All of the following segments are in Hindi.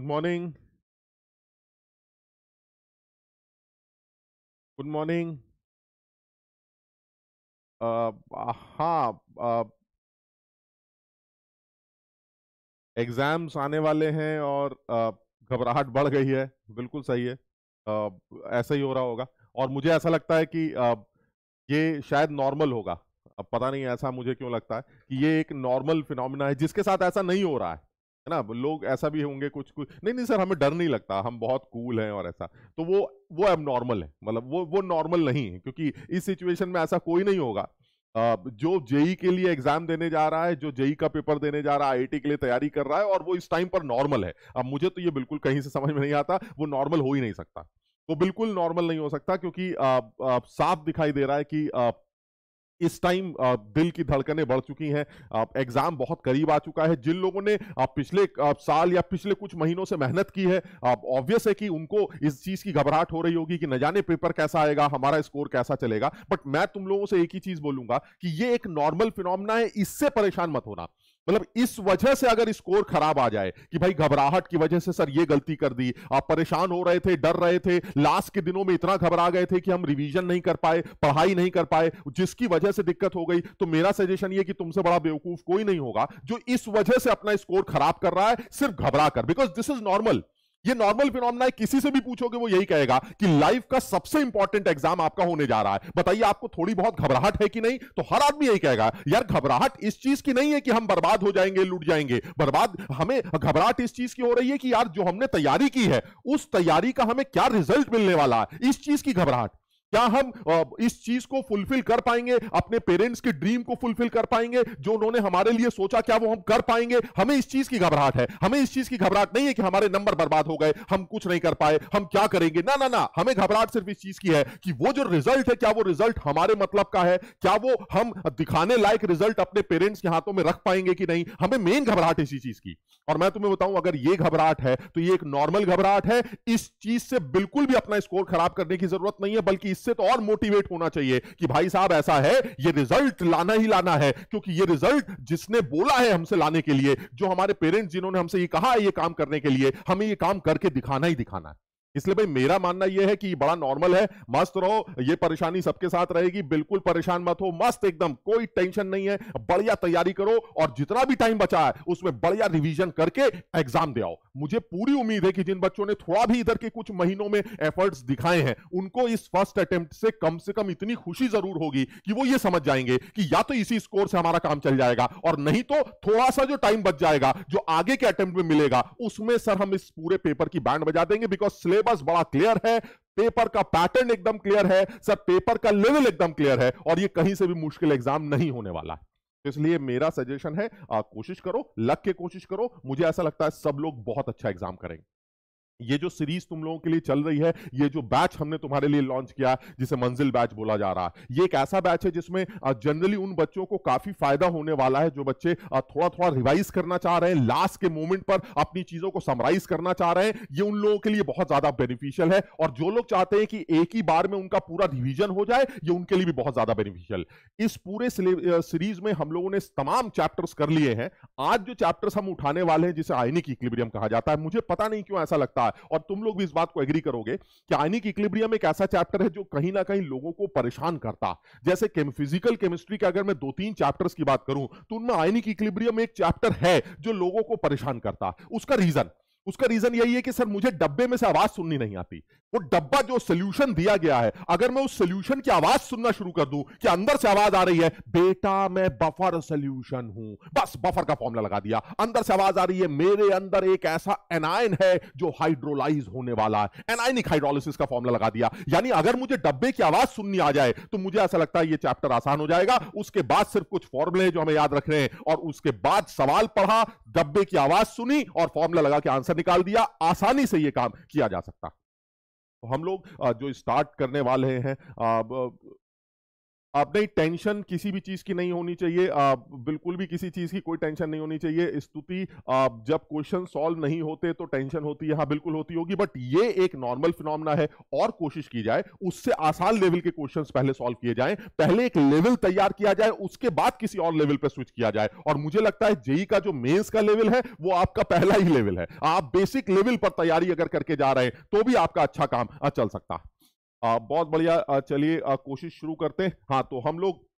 गुड मॉर्निंग गुड मॉर्निंग हाँ एग्ज़ाम्स आने वाले हैं और घबराहट बढ़ गई है। बिल्कुल सही है। आ, ऐसा ही हो रहा होगा। और मुझे ऐसा लगता है कि आ, ये शायद नॉर्मल होगा। अब पता नहीं ऐसा मुझे क्यों लगता है कि ये एक नॉर्मल फिनोमिना है जिसके साथ ऐसा नहीं हो रहा है। है ना? लोग ऐसा भी होंगे कुछ कुछ, नहीं नहीं, सर, हमें डर नहीं लगता, हम बहुत कूल हैं और ऐसा। तो वो वो अब नॉर्मल है मतलब वो वो नॉर्मल नहीं है, क्योंकि इस सिचुएशन में ऐसा कोई नहीं होगा। जो जेई के लिए एग्ज़ाम देने जा रहा है, जो जेई का पेपर देने जा रहा है आईटी के लिए तैयारी कर रहा है, और वो इस टाइम पर नॉर्मल है। अब मुझे तो ये बिल्कुल कहीं से समझ में नहीं आता, वो नॉर्मल हो ही नहीं सकता। वो बिल्कुल नॉर्मल नहीं हो सकता, क्योंकि साफ़ दिखाई दे रहा है कि इस टाइम दिल की धड़कनें बढ़ चुकी हैं। एग्ज़ाम बहुत करीब आ चुका है। जिन लोगों ने पिछले साल या पिछले कुछ महीनों से मेहनत की है ऑब्वियस है कि उनको इस चीज़ की घबराहट हो रही होगी कि न जाने पेपर कैसा आएगा, हमारा स्कोर कैसा चलेगा। बट मैं तुम लोगों से एक ही चीज़ बोलूँगा कि ये एक नॉर्मल फिनोमना है, इससे परेशान मत होना। मतलब इस वजह से अगर स्कोर खराब आ जाए कि भाई घबराहट की वजह से सर ये गलती कर दी, आप परेशान हो रहे थे, डर रहे थे, लास्ट के दिनों में इतना घबरा गए थे कि हम रिवीजन नहीं कर पाए, पढ़ाई नहीं कर पाए, जिसकी वजह से दिक्कत हो गई तो मेरा सजेशन ये कि तुमसे बड़ा बेवकूफ़ कोई नहीं होगा जो इस वजह से अपना स्कोर खराब कर रहा है, सिर्फ़ घबरा कर बिकॉज़ दिस इज़ नॉर्मल ये नॉर्मल फिनोमिना है, किसी से भी पूछोगे वो यही कहेगा कि लाइफ का सबसे इंपॉर्टेंट एग्ज़ाम आपका होने जा रहा है। बताइए, आपको थोड़ी बहुत घबराहट है कि नहीं? तो हर आदमी यही कहेगा, यार, घबराहट इस चीज़ की नहीं है कि हम बर्बाद हो जाएँगे, लूट जाएँगे। बर्बाद, हमें घबराहट इस चीज़ की हो रही है कि यार, जो हमने तैयारी की है, उस तैयारी का हमें क्या रिज़ल्ट मिलने वाला है? इस चीज़ की घबराहट। क्या हम इस चीज़ को फुलफिल कर पाएँगे? अपने पेरेंट्स के ड्रीम को फुलफिल कर पाएँगे? जो उन्होंने हमारे लिए सोचा, क्या वो हम कर पाएँगे? हमें इस चीज़ की घबराहट है। हमें इस चीज़ की घबराहट नहीं है कि हमारे नंबर बर्बाद हो गए, हम कुछ नहीं कर पाए, हम क्या करेंगे? ना ना ना, हमें घबराहट सिर्फ़ इस चीज़ की है कि वो जो रिज़ल्ट है, क्या वो रिज़ल्ट हमारे मतलब का है? क्या वो हम दिखाने लायक रिज़ल्ट अपने पेरेंट्स के हाथों में रख पाएँगे कि नहीं? हमें मेन घबराहट इसी चीज़ की। और मैं तुम्हें बताऊँ, अगर ये घबराहट है तो ये एक नॉर्मल घबराहट है। इस चीज़ से बिल्कुल भी अपना स्कोर खराब करने की ज़रूरत नहीं है, बल्कि इससे तो और मोटिवेट होना चाहिए कि भाई साहब, ऐसा है, ये रिज़ल्ट लाना ही लाना है, क्योंकि ये रिज़ल्ट जिसने बोला है हमसे लाने के लिए, जो हमारे पेरेंट्स जिन्होंने हमसे ये कहा है ये काम करने के लिए, हमें ये काम करके दिखाना ही दिखाना है। इसलिए भाई मेरा मानना यह है कि बड़ा नॉर्मल है। मस्त रहो, ये परेशानी सबके साथ रहेगी। बिल्कुल परेशान मत हो। मस्त एकदम, कोई टेंशन नहीं है। बढ़िया तैयारी करो और जितना भी टाइम बचा है, उसमें बढ़िया रिवीजन करके एग्ज़ाम दे आओ। मुझे पूरी उम्मीद है कि जिन बच्चों ने थोड़ा भी इधर के कुछ महीनों में एफर्ट्स दिखाए हैं, उनको इस फ़र्स्ट अटेम्प्ट से कम से कम इतनी खुशी ज़रूर होगी कि वो ये समझ जाएँगे कि या तो इसी स्कोर से हमारा काम चल जाएगा और नहीं तो थोड़ा सा जो टाइम बच जाएगा, जो आगे के अटेम्प्ट में मिलेगा, उसमें सर हम इस पूरे पेपर की बैंड बजा देंगे बिकॉज़ सिलेबस बड़ा क्लियर है पेपर का पैटर्न एकदम क्लियर है सर पेपर का लेवल एकदम क्लियर है और ये कहीं से भी मुश्किल एग्ज़ाम नहीं होने वाला है। तो इसलिए मेरा सजेशन है आ, कोशिश करो लग के कोशिश करो मुझे ऐसा लगता है सब लोग बहुत अच्छा एग्ज़ाम करेंगे। ये जो सीरीज़ तुम लोगों के लिए चल रही है, ये जो बैच हमने तुम्हारे लिए लॉन्च किया जिसे मंजिल बैच बोला जा रहा है, ये एक ऐसा बैच है जिसमें जनरली उन बच्चों को काफ़ी फ़ायदा होने वाला है जो बच्चे थोड़ा थोड़ा रिवाइज करना चाह रहे हैं लास्ट के मोमेंट पर अपनी चीज़ों को समराइज करना चाह रहे हैं, ये उन लोगों के लिए बहुत ज़्यादा बेनिफिशियल है, और जो लोग चाहते हैं कि एक ही बार में उनका पूरा रिविजन हो जाए, ये उनके लिए भी बहुत ज़्यादा बेनिफिशियल इस पूरे सीरीज़ में हम लोगों ने तमाम चैप्टर्स कर लिए हैं, आज जो चैप्टर्स हम उठाने वाले हैं, जिसे आयनिक इक्लिब्रियम कहा जाता है, मुझे पता नहीं क्यों ऐसा लगता है। है। और तुम लोग भी इस बात को एग्री करोगे कि आयनिक इक्लिब्रियम एक ऐसा चैप्टर है जो कहीं ना कहीं लोगों को परेशान करता जैसे केम, फ़िज़िकल केमिस्ट्री के अगर मैं दो तीन चैप्टर्स की बात करूँ तो उनमें आयनिक इक्लिब्रियम एक चैप्टर है जो लोगों को परेशान करता उसका रीजन उसका रीजन यही है कि सर मुझे डब्बे में से आवाज़ सुननी नहीं आती। वो डब्बा जो सोल्यूशन दिया गया है, अगर मैं उस सोल्यूशन की आवाज़ सुनना शुरू कर दूँ, कि अंदर से आवाज़ आ रही है, बेटा मैं बफर सोल्यूशन हूँ। बस बफर का फॉर्मूला लगा दिया। अंदर से आवाज़ आ रही है, मेरे अंदर एक ऐसा एनायन है जो हाइड्रोलाइज होने वाला है। एनाइनिक हाइड्रोलिसिस का फॉर्मूला लगा दिया। यानी अगर मुझे डब्बे की आवाज़ सुननी आ जाए तो मुझे ऐसा लगता है ये चैप्टर आसान हो जाएगा। उसके बाद सिर्फ़ कुछ फॉर्मूले जो हमें याद रख रहे हैं। और उसके बाद सवाल पढ़ा, डब्बे की आवाज़ सुनी और फॉर्मूला लगा के आंसर निकाल दिया, आसानी से यह काम किया जा सकता। तो हम लोग जो स्टार्ट करने वाले हैं नहीं टेंशन किसी भी चीज़ की नहीं होनी चाहिए। आ, बिल्कुल भी किसी चीज़ की कोई टेंशन नहीं होनी चाहिए। स्तुति जब क्वेश्चन सॉल्व नहीं होते तो टेंशन होती है। हाँ बिल्कुल होती होगी बट ये एक नॉर्मल फिनोमना है और कोशिश की जाए उससे आसान लेवल के क्वेश्चन पहले सॉल्व किए जाएँ पहले एक लेवल तैयार किया जाए उसके बाद किसी और लेवल पर स्विच किया जाए। और मुझे लगता है जेई का जो मेन्स का लेवल है वो आपका पहला ही लेवल है। आप बेसिक लेवल पर तैयारी अगर करके जा रहे हैं तो भी आपका अच्छा काम चल सकता। बहुत बढ़िया चलिए कोशिश शुरू करते हैं। हाँ तो हम लोग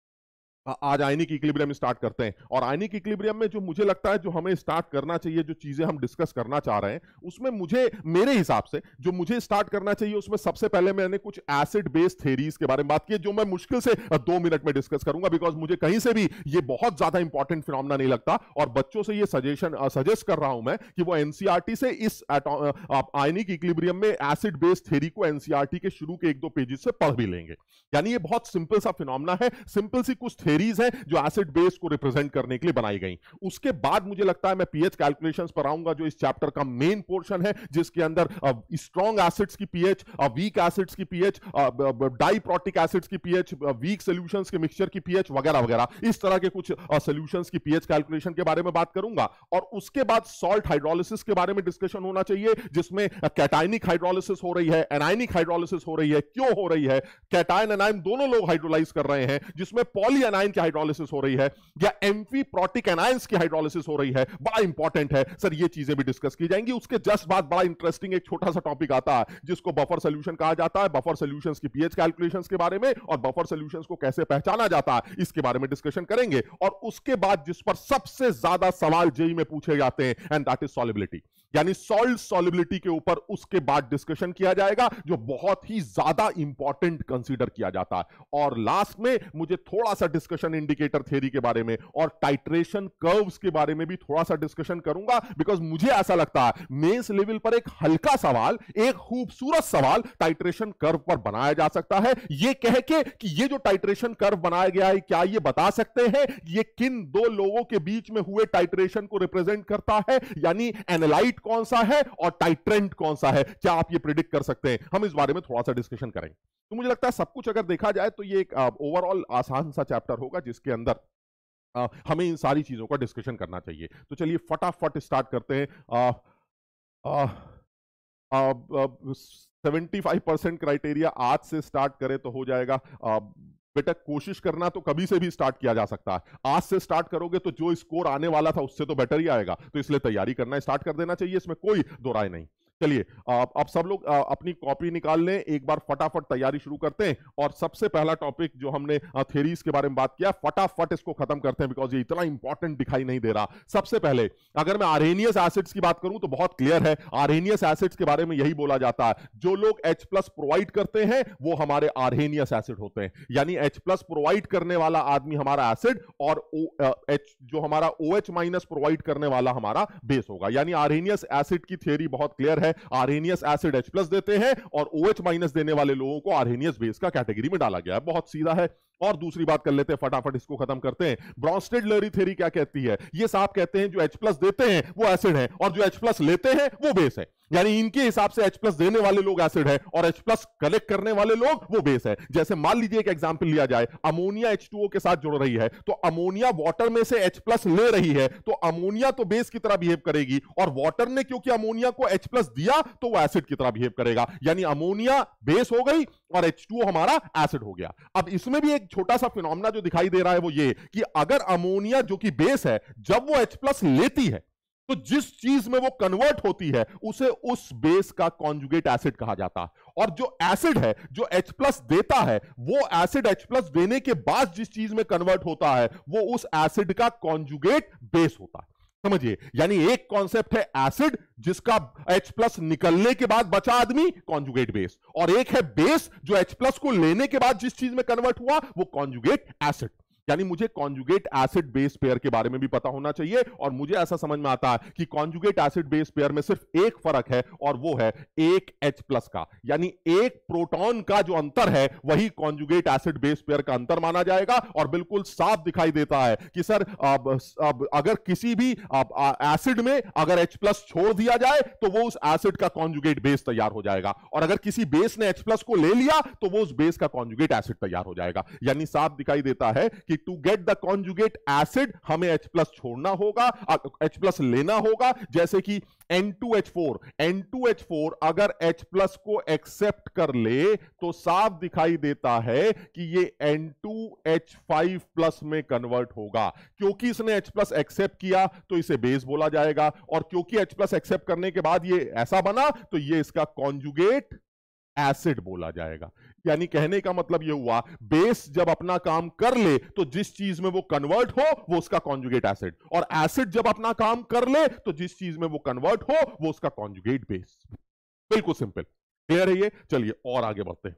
आज आयनिक इक्लिब्रियम स्टार्ट करते हैं। और आयनिक इक्लिब्रियम में जो मुझे लगता है जो हमें स्टार्ट करना चाहिए, जो चीज़ें हम डिस्कस करना चाह रहे हैं, उसमें मुझे, मेरे हिसाब से, जो मुझे स्टार्ट करना चाहिए, उसमें सबसे पहले मैंने कुछ एसिड बेस्ड थेरीज के बारे में बात की जो मैं मुश्किल से दो मिनट में डिस्कस करूँगा बिकॉज़ मुझे कहीं से भी ये बहुत ज़्यादा इंपॉर्टेंट फिनोमना नहीं लगता। और बच्चों से ये सजेशन सजेस्ट कर रहा हूँ मैं कि वो एनसीआरटी से इस आयनिक इक्लिब्रियम में एसिड बेस्ड थेरी को एनसीआरटी के शुरू के एक दो पेजेस से पढ़ भी लेंगे। यानी ये बहुत सिंपल सा फिनोमना है सिंपल सी कुछ थेरीज है जो एसिड बेस को रिप्रेजेंट करने के लिए बनाई गई। उसके बाद मुझे लगता है मैं पीएच कैलकुलेशंस पर आऊँगा, जो इस चैप्टर का मेन पोर्शन है, जिसके अंदर स्ट्रॉन्ग एसिड्स की पीएच वीक एसिड्स की पीएच डाइप्रोटिक एसिड्स की पीएच वीक सोल्यूशंस के मिक्सचर की पीएच वगैरह वगैरह। इस तरह के कुछ सोल्यूशंस की पीएच कैलकुलेशन के बारे में बात करूँगा। और उसके बाद सॉल्ट हाइड्रोलिसिस के बारे में डिस्कशन होना चाहिए, जिसमें कैटाइनिक हाइड्रोलिसिस हो रही है एनाइनिक हाइड्रोलिसिस हो रही है, क्यों हो रही है? कैटाइन एनाइन दोनों लोग हाइड्रोलाइज कर रहे हैं, जिसमें पॉली एनाइन की हाइड्रोलिसिस हो रही है, या एम्फी प्रोटिक एनाइंस की हाइड्रोलिसिस हो रही है, बड़ा इंपॉर्टेंट है। सर ये चीज़ें भी डिस्कस की जाएँगी। उसके जस्ट बाद बड़ा इंटरेस्टिंग एक छोटा सा टॉपिक आता है, जिसको बफर सोल्यूशन कहा जाता है बफर सोल्यूशंस की पीएच कैलकुलेशंस के बारे में और बफर सोल्यूशंस को कैसे पहचाना जाता है, इसके बारे में डिस्कशन करेंगे। और उसके बाद जिस पर सबसे ज़्यादा सवाल जेई में पूछे जाते हैं एंड दैट इज़ सॉलिबिलिटी यानी सॉल्ट सॉलिबिलिटी के ऊपर उसके बाद डिस्कशन किया जाएगा, जो बहुत ही ज़्यादा इंपॉर्टेंट कंसीडर किया जाता है। और लास्ट में मुझे थोड़ा सा डिस्कशन इंडिकेटर थ्योरी के बारे में और टाइट्रेशन कर्व्स के बारे में भी थोड़ा सा डिस्कशन करूँगा बिकॉज़ मुझे ऐसा लगता है मेंस लेवल पर एक हल्का सवाल, एक खूबसूरत सवाल टाइट्रेशन कर्व पर बनाया जा सकता है। यह कह के कि ये जो टाइट्रेशन कर्व बनाया गया है, क्या ये बता सकते हैं? ये किन दो लोगों के बीच में हुए टाइट्रेशन को रिप्रेजेंट करता है? यानी एनालाइट कौन सा है और टाइट्रेंट कौन सा है? क्या आप ये प्रिडिक्ट कर सकते हैं? हम इस बारे में थोड़ा सा डिस्कशन करेंगे। तो मुझे लगता है सब कुछ अगर देखा जाए तो ये एक ओवरऑल आसान सा चैप्टर होगा जिसके अंदर आ, हमें इन सारी चीज़ों का डिस्कशन करना चाहिए। तो चलिए फटाफट स्टार्ट करते हैं। सेवेंटी फाइव परसेंट क्राइटेरिया आज से स्टार्ट करें तो हो जाएगा। आ, बेटा कोशिश करना तो कभी से भी स्टार्ट किया जा सकता है। आज से स्टार्ट करोगे तो जो स्कोर आने वाला था उससे तो बेटर ही आएगा। तो इसलिए तैयारी करना स्टार्ट कर देना चाहिए इसमें कोई दो राय नहीं। चलिए अब सब लोग अपनी कॉपी निकाल लें, एक बार फटाफट तैयारी शुरू करते हैं और सबसे पहला टॉपिक जो हमने थेरीज के बारे में बात किया, फटाफट इसको खत्म करते हैं बिकॉज़ ये इतना इंपॉर्टेंट दिखाई नहीं दे रहा। सबसे पहले, अगर मैं आरेनियस एसिड्स की बात करूँ तो बहुत क्लियर है आरेनियस एसिड्स के बारे में यही बोला जाता है, जो लोग प्लस प्रोवाइड करते हैं, वो हमारे आर्हेनियस एसिड होते हैं। यानी प्लस प्रोवाइड करने वाला आदमी हमारा एसिड और एच जो हमारा ओ माइनस प्रोवाइड करने वाला हमारा बेस होगा। यानी आर्हेनियस एसिड की थियरी बहुत क्लियर है आर्हेनियस एसिड एच प्लस देते हैं और ओ OH माइनस देने वाले लोगों को आरहेनियस बेस का कैटेगरी में डाला गया है। बहुत सीधा है। और दूसरी बात कर लेते हैं, फटाफट इसको खत्म करते हैं। ब्रॉन्स्टेड लरी थेरी क्या कहती है? ये साफ़ कहते हैं, जो एच प्लस देते हैं, वो एसिड है और जो एच प्लस लेते हैं, वो बेस है। यानी इनके हिसाब से H प्लस देने वाले लोग एसिड है और H प्लस कलेक्ट करने वाले लोग वो बेस है। जैसे मान लीजिए एक एग्जांपल लिया जाए अमोनिया H2O के साथ जुड़ रही है तो अमोनिया वाटर में से H प्लस ले रही है तो अमोनिया तो बेस की तरह बिहेव करेगी और वाटर ने क्योंकि अमोनिया को H प्लस दिया तो वो एसिड की तरह बिहेव करेगा। यानी अमोनिया बेस हो गई और H2O हमारा एसिड हो गया। अब इसमें भी एक छोटा सा फिनोमिना जो दिखाई दे रहा है वो ये कि अगर अमोनिया जो कि बेस है, जब वो H प्लस लेती है तो जिस चीज़ में वो कन्वर्ट होती है, उसे उस बेस का कॉन्जुगेट एसिड कहा जाता है। और जो एसिड है, जो H प्लस देता है, वो एसिड H प्लस देने के बाद जिस चीज़ में कन्वर्ट होता है, वो उस एसिड का कॉन्जुगेट बेस होता है। समझिए, यानी एक कॉन्सेप्ट है एसिड जिसका H प्लस निकलने के बाद बचा आदमी कॉन्जुगेट बेस और एक है बेस जो H प्लस को लेने के बाद जिस चीज़ में कन्वर्ट हुआ, वो कॉन्जुगेट एसिड यानी मुझे कॉन्जुगेट एसिड बेस पेयर के बारे में भी पता होना चाहिए और मुझे ऐसा समझ में आता है कि कॉन्जुगेट एसिड बेस पेयर में सिर्फ़ एक फ़र्क है और वो है एक एच प्लस का। यानी एक प्रोटॉन का जो अंतर है वही कॉन्जुगेट एसिड बेस पेयर का अंतर माना जाएगा और बिल्कुल साफ़ दिखाई देता है कि सर अब, अब अगर किसी भी एसिड में अगर एच प्लस छोड़ दिया जाए तो वो उस एसिड का कॉन्जुगेट बेस तैयार हो जाएगा। और अगर किसी बेस ने एच प्लस को ले लिया तो वो उस बेस का कॉन्जुगेट एसिड तैयार हो जाएगा। यानी साफ़ दिखाई देता है कि to get the conjugate acid हमें H प्लस छोड़ना होगा H प्लस लेना होगा, जैसे कि N2H4 N2H4 अगर H प्लस को एक्सेप्ट कर ले तो साफ़ दिखाई देता है कि ये N2H5 प्लस में कन्वर्ट होगा। क्योंकि इसने H प्लस एक्सेप्ट किया तो इसे बेस बोला जाएगा, और क्योंकि H प्लस एक्सेप्ट करने के बाद ये ऐसा बना तो ये इसका कॉन्जुगेट एसिड बोला जाएगा। यानी कहने का मतलब यह हुआ, बेस जब अपना काम कर ले तो जिस चीज़ में वो कन्वर्ट हो, वो उसका कॉन्जुगेट एसिड। और एसिड जब अपना काम कर ले तो जिस चीज़ में वो कन्वर्ट हो, वो उसका कॉन्जुगेट बेस। बिल्कुल सिंपल। क्लियर है ये? चलिए और आगे बढ़ते हैं।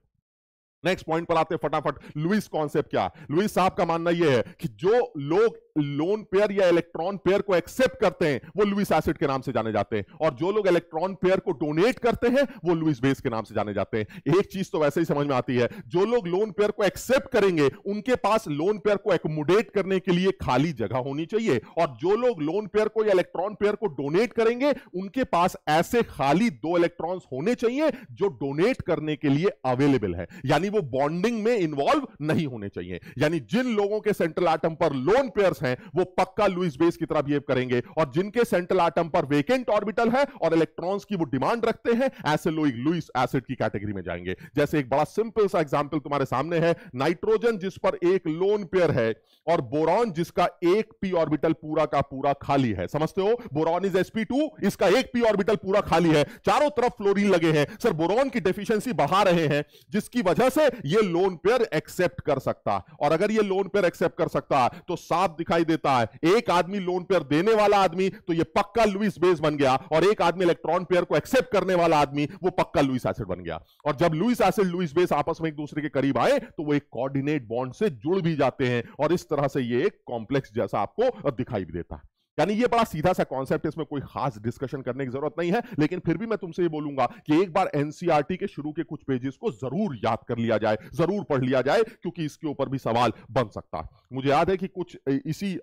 नेक्स्ट पॉइंट पर आते फटाफट। लुइस कॉन्सेप्ट क्या? लुइस साहब का मानना यह है कि जो लोग लोन पेयर या इलेक्ट्रॉन पेयर को एक्सेप्ट करते हैं, वो लुइस एसिड के नाम से जाने जाते हैं। और जो लोग इलेक्ट्रॉन पेयर को डोनेट करते हैं, वो लुइस बेस के नाम से जाने जाते हैं। एक चीज़ तो वैसे ही समझ में आती है, जो लोग लोन पेयर को एक्सेप्ट करेंगे, उनके पास लोन पेयर को एकोमोडेट करने के लिए खाली जगह होनी चाहिए। और जो लोग लोन पेयर को या इलेक्ट्रॉन पेयर को डोनेट करेंगे, उनके पास ऐसे खाली दो इलेक्ट्रॉन होने चाहिए, जो डोनेट करने के लिए अवेलेबल है। यानी वो बॉन्डिंग में इन्वॉल्व नहीं होने चाहिए। यानी जिन लोगों के सेंट्रल आइटम पर लोन पेयर्स हैं, वो पक्का लुइस बेस की तरह बिहेव करेंगे। और जिनके सेंट्रल आटम पर वेकेंट ऑर्बिटल है और इलेक्ट्रॉन्स की वो डिमांड रखते हैं, ऐसे लोग लुइस एसिड की कैटेगरी में जाएँगे। जैसे एक बड़ा सिंपल सा एग्जांपल तुम्हारे सामने है नाइट्रोजन जिस पर एक लोन पेयर है और बोरॉन जिसका एक पी ऑर्बिटल पूरा का पूरा खाली है। समझते हो? बोरॉन इज़ sp2 इसका एक पी ऑर्बिटल पूरा खाली है। चारों तरफ़ फ्लोरीन लगे हैं। सर बोरॉन की डेफिशिएंसी बढ़ा रहे हैं, जिसकी वजह से ये लोन पेयर एक्सेप्ट कर सकता। और अगर ये लोन पेयर एक्सेप्ट कर सकता तो साफ़ दिखाई देता है। एक आदमी लोन पेयर देने वाला आदमी तो ये पक्का लुइस बेस बन गया। और एक आदमी इलेक्ट्रॉन पेयर को एक्सेप्ट करने वाला आदमी, वो पक्का लुइस एसिड बन गया। और जब लुइस एसिड लुइस बेस आपस में एक दूसरे के करीब आए तो वो एक कोऑर्डिनेट बॉन्ड से जुड़ भी जाते हैं। और इस तरह से ये एक कॉम्प्लेक्स जैसा आपको दिखाई भी देता है। यानी ये बड़ा सीधा सा कॉन्सेप्ट इसमें कोई खास डिस्कशन करने की ज़रूरत नहीं है, लेकिन फिर भी मैं तुमसे ये बोलूँगा कि एक बार एनसीईआरटी के शुरू के कुछ पेजेस को ज़रूर याद कर लिया जाए, ज़रूर पढ़ लिया जाए, क्योंकि इसके ऊपर भी सवाल बन सकता है। मुझे याद है कि कुछ इसी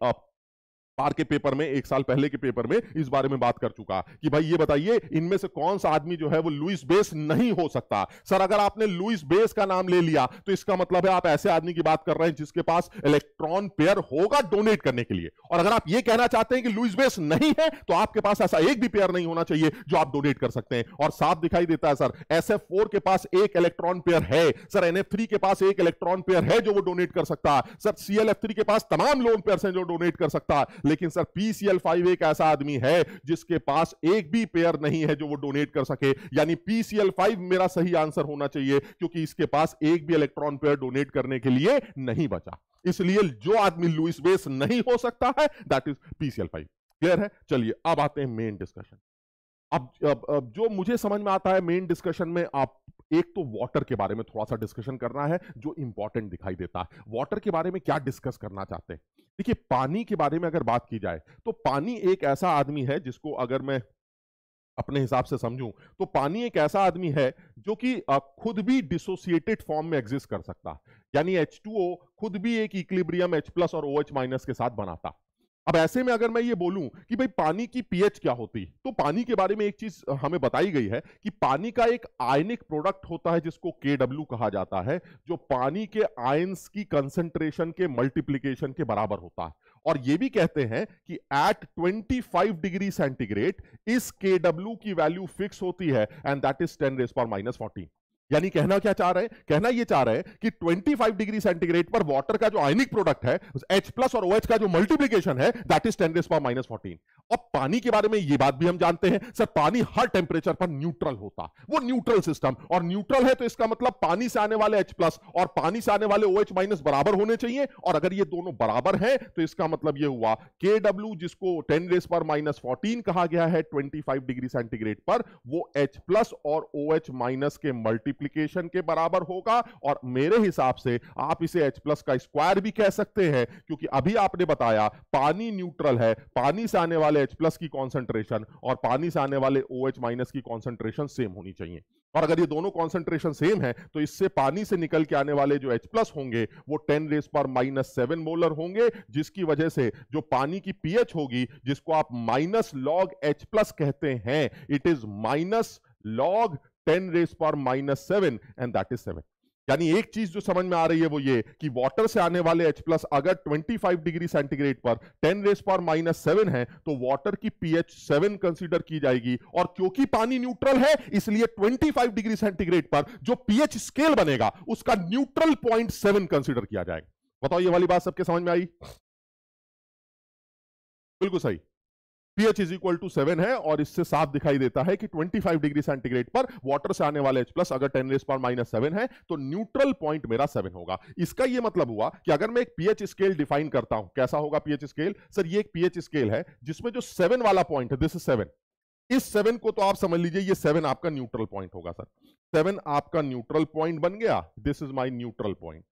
बार के पेपर में, एक साल पहले के पेपर में इस बारे में बात कर चुका। कि भाई ये बताइए, इनमें से कौन सा आदमी जो है वो लुइस बेस नहीं हो सकता? सर, अगर आपने लुइस बेस का नाम ले लिया तो इसका मतलब है आप ऐसे आदमी की बात कर रहे हैं जिसके पास इलेक्ट्रॉन पेयर होगा डोनेट करने के लिए। और अगर आप ये कहना चाहते हैं कि लुइस बेस नहीं है तो आपके पास ऐसा एक भी पेयर नहीं होना चाहिए जो आप डोनेट कर सकते हैं। और साफ़ दिखाई देता है, सर एस के पास एक इलेक्ट्रॉन पेयर है। सर एन के पास एक इलेक्ट्रॉन पेयर है जो वो डोनेट कर सकता। है सर सी के पास तमाम लोन पेयर है जो डोनेट कर सकता। है लेकिन सर पीसीएल फाइव एक ऐसा आदमी है जिसके पास एक भी पेयर नहीं है जो वो डोनेट कर सके। यानी पीसीएल फाइव मेरा सही आंसर होना चाहिए, क्योंकि इसके पास एक भी इलेक्ट्रॉन पेयर डोनेट करने के लिए नहीं बचा। इसलिए जो आदमी लुइस बेस नहीं हो सकता है that is PCl five clear है? चलिए, अब आते हैं मेन डिस्कशन अब, अब, अब जो मुझे समझ में आता है मेन डिस्कशन में आप एक तो वाटर के बारे में थोड़ा सा डिस्कशन करना है जो इंपॉर्टेंट दिखाई देता है। वाटर के बारे में क्या डिस्कस करना चाहते हैं? देखिए पानी के बारे में अगर बात की जाए तो पानी एक ऐसा आदमी है जिसको अगर मैं अपने हिसाब से समझूं तो पानी एक ऐसा आदमी है जो कि खुद भी डिसोसिएटेड फॉर्म में एग्जिस्ट कर सकता। यानी H2O खुद भी एक इक्लिब्रियम H प्लस और OH माइनस के साथ बनाता। अब ऐसे में अगर मैं ये बोलूँ कि भाई पानी की पीएच क्या होती? तो पानी के बारे में एक चीज़ हमें बताई गई है कि पानी का एक आयनिक प्रोडक्ट होता है जिसको के कहा जाता है, जो पानी के आयंस की कंसेंट्रेशन के मल्टीप्लीकेशन के बराबर होता है। और ये भी कहते हैं कि एट 25 डिग्री सेंटीग्रेड इस के डब्ल्यू की वैल्यू फिक्स होती है and that is ten raise पर माइनस फोर्टीन यानी कहना क्या चाह रहे हैं? कहना यह चाह रहे हैं कि 25 डिग्री सेंटीग्रेड पर वाटर का जो आयनिक प्रोडक्ट है, H प्लस और OH का जो मल्टीप्लीकेशन है दैट इज़ टेन पर माइनस फोर्टीन और पानी के बारे में यह बात भी हम जानते हैं, सर पानी हर टेम्परेचर पर न्यूट्रल होता। वो न्यूट्रल सिस्टम और न्यूट्रल है तो इसका मतलब पानी से आने वाले H प्लस और पानी से आने वाले OH माइनस बराबर होने चाहिए, और अगर ये दोनों बराबर हैं तो इसका मतलब यह हुआ के डब्ल्यू जिसको टेन रेस पर माइनस फोर्टीन कहा गया है ट्वेंटी डिग्री सेंटीग्रेड पर, वो एच प्लस और ओ OH माइनस के मल्टीप्ली मल्टीप्लीकेशन के बराबर होगा और मेरे हिसाब से आप इसे H प्लस का स्क्वायर भी कह सकते हैं, क्योंकि अभी आपने बताया पानी न्यूट्रल है, पानी से आने वाले H प्लस की कॉन्सेंट्रेशन और पानी से आने वाले ओ OH माइनस की कॉन्सेंट्रेशन सेम होनी चाहिए। और अगर ये दोनों कॉन्सेंट्रेशन सेम है तो इससे पानी से निकल के आने वाले जो H प्लस होंगे, वो 10 रेस पर माइनस सेवन मोलर होंगे, जिसकी वजह से जो पानी की पीएच होगी, जिसको आप माइनस लॉग H प्लस कहते हैं it is minus log 10 raise पर minus seven and that is seven यानी एक चीज़ जो समझ में आ रही है वो ये कि वाटर से आने वाले H प्लस अगर 25 डिग्री सेंटीग्रेड पर 10 रेस पर माइनस सेवन है तो वाटर की पीएच 7 कंसीडर की जाएगी। और क्योंकि पानी न्यूट्रल है, इसलिए 25 डिग्री सेंटीग्रेड पर जो पीएच स्केल बनेगा, उसका न्यूट्रल पॉइंट सेवन कंसीडर किया जाएगा। बताओ, ये वाली बात सबके समझ में आई? बिल्कुल सही। pH is equal to seven है और इससे साफ़ दिखाई देता है कि 25 डिग्री सेंटीग्रेड पर वाटर से आने वाले H प्लस अगर टेन रेस पर माइनस सेवन है तो न्यूट्रल पॉइंट मेरा सेवन होगा। इसका यह मतलब हुआ कि अगर मैं एक पीएच स्केल डिफाइन करता हूँ, कैसा होगा पीएच स्केल सर, ये एक पीएच स्केल है जिसमें जो सेवन वाला पॉइंट है दिस इज़ सेवन इस सेवन को तो आप समझ लीजिए, ये सेवन आपका न्यूट्रल पॉइंट होगा, सर। सेवन आपका न्यूट्रल पॉइंट बन गया this is my neutral point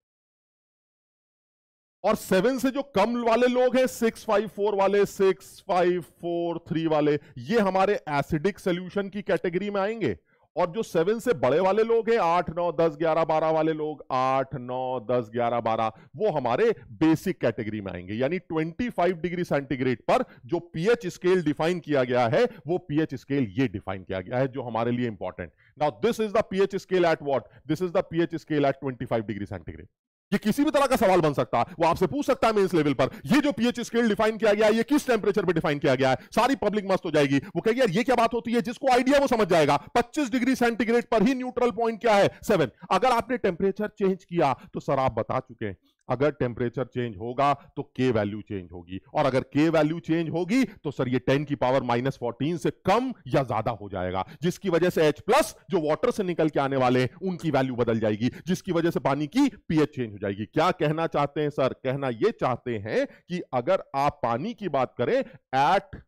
और सेवन से जो कम वाले लोग हैं सिक्स फाइव फोर वाले सिक्स फाइव फोर थ्री वाले, ये हमारे एसिडिक सोल्यूशन की कैटेगरी में आएँगे। और जो सेवन से बड़े वाले लोग हैं, आठ, नौ, दस, ग्यारह, बारह वाले लोग, आठ, नौ, दस, ग्यारह, बारह, वो हमारे बेसिक कैटेगरी में आएँगे। यानी 25 डिग्री सेंटीग्रेड पर जो पीएच स्केल डिफाइन किया गया है, वो पीएच स्केल ये डिफाइन किया गया है, जो हमारे लिए important now this is the pH scale at what this is the pH scale at 25 degree centigrade ये किसी भी तरह का सवाल बन सकता है। वो आपसे पूछ सकता है मेंस लेवल पर। ये जो पीएच स्केल डिफाइन किया गया है, ये किस टेम्परेचर पे डिफाइन किया गया है? सारी पब्लिक मस्त हो जाएगी। वो कहेगी, यार, ये क्या बात होती है? जिसको आइडिया वो समझ जाएगा। 25 डिग्री सेंटीग्रेड पर ही न्यूट्रल पॉइंट क्या है? सेवन अगर आपने टेम्परेचर चेंज किया तो सर आप बता चुके हैं। अगर टेम्परेचर चेंज होगा तो के वैल्यू चेंज होगी। और अगर के वैल्यू चेंज होगी तो सर ये टेन की पावर माइनस फोर्टीन से कम या ज़्यादा हो जाएगा। जिसकी वजह से एच प्लस जो वाटर से निकल के आने वाले हैं उनकी वैल्यू बदल जाएगी। जिसकी वजह से पानी की पीएच चेंज हो जाएगी। क्या कहना चाहते हैं सर कहना यह चाहते हैं कि अगर आप पानी की बात करें एट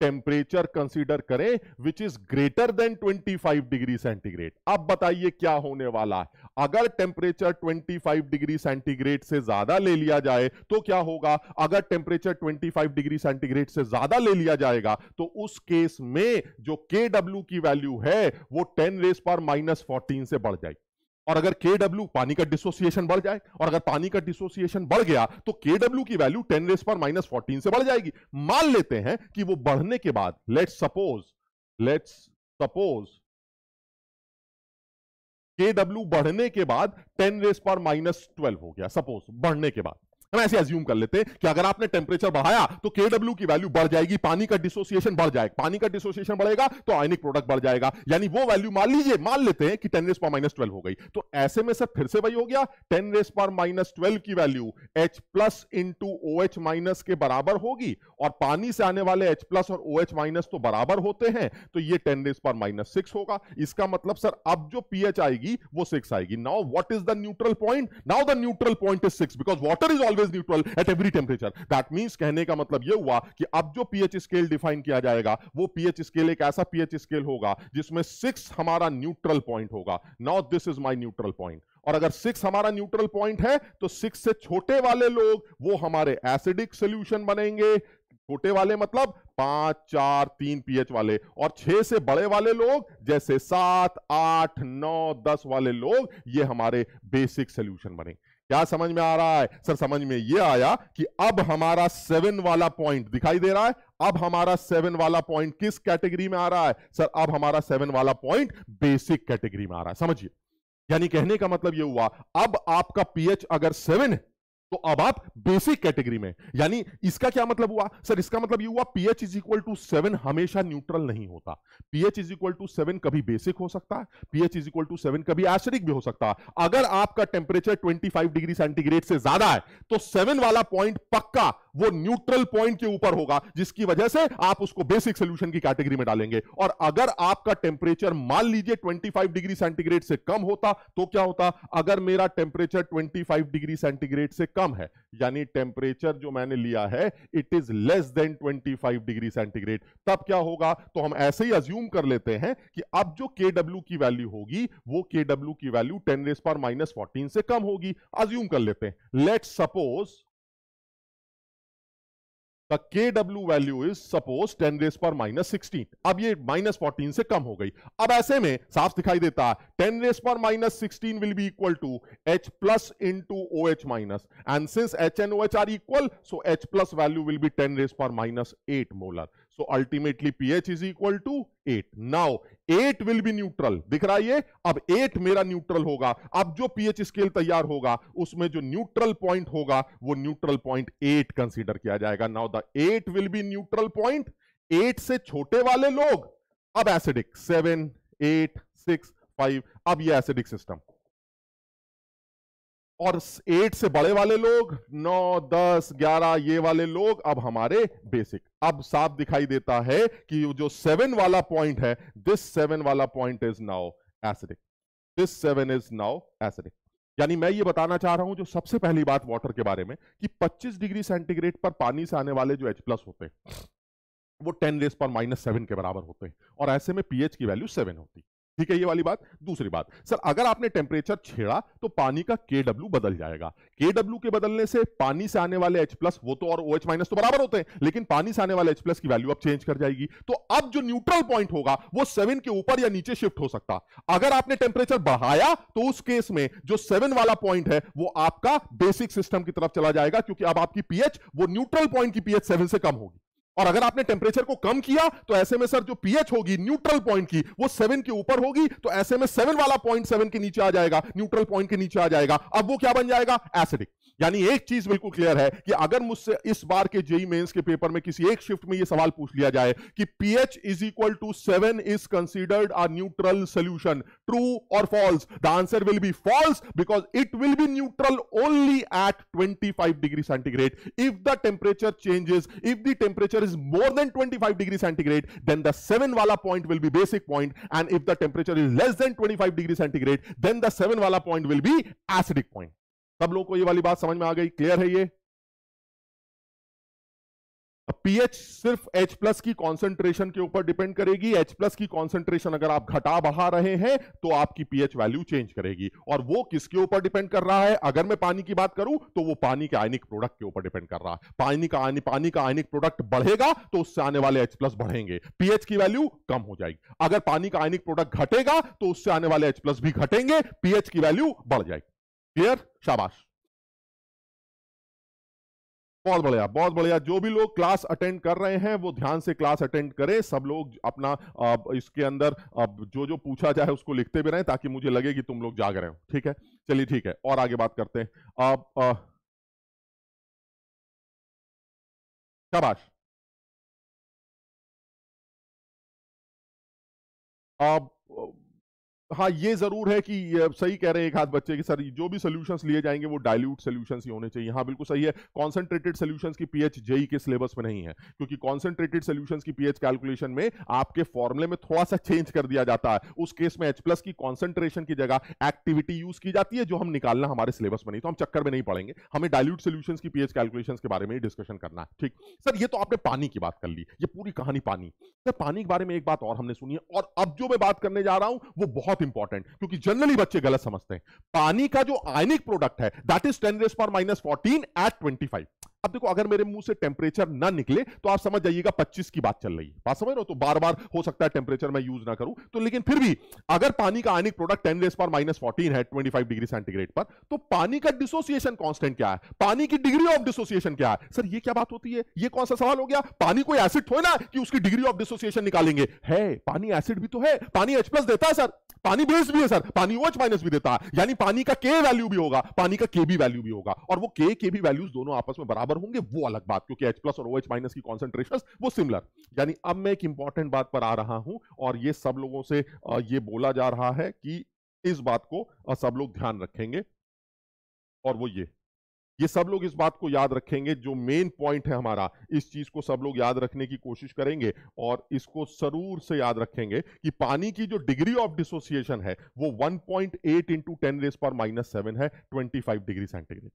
टेम्परेचर कंसीडर करें which is greater than 25 degree centigrade अब बताइए क्या होने वाला है? अगर टेम्परेचर 25 डिग्री सेंटीग्रेड से ज़्यादा ले लिया जाए तो क्या होगा? अगर टेम्परेचर 25 डिग्री सेंटीग्रेड से ज़्यादा ले लिया जाएगा तो उस केस में जो के की वैल्यू है, वो 10 रेस पर माइनस फोर्टीन से बढ़ जाएगी। और अगर के डब्ल्यू पानी का डिसोसिएशन बढ़ जाए, और अगर पानी का डिसोसिएशन बढ़ गया तो के डब्ल्यू की वैल्यू टेन रेस पर माइनस फोर्टीन से बढ़ जाएगी। मान लेते हैं कि वो बढ़ने के बाद let's suppose let's suppose K W बढ़ने के बाद टेन रेस पर माइनस ट्वेल्व हो गया सपोज़ बढ़ने के बाद। हम ऐसे एज्यूम कर लेते हैं कि अगर आपने टेम्परेचर बढ़ाया तो के की वैल्यू बढ़ जाएगी, पानी का डिसोसिएशन बढ़ जाएगा पानी का डिसोसिएशन बढ़ेगा तो आयनिक प्रोडक्ट बढ़ जाएगा। यानी वो वैल्यू मान लीजिए, मान लेते हैं कि टेन रेस पर माइनस ट्वेल्व हो गई। तो ऐसे में सर फिर से वही हो गया। टेन रेस पर माइनस ट्वेल्व की value H plus into O H minus के बराबर होगी, और पानी से आने वाले एच प्लस और ओ एच माइनस तो बराबर होते हैं तो ये टेन रेस पर माइनस सिक्स होगा। इसका मतलब सर, अब जो पीएच आएगी, वो सिक्स आएगी। Now what is the neutral point now the neutral point is six because water is always always neutral at every temperature that means कहने का मतलब यह हुआ कि अब जो पीएच स्केल डिफाइन किया जाएगा, वो पीएच स्केल एक ऐसा पीएच स्केल होगा जिसमें सिक्स हमारा न्यूट्रल पॉइंट होगा। Now this is my neutral point और अगर सिक्स हमारा न्यूट्रल पॉइंट है तो सिक्स से छोटे वाले लोग, वो हमारे एसिडिक सोल्यूशन बनेंगे। छोटे वाले मतलब पाँच, चार, तीन पीएच वाले। और छह से बड़े वाले लोग, जैसे सात, आठ, नौ, दस वाले लोग, ये हमारे बेसिक सोल्यूशन बनेंगे। क्या समझ में आ रहा है? सर, समझ में यह आया कि अब हमारा सेवन वाला पॉइंट दिखाई दे रहा है। अब हमारा सेवन वाला पॉइंट किस कैटेगरी में आ रहा है? सर, अब हमारा सेवन वाला पॉइंट बेसिक कैटेगरी में आ रहा है। समझिए। यानी कहने का मतलब यह हुआ, अब आपका पीएच अगर सेवन है तो अब आप बेसिक कैटेगरी में, यानी इसका क्या मतलब हुआ? सर, इसका मतलब ये हुआ pH is equal to seven हमेशा न्यूट्रल नहीं होता। PH is equal to seven कभी बेसिक हो सकता है pH is equal to seven कभी एसिडिक भी हो सकता है। अगर आपका टेम्परेचर 25 डिग्री सेंटीग्रेड से ज़्यादा है तो सेवन वाला पॉइंट पक्का वो न्यूट्रल पॉइंट के ऊपर होगा, जिसकी वजह से आप उसको बेसिक सोल्यूशन की कैटेगरी में डालेंगे। और अगर आपका टेम्परेचर मान लीजिए 25 डिग्री सेंटीग्रेड से कम होता तो क्या होता? अगर मेरा टेम्परेचर 25 डिग्री सेंटीग्रेड से कम है। यानी टेम्परेचर जो मैंने लिया है it is less than 25 degree centigrade तब क्या होगा? तो हम ऐसे ही अज्यूम कर लेते हैं कि अब जो के डब्ल्यू की वैल्यू होगी, वो के डब्ल्यू की वैल्यू टेन रेस पर माइनस फोर्टीन से कम होगी। अज्यूम कर लेते हैं। Let suppose the W value is suppose ten raise पर माइनस सिक्सटीन अब ये माइनस फोर्टीन से कम हो गई। अब ऐसे में साफ़ दिखाई देता है टेन रेस पर minus sixteen will be equal to H plus into O H minus and since H and O H are equal so H plus value will be ten raise पर minus eight molar So, ultimately pH is equal to 8. Now 8 will be neutral. दिख रहा है ये? अब 8 मेरा न्यूट्रल होगा। अब जो pH स्केल तैयार होगा, उसमें जो न्यूट्रल पॉइंट होगा, वो न्यूट्रल पॉइंट 8 कंसीडर किया जाएगा। Now the 8 will be neutral point 8 से छोटे वाले लोग। अब एसिडिक 7 8 6 5 अब ये एसिडिक सिस्टम और एट से बड़े वाले लोग, नौ, दस, ग्यारह, ये वाले लोग अब हमारे बेसिक अब साफ़ दिखाई देता है कि जो सेवन वाला पॉइंट है दिस सेवन वाला point is now acidic this seven is now acidic यानी मैं ये बताना चाह रहा हूँ जो सबसे पहली बात वाटर के बारे में, कि 25 डिग्री सेंटीग्रेड पर पानी से आने वाले जो H प्लस होते हैं, वो 10 रेस पर माइनस सेवन के बराबर होते हैं। और ऐसे में पीएच की वैल्यू सेवन होती है। ठीक है, ये वाली बात। दूसरी बात, सर, अगर आपने टेम्परेचर छेड़ा तो पानी का के डब्ल्यू बदल जाएगा। के डब्ल्यू के बदलने से पानी से आने वाले एच प्लस वो तो और ओ एच माइनस तो बराबर होते हैं, लेकिन पानी से आने वाले एच प्लस की वैल्यू अब चेंज कर जाएगी। तो अब जो न्यूट्रल पॉइंट होगा, वो सेवन के ऊपर या नीचे शिफ्ट हो सकता। अगर आपने टेम्परेचर बढ़ाया तो उस केस में जो सेवन वाला पॉइंट है, वो आपका बेसिक सिस्टम की तरफ़ चला जाएगा, क्योंकि अब आपकी पीएच वो न्यूट्रल पॉइंट की पीएच सेवन से कम होगी। और अगर आपने टेम्परेचर को कम किया तो ऐसे में सर जो पीएच होगी न्यूट्रल पॉइंट की, वो सेवन के ऊपर होगी तो ऐसे में सेवन वाला पॉइंट सेवन के नीचे आ जाएगा न्यूट्रल पॉइंट के नीचे आ जाएगा। अब वो क्या बन जाएगा? एसिडिक यानी एक चीज़ बिल्कुल क्लियर है कि अगर मुझसे इस बार के जेई मेंस के पेपर में किसी एक शिफ्ट में ये सवाल पूछ लिया जाए कि pH is equal to seven is considered a neutral solution true और false the answer will be false because it will be neutral only at 25 degree centigrade if the temperature changes if the temperature is more than 25 degree centigrade, then the 7 wala point will be basic point, and if the temperature is less than 25 degree centigrade, then the 7 wala point will be acidic point. सब लोगों को ये वाली बात समझ में आ गई क्लियर है ये पीएच सिर्फ़ H प्लस की कॉन्सेंट्रेशन के ऊपर डिपेंड करेगी। H प्लस की कॉन्सेंट्रेशन अगर आप घटा बढ़ा रहे हैं तो आपकी पीएच वैल्यू चेंज करेगी। और वो किसके ऊपर डिपेंड कर रहा है? अगर मैं पानी की बात करूँ तो वो पानी के आयनिक प्रोडक्ट के ऊपर डिपेंड कर रहा है। पानी का आयनिक पानी का आयनिक प्रोडक्ट बढ़ेगा तो उससे आने वाले H प्लस बढ़ेंगे। पीएच की वैल्यू कम हो जाएगी। अगर पानी का आयनिक प्रोडक्ट घटेगा तो उससे आने वाले H प्लस भी घटेंगे। पीएच की वैल्यू बढ़ जाएगी। क्लियर शाबाश। बहुत बढ़िया बहुत बढ़िया। जो भी लोग क्लास अटेंड कर रहे हैं, वो ध्यान से क्लास अटेंड करें। सब लोग अपना इसके अंदर जो जो पूछा जाए उसको लिखते भी रहें ताकि मुझे लगे कि तुम लोग जाग रहे हो। ठीक है? चलिए ठीक है, और आगे बात करते हैं। अब शाबाश। अब हाँ ये ज़रूर है कि सही कह रहे हैं एक हाथ बच्चे की सर, जो भी सोल्यूशंस लिए जाएँगे वो डाइल्यूट सोल्यूशंस ही होने चाहिए। हाँ बिल्कुल सही है। कॉन्सेंट्रेटेड सोल्यूशंस की पीएच जेई के सिलेबस में नहीं है, क्योंकि कॉन्सेंट्रेटेड सोल्यूशंस की पीएच कैलकुलेशन में आपके फॉर्मुले में थोड़ा सा चेंज कर दिया जाता है। उस केस में एच प्लस की कॉन्सेंट्रेशन की जगह एक्टिविटी यूज़ की जाती है, जो हम निकालना हमारे सिलेबस में नहीं तो हम चक्कर में नहीं पड़ेंगे। हमें डायल्यूट सोल्यूशन की पीएच कैलकुलेशन के बारे में डिस्कशन करना है, ठीक। सर, ये तो आपने पानी की बात कर ली, ये पूरी कहानी पानी। सर, पानी के बारे में एक बात और हमने सुनी है, और अब जो मैं बात करने जा रहा हूँ, वो बहुत इंपॉर्टेंट क्योंकि जनरली बच्चे गलत समझते हैं। पानी का जो आयनिक प्रोडक्ट है दैट इज़ टेन रेस पर minus fourteen at twenty five अब देखो, अगर मेरे मुँह से टेम्परेचर ना निकले तो आप समझ जाइएगा 25 की बात चल रही है। बात समझ रहे हो? तो बार बार हो सकता है टेम्परेचर मैं यूज़ ना करूँ। तो लेकिन फिर भी, अगर पानी का आयनिक प्रोडक्ट 10 रेस पर माइनस फोर्टीन है 25 डिग्री सेंटीग्रेड पर तो पानी का डिसोसिएशन कांस्टेंट क्या है? पानी की डिग्री ऑफ़ डिसोसिएशन क्या है? सर, ये क्या बात होती है? ये कौन सा सवाल हो गया? पानी कोई एसिड थोड़ा ना कि उसकी डिग्री ऑफ़ डिसोसिएशन निकालेंगे। है, पानी एसिड भी तो है। पानी एच प्लस देता है, सर। पानी बेस भी है, सर। पानी ओच माइनस भी देता है। यानी पानी का के वैल्यू भी होगा, पानी का के भी वैल्यू भी होगा। और वो के के भी वैल्यूज़ दोनों आपस में बराबर होंगे, वो अलग बात, क्योंकि H प्लस और OH माइनस की कॉन्सेंट्रेशन वो सिमिलर यानी अब मैं एक इंपॉर्टेंट बात पर आ रहा हूँ, और ये सब लोगों से ये बोला जा रहा है कि इस बात को सब लोग ध्यान रखेंगे। और वो ये ये सब लोग इस बात को याद रखेंगे, जो मेन पॉइंट है हमारा, इस चीज़ को सब लोग याद रखने की कोशिश करेंगे, और इसको ज़रूर से याद रखेंगे कि पानी की जो डिग्री ऑफ़ डिसोसिएशन है, वो 1.8 point eight into ten raise पर माइनस सेवन है 25 degree centigrade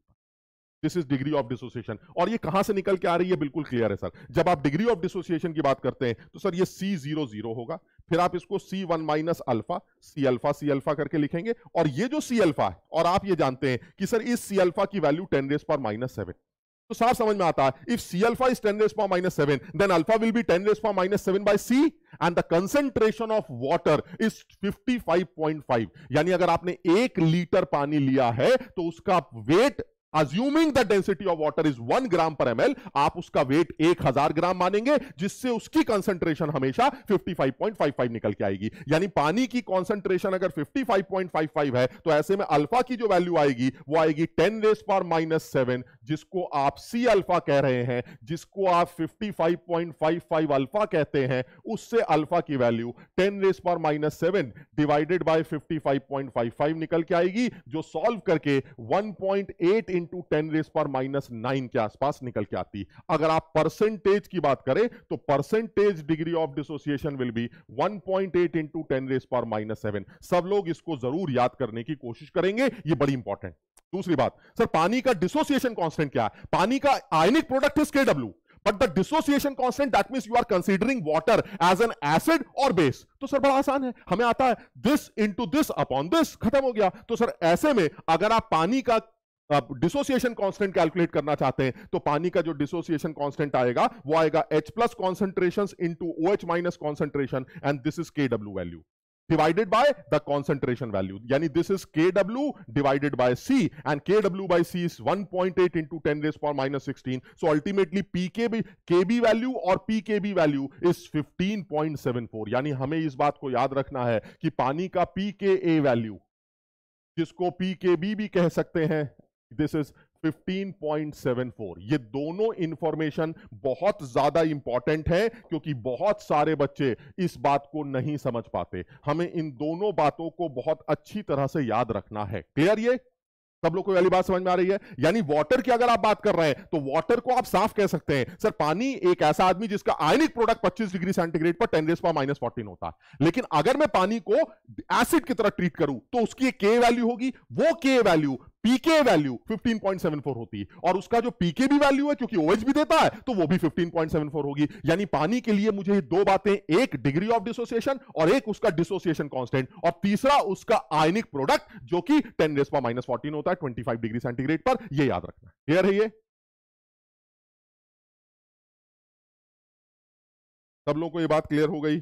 this is degree of dissociation और ये कहाँ से निकल के आ रही है? बिल्कुल क्लियर है सर जब आप डिग्री ऑफ़ डिसोसिएशन की बात करते हैं तो सर ये सी ज़ीरो ज़ीरो होगा। फिर आप इसको C one minus alpha C alpha C alpha करके लिखेंगे। और ये जो सी अल्फ़ा है, और आप ये जानते हैं कि सर इस सी अल्फ़ा की वैल्यू टेन रेस पर माइनस सेवन तो साफ़ समझ में आता है if C alpha is ten raise पर minus seven then alpha will be ten raise पर minus seven by C and the concentration of water is 55.5 यानी अगर आपने एक लीटर पानी लिया है तो उसका weight assuming the density of water is one gram पर एमएल आप उसका वेट एक हज़ार ग्राम मानेंगे, जिससे उसकी कंसंट्रेशन हमेशा 55.55 निकल के आएगी। यानी पानी की कंसंट्रेशन अगर 55.55 है तो ऐसे में अल्फ़ा की जो वैल्यू आएगी, वो आएगी 10 रेस पर माइनस सेवन जिसको आप सी अल्फ़ा कह रहे हैं, जिसको आप 55.55 अल्फ़ा कहते हैं, उससे अल्फ़ा की वैल्यू 10 रेस पर माइनस सेवन डिवाइडेड बाय 55.55 निकल के आएगी, जो सॉल्व करके 1.8 इंटू टेन रेस पर माइनस नाइन के आसपास निकल के आती। अगर आप परसेंटेज की बात करें तो percentage degree of dissociation will be 1.8 point eight into ten raise पर माइनस सेवन सब लोग इसको ज़रूर याद करने की कोशिश करेंगे, ये बड़ी इंपॉर्टेंट दूसरी बात, सर, पानी का डिसोसिएशन कांस्टेंट क्या है? पानी का ionic product is K W but the dissociation constant, that means you are considering water as an acid or base तो सर, बड़ा आसान है, हमें आता है, this into this upon this, खत्म हो गया। तो सर, ऐसे में अगर आप पानी का आप डिसोसिएशन कांस्टेंट कैलकुलेट करना चाहते हैं तो पानी का जो डिसोसिएशन कांस्टेंट आएगा, वो आएगा H plus concentration into O H minus concentration and this is K W value divided by the concentration value यानी this is K W divided by C and K W by C is one point eight into ten raise पॉर minus sixteen so ultimately P K B K B value और P K B value is fifteen point seven four यानी हमें इस बात को याद रखना है कि पानी का पी के ए वैल्यू जिसको पी के बी भी कह सकते हैं दिस इज़ 15.74 ये दोनों इंफॉर्मेशन बहुत ज़्यादा इंपॉर्टेंट है, क्योंकि बहुत सारे बच्चे इस बात को नहीं समझ पाते। हमें इन दोनों बातों को बहुत अच्छी तरह से याद रखना है। क्लियर ये? सब लोग को वाली बात समझ में आ रही है? यानी वाटर की अगर आप बात कर रहे हैं तो वाटर को आप साफ़ कह सकते हैं। सर, पानी एक ऐसा आदमी जिसका आयनिक प्रोडक्ट 25 डिग्री सेंटीग्रेड पर टेन रेस पर माइनस फोर्टीन होता है। लेकिन अगर मैं पानी को एसिड की तरह ट्रीट करूँ तो उसकी के वैल्यू होगी, वो के वैल्यू पीके वैल्यू 15.74 होती है। और उसका जो पीके भी वैल्यू है, क्योंकि ओएच भी देता है तो वो भी 15.74 होगी। यानी पानी के लिए मुझे दो बातें, एक डिग्री ऑफ़ डिसोसिएशन और एक उसका डिसोसिएशन कांस्टेंट और तीसरा उसका आयनिक प्रोडक्ट जो कि 10 रेस पर माइनस फोर्टीन होता है 25 डिग्री सेंटीग्रेड पर, ये याद रखना क्लियर है ये? सब लोगों को ये बात क्लियर हो गई?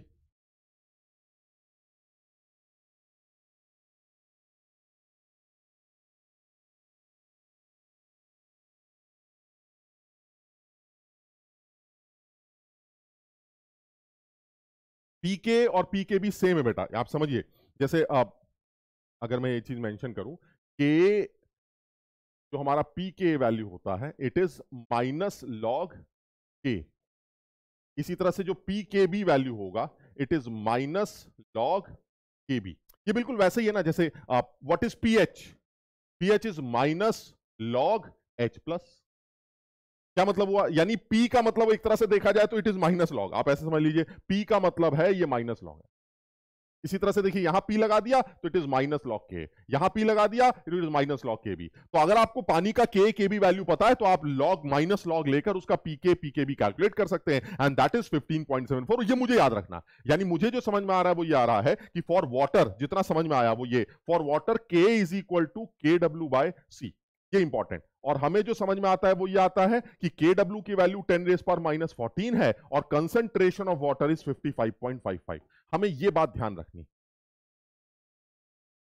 पीके और पीके भी सेम है बेटा, आप समझिए। जैसे आप अगर मैं ये चीज़ मेंशन करूँ के जो हमारा पी के वैल्यू होता है इट इज़ माइनस लॉग के इसी तरह से जो पी के बी वैल्यू होगा it is minus log K B ये बिल्कुल वैसे ही है ना, जैसे what is P H P H is minus log H plus क्या मतलब हुआ? यानी P का मतलब एक तरह से देखा जाए तो इट इज़ माइनस लॉग आप ऐसे समझ लीजिए, P का मतलब है ये माइनस लॉग है। इसी तरह से देखिए, यहाँ P लगा दिया तो इट इज़ माइनस लॉग के यहाँ P लगा दिया इट इज़ माइनस लॉग के भी तो अगर आपको पानी का के के भी वैल्यू पता है तो आप लॉग माइनस लॉग लेकर उसका पी के पी के भी कैलकुलेट कर सकते हैं। एंड दैट इज़ 15.74 ये मुझे याद रखना। यानी मुझे जो समझ में आ रहा है, वो ये आ रहा है कि फॉर वाटर जितना समझ में आया वो ये for water K is equal to K W by C ये इंपॉर्टेंट और हमें जो समझ में आता है वो ये आता है कि के डब्ल्यू की वैल्यू टेन रेस पर माइनस फोर्टीन है और कंसेंट्रेशन ऑफ़ वाटर इज़ 55.55 हमें ये बात ध्यान रखनी।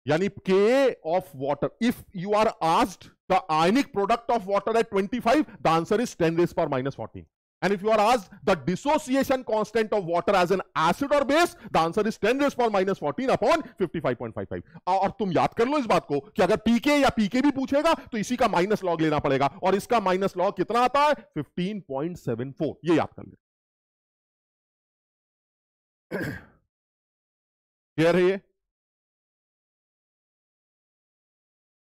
यानी K of water if you are asked the ionic product of water at 25 the answer is ten raise पर minus fourteen And if you are asked the dissociation constant of water as an acid or base, the answer is 10 raised power minus 14 upon 55.55. और तुम याद कर लो इस बात को कि अगर पीके या पीके भी पूछेगा तो इसी का माइनस लॉग लेना पड़ेगा और इसका माइनस लॉग कितना आता है 15.74 ये याद कर ले क्लियर है ये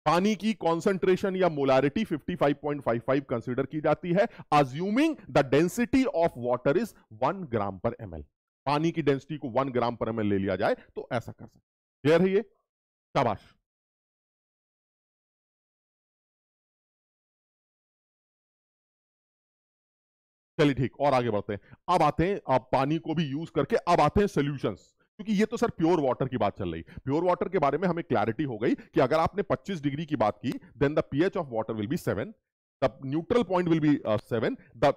पानी की कॉन्सेंट्रेशन या मोलारिटी 55.55 कंसीडर की जाती है। Assuming the density of water is one gram पर एमएल पानी की डेंसिटी को वन ग्राम पर एमएल ले लिया जाए तो ऐसा कर सकते क्लियर है ये? शाबाश। चलिए ठीक, और आगे बढ़ते हैं। अब आते हैं आप पानी को भी यूज़ करके अब आते हैं सोल्यूशंस क्योंकि ये तो सर प्योर वाटर की बात चल रही प्योर वाटर के बारे में हमें क्लैरिटी हो गई कि अगर आपने 25 डिग्री की बात की then the pH of water will be seven the neutral point will be seven the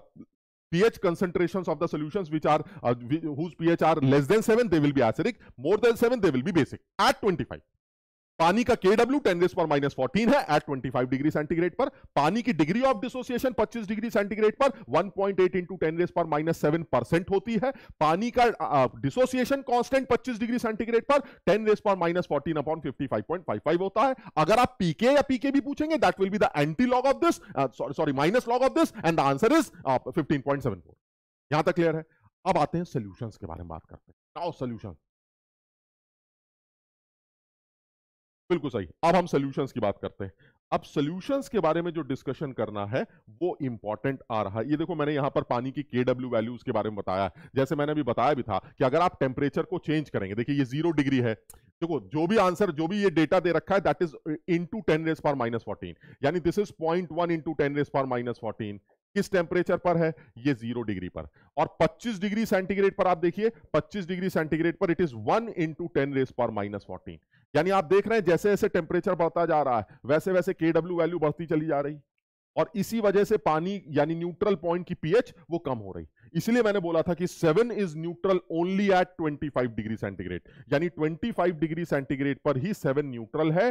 pH concentrations of the solutions which are uh, whose pH are less than 7 they will be acidic more than 7 they will be basic at 25 पानी का केडब्ल्यू टेन रेस पर माइनस फोर्टीन है एट 25 डिग्री सेंटीग्रेड पर। पानी की degree of dissociation 25 degree centigrade पर 1.8 point eight into ten raise पर माइनस सेवन परसेंट होती है। पानी का डिसोसिएशन कांस्टेंट 25 डिग्री सेंटीग्रेड पर टेन रेस पर minus fourteen upon fifty five point five five होता है। अगर आप पीके या पीके भी पूछेंगे that will be the anti log of this sorry minus log of this and the answer is fifteen point seven four यहाँ तक क्लियर है? अब आते हैं सोल्यूशन के बारे में बात करते हैं। नाउ सोल्यूशन बिल्कुल सही। अब हम सोल्यूशंस की बात करते हैं। अब सोल्यूशंस के बारे में जो डिस्कशन करना है, वो इंपॉर्टेंट आ रहा है। ये देखो, मैंने यहाँ पर पानी की के डब्ल्यू वैल्यूज़ के बारे में बताया। जैसे मैंने अभी बताया भी था कि अगर आप टेम्परेचर को चेंज करेंगे, देखिए ये ज़ीरो डिग्री है। देखो, जो भी आंसर जो भी ये डेटा दे रखा है that is into ten raise पर माइनस फोर्टीन यानी this is point one into ten raise पर माइनस फोर्टीन किस टेम्परेचर पर है? ये ज़ीरो डिग्री पर। और 25 डिग्री सेंटीग्रेड पर आप देखिए 25 डिग्री सेंटीग्रेड पर it is one into ten raise पर माइनस फोर्टीन यानी आप देख रहे हैं, जैसे जैसे टेम्परेचर बढ़ता जा रहा है, वैसे वैसे के डब्ल्यू वैल्यू बढ़ती चली जा रही। और इसी वजह से पानी, यानी न्यूट्रल पॉइंट की पीएच वो कम हो रही। इसलिए मैंने बोला था कि seven is neutral only at 25 degree centigrade यानी 25 डिग्री सेंटीग्रेड पर ही सेवन न्यूट्रल है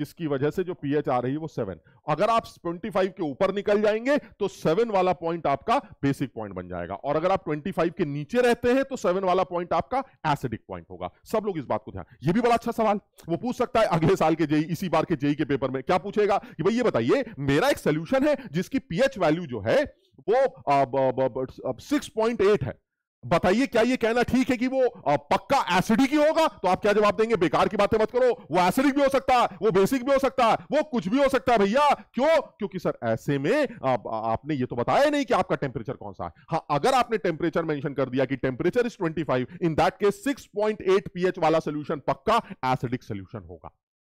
जिसकी वजह से जो पीएच आ रही है वो सेवन अगर आप 25 के ऊपर निकल जाएँगे तो सेवन वाला पॉइंट आपका बेसिक पॉइंट बन जाएगा। और अगर आप 25 के नीचे रहते हैं तो सेवन वाला पॉइंट आपका एसिडिक पॉइंट होगा। सब लोग इस बात को ध्यान ये भी बड़ा अच्छा सवाल। वो पूछ सकता है अगले साल के जेई इसी बार के जेई के पेपर में। क्या पूछेगा? कि भाई ये बताइए, मेरा एक सोल्यूशन है जिसकी पीएच वैल्यू जो है, वो सिक्स पॉइंट एट है। बताइए क्या ये कहना ठीक है कि वो पक्का एसिडिक ही होगा? तो आप क्या जवाब देंगे? बेकार की बातें मत करो। वो एसिडिक भी हो सकता है वो बेसिक भी हो सकता है वो कुछ भी हो सकता है भैया। क्यों? क्योंकि सर ऐसे में आप, आपने ये तो बताया नहीं कि आपका टेम्परेचर कौन सा है। हाँ अगर आपने टेम्परेचर मेंशन कर दिया कि temperature is 25 in that case 6.8 pH वाला सोल्यूशन पक्का एसिडिक सोल्यूशन होगा।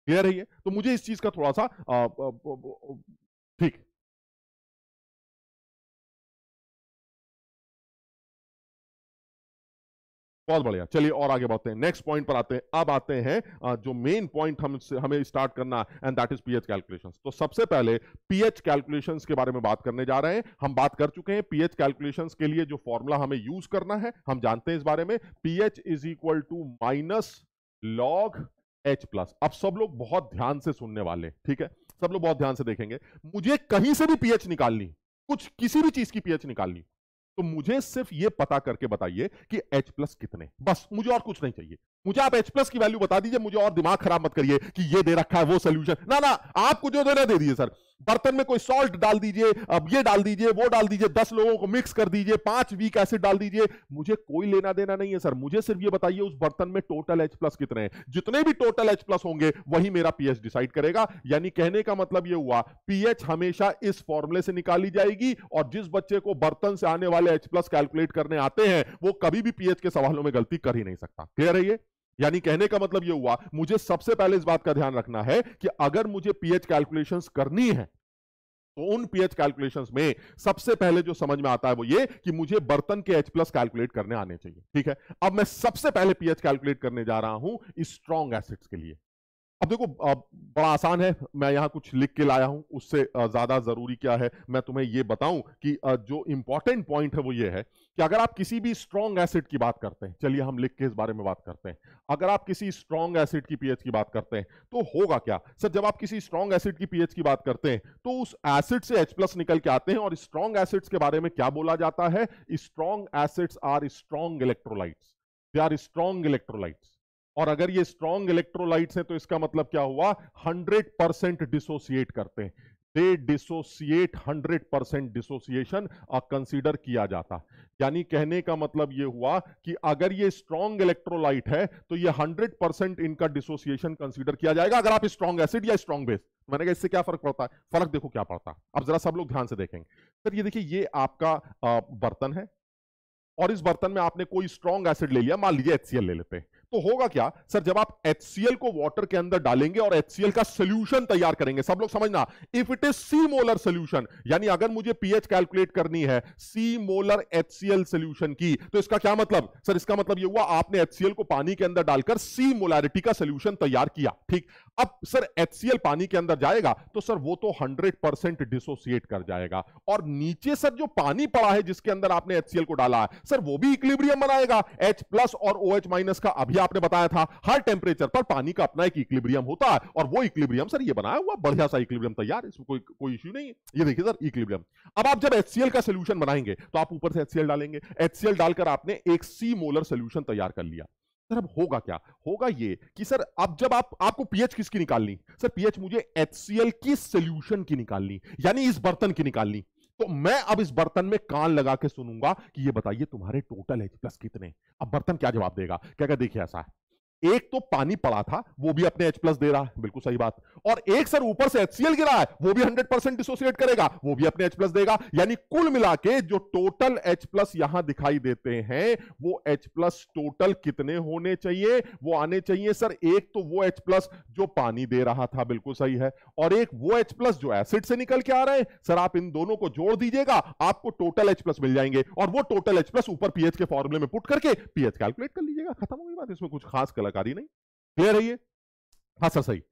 क्लियर है तो मुझे इस चीज़ का थोड़ा सा ठीक। बहुत बढ़िया। चलिए और आगे बढ़ते हैं। नेक्स्ट पॉइंट पर आते हैं। अब आते हैं जो मेन पॉइंट हम हमें स्टार्ट करना and that is pH calculations तो सबसे पहले पीएच कैलकुलेशंस के बारे में बात करने जा रहे हैं। हम बात कर चुके हैं पीएच कैलकुलेशंस के लिए जो फॉर्मूला हमें यूज़ करना है। हम जानते हैं इस बारे में। PH is equal to minus log H plus अब सब लोग बहुत ध्यान से सुनने वाले ठीक है? सब लोग बहुत ध्यान से देखेंगे। मुझे कहीं से भी पीएच निकालनी, कुछ किसी भी चीज़ की पीएच निकालनी तो मुझे सिर्फ़ ये पता करके बताइए कि H प्लस कितने बस, मुझे और कुछ नहीं चाहिए। मुझे आप H प्लस की वैल्यू बता दीजिए, मुझे और दिमाग खराब मत करिए कि ये दे रखा है वो सोल्यूशन ना ना, आपको जो देना दे दीजिए सर बर्तन में कोई सॉल्ट डाल दीजिए, अब ये डाल दीजिए, वो डाल दीजिए, दस लोगों को मिक्स कर दीजिए, पाँच वीक एसिड डाल दीजिए। मुझे कोई लेना देना नहीं है सर मुझे सिर्फ़ ये बताइए, उस बर्तन में टोटल एच प्लस कितने हैं? जितने भी टोटल एच प्लस होंगे, वही मेरा पीएच डिसाइड करेगा। यानी कहने का मतलब ये हुआ पीएच हमेशा इस फॉर्मूले से निकाली जाएगी और जिस बच्चे को बर्तन से आने वाले एच प्लस कैलकुलेट करने आते हैं, वो कभी भी पीएच के सवालों में गलती कर ही नहीं सकता। क्लियर है ये? यानी कहने का मतलब यह हुआ, मुझे सबसे पहले इस बात का ध्यान रखना है कि अगर मुझे पीएच कैलकुलेशन करनी है तो उन पीएच कैलकुलेशन में सबसे पहले जो समझ में आता है वो ये कि मुझे बर्तन के एच प्लस कैलकुलेट करने आने चाहिए, ठीक है? अब मैं सबसे पहले पीएच कैलकुलेट करने जा रहा हूँ स्ट्रॉन्ग एसिड्स के लिए। अब देखो बड़ा आसान है। मैं यहाँ कुछ लिख के लाया हूँ। उससे ज़्यादा ज़रूरी क्या है? मैं तुम्हें यह बताऊँ कि जो इंपॉर्टेंट पॉइंट है वो ये है कि अगर आप किसी भी स्ट्रॉन्ग एसिड की बात करते हैं, चलिए हम लिख के इस बारे में बात करते हैं। अगर आप किसी स्ट्रॉन्ग एसिड की पीएच की बात करते हैं तो होगा क्या? सर, जब आप किसी स्ट्रॉन्ग एसिड की पीएच की बात करते हैं तो उस एसिड से एच प्लस निकल के आते हैं और स्ट्रॉन्ग एसिड्स के बारे में क्या बोला जाता है? Strong acids are strong electrolytes they are strong electrolytes और अगर ये स्ट्रॉन्ग इलेक्ट्रोलाइट्स हैं तो इसका मतलब क्या हुआ? 100 परसेंट डिसोसिएट करते हैं। They dissociate 100 percent dissociation consider किया जाता। यानी कहने का मतलब ये हुआ कि अगर ये स्ट्रॉन्ग इलेक्ट्रोलाइट है तो ये 100 परसेंट इनका डिसोसिएशन कंसीडर किया जाएगा। अगर आप स्ट्रॉन्ग एसिड या स्ट्रॉन्ग बेस मैंने कहा, इससे क्या फ़र्क पड़ता है? फ़र्क देखो क्या पड़ता है। अब जरा सब लोग ध्यान से देखेंगे। सर, ये देखिए, ये आपका बर्तन है। और इस बर्तन में आपने कोई स्ट्रॉन्ग एसिड ले लिया, मान लीजिए एचसीएल ले लेते हैं। तो होगा क्या? सर, जब आप HCl को वाटर के अंदर डालेंगे और HCl का सोल्यूशन तैयार करेंगे, सब लोग समझना। If it is C molar solution यानी अगर मुझे पीएच कैलकुलेट करनी है सी मोलर HCl सोल्यूशन की तो इसका क्या मतलब? सर, इसका मतलब यह हुआ, आपने HCl को पानी के अंदर डालकर सी मोलारिटी का सोल्यूशन तैयार किया, ठीक? अब सर HCl पानी के अंदर जाएगा तो सर, वो तो 100 परसेंट डिसोसिएट कर जाएगा। और नीचे सर, जो पानी पड़ा है जिसके अंदर आपने HCl को डाला है, सर, वो भी इक्विलिब्रियम बनाएगा। H प्लस और OH माइनस का अभी आपने बताया था, हर टेम्परेचर पर पानी का अपना एक इक्विलिब्रियम होता है। और वो इक्विलिब्रियम सर, ये बनाया हुआ, बढ़िया सा इक्विलिब्रियम तैयार इसमें कोई कोई इश्यू नहीं है। ये देखिए, सर इक्विलिब्रियम अब आप जब HCl का सोल्यूशन बनाएँगे तो आप ऊपर से HCl डालेंगे। HCl डालकर आपने एक सी मोलर सोल्यूशन तैयार कर लिया। सर, अब होगा क्या? होगा ये कि, सर, अब जब आप, आपको पीएच किसकी निकालनी? सर पीएच मुझे HCl की सोल्यूशन की निकालनी? यानी इस बर्तन की निकालनी। तो मैं अब इस बर्तन में कान लगा के सुनूँगा कि ये बताइए तुम्हारे टोटल एच प्लस कितने अब बर्तन क्या जवाब देगा? क्या क्या देखिए ऐसा है। एक तो पानी पड़ा था, वो भी अपने H प्लस दे रहा है। बिल्कुल सही बात। और एक सर ऊपर से HCl गिरा है, वो भी 100 परसेंट डिसोसिएट करेगा, वो भी अपने H प्लस देगा। यानी कुल मिला के जो टोटल H प्लस यहाँ दिखाई देते हैं, वो H प्लस टोटल कितने होने चाहिए? वो आने चाहिए सर, एक तो वो H प्लस जो पानी दे रहा था, बिल्कुल सही है। और एक वो H प्लस जो एसिड से निकल के आ रहे हैं, सर आप इन दोनों को जोड़ दीजिएगा, आपको टोटल H प्लस मिल जाएँगे। और वो टोटल H प्लस ऊपर पीएच के फॉर्मुले में पुट करके पीएच कैलकुलेट कर लीजिएगा। खत्म हो गई बात, इसमें कुछ खास कलाकारी नहीं। क्लियर है ये हाँ सर, सही।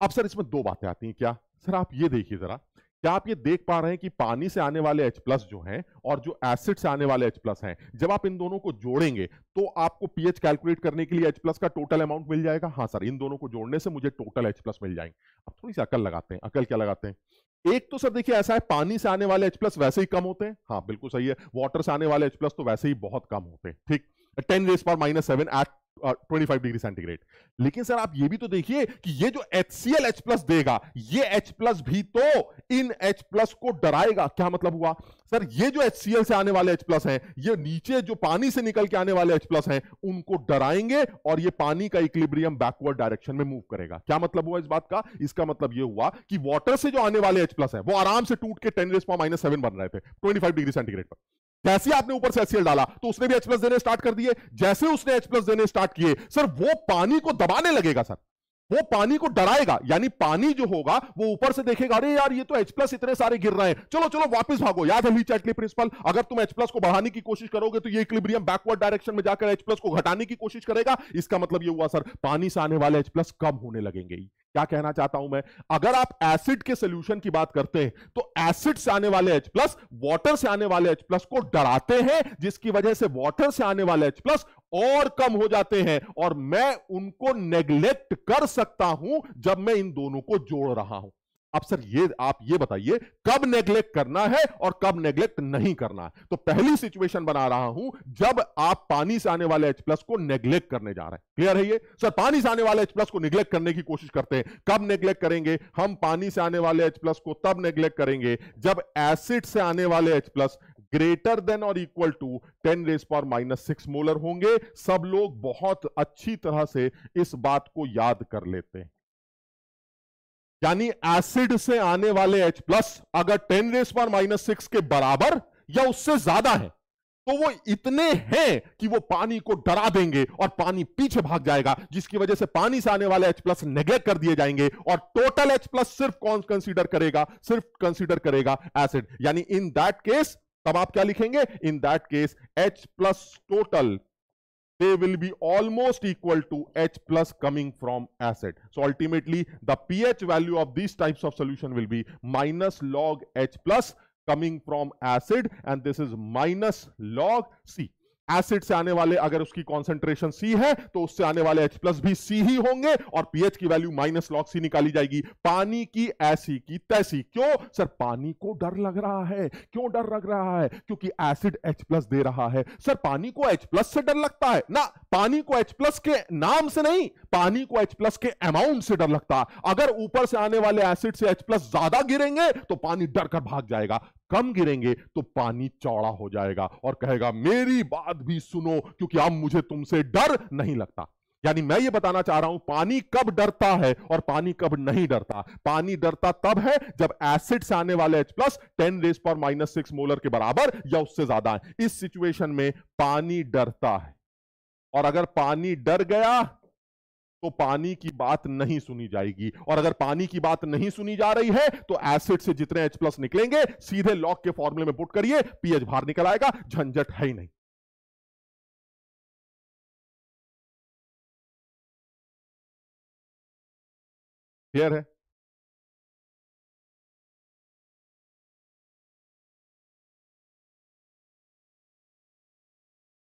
अब सर इसमें दो बातें आती हैं, क्या? सर आप ये देखिए जरा, क्या आप ये देख पा रहे हैं कि पानी से आने वाले H जो हैं और जो एसिड से आने वाले H हैं, जब आप इन दोनों को जोड़ेंगे तो आपको पीएच कैलकुलेट करने के लिए H का टोटल अमाउंट मिल जाएगा? हाँ सर, इन दोनों को जोड़ने से मुझे टोटल H मिल जाएँगे। अब थोड़ी सी अकल लगाते हैं, अकल क्या लगाते हैं? एक तो सर देखिए, ऐसा है, पानी से आने वाले प्लस वैसे ही कम होते हैं। हाँ बिल्कुल सही है वाटर से आने वाले प्लस तो वैसे ही बहुत कम होते हैं, ठीक? टेन रेस पर minus seven at twenty five degree centigrade लेकिन सर आप ये भी तो देखिए कि ये जो H C L H plus देगा, ये एच प्लस भी तो इन एच प्लस को डराएगा। क्या मतलब हुआ? सर ये जो एच सी एल से आने वाले एच प्लस हैं, ये नीचे जो पानी से निकल के आने वाले एच प्लस हैं, उनको डराएँगे और ये पानी का इक्लिब्रियम बैकवर्ड डायरेक्शन में मूव करेगा। क्या मतलब हुआ इस बात का? इसका मतलब ये हुआ कि वाटर से जो आने वाले एच प्लस है, वो आराम से टूट के टेन रेस माइनस सेवन बन रहे थे ट्वेंटी फाइव डिग्री सेंटीग्रेड पर। जैसे आपने ऊपर से एचसीएल डाला तो उसने भी एच प्लस देने स्टार्ट कर दिए। जैसे उसने एच प्लस देने स्टार्ट किए, सर, वो पानी को दबाने लगेगा, सर। वो पानी को डराएगा, यानी पानी जो होगा, वो ऊपर से देखेगा, अरे यार, ये तो एच प्लस इतने सारे गिर रहे हैं। चलो चलो, वापस भागो। याद है चैटली प्रिंसिपल? अगर तुम एच प्लस को बढ़ाने की कोशिश करोगे तो ये इक्विलिब्रियम बैकवर्ड डायरेक्शन में जाकर एच प्लस को घटाने की कोशिश करेगा। इसका मतलब ये हुआ, सर, पानी से आने वाले एच प्लस कम होने लगेंगे। क्या कहना चाहता हूँ मैं? अगर आप एसिड के सोल्यूशन की बात करते हैं तो एसिड से आने वाले H प्लस वॉटर से आने वाले H प्लस को डराते हैं, जिसकी वजह से वॉटर से आने वाले H प्लस और कम हो जाते हैं और मैं उनको नेग्लेक्ट कर सकता हूँ जब मैं इन दोनों को जोड़ रहा हूँ। अब सर, ये आप ये बताइए, कब नेग्लेक्ट करना है और कब नेग्लेक्ट नहीं करना है? तो पहली सिचुएशन बना रहा हूँ जब आप पानी से आने वाले H प्लस को नेग्लेक्ट करने जा रहे हैं। क्लियर है ये? सर, पानी से आने वाले H प्लस को निग्लेक्ट करने की कोशिश करते हैं। कब नेग्लेक्ट करेंगे? हम पानी से आने वाले H प्लस को तब नेग्लेक्ट करेंगे जब एसिड से आने वाले H प्लस ग्रेटर देन और इक्वल टू टेन रेस पर माइनस सिक्स मोलर होंगे। सब लोग बहुत अच्छी तरह से इस बात को याद कर लेते हैं। यानी एसिड से आने वाले H प्लस अगर टेन रेस पर माइनस सिक्स के बराबर या उससे ज़्यादा है तो वो इतने हैं कि वो पानी को डरा देंगे और पानी पीछे भाग जाएगा, जिसकी वजह से पानी से आने वाले H प्लस नेग्लेक्ट कर दिए जाएँगे और टोटल H प्लस सिर्फ़ कौन कंसीडर करेगा? सिर्फ़ कंसीडर करेगा एसिड यानी इन दैट केस तब आप क्या लिखेंगे in that case H plus total they will be almost equal to H plus coming from acid. So ultimately the pH value of these types of solution will be minus log H plus coming from acid and this is minus log C. Acid से आने वाले अगर उसकी कॉन्सेंट्रेशन सी है तो उससे आने वाले H प्लस भी सी ही होंगे और पीएच की वैल्यू माइनस लॉग सी निकाली जाएगी। पानी की ऐसी की तैसी। क्यों? सर, पानी को डर लग रहा है। क्यों डर लग रहा है? क्योंकि एसिड एच प्लस दे रहा है। सर, पानी को एच प्लस से डर लगता है। ना, पानी को एच प्लस के नाम से नहीं पानी को H प्लस के अमाउंट से डर लगता। अगर ऊपर से आने वाले एसिड से H प्लस ज़्यादा गिरेंगे तो पानी डर कर भाग जाएगा। कम गिरेंगे तो पानी चौड़ा हो जाएगा। और कहेगा, मेरी बात भी सुनो, क्योंकि अब मुझे तुमसे डर नहीं लगता। यानी मैं ये बताना चाह रहा हूँ, पानी कब डरता है और पानी कब नहीं डरता। पानी डरता तब है जब एसिड से आने वाले H प्लस टेन रेस पर माइनस सिक्स मोलर के बराबर या उससे ज़्यादा है। इस सिचुएशन में पानी डरता है। और अगर पानी डर गया तो पानी की बात नहीं सुनी जाएगी। और अगर पानी की बात नहीं सुनी जा रही है तो एसिड से जितने H प्लस निकलेंगे, सीधे लॉक के फॉर्मूले में पुट करिए पीएच बाहर निकल आएगा, झंझट है ही नहीं। क्लियर है?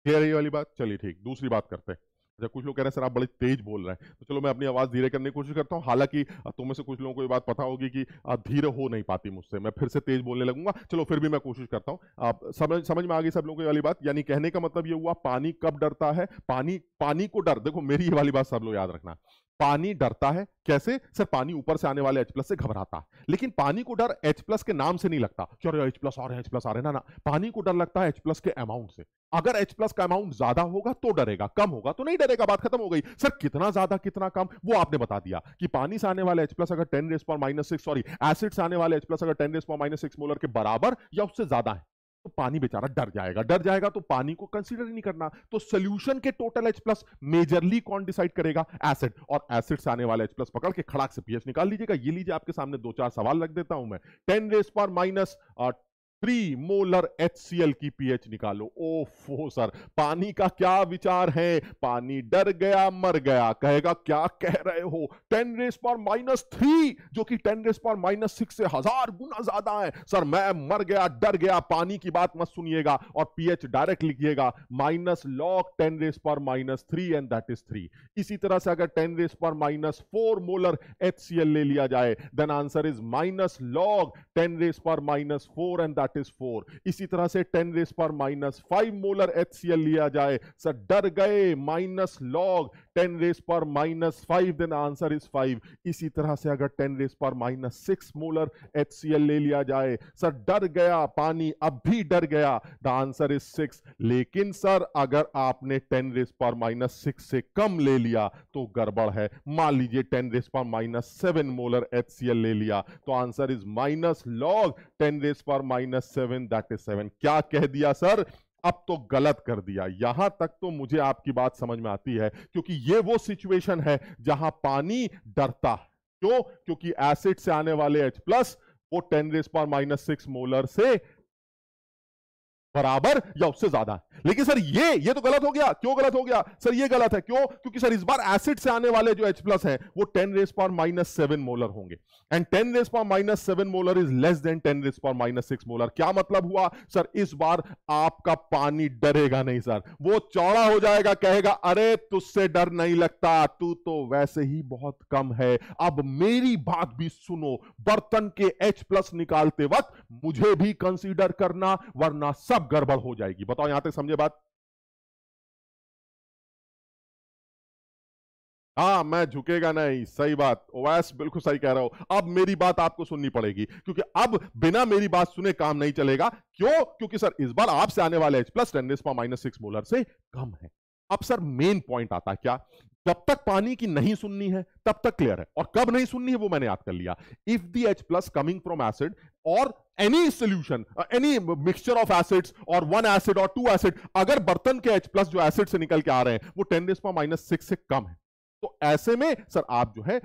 क्लियर है ये वाली बात? चलिए ठीक, दूसरी बात करते हैं। अच्छा कुछ लोग कह रहे हैं, सर, आप बड़े तेज बोल रहे हैं। तो चलो, मैं अपनी आवाज़ धीरे करने की कोशिश करता हूँ। हालाँकि तुम्हें से कुछ लोगों को ये बात पता होगी कि धीरे हो नहीं पाती मुझसे। मैं फिर से तेज बोलने लगूँगा। चलो, फिर भी मैं कोशिश करता हूँ। आप समझ समझ में आ गई सब लोगों की वाली बात? यानी कहने का मतलब ये हुआ, पानी कब डरता है? पानी पानी को डर। देखो, मेरी ये वाली बात सब लोग याद रखना। पानी डरता है। कैसे? सर पानी ऊपर से आने वाले H प्लस से घबराता है। लेकिन पानी को डर H प्लस के नाम से नहीं लगता। कि अरे H प्लस आ रहे H प्लस आ रहे ना ना, पानी को डर लगता है H प्लस के अमाउंट से। अगर H प्लस का अमाउंट ज़्यादा होगा तो डरेगा, कम होगा तो नहीं डरेगा। बात खत्म हो गई। सर, कितना ज़्यादा, कितना कम? वो आपने बता दिया कि पानी से आने वाले H प्लस अगर टेन रेस पर माइनस सिक्स सॉरी एसिड से आने वाले H प्लस अगर टेन रेस पर माइनस सिक्स मोलर के बराबर या उससे ज़्यादा है। तो पानी बेचारा डर जाएगा। डर जाएगा तो पानी को कंसिडर ही नहीं करना। तो सोल्यूशन के टोटल एच प्लस मेजरली कौन डिसाइड करेगा? एसिड और एसिड से आने वाला एच प्लस पकड़ के खड़ाक से पीएच निकाल लीजिएगा। ये लीजिए, आपके सामने दो चार सवाल रख देता हूँ मैं। टेन रेस पर माइनस थ्री मोलर एच की पीएच निकालो। ओफो सर, पानी का क्या विचार है? पानी डर गया, मर गया। कहेगा, क्या कह रहे हो? टेन रेस पर माइनस थ्री जो कि टेन रेस पर माइनस सिक्स से हज़ार गुना ज़्यादा है। सर, मैं मर गया, डर गया, पानी की बात मत सुनिएगा और पीएच डायरेक्ट लिखिएगा माइनस लॉग टेन रेस पर minus three and that is three इसी तरह से अगर टेन रेस पर माइनस फोर मोलर एच ले लिया जाए then answer is minus log ten raise पर minus four and that that is four इसी तरह से टेन रेस पर माइनस फाइव मोलर एच लिया जाए। सर, डर गए माइनस लॉग टेन रेस पर minus five then answer is five इसी तरह से अगर टेन रेस पर माइनस सिक्स मोलर एच ले लिया जाए, सर, डर गया, पानी अब भी डर गया द आंसर इज़ सिक्स लेकिन सर, अगर आपने टेन रेस पर माइनस सिक्स से कम ले लिया तो गड़बड़ है। मान लीजिए टेन रेस पर माइनस सेवन मोलर एच ले लिया तो answer is minus log ten raise पर minus seven that is seven क्या कह दिया सर अब तो गलत कर दिया। यहाँ तक तो मुझे आपकी बात समझ में आती है, क्योंकि ये वो सिचुएशन है जहाँ पानी डरता है। क्यों? क्योंकि एसिड से आने वाले एच प्लस वो टेन रेस पर माइनस सिक्स मोलर से बराबर या उससे ज़्यादा लेकिन सर, ये ये तो गलत हो गया। क्यों गलत हो गया? सर, ये गलत है। क्यों? क्योंकि सर, इस बार एसिड से आने वाले जो H है, वो टेन रेस पर माइनस सेवन मोलर होंगे। एंड टेन रेस पर minus seven molar is less than ten raise पर माइनस सिक्स मोलर क्या मतलब हुआ? सर, इस बार आपका पानी डरेगा नहीं, सर। वो चौड़ा हो जाएगा, कहेगा, अरे, तुझसे डर नहीं लगता। तू तो वैसे ही बहुत कम है। अब मेरी बात भी सुनो। बर्तन के एच निकालते वक्त मुझे भी कंसीडर करना, वरना सब गड़बड़ हो जाएगी। बताओ यहाँ तक समझे बात? हाँ मैं झुकेगा नहीं, सही बात। ओवैस बिल्कुल सही कह रहा हूँ। अब मेरी बात आपको सुननी पड़ेगी, क्योंकि अब बिना मेरी बात सुने काम नहीं चलेगा। क्यों? क्योंकि सर, इस बार आपसे आने वाले H plus ten minus six molar से कम है। अब सर मेन पॉइंट आता है क्या? जब तक पानी की नहीं सुननी है, तब तक क्लियर है। और कब नहीं सुननी है, वो मैंने याद कर लिया। If the H plus coming from acid और any solution any mixture of acids और वन एसिड और टू एसिड अगर बर्तन के एच प्लस जो एसिड से निकल के आ रहे हैं, वो टेन डेज़ पर माइनस सिक्स से कम है। तो ऐसे में सर आप जो है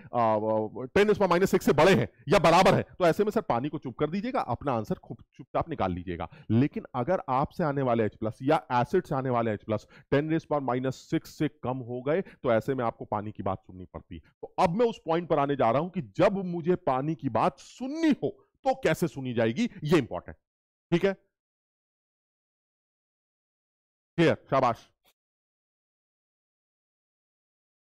टेन स्पा माइनस सिक्स से बड़े हैं या बराबर है तो ऐसे में सर पानी को चुप कर दीजिएगा, अपना आंसर खूब चुपचाप निकाल लीजिएगा। लेकिन अगर आपसे आने वाले एच प्लस या एसिड से आने वाले एच प्लस टेन रेस पर माइनस सिक्स से कम हो गए तो ऐसे में आपको पानी की बात सुननी पड़ती। है तो अब मैं उस पॉइंट पर आने जा रहा हूँ कि जब मुझे पानी की बात सुननी हो तो कैसे सुनी जाएगी, ये इंपॉर्टेंट ठीक है? क्लियर शाबाश।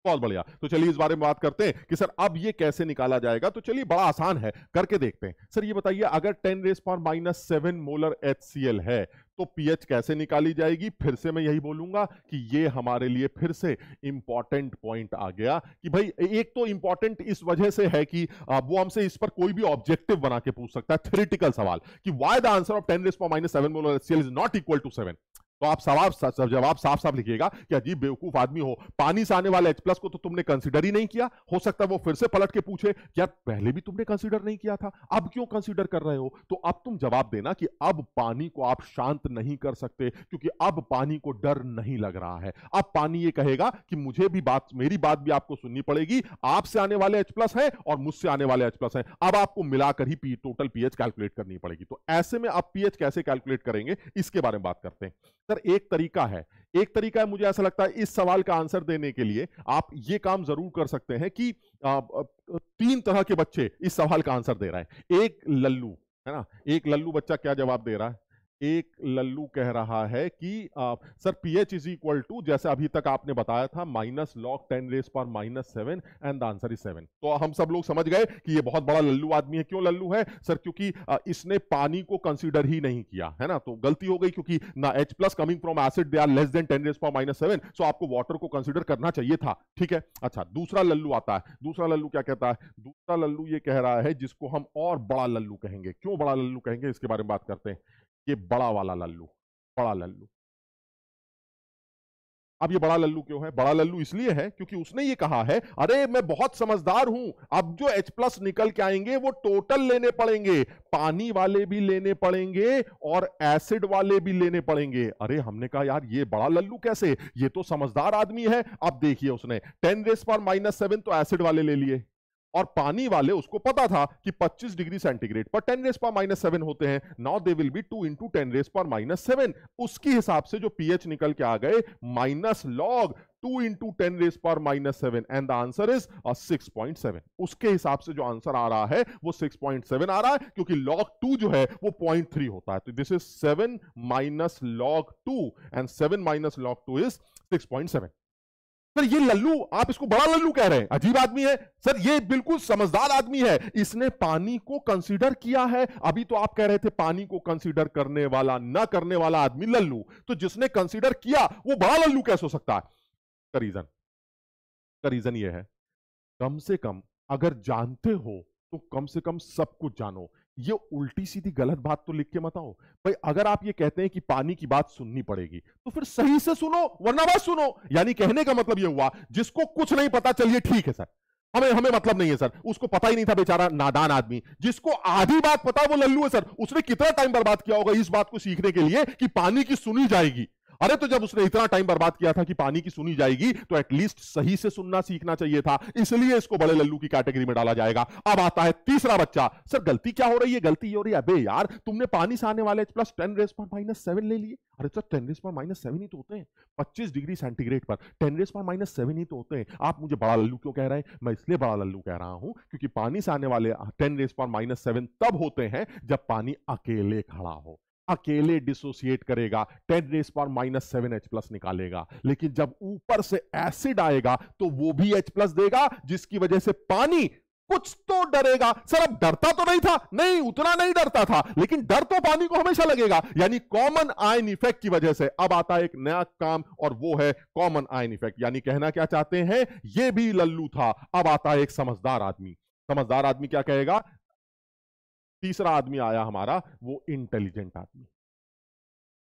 बहुत बढ़िया। तो चलिए इस बारे में बात करते हैं कि सर अब ये कैसे निकाला जाएगा? तो चलिए बड़ा आसान है, करके देखते हैं। सर ये बताइए, अगर टेन रेस पर माइनस सेवन मोलर एचसीएल है तो पीएच कैसे निकाली जाएगी? फिर से मैं यही बोलूँगा कि ये हमारे लिए फिर से इंपॉर्टेंट पॉइंट आ गया कि भाई, एक तो इंपॉर्टेंट इस वजह से है कि वो हमसे इस पर कोई भी ऑब्जेक्टिव बना के पूछ सकता है थ्योरेटिकल सवाल कि why the answer of ten raise पर minus seven molar H is not equal to seven तो आप सवाब जवाब साफ़ साफ़ लिखिएगा कि अजीब बेवकूफ़ आदमी हो, पानी से आने वाले एच प्लस को तो तुमने कंसिडर ही नहीं किया। हो सकता है वो फिर से पलट के पूछे, क्या पहले भी तुमने कंसिडर नहीं किया था? अब क्यों कंसिडर कर रहे हो? तो अब तुम जवाब देना कि अब पानी को आप शांत नहीं कर सकते, क्योंकि अब पानी को डर नहीं लग रहा है। अब पानी ये कहेगा कि मुझे भी बात, मेरी बात भी आपको सुननी पड़ेगी। आपसे आने वाले एच प्लस है और मुझसे आने वाले एच प्लस है। अब आपको मिलाकर ही टोटल पीएच कैलकुलेट करनी पड़ेगी। तो ऐसे में आप पीएच कैसे कैलकुलेट करेंगे? इसके बारे में बात करते हैं। सर, एक तरीका है। एक तरीका है मुझे ऐसा लगता है इस सवाल का आंसर देने के लिए आप ये काम ज़रूर कर सकते हैं कि तीन तरह के बच्चे इस सवाल का आंसर दे रहे हैं। एक लल्लू, है ना? एक लल्लू बच्चा क्या जवाब दे रहा है? एक लल्लू कह रहा है कि आ, sir P H is equal to जैसे अभी तक आपने बताया था माइनस लॉग टेन रेस पर minus seven and the answer is seven. तो हम सब लोग समझ गए कि ये बहुत बड़ा लल्लू आदमी है। क्यों लल्लू है? सर क्योंकि आ, इसने पानी को कंसीडर ही नहीं किया है ना? तो गलती हो गई क्योंकि ना H plus coming from acid they are less than ten raise पर माइनस सेवन सो आपको वाटर को कंसिडर करना चाहिए था ठीक है? अच्छा दूसरा लल्लू आता है। दूसरा लल्लू क्या कहता है? दूसरा लल्लू ये कह रहा है जिसको हम और बड़ा लल्लू कहेंगे। क्यों बड़ा लल्लू कहेंगे? इसके बारे में बात करते हैं। ये बड़ा वाला लल्लू, बड़ा लल्लू। अब ये बड़ा लल्लू क्यों है? बड़ा लल्लू इसलिए है क्योंकि उसने ये कहा है, अरे, मैं बहुत समझदार हूँ, अब जो H प्लस निकल के आएँगे, वो टोटल लेने पड़ेंगे, पानी वाले भी लेने पड़ेंगे और एसिड वाले भी लेने पड़ेंगे। अरे, हमने कहा, यार, ये बड़ा लल्लू कैसे? ये तो समझदार आदमी है। अब देखिए उसने टेन रेस पर माइनस सेवन तो एसिड वाले ले लिए। और पानी वाले, उसको पता था कि 25 डिग्री सेंटीग्रेड पर 10 रेस पर माइनस सेवन होते हैं। Now they will be two into ten raise पर माइनस सेवन उसके हिसाब से जो पीएच निकल के आ गए minus log two into ten raise पर minus seven and the answer is six point seven उसके हिसाब से जो आंसर आ रहा है, वो सिक्स पॉइंट सेवन आ रहा है, क्योंकि लॉग टू जो है, वो पॉइंट थ्री होता है। तो this is seven minus log two and seven minus log two is six point seven sir ये लल्लू, आप इसको बड़ा लल्लू कह रहे हैं। अजीब आदमी है। सर, ये बिल्कुल समझदार आदमी है। इसने पानी को कंसीडर किया है। अभी तो आप कह रहे थे पानी को कंसीडर करने वाला, ना करने वाला आदमी लल्लू। तो जिसने कंसीडर किया, वो बड़ा लल्लू कैसे हो सकता है? रीजन रीजन ये है। कम से कम, अगर जानते हो तो कम से कम सब कुछ जानो। ये उल्टी सीधी गलत बात तो लिख के मत आओ। भाई, अगर आप ये कहते हैं कि पानी की बात सुननी पड़ेगी तो फिर सही से सुनो, वरना बात सुनो। यानी कहने का मतलब ये हुआ, जिसको कुछ नहीं पता, चलिए ठीक है, सर। हमें हमें मतलब नहीं है, सर। उसको पता ही नहीं था, बेचारा नादान आदमी। जिसको आधी बात पता, वो लल्लू है, सर। उसने कितना टाइम बर्बाद किया होगा इस बात को सीखने के लिए कि पानी की सुनी जाएगी। अरे तो जब उसने इतना टाइम बर्बाद किया था कि पानी की सुनी जाएगी तो एटलीस्ट सही से सुनना सीखना चाहिए था। इसलिए इसको बड़े लल्लू की कैटेगरी में डाला जाएगा। अब आता है तीसरा बच्चा। सर, गलती क्या हो रही है? गलती हो रही है? अबे यार, तुमने पानी से आने वाले प्लस टेन रेस पर माइनस सेवन ले लिए। अरे सर टेन रेस पर माइनस सेवन ही तो होते हैं। पच्चीस डिग्री सेंटीग्रेड पर। टेन रेस पर माइनस सेवन ही तो होते हैं। आप मुझे बड़ा लल्लू क्यों कह रहे हैं? मैं इसलिए बड़ा लल्लू कह रहा हूँ, क्योंकि पानी से आने वाले टेन रेस पर माइनस सेवन तब होते हैं जब पानी अकेले खड़ा हो। अकेले डिसोसिएट करेगा टेन रेस पर माइनस सेवन एच प्लस निकालेगा। लेकिन जब ऊपर से एसिड आएगा तो वो भी एच प्लस देगा, जिसकी वजह से पानी कुछ तो डरेगा। सर, अब डरता तो नहीं था? नहीं, उतना नहीं डरता था। लेकिन डर तो पानी को हमेशा लगेगा। यानी कॉमन आयन इफ़ेक्ट की वजह से अब आता है एक नया काम, और वो है कॉमन आयन इफ़ेक्ट यानी कहना क्या चाहते हैं? ये भी लल्लू था। अब आता है एक समझदार आदमी। समझदार आदमी क्या कहेगा? तीसरा आदमी आया हमारा, वो इंटेलिजेंट आदमी।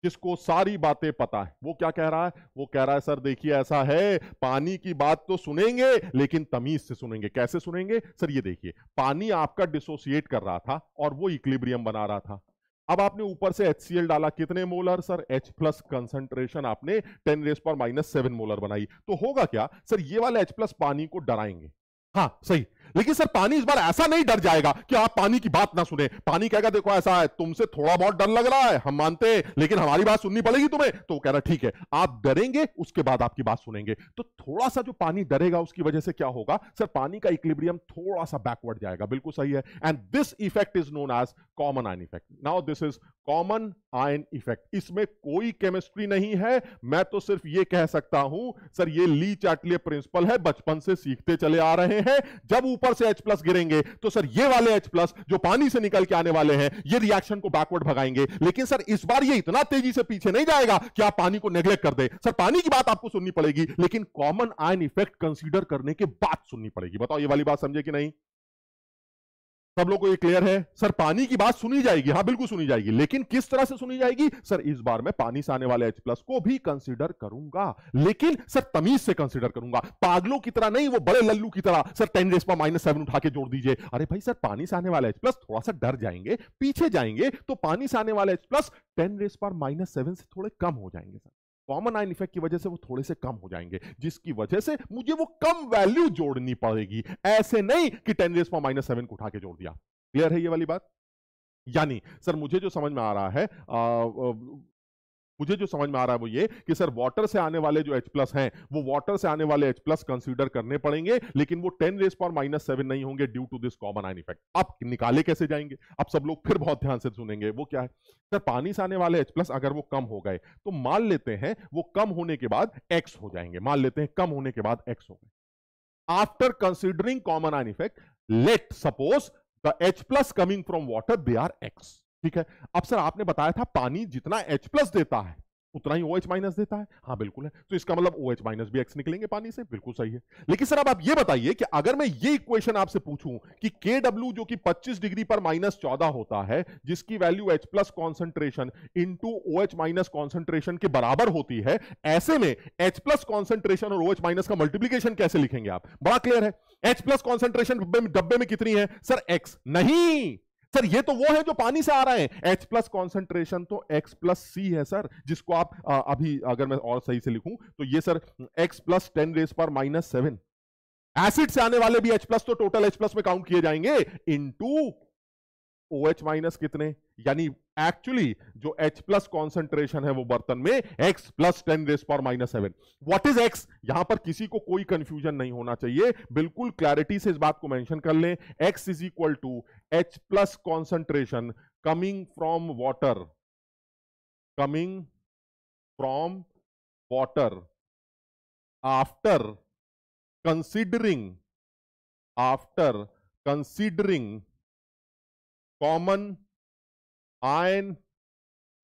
जिसको सारी बातें पता है। वो क्या कह रहा है? वो कह रहा है, सर, देखिए, ऐसा है, पानी की बात तो सुनेंगे, लेकिन तमीज से सुनेंगे। कैसे सुनेंगे? सर, ये देखिए, पानी आपका डिसोसिएट कर रहा था और वो इक्लिब्रियम बना रहा था। अब आपने ऊपर से एचसीएल डाला। कितने molar? Sir, H plus concentration आपने टेन रेस पर माइनस सेवन मोलर बनाई। तो होगा क्या? सर, ये वाले H प्लस पानी को डराएँगे। हाँ सही। लेकिन सर, पानी इस बार ऐसा नहीं डर जाएगा कि आप पानी की बात ना सुने। पानी कहेगा देखो, ऐसा है, तुमसे थोड़ा बहुत डर लग रहा है, हम मानते हैं, लेकिन हमारी बात सुननी पड़ेगी तुम्हें। तो कह रहा, ठीक है, आप डरेंगे, उसके बाद आपकी बात सुनेंगे। तो थोड़ा सा जो पानी डरेगा, उसकी वजह से क्या होगा? सर, पानी का इक्लिब्रियम थोड़ा सा बैकवर्ड जाएगा, बिल्कुल सही है। And this effect is known as common ion effect now this is common ion effect इसमें कोई केमिस्ट्री नहीं है। मैं तो सिर्फ़ ये कह सकता हूँ, सर, ये ली चाटलिए प्रिंसिपल है, बचपन से सीखते चले आ रहे हैं। जब ऊपर से H प्लस गिरेंगे। तो सर, ये वाले H प्लस जो पानी से निकल के आने वाले हैं, ये रिएक्शन को बैकवर्ड भगाएँगे। लेकिन सर, इस बार ये इतना तेज़ी से पीछे नहीं जाएगा कि आप पानी को नेग्लेक्ट कर दे। सर, पानी की बात आपको सुननी पड़ेगी, लेकिन कॉमन आयन इफ़ेक्ट कंसिडर करने के बाद सुननी पड़ेगी। बताओ, ये वाली बात समझे कि नहीं? सब लोग को ये क्लियर है। सर, पानी की बात सुनी जाएगी। हाँ बिल्कुल सुनी जाएगी। लेकिन किस तरह से सुनी जाएगी? सर, इस बार मैं पानी से आने वाले H प्लस को भी कंसीडर करूँगा। लेकिन, सर, तमीज से कंसीडर करूँगा। पागलों की तरह नहीं, वो बड़े लल्लू की तरह। सर टेन रेस पर माइनस सेवन उठा के जोड़ दीजिए। अरे भाई, सर, पानी से आने वाले एच प्लस थोड़ा सा डर जाएँगे, पीछे जाएँगे तो पानी से आने वाले एच प्लस टेन रेस पर माइनस सेवन से थोड़े कम हो जाएँगे, सर। कॉमन आइन इफ़ेक्ट की वजह से वो थोड़े से कम हो जाएँगे जिसकी वजह से मुझे वो कम वैल्यू जोड़नी पड़ेगी। ऐसे नहीं कि टेन रेस पर माइनस सेवन को उठा के जोड़ दिया। क्लियर है ये वाली बात? यानी सर मुझे जो समझ में आ रहा है आ, मुझे जो समझ में आ रहा है वो ये कि सर वाटर से आने वाले जो H प्लस हैं, वो वाटर से आने वाले H प्लस कंसीडर करने पड़ेंगे, लेकिन वो 10 रेस पर माइनस सेवन नहीं होंगे due to this common ion effect आप निकाले कैसे जाएँगे? अब सब लोग फिर बहुत ध्यान से सुनेंगे, वो क्या है? सर पानी से आने वाले H प्लस अगर वो कम हो गए तो मान लेते हैं वो कम होने के बाद एक्स हो जाएँगे, मान लेते हैं कम होने के बाद एक्स हो गए। After considering common ion effect let suppose the H plus coming from water they are X ठीक है? अब सर आपने बताया था पानी जितना H प्लस देता है, उतना ही OH माइनस देता है। हाँ बिल्कुल है। तो इसका मतलब OH माइनस भी X निकलेंगे पानी से, बिल्कुल सही है। लेकिन सर अब आप ये बताइए कि अगर मैं ये इक्वेशन आपसे पूछूँ कि KW जो कि 25 डिग्री पर माइनस चौदह होता है, जिसकी value H plus concentration into O H minus concentration के बराबर होती है, ऐसे में H प्लस कॉन्सेंट्रेशन और OH माइनस का मल्टीप्लीकेशन कैसे लिखेंगे आप? बड़ा क्लियर है। H प्लस कॉन्सेंट्रेशन डब्बे में कितनी है? सर X नहीं। सर ये तो वो है जो पानी से आ रहा है। एच प्लस कॉन्सेंट्रेशन तो एक्स प्लस सी है सर जिसको आप आ, अभी अगर मैं और सही से लिखूं तो ये sir X plus ten raise पर माइनस सेवन एसिड से आने वाले भी एच प्लस तो टोटल एच प्लस में काउंट किए जाएँगे। इनटू ओ एच माइनस कितने? यानी एक्चुअली जो H प्लस कॉन्सेंट्रेशन है वो बर्तन में X प्लस टेन रेस पर minus seven what is X? यहाँ पर किसी को कोई कंफ्यूजन नहीं होना चाहिए। बिल्कुल क्लैरिटी से इस बात को मेंशन कर लें। X is equal to H plus concentration coming from water coming from water after considering after considering common ion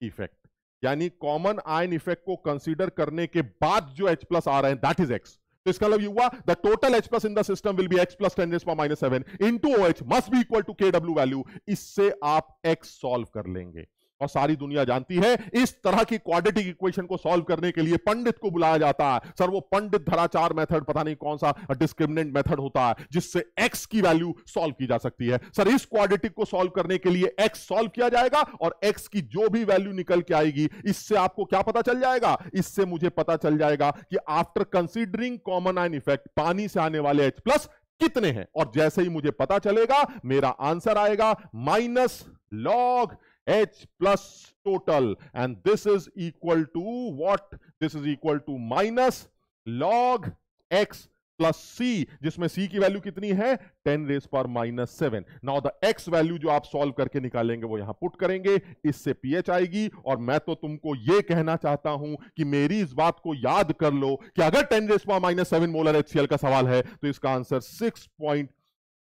effect यानी कॉमन आयन इफ़ेक्ट को कंसीडर करने के बाद जो H प्लस आ रहे हैं दैट इज़ एक्स तो इसका मतलब हुआ the total H plus in the system will be X plus ten minus seven into O H must be equal to K W value इससे आप एक्स सॉल्व कर लेंगे। और सारी दुनिया जानती है, इस तरह की क्वाड्रेटिक इक्वेशन को सॉल्व करने के लिए पंडित को बुलाया जाता है। सर, वो पंडित धराचार मेथड पता नहीं कौन सा डिस्क्रिमिनेंट मेथड होता है, जिससे एक्स की वैल्यू सॉल्व की जा सकती है। सर, इस क्वाड्रेटिक को सॉल्व करने के लिए एक्स सॉल्व किया जाएगा और एक्स की जो भी वैल्यू निकल के आएगी, इससे आपको क्या पता चल जाएगा? इससे मुझे पता चल जाएगा कि after considering common ion effect पानी से आने वाले एच प्लस कितने हैं? और जैसे ही मुझे पता चलेगा, मेरा आंसर आएगा minus log H plus total. And this is equal to what? This is equal to minus log X plus C जिसमें सी की वैल्यू कितनी है? टेन रेस पर minus seven now the X value जो आप सॉल्व करके निकालेंगे, वो यहाँ पुट करेंगे। इससे पीएच आएगी। और मैं तो तुमको ये कहना चाहता हूँ कि मेरी इस बात को याद कर लो कि अगर टेन रेस पर माइनस सेवन मोलर एचसीएल का सवाल है तो इसका answer six point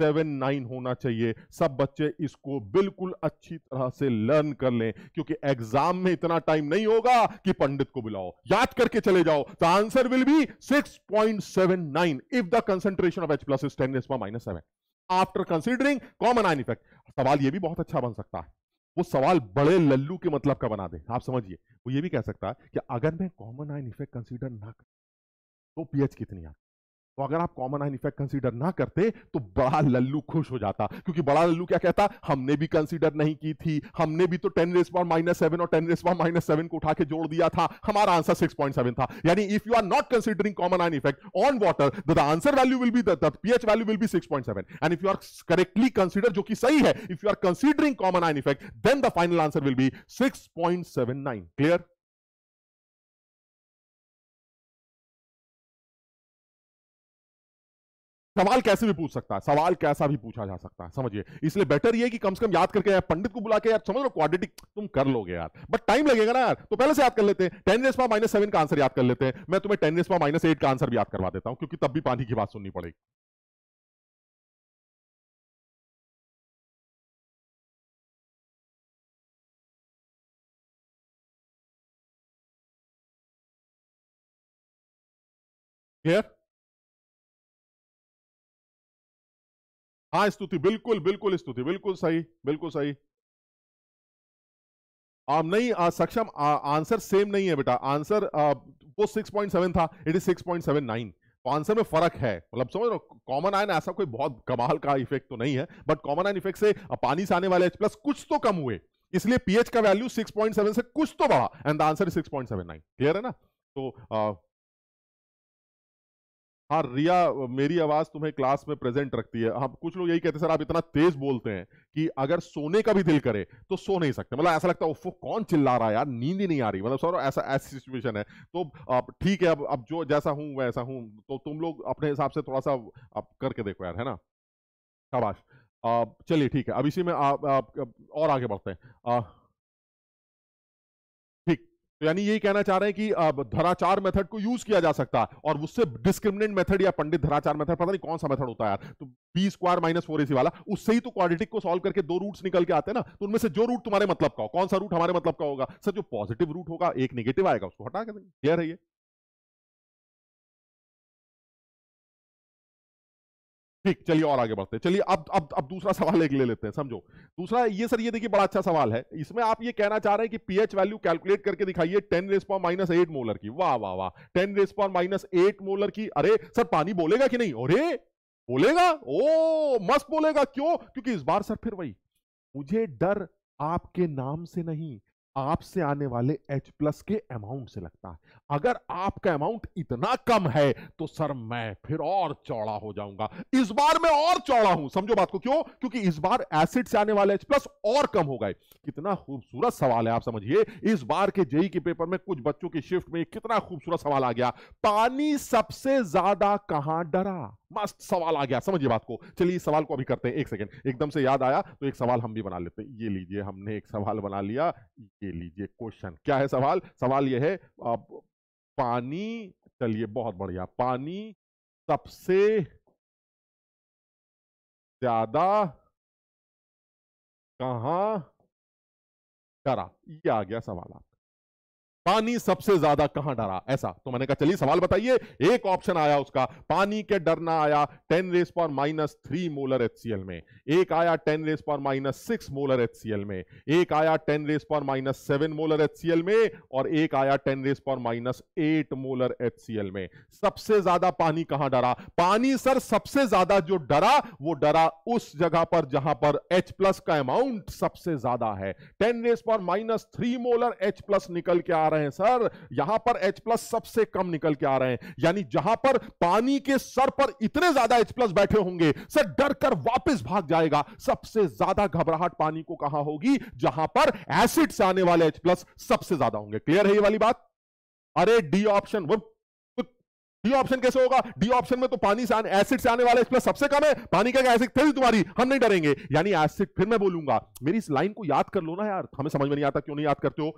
seven, nine होना चाहिए। सब बच्चे इसको बिल्कुल अच्छी तरह से लर्न कर लें, क्योंकि एग्ज़ाम में इतना टाइम नहीं होगा कि पंडित को बुलाओ। याद करके चले जाओ। The answer will be 6.79 if the concentration of H plus is ten minus seven after considering common ion effect सवाल ये भी बहुत अच्छा बन सकता है। वो सवाल बड़े लल्लू के मतलब का बना दे। आप समझिए। वो ये भी कह सकता है कि अगर मैं कॉमन आइन इफ़ेक्ट कंसीडर ना कर तो पीएच कितनी आती? तो अगर आप कॉमन आइन इफ़ेक्ट कंसीडर ना करते तो बड़ा लल्लू खुश हो जाता। क्योंकि बड़ा लल्लू क्या कहता? हमने भी कंसीडर नहीं की थी। हमने भी तो टेन रेस पर माइनस सेवन और टेन रेस पर माइनस सेवन को उठा के जोड़ दिया था। हमारा आंसर सिक्स पॉइंट सेवन था। यानी if you are not considering common ion effect on water the answer value will be pH value will be six point seven and if you are correctly consider जो कि सही है if you are considering common ion effect then the final answer will be six point seven nine clear सवाल कैसे भी पूछ सकता है, सवाल कैसा भी पूछा जा सकता है, समझिए। इसलिए बेटर ये कि कम से कम याद करके यार, पंडित को बुला के यार समझ लो क्वाड्रेटिक तुम कर लोगे यार। बट टाइम लगेगा ना यार तो पहले से याद कर लेते हैं। टेन रेस माइनस सेवन का आंसर याद कर लेते हैं। मैं तुम्हें टेन रेस माइनस एट का आंसर भी याद करवा देता हूँ, क्योंकि तब भी पानी की बात सुननी पड़ेगी। क्लियर हाँ स्तुति बिल्कुल बिल्कुल स्तुति बिल्कुल सही बिल्कुल सही। आ, नहीं आ, सक्षम आ, आंसर सेम नहीं है बेटा आंसर आ, वो 6.7 था इट इज़ 6.79 तो आंसर में फ़र्क है मतलब समझ रहे कॉमन आयन ऐसा कोई बहुत कमाल का इफ़ेक्ट तो नहीं है बट कॉमन आयन इफ़ेक्ट से पानी से आने वाले एच प्लस कुछ तो कम हुए इसलिए पीएच का वैल्यू 6.7 से कुछ तो बढ़ा and the answer is 6.79 clear है ना? तो आ, हाँ रिया मेरी आवाज़ तुम्हें क्लास में प्रेजेंट रखती है। हम कुछ लोग यही कहते हैं सर आप इतना तेज बोलते हैं कि अगर सोने का भी दिल करे तो सो नहीं सकते। मतलब ऐसा लगता है कौन चिल्ला रहा है यार? नींद ही नहीं आ रही। मतलब सर ऐसा ऐसी सिचुएशन है। तो ठीक है अब अब जो जैसा हूँ वैसा हूँ। तो तुम लोग अपने हिसाब से थोड़ा सा आप करके देखो यार है ना? शाबाश। चलिए ठीक है अब इसी में आप, आप, आ, और आगे बढ़ते हैं। तो यानी यही कहना चाह रहे हैं कि धराचार मेथड को यूज़ किया जा सकता है और उससे डिस्क्रिमिनेंट मेथड या पंडित धराचार मेथड, पता नहीं कौन सा मेथड होता है यार। तो B square minus four AC वाला, उससे ही तो क्वाड्रेटिक को सॉल्व करके दो रूट्स निकल के आते हैं ना। तो उनमें से जो रूट तुम्हारे मतलब का हो, कौन सा रूट हमारे मतलब का होगा? सर, जो पॉजिटिव रूट होगा, एक निगेटिव आएगा, उसको हटा के देंगे। क्लियर है ये? ठीक, चलिए और आगे बढ़ते हैं। चलिए, अब अब अब दूसरा सवाल एक ले लेते हैं, समझो। दूसरा, ये सर, ये देखिए, बड़ा अच्छा सवाल है। इसमें आप ये कहना चाह रहे हैं कि पीएच वैल्यू कैलकुलेट करके दिखाइए ten raise minus eight molar की। वाह वाह वाह। Ten raise minus eight molar की। अरे, सर, पानी बोलेगा कि नहीं? अरे, बोलेगा? ओ, मस्त बोलेगा। क्यों? क्योंकि इस बार, सर, फिर वही। मुझे डर आपके नाम से नहीं। आपसे आने वाले H प्लस के अमाउंट से लगता है। अगर आपका अमाउंट इतना कम है तो सर मैं फिर और चौड़ा हो जाऊँगा। इस बार मैं और चौड़ा हूँ। समझो बात को क्यों? क्योंकि इस बार एसिड से आने वाले H प्लस और कम हो गए। कितना खूबसूरत सवाल है, आप समझिए। इस बार के जेई के पेपर में कुछ बच्चों की शिफ्ट में कितना खूबसूरत सवाल आ गया। पानी सबसे ज़्यादा कहाँ डरा? मस्त सवाल आ गया। समझिए बात को। चलिए इस सवाल को अभी करते हैं। एक सेकेंड एकदम से याद आया तो एक सवाल हम भी बना लेते हैं। ये लीजिए, हमने एक सवाल बना लिया। ये लीजिए क्वेश्चन क्या है सवाल? सवाल यह है अब पानी, चलिए बहुत बढ़िया, पानी सबसे ज़्यादा कहा करा? ये आ गया सवाल आप पानी सबसे ज़्यादा कहाँ डरा? ऐसा। तो मैंने कहा, चलिए सवाल बताइए। एक ऑप्शन आया उसका, पानी के डरना आया, ten raise power minus three molar H में। एक आया ten raise power minus six molar HCl में। एक आया ten raise power minus seven molar HCl में और एक आया ten raise power minus eight molar HCl में। सबसे ज़्यादा पानी कहाँ डरा? पानी सर सबसे ज़्यादा जो डरा, वो डरा उस जगह पर जहाँ पर प्लस का अमाउंट सबसे ज़्यादा है। Ten raise power minus molar plus निकल के आ रहे हैं, सर। यहाँ पर एच प्लस सबसे कम निकल के आ रहे हैं। यानी जहाँ पर पानी के सर पर इतने ज़्यादा एच प्लस बैठे होंगे, सर, डर कर वापिस भाग जाएगा। सबसे ज़्यादा घबराहट पानी को कहाँ होगी? जहाँ पर एसिड से आने वाले एच प्लस सबसे ज़्यादा होंगे। क्लियर है ये वाली बात? अरे डी ऑप्शन वो डी ऑप्शन कैसे होगा? डी ऑप्शन में तो पानी से आने एसिड से आने वाला प्लस सबसे कम है। पानी का एसिड थे तुम्हारी? हम नहीं डरेंगे। यानी एसिड फिर मैं बोलूँगा, मेरी इस लाइन को याद कर लो ना यार। हमें समझ में नहीं आता, क्यों नहीं याद करते हो?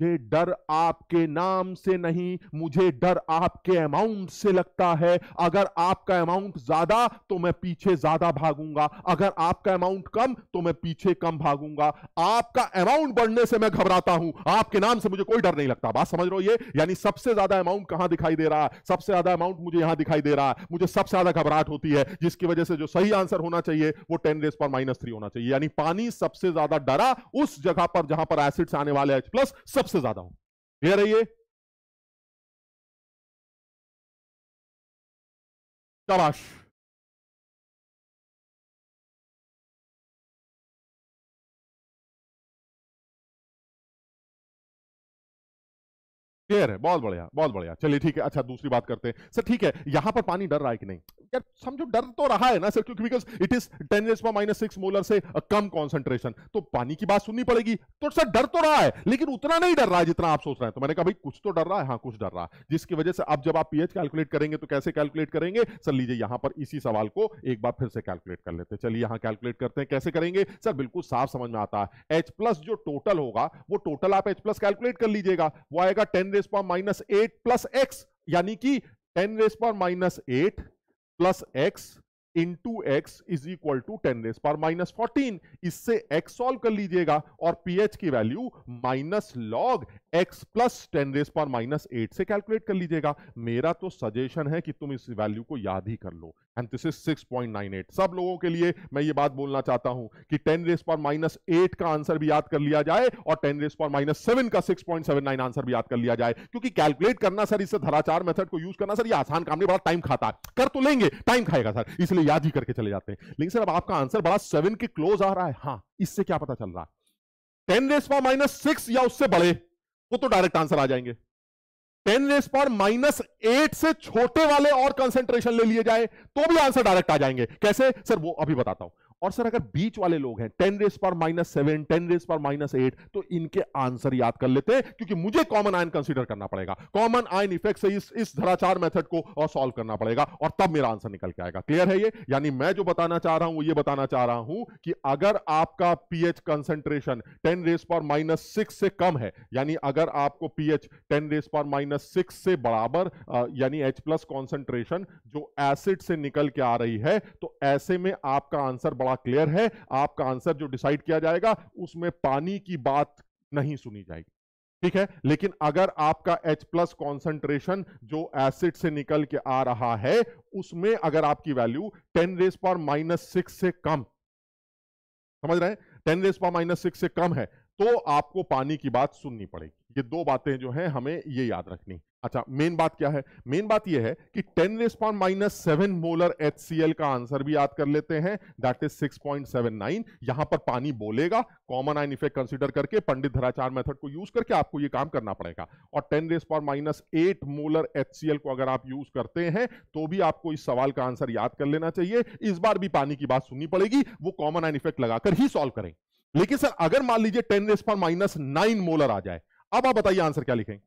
मुझे डर आपके नाम से नहीं, मुझे डर आपके अमाउंट से लगता है। अगर आपका अमाउंट ज़्यादा तो मैं पीछे ज़्यादा भागूँगा। अगर आपका अमाउंट कम तो मैं पीछे कम भागूँगा। आपका अमाउंट बढ़ने से मैं घबराता हूँ। आपके नाम से मुझे कोई डर नहीं लगता। बात समझ रहे हो ये? यानी सबसे ज़्यादा अमाउंट कहाँ दिखाई दे रहा? है सबसे ज़्यादा अमाउंट मुझे यहाँ दिखाई दे रहा। है मुझे सबसे ज़्यादा घबराहट होती है, जिसकी वजह से जो सही आंसर होना चाहिए, वो ten raise power minus three होना चाहिए। यानी पानी सबसे ज़्यादा डरा उस जगह पर जहाँ पर एसिड से आने वाले एच प्लस सबसे सबसे ज़्यादा हूँ। क्लियर है ये? शाबाश। क्लियर है? बहुत बढ़िया बहुत बढ़िया। चलिए ठीक है अच्छा दूसरी बात करते हैं। सर, ठीक है, यहाँ पर पानी डर रहा है कि नहीं? यार, समझो, डर तो रहा है ना सर, क्योंकि because it is ten raise minus six molar से कम कॉन्सेंट्रेशन तो पानी की बात सुननी पड़ेगी। तो सर, डर तो रहा है, लेकिन उतना नहीं डर रहा है जितना आप सोच रहे हैं। तो मैंने कहा, भाई, कुछ तो डर रहा है। हाँ कुछ डर रहा है। जिसकी वजह से अब जब आप पीएच कैलकुलेट करेंगे तो कैसे कैलकुलेट करेंगे? सर, लीजिए, यहाँ पर इसी सवाल को एक बार फिर से कैलकुलेट कर लेते हैं। चलिए, यहाँ कैलकुलेट करते हैं, कैसे करेंगे? सर, बिल्कुल साफ़ समझ में आता है। एच प्लस जो टोटल होगा, वो टोटल आप एच प्लस कैलकुलेट कर लीजिएगा। वो आएगा ten raise power minus eight plus X यानी कि ten raise power minus eight plus X into X is equal to ten raise power minus fourteen इससे एक्स सॉल्व कर लीजिएगा और पीएच की value minus log X plus ten raise power minus eight से कैलकुलेट कर लीजिएगा। मेरा तो सजेशन है कि तुम इस वैल्यू को याद ही कर लो। एंड दिस इज़ 6.98 सब लोगों के लिए मैं ये बात बोलना चाहता हूँ कि ten raise power minus eight का आंसर भी याद कर लिया जाए और ten raise power minus seven का 6.79 आंसर भी याद कर लिया जाए। क्योंकि कैलकुलेट करना सर इससे धराचार मेथड को यूज़ करना सर ये आसान काम नहीं, बड़ा टाइम खाता है। कर तो लेंगे टाइम खाएगा सर इसलिए याद ही करके चले जाते हैं। लेकिन सर अब आपका आंसर बड़ा सेवन के क्लोज आ रहा है। हाँ इससे क्या पता चल रहा है? Ten raise power minus six या उससे बड़े, वो तो डायरेक्ट आंसर आ जाएँगे। Ten raise power minus eight से छोटे वाले और कंसेंट्रेशन ले लिए जाए तो भी आंसर डायरेक्ट आ जाएँगे। कैसे? सर, वो अभी बताता हूँ। और सर, अगर बीच वाले लोग हैं ten raise power minus seven ten raise power minus eight तो इनके आंसर याद कर लेते हैं, क्योंकि मुझे कॉमन आयन कंसीडर करना पड़ेगा। कॉमन आयन इफ़ेक्ट से इस इस धराचार मेथड को और सॉल्व करना पड़ेगा, और तब मेरा आंसर निकल के आएगा। क्लियर है ये? यानी मैं जो बताना चाह रहा हूँ, वो ये बताना चाह रहा हूँ कि अगर आपका pH concentration ten raise power minus six से कम है, यानी अगर आपको pH ten raise power minus six से बराबर यानी एच प्लस कॉन्सेंट्रेशन जो एसिड से निकल के आ रही है तो ऐसे में आपका आंसर बड़ा बड़ा क्लियर है, आपका आंसर जो डिसाइड किया जाएगा, उसमें पानी की बात नहीं सुनी जाएगी। ठीक है? लेकिन अगर आपका H प्लस कॉन्सेंट्रेशन जो एसिड से निकल के आ रहा है, उसमें अगर आपकी value ten raise power minus six से कम, समझ रहे हैं? Ten raise power minus six से कम है तो आपको पानी की बात सुननी पड़ेगी। ये दो बातें जो हैं, हमें ये याद रखनी। अच्छा मेन बात क्या है? मेन बात यह है कि 10 raise power minus seven molar HCl का आंसर भी याद कर लेते हैं। दैट इज़ 6.79 यहाँ पर पानी बोलेगा कॉमन आइन इफ़ेक्ट कंसीडर करके पंडित धराचार मेथड को यूज़ करके आपको यह काम करना पड़ेगा। और 10 raise power minus eight molar HCl को अगर आप यूज़ करते हैं तो भी आपको इस सवाल का आंसर याद कर लेना चाहिए। इस बार भी पानी की बात सुननी पड़ेगी, वो कॉमन आइन इफ़ेक्ट लगाकर ही सॉल्व करें। लेकिन सर, अगर मान लीजिए ten raise power minus molar आ जाए, अब आप बताइए आंसर क्या लिखेंगे?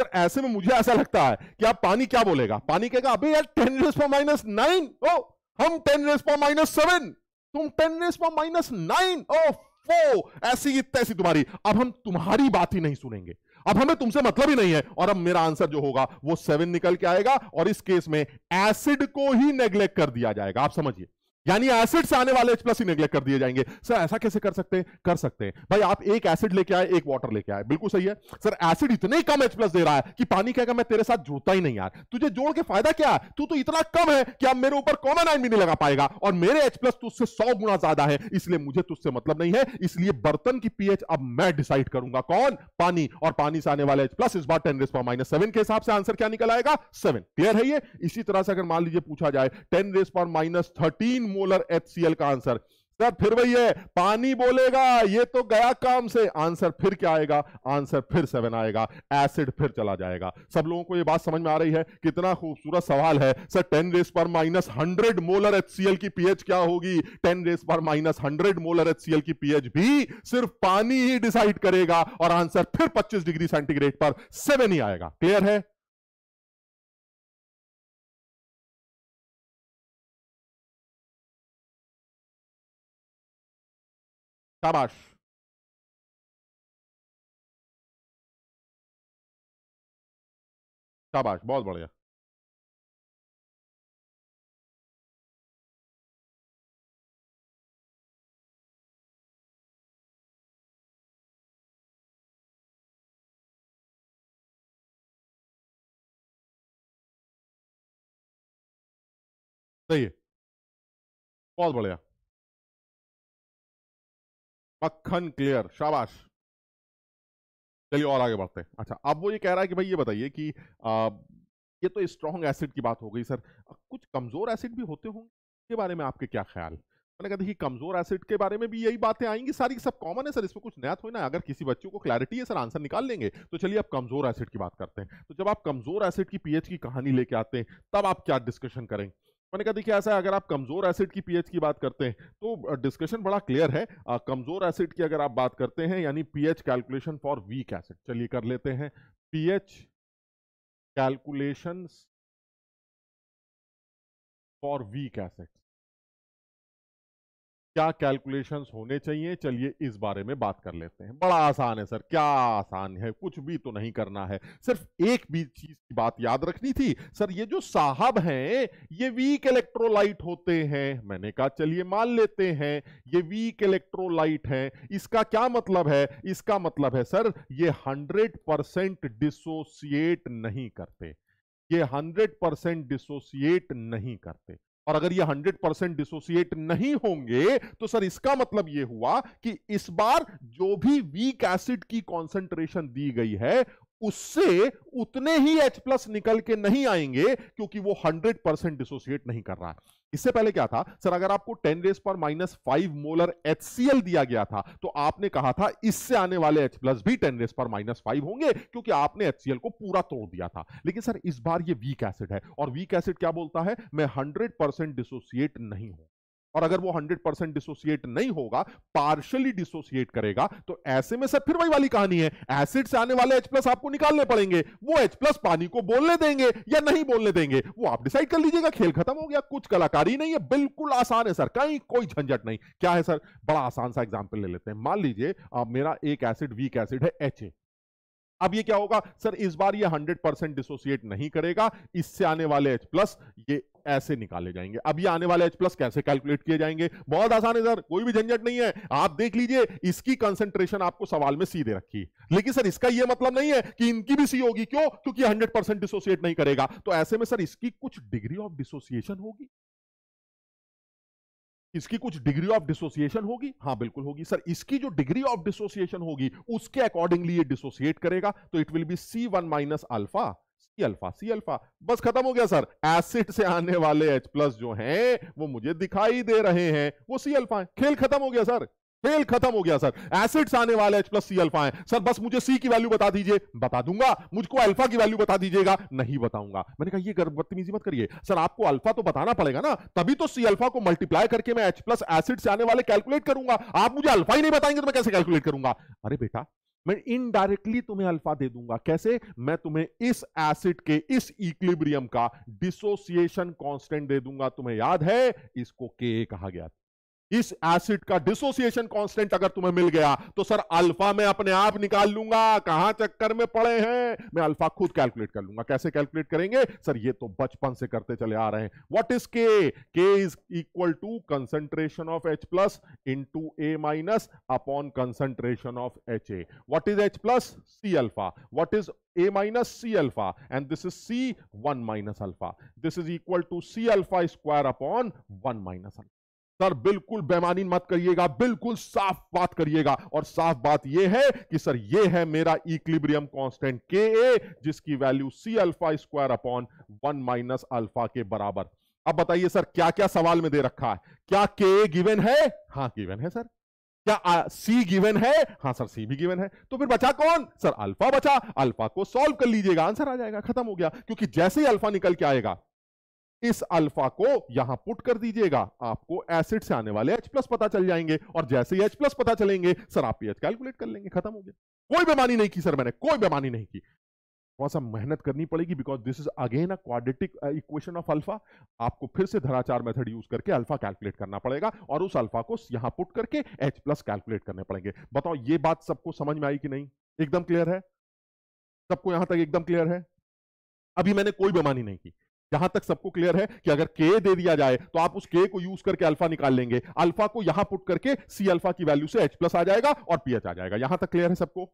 सर, ऐसे में मुझे ऐसा लगता है कि आप पानी क्या बोलेगा? पानी कहेगा, अबे यार, ten raise power minus nine ओ, हम ten raise power minus seven तुम ten raise power minus nine ओ, फो, ऐसी तैसी तुम्हारी। अब हम तुम्हारी बात ही नहीं सुनेंगे। अब हमें तुमसे मतलब ही नहीं है। और अब मेरा आंसर जो होगा, वो सेवन निकल के आएगा और इस केस में एसिड को ही नेग्लेक्ट कर दिया जाएगा। आप समझिए। यानी एसिड से आने वाले एच प्लस ही नेग्लेक्ट कर दिए जाएँगे। सर ऐसा कैसे कर सकते हैं? कर सकते हैं। भाई, आप एक एसिड लेके आए, एक वाटर लेके आए। बिल्कुल सही है। सर एसिड इतने कम H प्लस दे रहा है कि पानी कहेगा, मैं तेरे साथ जुड़ता ही नहीं यार। तुझे जोड़ के फ़ायदा क्या है? तू तो इतना कम है कि अब मेरे ऊपर कॉमन आइन भी नहीं लगा पाएगा। और मेरे एच प्लस तुझसे सौ गुना ज़्यादा है, इसलिए मुझे तुझसे मतलब नहीं है। इसलिए बर्तन की पीएच अब मैं डिसाइड करूँगा कौन? पानी। और पानी से आने वाले एच प्लस इस बार ten raise power minus seven के हिसाब से आंसर क्या निकल आएगा? सेवन क्लियर है ये? इसी तरह से अगर मान लीजिए पूछा जाए ten raise power minus thirteen molar HCl का आंसर। सर, फिर वही है, पानी बोलेगा, ये तो गया काम से। आंसर फिर क्या आएगा? आंसर फिर सेवन आएगा। एसिड फिर चला जाएगा। सब लोगों को ये बात समझ में आ रही है, कितना खूबसूरत सवाल है। Sir ten raise power minus hundred molar HCl की पीएच क्या होगी? Ten raise power minus hundred molar HCl की पीएच भी सिर्फ़ पानी ही डिसाइड करेगा, और आंसर फिर पच्चीस डिग्री सेंटीग्रेड पर सेवन ही आएगा। क्लियर है? शाबाश शाबाश बहुत बढ़िया सही है बहुत बढ़िया मक्खन क्लियर शाबाश। चलिए और आगे बढ़ते हैं। अच्छा अब वो ये कह रहा है कि भाई ये बताइए कि आ, ये तो स्ट्रॉन्ग एसिड की बात हो गई सर कुछ कमज़ोर एसिड भी होते होंगे? के बारे में आपके क्या ख्याल? मैंने कहा देखिए कमज़ोर एसिड के बारे में भी यही बातें आएँगी सारी सब कॉमन है सर इसमें कुछ नया थोड़ी ना अगर किसी बच्चों को क्लैरिटी है सर आंसर निकाल लेंगे। तो चलिए आप कमज़ोर एसिड की बात करते हैं। तो जब आप कमज़ोर एसिड की पीएच की कहानी लेके आते हैं तब आप क्या डिस्कशन करें मैंने कहा, देखिए, ऐसा है, अगर आप कमज़ोर एसिड की पीएच की बात करते हैं तो डिस्कशन बड़ा क्लियर है। कमज़ोर एसिड की अगर आप बात करते हैं, यानी pH calculation for weak acid चलिए कर लेते हैं। PH calculation for weak acid क्या कैलकुलेशंस होने चाहिए? चलिए इस बारे में बात कर लेते हैं। बड़ा आसान है सर, क्या आसान है? कुछ भी तो नहीं करना है। सिर्फ़ एक भी चीज़ की बात याद रखनी थी। सर, ये जो साहब हैं, ये वीक इलेक्ट्रोलाइट होते हैं। मैंने कहा, चलिए मान लेते हैं, ये वीक इलेक्ट्रोलाइट है। इसका क्या मतलब है? इसका मतलब है, सर, ये हंड्रेड परसेंट डिसोसिएट नहीं करते। ये हंड्रेड परसेंट डिसोसिएट नहीं करते। और अगर ये 100 परसेंट डिसोसिएट नहीं होंगे तो सर इसका मतलब ये हुआ कि इस बार जो भी वीक एसिड की कॉन्सेंट्रेशन दी गई है उससे उतने ही H प्लस निकल के नहीं आएँगे क्योंकि वो 100 परसेंट डिसोसिएट नहीं कर रहा है। इससे पहले क्या था? सर, अगर आपको 10 रेस पर माइनस फाइव मोलर HCl दिया गया था तो आपने कहा था इससे आने वाले H प्लस भी 10 रेस पर माइनस फाइव होंगे क्योंकि आपने HCl को पूरा तोड़ दिया था। लेकिन सर, इस बार ये वीक एसिड है और वीक एसिड क्या बोलता है? मैं हंड्रेड परसेंट डिसोसिएट नहीं हूँ। और अगर वो 100 परसेंट डिसोसिएट नहीं होगा पार्शली डिसोसिएट करेगा तो ऐसे में सर फिर वही वाली कहानी है। एसिड से आने वाले H प्लस आपको निकालने पड़ेंगे। वो H प्लस पानी को बोलने देंगे या नहीं बोलने देंगे, वो आप डिसाइड कर लीजिएगा। खेल खत्म हो गया, कुछ कलाकारी नहीं है, बिल्कुल आसान है सर, कहीं कोई झंझट नहीं। क्या है सर? बड़ा आसान सा एग्ज़ाम्पल ले लेते हैं। मान लीजिए मेरा एक एसिड वीक एसिड है HA अब ये क्या होगा? सर, इस बार ये 100 परसेंट डिसोसिएट नहीं करेगा। इससे आने वाले H प्लस ये ऐसे निकाले जाएँगे। अब ये आने वाले H प्लस कैसे कैलकुलेट किए जाएँगे? बहुत आसान है सर, कोई भी झंझट नहीं है। आप देख लीजिए, इसकी कंसेंट्रेशन आपको सवाल में सीधे रखी। लेकिन सर, इसका ये मतलब नहीं है कि इनकी भी सी होगी। क्यों? क्योंकि हंड्रेड परसेंट डिसोसिएट नहीं करेगा। तो ऐसे में सर, इसकी कुछ डिग्री ऑफ़ डिसोसिएशन होगी। इसकी कुछ डिग्री ऑफ़ डिसोसिएशन होगी? हाँ बिल्कुल होगी। सर, इसकी जो डिग्री ऑफ़ डिसोसिएशन होगी, उसके अकॉर्डिंगली ये डिसोसिएट करेगा तो it will be C one minus alpha C alpha C alpha बस खत्म हो गया, सर। एसिड से आने वाले एच प्लस जो हैं, वो मुझे दिखाई दे रहे हैं, वो सी अल्फ़ा है। खेल खत्म हो गया, सर। फेल खत्म हो गया, सर। एसिड्स आने वाले एच प्लस सी अल्फ़ा है। सर, बस मुझे सी की वैल्यू बता दीजिए। बता दूँगा। मुझको अल्फ़ा की वैल्यू बता दीजिएगा। नहीं बताऊँगा। मैंने कहा, ये बदतमीजी मत करिए। सर, आपको अल्फ़ा तो बताना पड़ेगा ना। तभी तो सी अल्फ़ा को मल्टीप्लाई करके मैं एच प्लस एसिड से आने वाले कैलकुलेट करूँगा। आप मुझे अल्फ़ा ही नहीं बताएँगे तो मैं कैसे कैलकुलेट करूँगा? अरे बेटा, मैं इनडायरेक्टली तुम्हें अल्फ़ा दे दूँगा। कैसे? मैं तुम्हें इस एसिड के इस इक्विलिब्रियम का डिसोसिएशन कांस्टेंट दे दूँगा। तुम्हें याद है? इसको के कहा गया इस एसिड का डिसोसिएशन कांस्टेंट अगर तुम्हें मिल गया तो सर अल्फ़ा में अपने आप निकाल लूँगा। कहाँ चक्कर में पड़े हैं? मैं अल्फ़ा खुद कैलकुलेट कर लूँगा। कैसे कैलकुलेट करेंगे? सर ये तो बचपन से करते चले आ रहे हैं। What is K K is equal to concentration of H plus into A minus upon concentration of H A what is H plus C alpha what is a minus? C alpha. And this is c 1 minus alpha. This is equal to c alpha square upon 1 minus alpha. Sir बिल्कुल बेमानी मत करिएगा, बिल्कुल साफ़ बात करिएगा। और साफ़ बात यह है कि सर यह है मेरा इक्लिब्रियम कांस्टेंट के ए जिसकी value C alpha square upon one minus alpha के बराबर। अब बताइए सर क्या क्या सवाल में दे रखा है? क्या के गिवन है? हाँ गिवन है सर। क्या सी गिवन है? हाँ सर सी भी गिवन है। तो फिर बचा कौन? सर अल्फ़ा बचा। अल्फ़ा को सॉल्व कर लीजिएगा। आंसर आ जाएगा, खत्म हो गया। क्योंकि जैसे ही अल्फ़ा निकल के आएगा इस अल्फ़ा को यहाँ पुट कर दीजिएगा। आपको एसिड से आने वाले H प्लस पता चल जाएँगे और जैसे ही H प्लस पता चलेंगे, सर आप पीएच कैलकुलेट कर लेंगे, खत्म हो गया। कोई बेमानी नहीं की, सर मैंने, कोई बेमानी नहीं की। थोड़ा सा मेहनत करनी पड़ेगी because this is again a quadratic equation of alpha आपको फिर से धराचार मेथड यूज़ करके अल्फ़ा कैलकुलेट करना पड़ेगा और उस अल्फ़ा को यहाँ पुट करके एच प्लस कैलकुलेट करने पड़ेंगे। बताओ, ये बात सबको समझ में आई कि नहीं? एकदम क्लियर है? सबको यहाँ तक एकदम क्लियर है? अभी मैंने कोई बेमानी नहीं की। यहाँ तक सबको क्लियर है कि अगर के दे दिया जाए तो आप उस के को यूज़ करके अल्फ़ा निकाल लेंगे। अल्फ़ा को यहाँ पुट करके सी अल्फ़ा की वैल्यू से एच प्लस आ जाएगा और पीएच आ जाएगा। यहाँ तक क्लियर है सबको?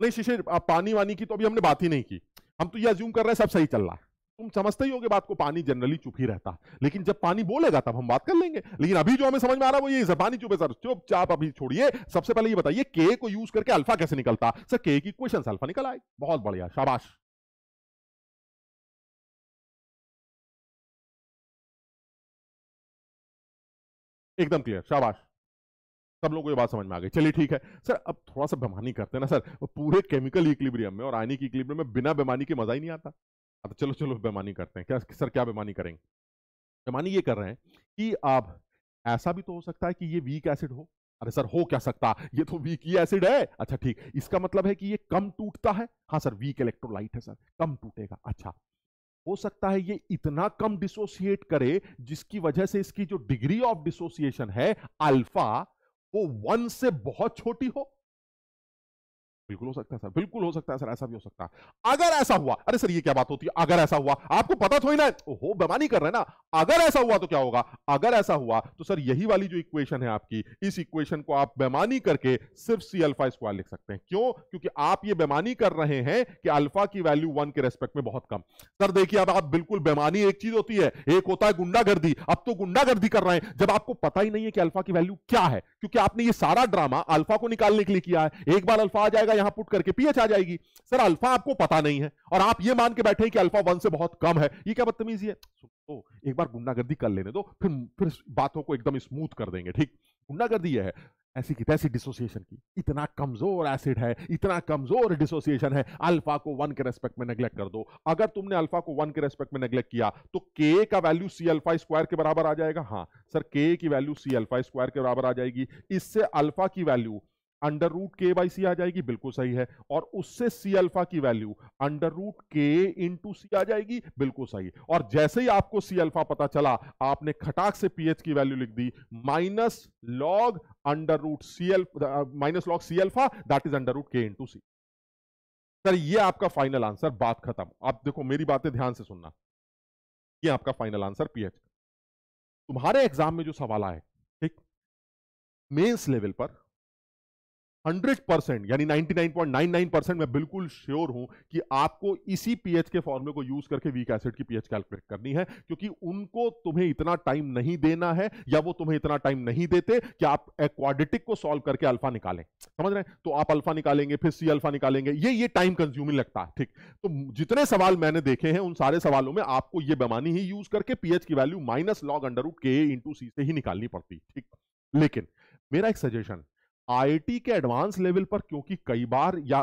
नहीं, शिशिर पानी वानी की तो अभी हमने बात ही नहीं की। हम तो ये अज्यूम कर रहे हैं सब सही चल रहा है। तुम समझते ही होगे बात को, पानी जनरली चुप ही रहता। लेकिन जब पानी बोलेगा तब हम बात कर लेंगे। लेकिन अभी जो हमें समझ में आ रहा है वो ये पानी चुप है सर। चुपचाप अभी छोड़िए। सबसे पहले ये बताइए के को यूज़ करके अल्फ़ा कैसे निकलता? सर के की क्वेश्चन अल्फ़ा निकल आए। बहुत बढ़िया, शाबाश। एकदम क्लियर शाबाश। सब लोगों को ये बात समझ में आ गई। चलिए ठीक है। सर, अब थोड़ा सा बेमानी करते हैं ना, सर। पूरे केमिकल इक्लिब्रियम में और आयनिक इक्लिब्रियम में बिना बेमानी के मज़ा ही नहीं आता। अब चलो चलो, बेमानी करते हैं। क्या, सर, क्या बेमानी करेंगे? बेमानी ये कर रहे हैं कि आप, ऐसा भी तो हो सकता है कि ये वीक एसिड हो। अरे सर, हो क्या सकता? ये तो वीक ही एसिड है। अच्छा ठीक। इसका मतलब है कि ये कम टूटता है। हाँ सर वीक इलेक्ट्रोलाइट है, सर। कम टूटेगा। अच्छा। हो सकता है ये इतना कम डिसोसिएट करे जिसकी वजह से इसकी जो डिग्री ऑफ़ डिसोसिएशन है, अल्फ़ा, वो वन से बहुत छोटी हो। बिल्कुल हो सकता है, सर। बिल्कुल हो सकता है, सर, ऐसा भी हो सकता है। अगर ऐसा हुआ, अरे सर, ये क्या बात होती है? अगर ऐसा हुआ, आपको पता थोड़ी ना हो। बेमानी कर रहे हैं ना। अगर ऐसा हुआ तो क्या होगा? अगर ऐसा हुआ तो सर, यही वाली जो इक्वेशन है आपकी, इस इक्वेशन को आप बेमानी करके सिर्फ़ सी अल्फ़ा स्क्वायर लिख सकते हैं। क्यों? क्योंकि आप ये बेमानी कर रहे हैं कि अल्फ़ा की वैल्यू वन के रेस्पेक्ट में बहुत कम। सर, देखिए, अब आप बिल्कुल बेमानी एक चीज़ होती है। एक होता है गुंडागर्दी। अब तो गुंडागर्दी कर रहे हैं। जब आपको पता ही नहीं है कि अल्फ़ा की वैल्यू क्या है, क्योंकि आपने ये सारा ड्रामा अल्फ़ा को निकालने के लिए किया है। एक बार अल्फ़ा आ जाएगा यहाँ पुट करके पीएच आ जाएगी। सर, अल्फ़ा आपको पता नहीं है और आप ये मान के बैठे कि अल्फ़ा वन से बहुत कम है। ये क्या बदतमीजी है? तो एक बार गुंडागर्दी कर लेने दो, फिर फिर बातों को एकदम स्मूथ कर देंगे, ठीक? गुंडागर्दी है, ऐसी की तैसी डिसोसिएशन की। इतना कमज़ोर एसिड है, इतना कमज़ोर डिसोसिएशन है, अल्फ़ा को वन के रेस्पेक्ट में नेग्लेक्ट कर दो। अगर तुमने अल्फ़ा को वन के रेस्पेक्ट में नेग्लेक्ट किया तो के का वैल्यू सी अल्फ़ा स्क्वायर के बराबर आ जाएगा। हाँ सर के की वैल्यू सी अल्फ़ा स्क्वायर के बराबर आ जाएगी। इससे अल्फ़ा की value under root K by C आ जाएगी, बिल्कुल सही है। और उससे सी अल्फ़ा की value under root K into C आ जाएगी, बिल्कुल सही। और जैसे ही आपको सी अल्फ़ा पता चला, आपने खटाक से पीएच की वैल्यू लिख दी minus log under root C L minus log C alpha that is under root K into C sir, ये आपका फाइनल आंसर बात खत्म। आप देखो, मेरी बातें ध्यान से सुनना। ये आपका फाइनल आंसर पीएच तुम्हारे एग्ज़ाम में जो सवाल आए, ठीक? मेंस लेवल पर हंड्रेड परसेंट, यानी 99.99 परसेंट मैं बिल्कुल श्योर हूँ कि आपको इसी पीएच के फॉर्मूले को यूज़ करके वीक एसिड की पीएच कैलकुलेट करनी है, क्योंकि उनको तुम्हें इतना टाइम नहीं देना है, या वो तुम्हें इतना टाइम नहीं देते कि आप एक्वाडिटिक को सॉल्व करके अल्फ़ा निकालें। समझ रहे हैं? तो आप अल्फ़ा निकालेंगे, फिर सी अल्फ़ा निकालेंगे, ये ये टाइम कंज्यूमिंग लगता है, ठीक। तो जितने सवाल मैंने देखे हैं, उन सारे सवालों में आपको ये बेमानी ही यूज़ करके पीएच की value minus log under K into C से ही निकालनी पड़ती, ठीक। लेकिन मेरा एक सजेशन आईटी के एडवांस लेवल पर क्योंकि कई बार या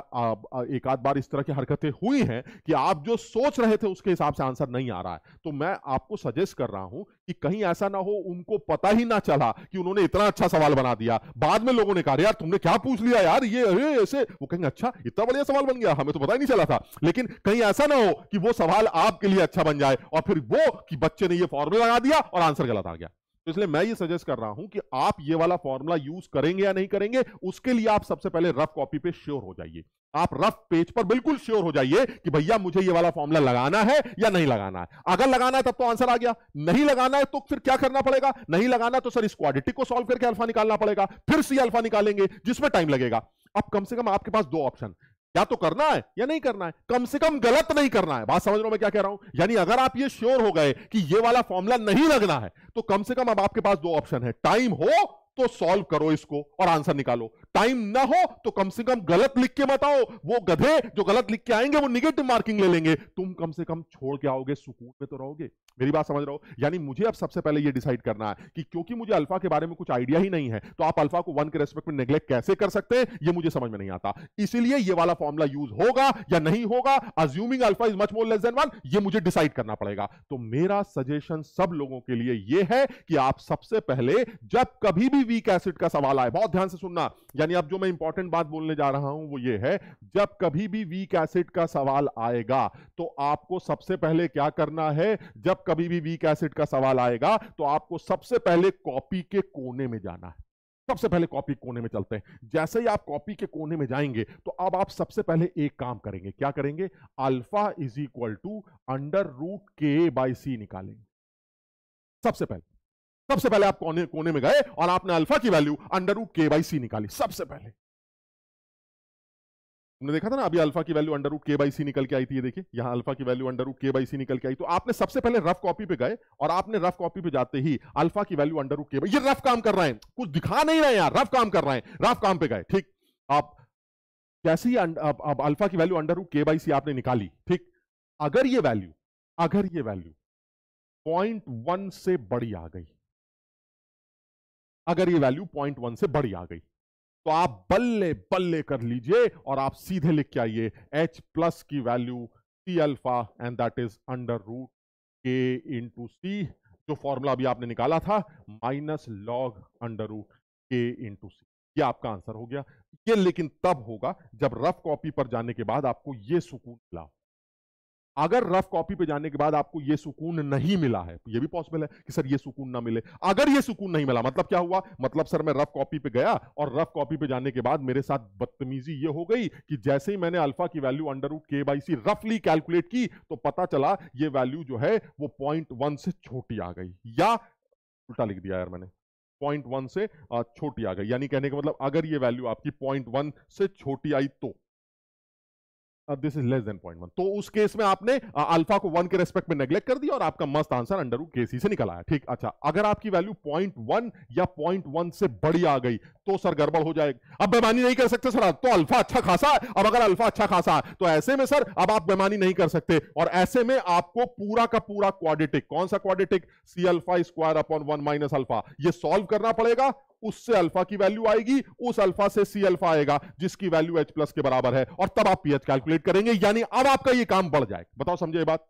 एक आध बार इस तरह की हरकतें हुई हैं कि आप जो सोच रहे थे उसके हिसाब से आंसर नहीं आ रहा है। तो मैं आपको सजेस्ट कर रहा हूँ कि कहीं ऐसा ना हो, उनको पता ही ना चला कि उन्होंने इतना अच्छा सवाल बना दिया। बाद में लोगों ने कहा यार, तुमने क्या पूछ लिया यार? ये, अरे, ऐसे। वो कहेंगे अच्छा इतना बढ़िया सवाल बन गया, हमें तो पता ही नहीं चला था। लेकिन कहीं ऐसा ना हो कि वो सवाल आपके लिए अच्छा बन जाए और फिर वो कि बच्चे ने ये फॉर्मूला लगा दिया और आंसर गलत आ गया। तो इसलिए मैं ये सजेस्ट कर रहा हूँ कि आप ये वाला फॉर्मूला यूज़ करेंगे या नहीं करेंगे, उसके लिए आप सबसे पहले रफ कॉपी पे श्योर हो जाइए। आप रफ पेज पर बिल्कुल श्योर हो जाइए कि भैया मुझे ये वाला फॉर्मूला लगाना है या नहीं लगाना है। अगर लगाना है तब तो आंसर आ गया। नहीं लगाना है तो फिर क्या करना पड़ेगा? नहीं लगाना तो सर इस क्वाडिटी को सॉल्व करके अल्फ़ा निकालना पड़ेगा। फिर सी अल्फ़ा निकालेंगे, जिसमें टाइम लगेगा। अब कम से कम आपके पास दो ऑप्शन या तो करना है या नहीं करना है। कम से कम गलत नहीं करना है। बात समझ रहा मैं क्या कह रहा हूँ? यानी अगर आप ये श्योर हो गए कि ये वाला फॉर्मूला नहीं लगना है तो कम से कम अब आपके पास दो ऑप्शन है। टाइम हो तो सॉल्व करो इसको और आंसर निकालो। टाइम ना हो तो कम से कम गलत लिख के बताओ। वो गधे जो गलत लिख के आएँगे, वो निगेटिव मार्किंग ले लेंगे। तुम कम से कम छोड़ के आओगे, सुकून में तो रहोगे। मेरी बात समझ रहे हो? यानी मुझे अब सबसे पहले ये डिसाइड करना है कि क्योंकि मुझे अल्फ़ा के बारे में कुछ आइडिया ही नहीं है तो आप अल्फ़ा को वन के रेस्पेक्ट में नेग्लेक्ट कैसे कर सकते हैं? ये मुझे समझ में नहीं आता। इसीलिए ये वाला फॉर्मुला यूज़ होगा या नहीं होगा? Assuming alpha is much more less than one ये मुझे डिसाइड करना पड़ेगा। तो मेरा सजेशन सब लोगों के लिए ये है कि आप सबसे पहले जब कभी भी वीक एसिड का सवाल आए, बहुत ध्यान से सुनना। यानी अब जो मैं इंपॉर्टेंट बात बोलने जा रहा हूँ, वो ये है, जब कभी भी वीक एसिड का सवाल आएगा तो आपको सबसे पहले क्या करना है? जब कभी भी वीक एसिड का सवाल आएगा तो आपको सबसे पहले कॉपी के कोने में जाना है। सबसे पहले कॉपी कोने में चलते हैं। जैसे ही आप कॉपी के कोने में जाएँगे तो अब आप सबसे पहले एक काम करेंगे। क्या करेंगे? Alpha is equal to under root K by C निकालेंगे। सबसे पहले सबसे पहले आप कोने कोने में गए और आपने अल्फ़ा की value under root K by C निकाली। सबसे पहले। तुमने देखा था ना, अभी अल्फ़ा की value under root K by C निकल के आई थी, ये देखिए। यहाँ अल्फ़ा की value under root K by C निकल के आई। तो आपने सबसे पहले रफ कॉपी पे गए और आपने रफ कॉपी पे जाते ही अल्फ़ा की value under root K by, ये रफ काम कर रहे हैं। कुछ दिखा नहीं रहे यार, रफ काम कर रहे हैं। रफ काम पे गए, ठीक। आप जैसे ही अब अल्फ़ा की value under root K by C आपने निकाली, ठीक। अगर ये वैल्यू, अगर ये वैल्यू पॉइंट वन से बड़ी आ गई, अगर ये वैल्यू पॉइंट वन से बड़ी आ गई तो आप बल्ले बल्ले कर लीजिए और आप सीधे लिख के आइए एच प्लस की value C alpha and that is under root K into C जो फॉर्मूला अभी आपने निकाला था minus log under root K into C ये आपका आंसर हो गया। ये लेकिन तब होगा जब रफ कॉपी पर जाने के बाद आपको ये सुकून मिला। अगर रफ कॉपी पे जाने के बाद आपको ये सुकून नहीं मिला है, ये भी पॉसिबल है कि सर ये सुकून ना मिले। अगर ये सुकून नहीं मिला मतलब क्या हुआ? मतलब सर मैं रफ कॉपी पे गया और रफ कॉपी पे जाने के बाद मेरे साथ बदतमीजी ये हो गई कि जैसे ही मैंने अल्फ़ा की value under root K by C रफली कैलकुलेट की तो पता चला ये वैल्यू जो है वो पॉइंट वन से छोटी आ गई। या उल्टा लिख दिया यार मैंने, पॉइंट वन से छोटी आ गई। यानी कहने का मतलब अगर ये वैल्यू आपकी पॉइंट वन से छोटी आई तो। This is less than point one तो उस केस में आपने अल्फ़ा को वन के रेस्पेक्ट में नेग्लेक्ट कर दिया और आपका मस्त आंसर अंडर केसी से निकल आया ठीक अच्छा। अगर आपकी वैल्यू पॉइंट वन या पॉइंट वन से बड़ी आ गई तो सर गड़बड़ हो जाएगी। अब बेमानी नहीं कर सकते, सर। तो अल्फ़ा अच्छा खासा है। अब अगर अल्फ़ा अच्छा खासा है तो ऐसे में सर, अब आप बेमानी नहीं कर सकते। और ऐसे में आपको पूरा का पूरा क्वाड्रेटिक कौन सा quadratic C alpha square upon one minus alpha ये सॉल्व करना पड़ेगा। उससे अल्फ़ा की वैल्यू आएगी, उस अल्फ़ा से सी अल्फ़ा आएगा, जिसकी वैल्यू एच प्लस के बराबर है। और तब आप पीएच कैलकुलेट करेंगे, यानी अब आपका ये काम बढ़ जाएगा। बताओ, समझे बात?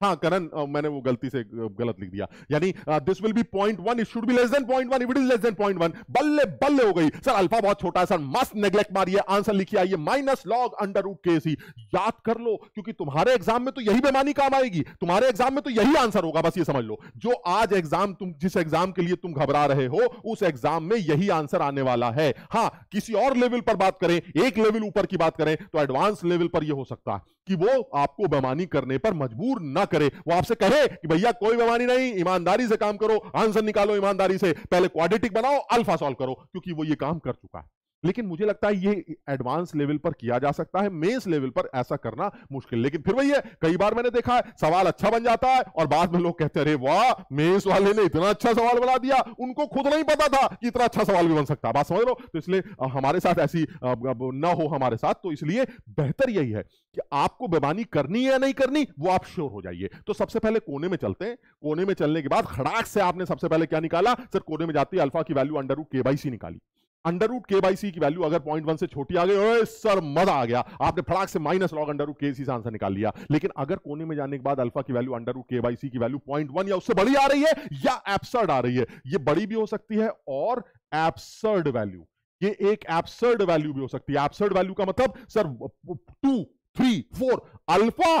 हाँ करण मैंने वो गलती से गलत लिख दिया। यानी this will be point one it should be less than point one it is less than point one बल्ले बल्ले हो गई। सर, अल्फ़ा बहुत छोटा है, सर, मस्त नेग्लेक्ट मारिए आंसर लिखिए, आइए minus log under root K सी याद कर लो, क्योंकि तुम्हारे एग्ज़ाम में तो यही बेमानी काम आएगी। तुम्हारे एग्ज़ाम में तो यही आंसर होगा, बस ये समझ लो। जो आज एग्ज़ाम तुम, जिस एग्ज़ाम के लिए तुम घबरा रहे हो, उस एग्ज़ाम में यही आंसर आने वाला है। हाँ किसी और लेवल पर बात करें, एक लेवल ऊपर की बात करें तो एडवांस लेवल पर यह हो सकता है कि वो आपको बेमानी करने पर मजबूर ना करे, वो आपसे कहे कि भैया, कोई बीमारी नहीं, ईमानदारी से काम करो, आंसर निकालो ईमानदारी से। पहले क्वाड्रेटिक बनाओ अल्फ़ा सॉल्व करो, क्योंकि वो ये काम कर चुका है। लेकिन मुझे लगता है ये एडवांस लेवल पर किया जा सकता है मेंस लेवल पर ऐसा करना मुश्किल। लेकिन फिर वही है, कई बार मैंने देखा है, सवाल अच्छा बन जाता है और बाद में लोग कहते हैं, अरे वाह मेंस वाले ने इतना अच्छा सवाल बना दिया, उनको खुद नहीं पता था कि इतना अच्छा सवाल भी बन सकता है। बात समझ लो तो इसलिए हमारे साथ ऐसी ना हो हमारे साथ तो इसलिए बेहतर यही है कि आपको बेमानी करनी है या नहीं करनी, वो आप श्योर हो जाइए। तो सबसे पहले कोने में चलते हैं। कोने में चलने के बाद खड़ाक से आपने सबसे पहले क्या निकाला? सर, कोने में जाती है, अल्फ़ा की value under K by C निकाली। Under root K by C की वैल्यू अगर पॉइंट वन से छोटी आ गई सर, मज़ा आ गया। आपने फटाक से minus log under root K सी से आंसर निकाल लिया। लेकिन अगर कोने में जाने के बाद अल्फ़ा की value under root K by C की वैल्यू पॉइंट वन या उससे बड़ी आ रही है, या एप्सर्ड आ रही है, ये बड़ी भी हो सकती है और एप्सर्ड वैल्यू ये एक एप्सर्ड वैल्यू भी हो सकती है। एप्सर्ड वैल्यू का मतलब sir two three four alpha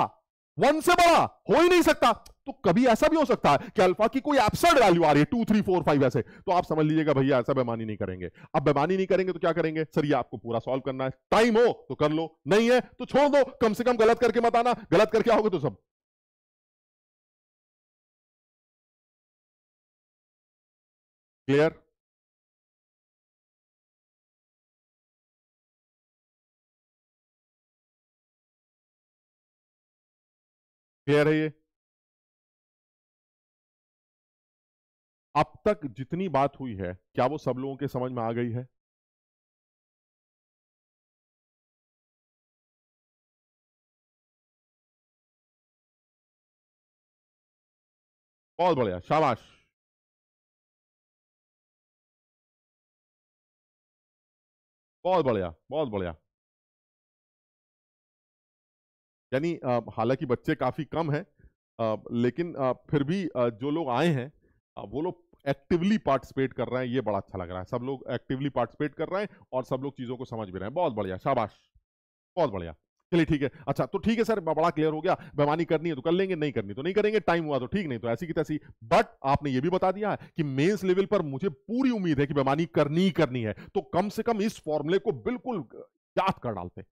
one से बड़ा, हो ही नहीं सकता। तो कभी ऐसा भी हो सकता है कि अल्फ़ा की कोई एब्सर्ड वैल्यू आ रही है टू थ्री फोर फाइव ऐसे। तो आप समझ लीजिएगा, भैया, ऐसा बेमानी नहीं करेंगे। अब बेमानी नहीं करेंगे तो क्या करेंगे? सर, ये आपको पूरा सॉल्व करना है। टाइम हो तो कर लो। नहीं है तो छोड़ दो। कम से कम गलत करके मत आना। गलत करके आओगे तो सब। क्लियर क्लियर है। ये अब तक जितनी बात हुई है, क्या वो सब लोगों के समझ में आ गई है? बहुत बढ़िया, शाबाश। बहुत बढ़िया बहुत बढ़िया। यानी हालाँकि बच्चे काफ़ी कम हैं लेकिन फिर भी जो लोग आए हैं वो लोग एक्टिवली पार्टिसिपेट कर रहे हैं, ये बड़ा अच्छा लग रहा है। सब लोग एक्टिवली पार्टिसिपेट कर रहे हैं और सब लोग चीज़ों को समझ भी रहे हैं। बहुत बढ़िया, शाबाश। बहुत बढ़िया। चलिए, ठीक है। अच्छा तो ठीक है सर बड़ा क्लियर हो गया। बेमानी करनी है तो कर लेंगे, नहीं करनी तो नहीं करेंगे, टाइम हुआ तो ठीक, नहीं तो ऐसी की तैसी। बट आपने ये भी बता दिया है कि मेंस लेवल पर मुझे पूरी उम्मीद है कि बेमानी करनी ही करनी है। तो कम से कम इस फॉर्मूले को बिल्कुल याद कर डालते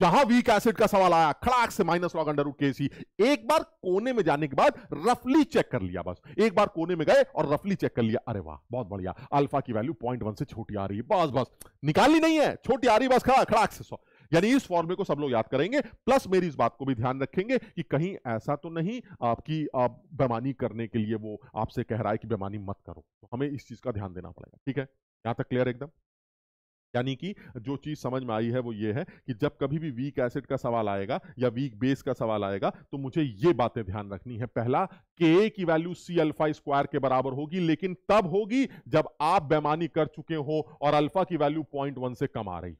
जहाँ वीक एसिड का सवाल आया। खड़ाक से minus log under root KC एक बार कोने में जाने के बाद रफली चेक कर लिया बस। एक बार कोने में गए और रफली चेक कर लिया। अरे वाह, बहुत बढ़िया। अल्फ़ा की वैल्यू पॉइंट वन से छोटी आ रही है। बस बस। निकालनी नहीं है। छोटी आ रही बस खड़ा खड़ाक से सौ। यानी इस फॉर्मे को सब लोग याद करेंगे। प्लस मेरी इस बात को भी ध्यान रखेंगे कि कहीं ऐसा तो नहीं आपकी, आप बेमानी करने के लिए वो आपसे कह रहा है कि बेमानी मत करो। तो हमें इस चीज़ का ध्यान देना पड़ेगा। ठीक है? यहाँ तक क्लियर एकदम? यानी कि जो चीज़ समझ में आई है वो ये है कि जब कभी भी वीक एसिड का सवाल आएगा या वीक बेस का सवाल आएगा तो मुझे ये बातें ध्यान रखनी है। पहला के की वैल्यू सी अल्फ़ा स्क्वायर के बराबर होगी, लेकिन तब होगी जब आप बेमानी कर चुके हो और अल्फ़ा की वैल्यू पॉइंट वन से कम आ रही।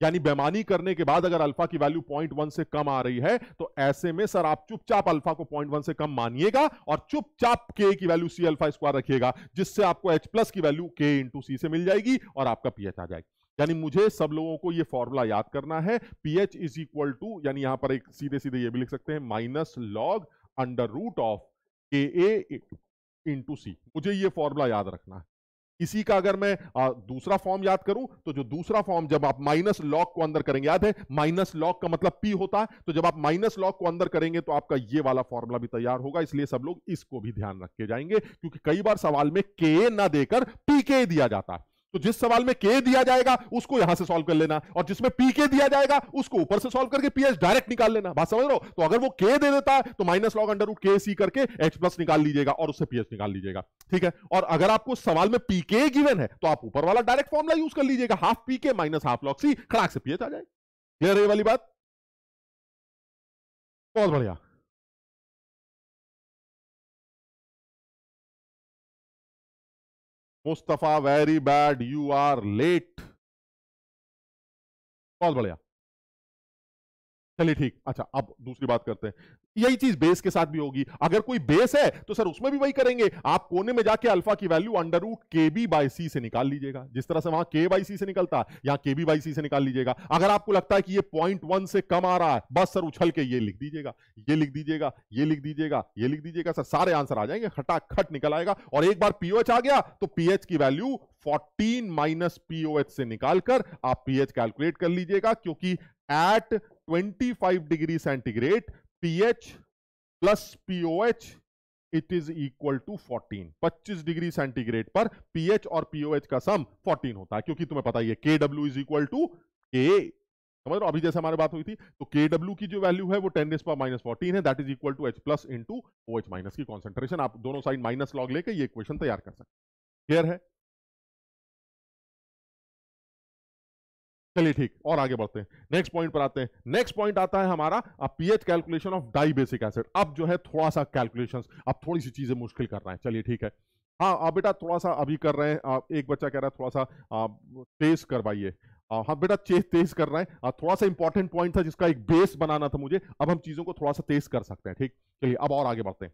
यानी बेमानी करने के बाद अगर अल्फ़ा की वैल्यू पॉइंट वन से कम आ रही है तो ऐसे में सर आप चुपचाप अल्फ़ा को पॉइंट वन से कम मानिएगा और चुपचाप के की वैल्यू सी अल्फ़ा स्क्वायर रखिएगा, जिससे आपको एच प्लस की वैल्यू के इंटू सी से मिल जाएगी और आपका पीएच आ जाएगा। यानी मुझे सब लोगों को ये फॉर्मूला याद करना है। पीएच इज़ इक्वल टू यानी यहाँ पर एक सीधे सीधे ये भी लिख सकते हैं minus log under root of K A into सी मुझे ये फॉर्मूला याद रखना है। इसी का अगर मैं आ, दूसरा फॉर्म याद करूँ तो जो दूसरा फॉर्म जब आप माइनस लॉग को अंदर करेंगे याद है? माइनस लॉग का मतलब पी होता है तो जब आप माइनस लॉग को अंदर करेंगे तो आपका ये वाला फॉर्मूला भी तैयार होगा इसलिए सब लोग इसको भी ध्यान रख के जाएँगे क्योंकि कई बार सवाल में के ना देकर पी के दिया जाता है। तो जिस सवाल में के दिया जाएगा, उसको यहाँ से सॉल्व कर लेना। और जिसमें पी के दिया जाएगा, उसको ऊपर से सॉल्व करके पीएच डायरेक्ट निकाल लेना। बात समझ रहे हो? तो अगर वो के दे देता है तो minus log under root K सी करके एच प्लस निकाल लीजिएगा और उससे पीएच निकाल लीजिएगा। ठीक है? और अगर आपको सवाल में पी के गिवन है तो आप ऊपर वाला डायरेक्ट फॉर्मुला यूज़ कर लीजिएगा। Half p K minus half log C खड़ाक से पीएच आ जाए क्लियर है वाली बात? बहुत बढ़िया। Mustafa very bad you are late बहुत बढ़िया। चलिए ठीक। अच्छा अब दूसरी बात करते हैं। यही चीज़ बेस के साथ भी होगी। अगर कोई बेस है तो सर उसमें भी वही करेंगे। आप कोने में जाके अल्फ़ा की value under root K b by C से निकाल लीजिएगा। जिस तरह से वहाँ के बाई सी से निकलता है यहाँ के बी बाई सी से निकाल लीजिएगा। अगर आपको लगता है कि ये पॉइंट वन से कम आ रहा है, बस सर उछल के ये लिख दीजिएगा, ये लिख दीजिएगा, ये लिख दीजिएगा, ये लिख दीजिएगा। सर सारे आंसर आ जाएँगे, खटाखट निकल आएगा। और एक बार पीओएच आ गया तो पीएच की वैल्यू 14 माइनस पीओएच से निकालकर आप पीएच कैलकुलेट कर लीजिएगा, क्योंकि at 25 degree centigrade pH plus pOH it is equal to 14 25 degree centigrade पर पीएच और पीओएच का सम 14 होता है, क्योंकि तुम्हें पता ही है K W is equal to के समझ रहे अभी जैसे हमारी बात हुई थी तो के डब्ल्यू की जो वैल्यू है वो टेन डेज़ पर माइनस फोर्टीन है that is equal to H plus into O H minus की कॉन्सेंट्रेशन आप दोनों साइड माइनस लॉग लेके ये इक्वेशन तैयार कर सकते क्लियर है? चलिए ठीक, और आगे बढ़ते हैं। नेक्स्ट पॉइंट पर आते हैं। नेक्स्ट पॉइंट आता है हमारा pH calculation of di basic acid अब जो है थोड़ा सा कैलकुलेशंस अब थोड़ी सी चीज़ें मुश्किल कर रहे हैं। चलिए ठीक है। हाँ आप बेटा थोड़ा सा अभी कर रहे हैं। एक बच्चा कह रहा है थोड़ा सा तेज करवाइए। हाँ बेटा चेज तेज कर रहे हैं। थोड़ा सा इंपॉर्टेंट पॉइंट था जिसका एक बेस बनाना था मुझे। अब हम चीज़ों को थोड़ा सा तेज कर सकते हैं, ठीक? चलिए, अब और आगे बढ़ते हैं।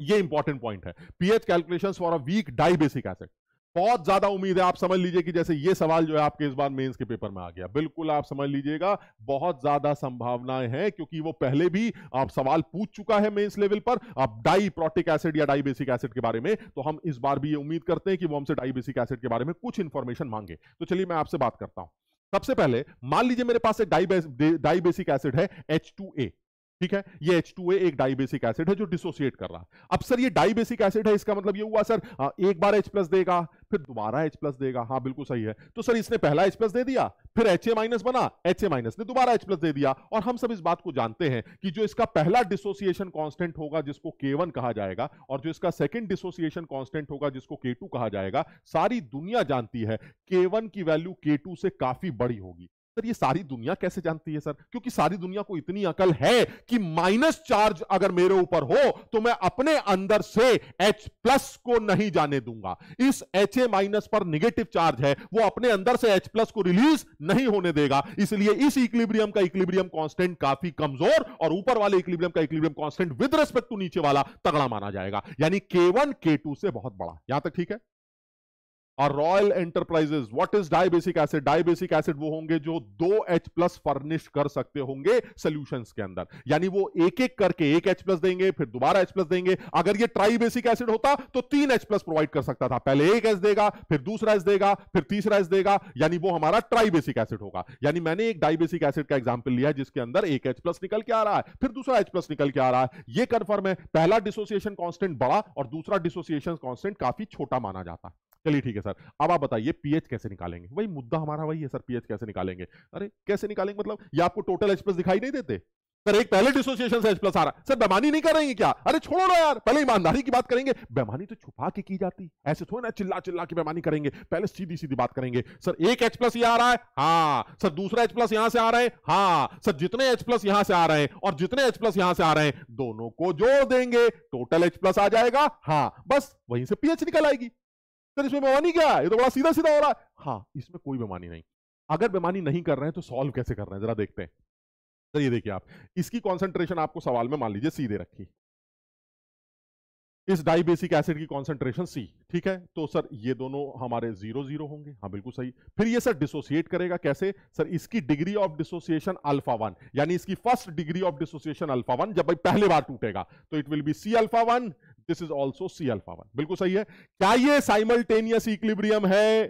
ये इंपॉर्टेंट पॉइंट है। PH calculation for a weak di basic acid बहुत ज़्यादा उम्मीद है, आप समझ लीजिए कि जैसे ये सवाल जो है आपके इस बार मेंस के पेपर में आ गया। बिल्कुल आप समझ लीजिएगा, बहुत ज़्यादा संभावनाएँ हैं, क्योंकि वो पहले भी आप सवाल पूछ चुका है मेंस लेवल पर आप डाई प्रोटिक एसिड या डाई बेसिक एसिड के बारे में तो हम इस बार भी ये उम्मीद करते हैं कि वो हमसे डाई बेसिक एसिड के बारे में कुछ इंफॉर्मेशन मांगे। तो चलिए मैं आपसे बात करता हूँ। सबसे पहले, मान लीजिए मेरे पास एक डाई डाई बेसिक एसिड है एच ठीक है? ये H2A एक डाइबेसिक एसिड है जो डिसोसिएट कर रहा है। अब सर ये डाइबेसिक एसिड है, इसका मतलब ये हुआ सर एक बार H प्लस देगा, फिर दोबारा H प्लस देगा। हाँ बिल्कुल सही है। तो सर इसने पहला H प्लस दे दिया, फिर HA माइनस बना HA माइनस ने दोबारा H प्लस दे दिया। और हम सब इस बात को जानते हैं कि जो इसका पहला डिसोसिएशन कॉन्स्टेंट होगा, जिसको K1 कहा जाएगा, और जो इसका सेकेंड डिसोसिएशन कॉन्स्टेंट होगा, जिसको K2 कहा जाएगा, सारी दुनिया जानती है K1 की वैल्यू K2 से काफ़ी बड़ी होगी। सर, ये सारी दुनिया कैसे जानती है, सर? क्योंकि सारी दुनिया को इतनी अकल है कि माइनस चार्ज अगर मेरे ऊपर हो तो मैं अपने अंदर से H प्लस को नहीं जाने दूँगा। इस एच ए माइनस पर निगेटिव चार्ज है, वो अपने अंदर से H प्लस को रिलीज़ नहीं होने देगा। इसलिए इस इक्लिब्रियम का इक्लिब्रियम कांस्टेंट काफ़ी कमज़ोर और ऊपर वाले इक्लिब्रियम का equilibrium constant with respect to नीचे वाला तगड़ा माना जाएगा। यानी K1 K2 से बहुत बड़ा। यहाँ तक ठीक है? और royal enterprises what is dibasic acid dibasic acid वो होंगे जो दो H प्लस फर्निश कर सकते होंगे सॉल्यूशंस के अंदर। यानी वो एक एक करके एक H प्लस देंगे, फिर दोबारा H प्लस देंगे। अगर ये ट्राई बेसिक एसिड होता तो तीन H प्लस प्रोवाइड कर सकता था। पहले एक H देगा, फिर दूसरा H देगा, फिर तीसरा H देगा। यानी वो हमारा ट्राई बेसिक एसिड होगा। यानी मैंने एक डाइबेसिक एसिड का एग्ज़ाम्पल लिया जिसके अंदर एक एच प्लस निकल के आ रहा है, फिर दूसरा एच प्लस निकल के आ रहा है। ये कन्फर्म है, पहला डिसोसिएशन कॉन्स्टेंट बड़ा और दूसरा डिसोसिएशन कॉन्स्टेंट काफ़ी छोटा माना जाता। है चलिए ठीक है सर। अब आप बताइए पीएच कैसे निकालेंगे? वही मुद्दा हमारा वही है सर, पीएच कैसे निकालेंगे? अरे, कैसे निकालेंगे? मतलब ये आपको टोटल एच प्लस दिखाई नहीं देते? सर, एक पहले डिसोसिएशन से एच प्लस आ रहा सर, बेमानी नहीं करेंगे क्या? अरे, छोड़ो ना यार, पहले ईमानदारी की बात करेंगे। बेमानी तो छुपा के की जाती। ऐसे थोड़ी ना चिल्ला चिल्ला की बेमानी करेंगे। पहले सीधी सीधी बात करेंगे। सर, एक एच प्लस यहाँ आ रहा है? हाँ। सर, दूसरा एच प्लस यहाँ से आ रहे हैं? हाँ। सर, जितने एच प्लस यहाँ से आ रहे हैं और जितने एच प्लस यहाँ से आ रहे हैं, दोनों को जोड़ देंगे। टोटल एच प्लस आ जाएगा। हाँ बस वहीं से पीएच निकल आएगी। सर, इसमें बेमानी क्या है? ये तो बड़ा सीधा सीधा हो रहा है। हाँ इसमें कोई बेमानी नहीं। अगर बेमानी नहीं कर रहे हैं तो सॉल्व कैसे कर रहे हैं? जरा देखते हैं। सर, ये देखिए आप, इसकी कॉन्सेंट्रेशन आपको सवाल में मान लीजिए सीधे रखी। इस डाई बेसिक एसिड की कॉन्सेंट्रेशन सी ठीक है? तो सर, ये दोनों हमारे ज़ीरो ज़ीरो होंगे। हाँ बिल्कुल सही। फिर ये सर डिसोसिएट करेगा कैसे? सर, इसकी degree of dissociation alpha one यानी इसकी first degree of dissociation alpha one जब भाई पहले बार टूटेगा तो it will be C alpha one this is also C alpha one बिल्कुल सही है? क्या ये साइमल्टेनियस इक्लिब्रियम है?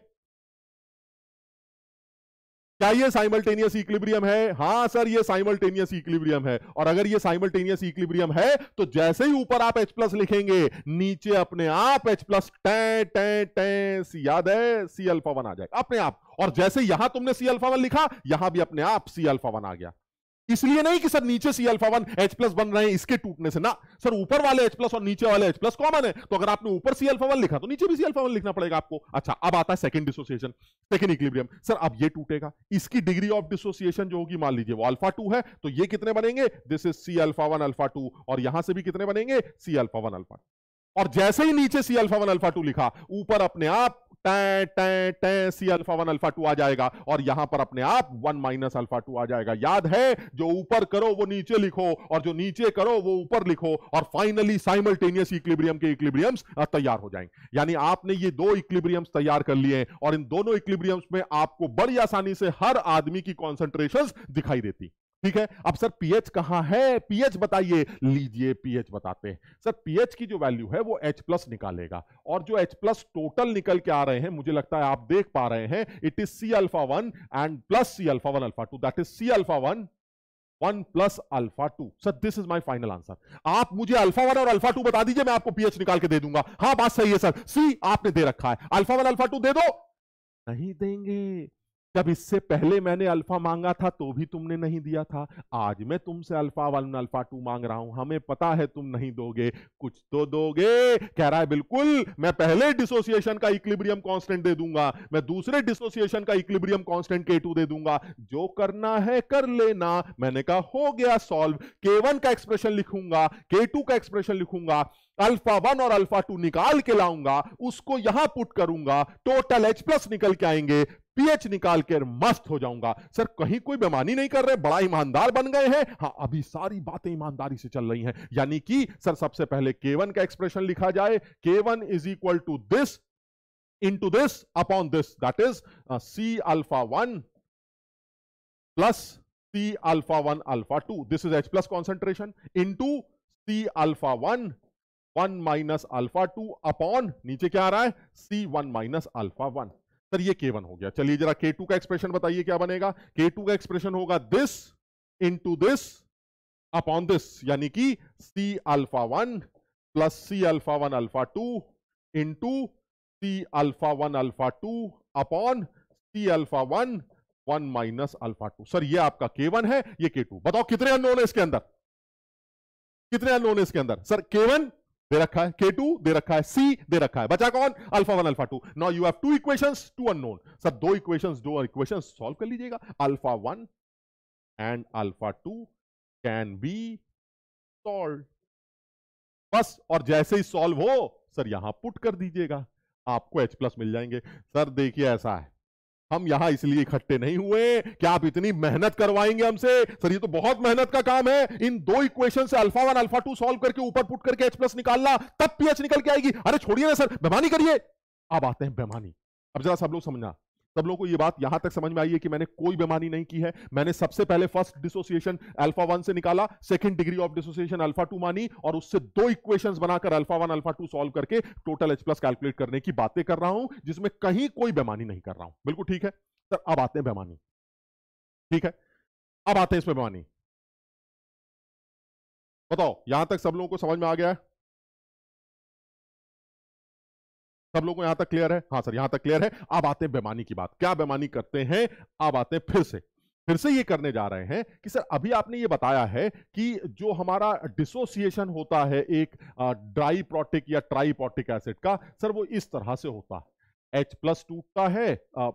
क्या ये साइमल्टेनियस इक्विलिब्रियम है? हाँ सर ये साइमल्टेनियस इक्लिब्रियम है। और अगर ये साइमल्टेनियस इक्लिब्रियम है तो जैसे ही ऊपर आप H प्लस लिखेंगे, नीचे अपने आप H प्लस टै, टे सी याद है? सी अल्फ़ा वन आ जाएगा अपने आप। और जैसे यहाँ तुमने सी अल्फ़ा वन लिखा, यहाँ भी अपने आप सी अल्फ़ा वन आ गया। इसलिए नहीं कि सर नीचे C alpha one H plus बन रहे हैं इसके टूटने से। ना, सर ऊपर वाले एच प्लस और नीचे वाले एच प्लस कॉमन है। तो अगर आपने ऊपर सी अल्फ़ा वन लिखा तो नीचे भी सी अल्फ़ा वन लिखना पड़ेगा आपको। अच्छा अब आता है second dissociation second equilibrium sir, अब ये टूटेगा। इसकी डिग्री ऑफ़ डिसोसिएशन जो होगी, मान लीजिए, वो अल्फ़ा टू है तो ये कितने बनेंगे? This is C alpha one alpha two और यहाँ से भी कितने बनेंगे? सी अल्फ़ा वन अल्फ़ा और जैसे ही नीचे C alpha one, alpha two लिखा, ऊपर अपने आप टे टे टे, C alpha one, alpha two आ जाएगा और यहाँ पर अपने आप वन माइनस अल्फ़ा टू आ जाएगा। याद है, जो ऊपर करो वो नीचे लिखो और जो नीचे करो वो ऊपर लिखो और फाइनली साइमल्टेनियस इक्विलिब्रियम के इक्विलिब्रियम्स तैयार हो जाएँगे। यानी आपने ये दो इक्विलिब्रियम्स तैयार कर लिए और इन दोनों इक्विलिब्रियम्स में आपको बड़ी आसानी से हर आदमी की कॉन्सेंट्रेशन दिखाई देती। ठीक है? अब सर पीएच कहाँ है? पीएच बताइए। लीजिए पीएच बताते हैं। सर पीएच की जो वैल्यू है वो H प्लस निकालेगा। और जो H प्लस टोटल निकल के आ रहे हैं, मुझे लगता है आप देख पा रहे हैं, it is C alpha one and plus C alpha one alpha two. That is C alpha one one plus alpha two. Sir this is my final answer आप मुझे अल्फ़ा वन और अल्फ़ा टू बता दीजिए, मैं आपको पीएच निकाल के दे दूँगा। हाँ बात सही है, सर। सी आपने दे रखा है। अल्फ़ा वन, अल्फ़ा टू दे दो। नहीं देंगे। जब इससे पहले मैंने अल्फ़ा मांगा था तो भी तुमने नहीं दिया था। आज मैं तुमसे अल्फ़ा वन, अल्फ़ा टू मांग रहा हूँ। हमें पता है तुम नहीं दोगे, कुछ तो दोगे। कह रहा है, बिल्कुल, मैं पहले डिसोसिएशन का इक्विलिब्रियम कांस्टेंट दे दूँगा। मैं दूसरे डिसोसिएशन का इक्विलिब्रियम कांस्टेंट के टू दे दूँगा। जो करना है, कर लेना। मैंने कहा, हो गया सॉल्व के वन का एक्सप्रेशन लिखूँगा के टू का एक्सप्रेशन लिखूँगा। अल्फ़ा वन और अल्फ़ा टू निकाल के लाऊँगा उसको यहाँ पुट करूँगा टोटल एच प्लस निकल के आएँगे पीएच निकाल के मस्त हो जाऊँगा। सर कहीं कोई बेमानी नहीं कर रहे बड़ा ईमानदार बन गए हैं। हाँ अभी सारी बातें ईमानदारी से चल रही हैं। यानी कि सर सबसे पहले के वन का एक्सप्रेशन लिखा जाए K one is equal to this into this upon this that is uh, c alpha 1 plus c alpha 1 alpha 2 this is h plus concentration into c alpha 1 1 minus alpha 2 upon, नीचे क्या आ रहा है? C one minus alpha one sir, ये के वन हो गया। चलिए जरा के टू का एक्सप्रेशन बताइए क्या बनेगा। के टू का एक्सप्रेशन होगा this into this upon this यानी कि C alpha one plus C alpha one alpha two into C alpha one alpha two upon C alpha one one minus alpha two sir, ये आपका के वन है, ये के टू बताओ कितने अनोन है इसके अंदर? कितने अनोन है इसके अंदर? सर के वन दे रखा है के टू दे रखा है सी दे रखा है। बचा कौन? Alpha one alpha two now you have two equation two unknown sir, दो इक्वेशन दो इक्वेशन सॉल्व कर लीजिएगा। Alpha one and alpha two can be solve बस, और जैसे ही सॉल्व हो, सर, यहाँ पुट कर दीजिएगा। आपको एच प्लस मिल जाएँगे। सर, देखिए ऐसा है। हम यहाँ इसलिए इकट्ठे नहीं हुए क्या आप इतनी मेहनत करवाएँगे हमसे। सर, ये तो बहुत मेहनत का काम है। इन दो इक्वेशन से alpha one alpha two solve करके ऊपर पुट करके एच प्लस निकालना, तब पीएच निकल के आएगी। अरे, छोड़िए ना, सर, बेमानी करिए। अब आते हैं बेमानी। अब जरा सब लोग समझना। सब लोगों को ये बात यहाँ तक समझ में आई है कि मैंने कोई बेमानी नहीं की है। मैंने सबसे पहले फ़र्स्ट डिसोसिएशन अल्फ़ा वन से निकाला second degree of dissociation alpha two मानी, और उससे दो इक्वेशंस बनाकर alpha one alpha two solve करके टोटल एच प्लस कैलकुलेट करने की बातें कर रहा हूँ, जिसमें कहीं कोई बेमानी नहीं कर रहा हूँ। बिल्कुल ठीक है? सर, अब आते हैं बेमानी। ठीक है? अब आते हैं इसमें बेमानी। बताओ, यहाँ तक सब लोगों को समझ में आ गया है? सब लोगों को यहाँ तक क्लियर है? हाँ सर, यहाँ तक क्लियर है। अब आते हैं बेमानी की बात। क्या बेमानी करते हैं? अब आते हैं फिर से। फिर से ये करने जा रहे हैं कि सर, अभी आपने ये बताया है कि जो हमारा डिसोसिएशन होता है, एक ड्राई प्रोटिक या ट्राई प्रोटिक एसिड का, सर वो इस तरह से होता है। H प्लस टूटता है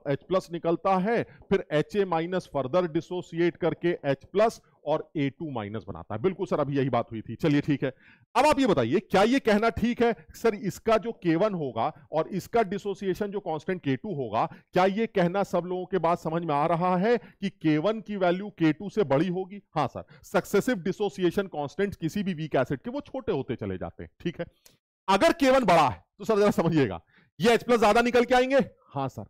H प्लस निकलता है, फिर H A minus further dissociate करके H प्लस और ए टू माइनस बनाता है। बिल्कुल सर, अभी यही बात हुई थी। चलिए ठीक है। अब आप ये बताइए, क्या ये कहना ठीक है? सर, इसका जो K1 होगा और इसका डिसोसिएशन जो कांस्टेंट K2 होगा, क्या ये कहना सब लोगों के बात समझ में आ रहा है कि K1 की वैल्यू K2 से बड़ी होगी? हाँ सर सक्सेसिव डिसोसिएशन कॉन्स्टेंट किसी भी वीक एसिड के, वो छोटे होते चले जाते हैं। ठीक है? अगर केवन बड़ा है तो सर, जरा समझिएगा। ये एच प्लस ज़्यादा निकल के आएँगे? हाँ सर।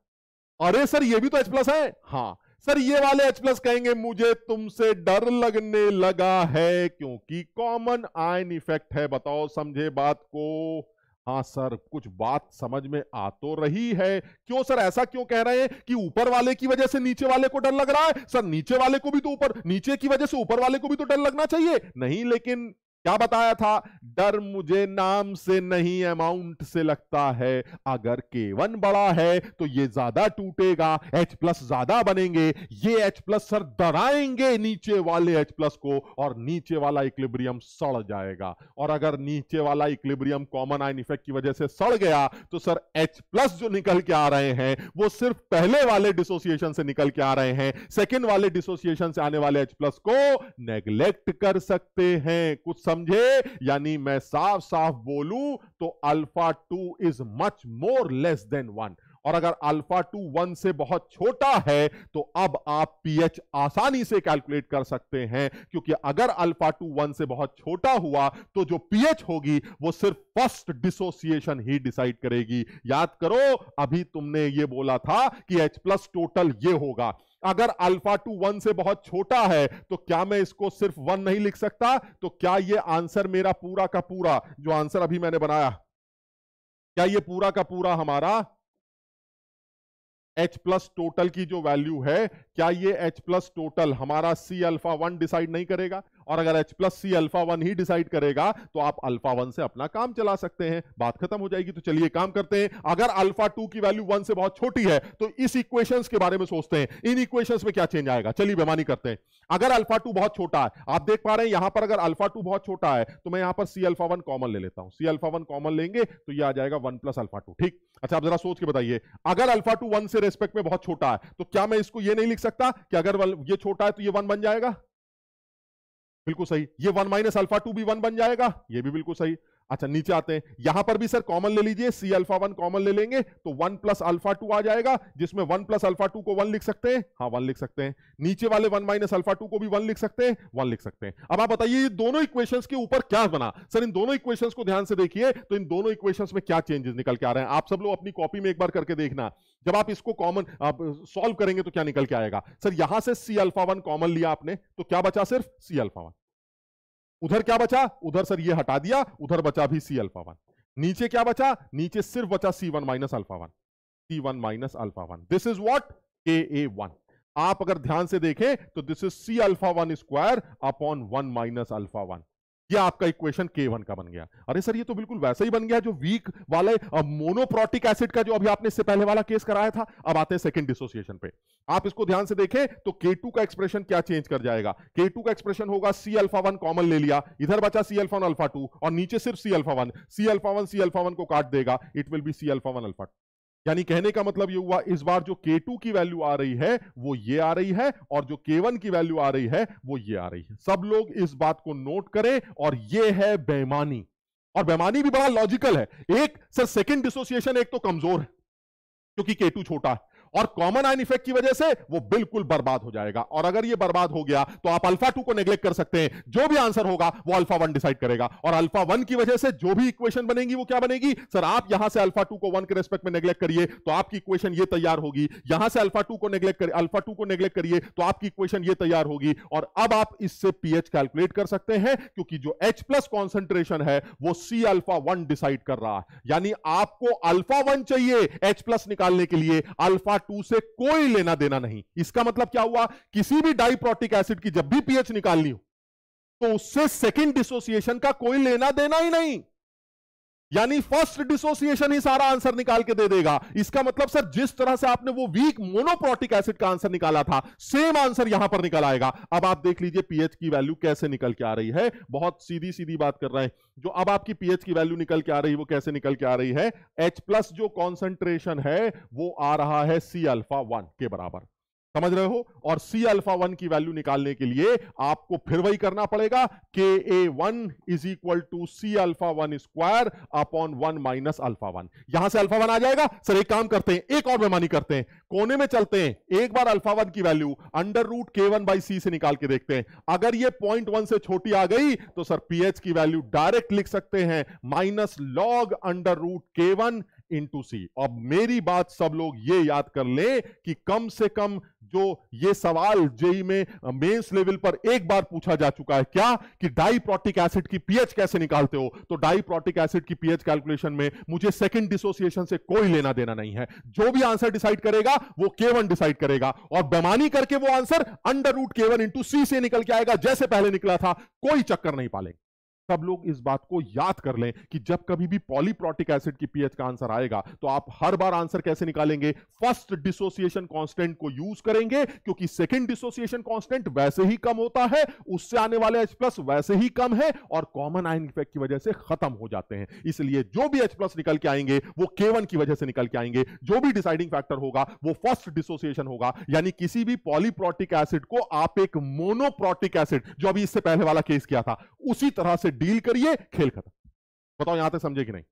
अरे सर, ये भी तो एच प्लस है? हाँ। सर, ये वाले एच प्लस कहेंगे, मुझे तुमसे डर लगने लगा है, क्योंकि कॉमन आयन इफ़ेक्ट है। बताओ, समझे बात को। हाँ सर, कुछ बात समझ में आ तो रही है। क्यों सर, ऐसा क्यों कह रहे हैं कि ऊपर वाले की वजह से नीचे वाले को डर लग रहा है? सर, नीचे वाले को भी तो ऊपर, नीचे की वजह से ऊपर वाले को भी तो डर लगना चाहिए। नहीं, लेकिन क्या बताया था? डर मुझे नाम से नहीं अमाउंट से लगता है। अगर के वन बड़ा है तो ये ज़्यादा टूटेगा। H प्लस ज़्यादा बनेंगे। ये H प्लस सर डराएँगे नीचे वाले H प्लस को और नीचे वाला इक्लिब्रियम सड़ जाएगा। और अगर नीचे वाला इक्लिब्रियम कॉमन आइन इफ़ेक्ट की वजह से सड़ गया तो सर H प्लस जो निकल के आ रहे हैं, वो सिर्फ़ पहले वाले डिसोसिएशन से निकल के आ रहे हैं। सेकेंड वाले डिसोसिएशन से आने वाले एच प्लस को नेग्लेक्ट कर सकते हैं। कुछ समझे? यानी मैं साफ़ साफ़ बोलूँ तो alpha two is much more less than one और अगर अल्फ़ा टू वन से बहुत छोटा है तो अब आप पीएच आसानी से कैलकुलेट कर सकते हैं, क्योंकि अगर अल्फ़ा टू वन से बहुत छोटा हुआ तो जो पीएच होगी, वो सिर्फ़ फ़र्स्ट डिसोसिएशन ही डिसाइड करेगी। याद करो, अभी तुमने ये बोला था कि एच प्लस टोटल ये होगा। अगर अल्फ़ा टू वन से बहुत छोटा है तो क्या मैं इसको सिर्फ़ वन नहीं लिख सकता? तो क्या ये आंसर मेरा पूरा का पूरा, जो आंसर अभी मैंने बनाया, क्या ये पूरा का पूरा हमारा एच प्लस टोटल की जो वैल्यू है, क्या ये एच प्लस टोटल हमारा सी अल्फ़ा वन डिसाइड नहीं करेगा? और अगर H plus C alpha one ही डिसाइड करेगा तो आप अल्फ़ा वन से अपना काम चला सकते हैं। बात खत्म हो जाएगी तो चलिए काम करते हैं। अगर अल्फ़ा टू की वैल्यू वन से बहुत छोटी है तो इस इक्वेशंस के बारे में सोचते हैं। इन इक्वेशंस में क्या चेंज आएगा? चलिए बेमानी करते हैं। अगर अल्फ़ा टू बहुत छोटा है, आप देख पा रहे हैं, यहाँ पर अगर अल्फ़ा टू बहुत छोटा है तो मैं यहाँ पर सी अल्फ़ा वन कॉमन ले लेता हूँ। सी अल्फ़ा वन कॉमन लेंगे तो ये आ जाएगा वन प्लस अल्फ़ा टू ठीक? अच्छा आप जरा सोच के बताइए। अगर अल्फ़ा टू वन से रेस्पेक्ट में बहुत छोटा है तो क्या मैं इसको ये नहीं लिख सकता कि अगर ये छोटा है तो ये वन बन जाएगा? बिल्कुल सही। ये वन माइनस अल्फ़ा टू भी वन बन जाएगा। ये भी बिल्कुल सही। अच्छा नीचे आते हैं। यहाँ पर भी सर कॉमन ले लीजिए सी अल्फ़ा वन कॉमन ले लेंगे तो वन प्लस अल्फ़ा टू आ जाएगा, जिसमें वन प्लस अल्फ़ा टू को वन लिख सकते हैं। हाँ वन लिख सकते हैं। नीचे वाले वन माइनस अल्फ़ा टू को भी वन लिख सकते हैं वन लिख सकते हैं। अब आप बताइए दोनों इक्वेशंस के ऊपर क्या बना? सर, इन दोनों इक्वेशंस को ध्यान से देखिए तो इन दोनों इक्वेशंस में क्या चेंजेस निकल के आ रहे हैं? आप सब लोग अपनी कॉपी में एक बार करके देखना। जब आप इसको कॉमन सॉल्व करेंगे तो क्या निकल के आएगा? सर, यहाँ से सी अल्फ़ा वन कॉमन लिया आपने तो क्या बचा सिर्फ़? सी अल्फ़ा वन उधर क्या बचा? उधर सर ये हटा दिया, उधर बचा भी सी अल्फ़ा वन नीचे क्या बचा? नीचे सिर्फ़ बचा C one minus alpha one C one minus alpha one this is what K A one आप अगर ध्यान से देखें तो this is C alpha one square upon one minus alpha one ये आपका इक्वेशन के वन का बन गया। अरे सर, ये तो बिल्कुल वैसा ही बन गया जो वीक वाले मोनोप्रोटिक एसिड का जो अभी आपने इससे पहले वाला केस कराया था। अब आते हैं सेकंड डिसोसिएशन पे। आप इसको ध्यान से देखें तो K2 का एक्सप्रेशन क्या चेंज कर जाएगा? K2 का एक्सप्रेशन होगा सी अल्फ़ा वन कॉमन ले लिया। इधर बचा C alpha one alpha two और नीचे सिर्फ़ C alpha one C alpha one C alpha one को काट देगा। It will be C alpha one alpha two यानी कहने का मतलब ये हुआ, इस बार जो K2 की वैल्यू आ रही है, वो ये आ रही है, और जो K1 की वैल्यू आ रही है, वो ये आ रही है। सब लोग इस बात को नोट करें, और ये है बेमानी और बेमानी भी बड़ा लॉजिकल है। एक सर सेकंड डिसोसिएशन एक तो कमज़ोर है, क्योंकि K2 छोटा है। और कॉमन आइन इफ़ेक्ट की वजह से वो बिल्कुल बर्बाद हो जाएगा। और अगर ये बर्बाद हो गया तो आप अल्फ़ा टू को नेग्लेक्ट कर सकते हैं। जो भी आंसर होगा, वो अल्फ़ा वन डिसाइड करेगा। और अल्फ़ा वन की वजह से जो भी इक्वेशन बनेगी, वो क्या बनेगी? सर आप यहाँ से अल्फ़ा टू को वन के रेस्पेक्ट में नेग्लेक्ट करिए तो आपकी इक्वेशन ये तैयार होगी। यहाँ से अल्फ़ा टू को नेग्लेक्ट करिए अल्फ़ा टू को नेग्लेक्ट करिए तो आपकी इक्वेशन ये तैयार होगी। और अब आप इससे पीएच कैलकुलेट कर सकते हैं, क्योंकि जो एच प्लस कॉन्सेंट्रेशन है, वो सी अल्फ़ा वन डिसाइड कर रहा है। यानी आपको अल्फ़ा वन चाहिए एच प्लस निकालने के लिए। अल्फ़ा टू से कोई लेना देना नहीं। इसका मतलब क्या हुआ? किसी भी डाइप्रोटिक एसिड की जब भी पीएच निकालनी हो तो उससे सेकेंड डिसोसिएशन का कोई लेना देना ही नहीं। यानी फ़र्स्ट डिसोसिएशन ही सारा आंसर निकाल के दे देगा। इसका मतलब सर जिस तरह से आपने वो वीक मोनोप्रोटिक एसिड का आंसर निकाला था सेम आंसर यहाँ पर निकल आएगा। अब आप देख लीजिए पीएच की वैल्यू कैसे निकल के आ रही है। बहुत सीधी सीधी बात कर रहे हैं। जो अब आपकी पीएच की वैल्यू निकल के आ रही है, वो कैसे निकल के आ रही है? एच प्लस जो कॉन्सेंट्रेशन है, वो आ रहा है सी अल्फ़ा वन के बराबर। समझ रहे हो? और सी अल्फ़ा वन की वैल्यू निकालने के लिए आपको फिर वही करना पड़ेगा। K A one is equal to C alpha one square upon one minus alpha one यहाँ से अल्फ़ा वन आ जाएगा। सर, एक काम करते हैं, एक और बेमानी करते हैं। कोने में चलते हैं। एक बार अल्फ़ा वन की value under root K one by C से निकाल के देखते हैं। अगर ये पॉइंट वन से छोटी आ गई तो सर पीएच की वैल्यू डायरेक्ट लिख सकते हैं। Minus log under root K one into C अब मेरी बात सब लोग ये याद कर ले कि कम से कम जो ये सवाल जेई में मेंस लेवल पर एक बार पूछा जा चुका है, क्या? कि डाइप्रोटिक एसिड की पीएच कैसे निकालते हो? तो डाइप्रोटिक एसिड की पीएच कैलकुलेशन में मुझे सेकंड डिसोसिएशन से कोई लेना देना नहीं है। जो भी आंसर डिसाइड करेगा, वो केवन डिसाइड करेगा। और बेमानी करके वो answer under root K one into C से निकल के आएगा, जैसे पहले निकला था, कोई चक्कर नहीं पालेंगे। सब लोग इस बात को याद कर लें कि जब कभी भी पॉलीप्रोटिक एसिड की पीएच का आंसर आएगा तो आप हर बार आंसर कैसे निकालेंगे? फ़र्स्ट डिसोसिएशन कांस्टेंट को यूज़ करेंगे, क्योंकि सेकंड डिसोसिएशन कांस्टेंट वैसे ही कम होता है, उससे आने वाले H प्लस वैसे ही कम है, और कॉमन आयन इफ़ेक्ट की वजह से खत्म हो जाते हैं। इसलिए जो भी एच प्लस निकल के आएँगे, वो K1 की वजह से निकल के आएँगे। जो भी डिसाइडिंग फैक्टर होगा, वो फ़र्स्ट डिसोसिएशन होगा। यानी किसी भी पॉलीप्रोटिक एसिड को आप एक मोनोप्रोटिक एसिड जो अभी इससे पहले वाला केस किया था, उसी तरह से डील करिए, खेल खत्म। बताओ यहाँ तक समझे कि नहीं?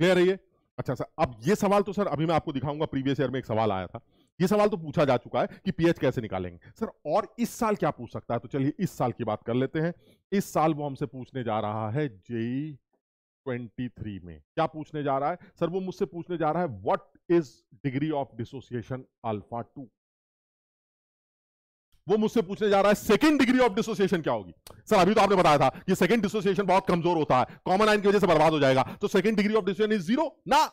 क्लियर है ये? अच्छा सर अब ये सवाल तो सर अभी मैं आपको दिखाऊँगा प्रीवियस ईयर में एक सवाल आया था। ये सवाल तो पूछा जा चुका है कि पीएच कैसे निकालेंगे। सर, और इस साल क्या पूछ सकता है? तो चलिए, इस साल की बात कर लेते हैं। इस साल वो हमसे पूछने जा रहा है जेई ट्वेंटी थ्री में। क्या पूछने जा रहा है? सर, वो मुझसे पूछने जा रहा है what is degree of dissociation alpha two वो मुझसे पूछने जा रहा है सेकंड डिग्री ऑफ़ डिसोसिएशन क्या होगी? सर, अभी तो आपने बताया था कि सेकंड डिसोसिएशन बहुत कमज़ोर होता है। कॉमन आइन की वजह से बर्बाद हो जाएगा। तो second degree of dissociation is zero ना!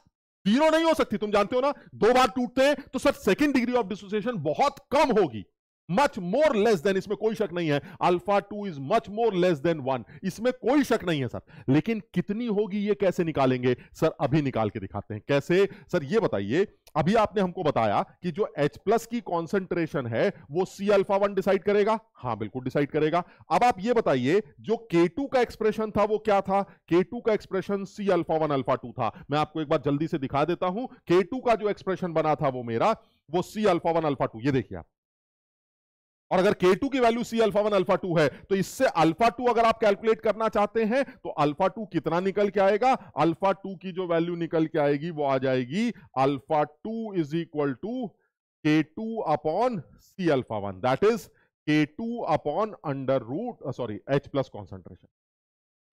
ज़ीरो नहीं हो सकती। तुम जानते हो ना, दो बार टूटते हैं तो sir second degree of dissociation बहुत कम होगी। मच मोर लेस देन इसमें कोई शक नहीं है। Alpha two is much more less than one इसमें कोई शक नहीं है सर लेकिन कितनी होगी, ये कैसे निकालेंगे? सर अभी निकाल के दिखाते हैं। कैसे? सर ये बताइए, अभी आपने हमको बताया कि जो H प्लस की कॉन्सेंट्रेशन है, वो सी अल्फ़ा वन डिसाइड करेगा? हाँ बिल्कुल डिसाइड करेगा। अब आप ये बताइए, जो K2 का एक्सप्रेशन था, वो क्या था? K2 का expression C alpha one alpha two था। मैं आपको एक बार जल्दी से दिखा देता हूँ। K2 का जो एक्सप्रेशन बना था, वो मेरा, वो C alpha one alpha two ये देखिए आप। और अगर K2 की value C alpha one alpha two है तो इससे अल्फ़ा टू अगर आप कैलकुलेट करना चाहते हैं तो अल्फ़ा टू कितना निकल के आएगा? अल्फ़ा टू की जो वैल्यू निकल के आएगी, वो आ जाएगी alpha two is equal to K two upon C alpha one that is K two upon under root sorry H plus concentration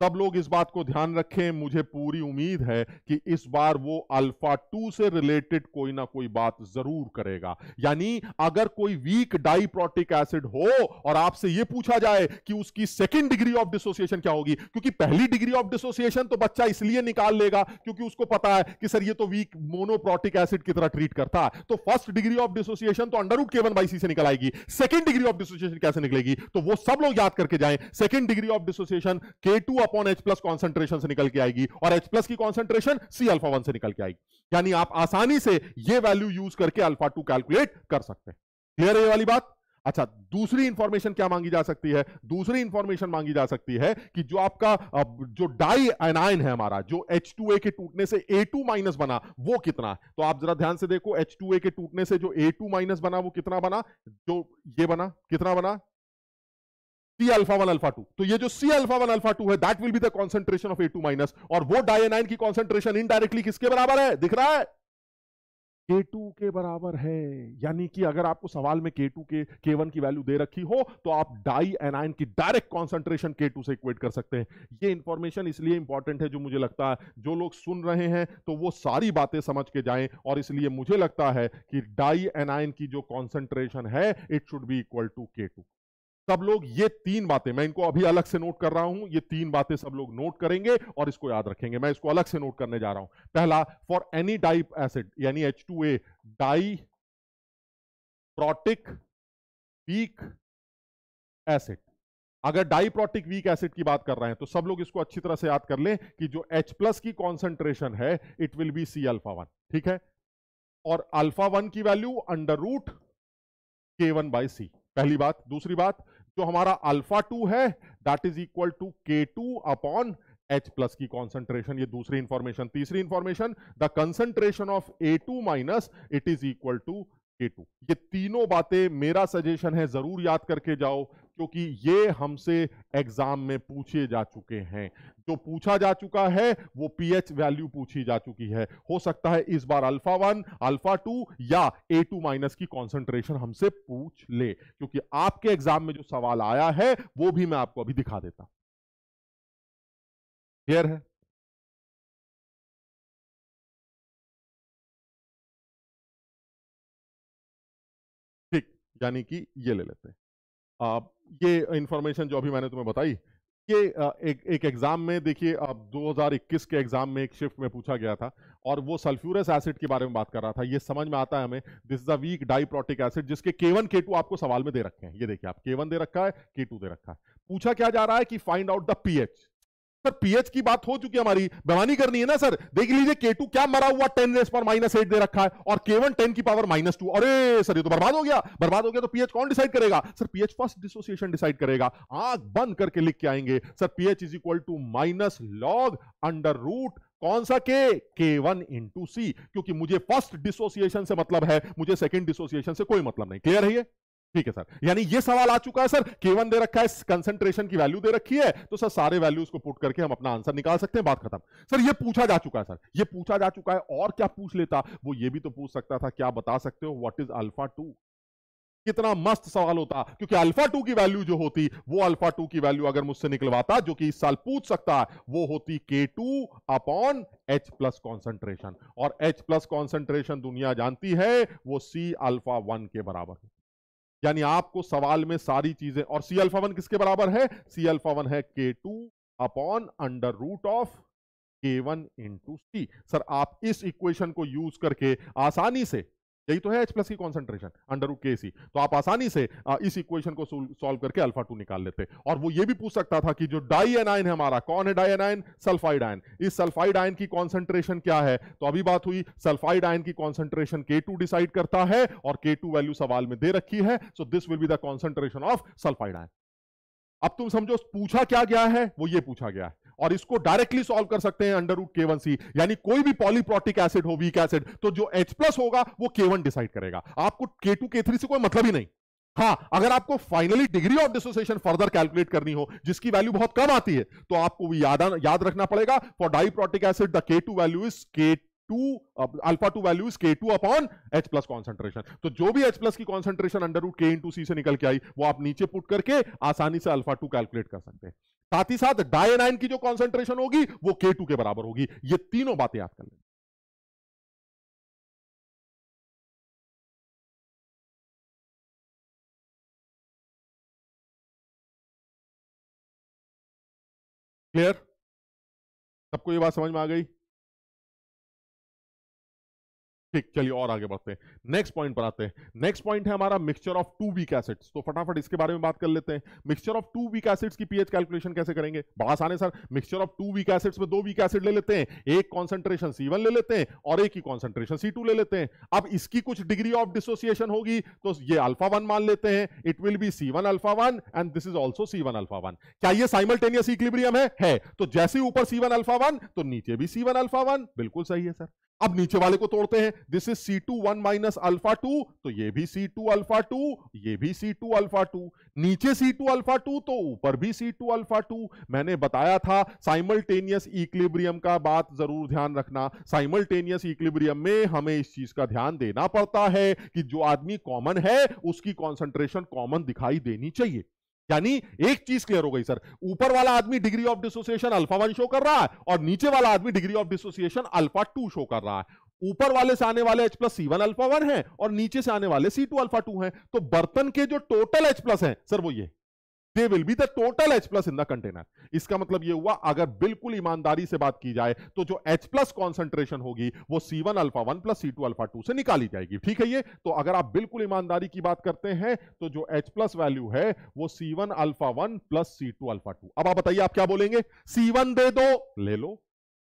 सब लोग इस बात को ध्यान रखें, मुझे पूरी उम्मीद है कि इस बार वो अल्फ़ा टू से रिलेटेड कोई ना कोई बात ज़रूर करेगा। यानी अगर कोई वीक डाइप्रोटिक एसिड हो और आपसे यह पूछा जाए कि उसकी सेकेंड डिग्री ऑफ़ डिसोसिएशन क्या होगी, क्योंकि पहली डिग्री ऑफ़ डिसोसिएशन तो बच्चा इसलिए निकाल लेगा क्योंकि उसको पता है कि सर ये तो वीक मोनोप्रोटिक एसिड की तरह ट्रीट करता है। तो फ़र्स्ट डिग्री ऑफ़ डिसोसिएशन तो under root K one by C से निकल आएगी। सेकेंड डिग्री ऑफ़ डिसोसिएशन कैसे निकलेगी? तो वो सब लोग याद करके जाए। Second degree of dissociation K two upon H plus concentration से निकल के आएगी और एच प्लस की कॉन्सेंट्रेशन सी अल्फ़ा वन से निकल के आएगी। यानी आप आसानी से ये वैल्यू यूज़ करके अल्फ़ा टू कैलकुलेट कर सकते हैं। क्लियर है ये वाली बात? अच्छा दूसरी इंफॉर्मेशन क्या मांगी जा सकती है? दूसरी इंफॉर्मेशन मांगी जा सकती है कि जो आपका जो डाई एनाइन है हमारा, जो H2A के टूटने से A2 माइनस बना, वो कितना है? तो आप जरा ध्यान से देखो H2A के टूटने से जो A2 माइनस बना, वो कितना बना? जो ये बना, कितना बना? C alpha one alpha two तो ये जो C alpha one alpha two है that will be the concentration of A two minus और वो डायनाइन की कॉन्सेंट्रेशन इनडायरेक्टली किसके बराबर है? दिख रहा है? K2 के बराबर है। यानी कि अगर आपको सवाल में K2 के K1 की वैल्यू दे रखी हो तो आप डाई एनाइन की डायरेक्ट कॉन्सेंट्रेशन K2 से इक्वेट कर सकते हैं। ये इंफॉर्मेशन इसलिए इंपॉर्टेंट है जो मुझे लगता है। जो लोग सुन रहे हैं तो वो सारी बातें समझ के जाएँ। और इसलिए मुझे लगता है कि डाई एनाइन की जो कॉन्सेंट्रेशन है it should be equal to K2 सब लोग ये तीन बातें, मैं इनको अभी अलग से नोट कर रहा हूँ, ये तीन बातें सब लोग नोट करेंगे और इसको याद रखेंगे। मैं इसको अलग से नोट करने जा रहा हूँ। पहला फॉर एनी डाइप एसिड यानी H two A diprotic weak acid अगर डाइप्रोटिक वीक एसिड की बात कर रहे हैं तो सब लोग इसको अच्छी तरह से याद कर लें कि जो H प्लस की कॉन्सेंट्रेशन है it will be C alpha one ठीक है? और अल्फ़ा वन की value under root K one by C पहली बात। दूसरी बात जो हमारा अल्फ़ा टू है that is equal to K two upon H plus की कॉन्सेंट्रेशन ये दूसरी इंफॉर्मेशन तीसरी information the concentration of A two minus it is equal to K two ये तीनों बातें मेरा सजेशन है, ज़रूर याद करके जाओ। क्योंकि ये हमसे एग्ज़ाम में पूछे जा चुके हैं। जो पूछा जा चुका है, वो पीएच वैल्यू पूछी जा चुकी है। हो सकता है इस बार अल्फ़ा वन, अल्फ़ा टू या ए टू माइनस की कॉन्सेंट्रेशन हमसे पूछ ले। क्योंकि आपके एग्ज़ाम में जो सवाल आया है, वो भी मैं आपको अभी दिखा देता क्लियर है? ठीक, यानी कि ये ले लेते हैं। ये इंफॉर्मेशन जो अभी मैंने तुम्हें बताई, ये एक एक एग्ज़ाम में देखिए, अब 2021 के एग्ज़ाम में एक शिफ्ट में पूछा गया था और वो सल्फ्यूरस एसिड के बारे में बात कर रहा था। ये समझ में आता है हमें this is a weak diprotic acid जिसके K1 K2 आपको सवाल में दे रखे हैं। ये देखिए, आप K1 दे रखा है के टू दे रखा है। पूछा क्या जा रहा है कि find out the pH sir pH की बात हो चुकी है हमारी। बेमानी करनी है ना, सर? देख लीजिए के टू क्या मरा हुआ? टेन रेस पर माइनस एट दे रखा है और के वन टेन की पावर माइनस टू अरे, सर, ये तो बर्बाद हो गया। बर्बाद हो गया तो पीएच कौन डिसाइड करेगा? Sir pH first dissociation decide करेगा। आँख बंद करके लिख के आएँगे। Sir pH is equal to minus log under root कौन सा के के वन इंटू सी क्योंकि मुझे फ़र्स्ट डिसोसिएशन से मतलब है, मुझे सेकेंड डिसोसिएशन से कोई मतलब नहीं। क्लियर है ये? ठीक है, सर। यानी ये सवाल आ चुका है, सर। केवन दे रखा है कंसेंट्रेशन की वैल्यू दे रखी है तो सर सारे वैल्यूज़ को पुट करके हम अपना आंसर निकाल सकते हैं, बात खत्म। सर, ये पूछा जा चुका है, सर। ये पूछा जा चुका है, और क्या पूछ लेता? वो ये भी तो पूछ सकता था, क्या बता सकते हो? व्हाट इज़ अल्फ़ा टू कितना मस्त सवाल होता, क्योंकि अल्फ़ा टू की वैल्यू जो होती, वो अल्फ़ा टू की वैल्यू अगर मुझसे निकलवाता, जो कि इस साल पूछ सकता है वो होती K two upon H plus concentration और एच प्लस कॉन्सेंट्रेशन दुनिया जानती है, वो सी अल्फ़ा वन के बराबर है। यानी आपको सवाल में सारी चीज़ें, और सी अल्फ़ा वन किसके बराबर है? सी अल्फ़ा वन है K two upon under root of K one into C sir आप इस इक्वेशन को यूज़ करके आसानी से यही तो है एच प्लस की concentration under root K C तो आप आसानी से इस इक्वेशन को सॉल्व करके अल्फ़ा टू निकाल लेते और वो ये भी पूछ सकता था कि जो डाई एनाइन है हमारा, कौन है डाई एनाइन सल्फाइड आयन इस सल्फाइड आयन की कॉन्सेंट्रेशन क्या है? तो अभी बात हुई सल्फाइड आयन की कॉन्सेंट्रेशन के डिसाइड करता है और के वैल्यू सवाल में दे रखी है so this will be the concentration of sulphide ion अब तुम समझो, पूछा क्या गया है? वो ये पूछा गया है। और इसको डायरेक्टली सॉल्व कर सकते हैं under root K one C यानी कोई भी पॉलीप्रोटिक एसिड हो वीक एसिड तो जो एच प्लस होगा, वो के वन डिसाइड करेगा। आपको के टू के थ्री से कोई मतलब ही नहीं। हाँ अगर आपको finally degree of dissociation further calculate करनी हो, जिसकी वैल्यू बहुत कम आती है तो आपको याद याद रखना पड़ेगा। For diprotic acid the K two value is K two alpha two value is K two upon H plus concentration तो जो भी एच प्लस की concentration under root K into C से निकल के आई, वो आप नीचे पुट करके आसानी से अल्फ़ा टू कैलकुलेट कर सकते हैं। साथ ही साथ डायनाइन की जो कॉन्सेंट्रेशन होगी, वो के टू के बराबर होगी। ये तीनों बातें याद कर लें। क्लियर सबको ये बात समझ में आ गई? ठीक, चलिए और आगे बढ़ते हैं। नेक्स्ट पॉइंट पर आते हैं। नेक्स्ट पॉइंट है हमारा mixture of two weak acids तो फटाफट इसके बारे में बात कर लेते हैं। Mixture of two weak acids की पीएच कैलकुलेशन कैसे करेंगे? बड़ा आसान है sir. Mixture of two weak acids में दो वीक एसिड ले लेते हैं। एक कॉन्सेंट्रेशन सी ले लेते हैं और एक ही कॉन्सेंट्रेशन सी ले लेते हैं। अब इसकी कुछ डिग्री ऑफ़ डिसोसिएशन होगी तो ये अल्फ़ा वन मान लेते हैं। It will be C one alpha one and this is also C one alpha one क्या ये साइमल्टेनियस इक्लिब्रियम है? है। तो जैसे ऊपर सी वन अल्फ़ा वन तो नीचे भी सी वन अल्फ़ा वन बिल्कुल सही है, सर। अब नीचे वाले को तोड़ते हैं। This is C two one minus alpha two तो ये भी सी टू अल्फ़ा टू ये भी सी टू अल्फ़ा टू नीचे सी टू अल्फ़ा टू तो ऊपर भी सी टू अल्फ़ा टू मैंने बताया था साइमल्टेनियस इक्लिब्रियम का बात ज़रूर ध्यान रखना। साइमल्टेनियस इक्लिब्रियम में हमें इस चीज़ का ध्यान देना पड़ता है कि जो आदमी कॉमन है, उसकी कॉन्सेंट्रेशन कॉमन दिखाई देनी चाहिए। यानी एक चीज़ क्लियर हो गई सर ऊपर वाला आदमी degree of dissociation alpha one show कर रहा है और नीचे वाला आदमी degree of dissociation alpha two show कर रहा है। ऊपर वाले से आने वाले H plus C one alpha one है और नीचे से आने वाले सी टू अल्फ़ा टू है। तो बर्तन के जो टोटल एच प्लस है सर वो ये। They will be the total H plus in the container इसका मतलब ये हुआ, अगर बिल्कुल ईमानदारी से बात की जाए तो जो एच प्लस कॉन्सेंट्रेशन होगी, वो C one alpha one plus C two alpha two से निकाली जाएगी। ठीक है ये? तो अगर आप बिल्कुल ईमानदारी की बात करते हैं तो जो एच प्लस वैल्यू है, वो C one alpha one plus C two alpha two अब आप बताइए, आप क्या बोलेंगे? सी वन दे दो, ले लो।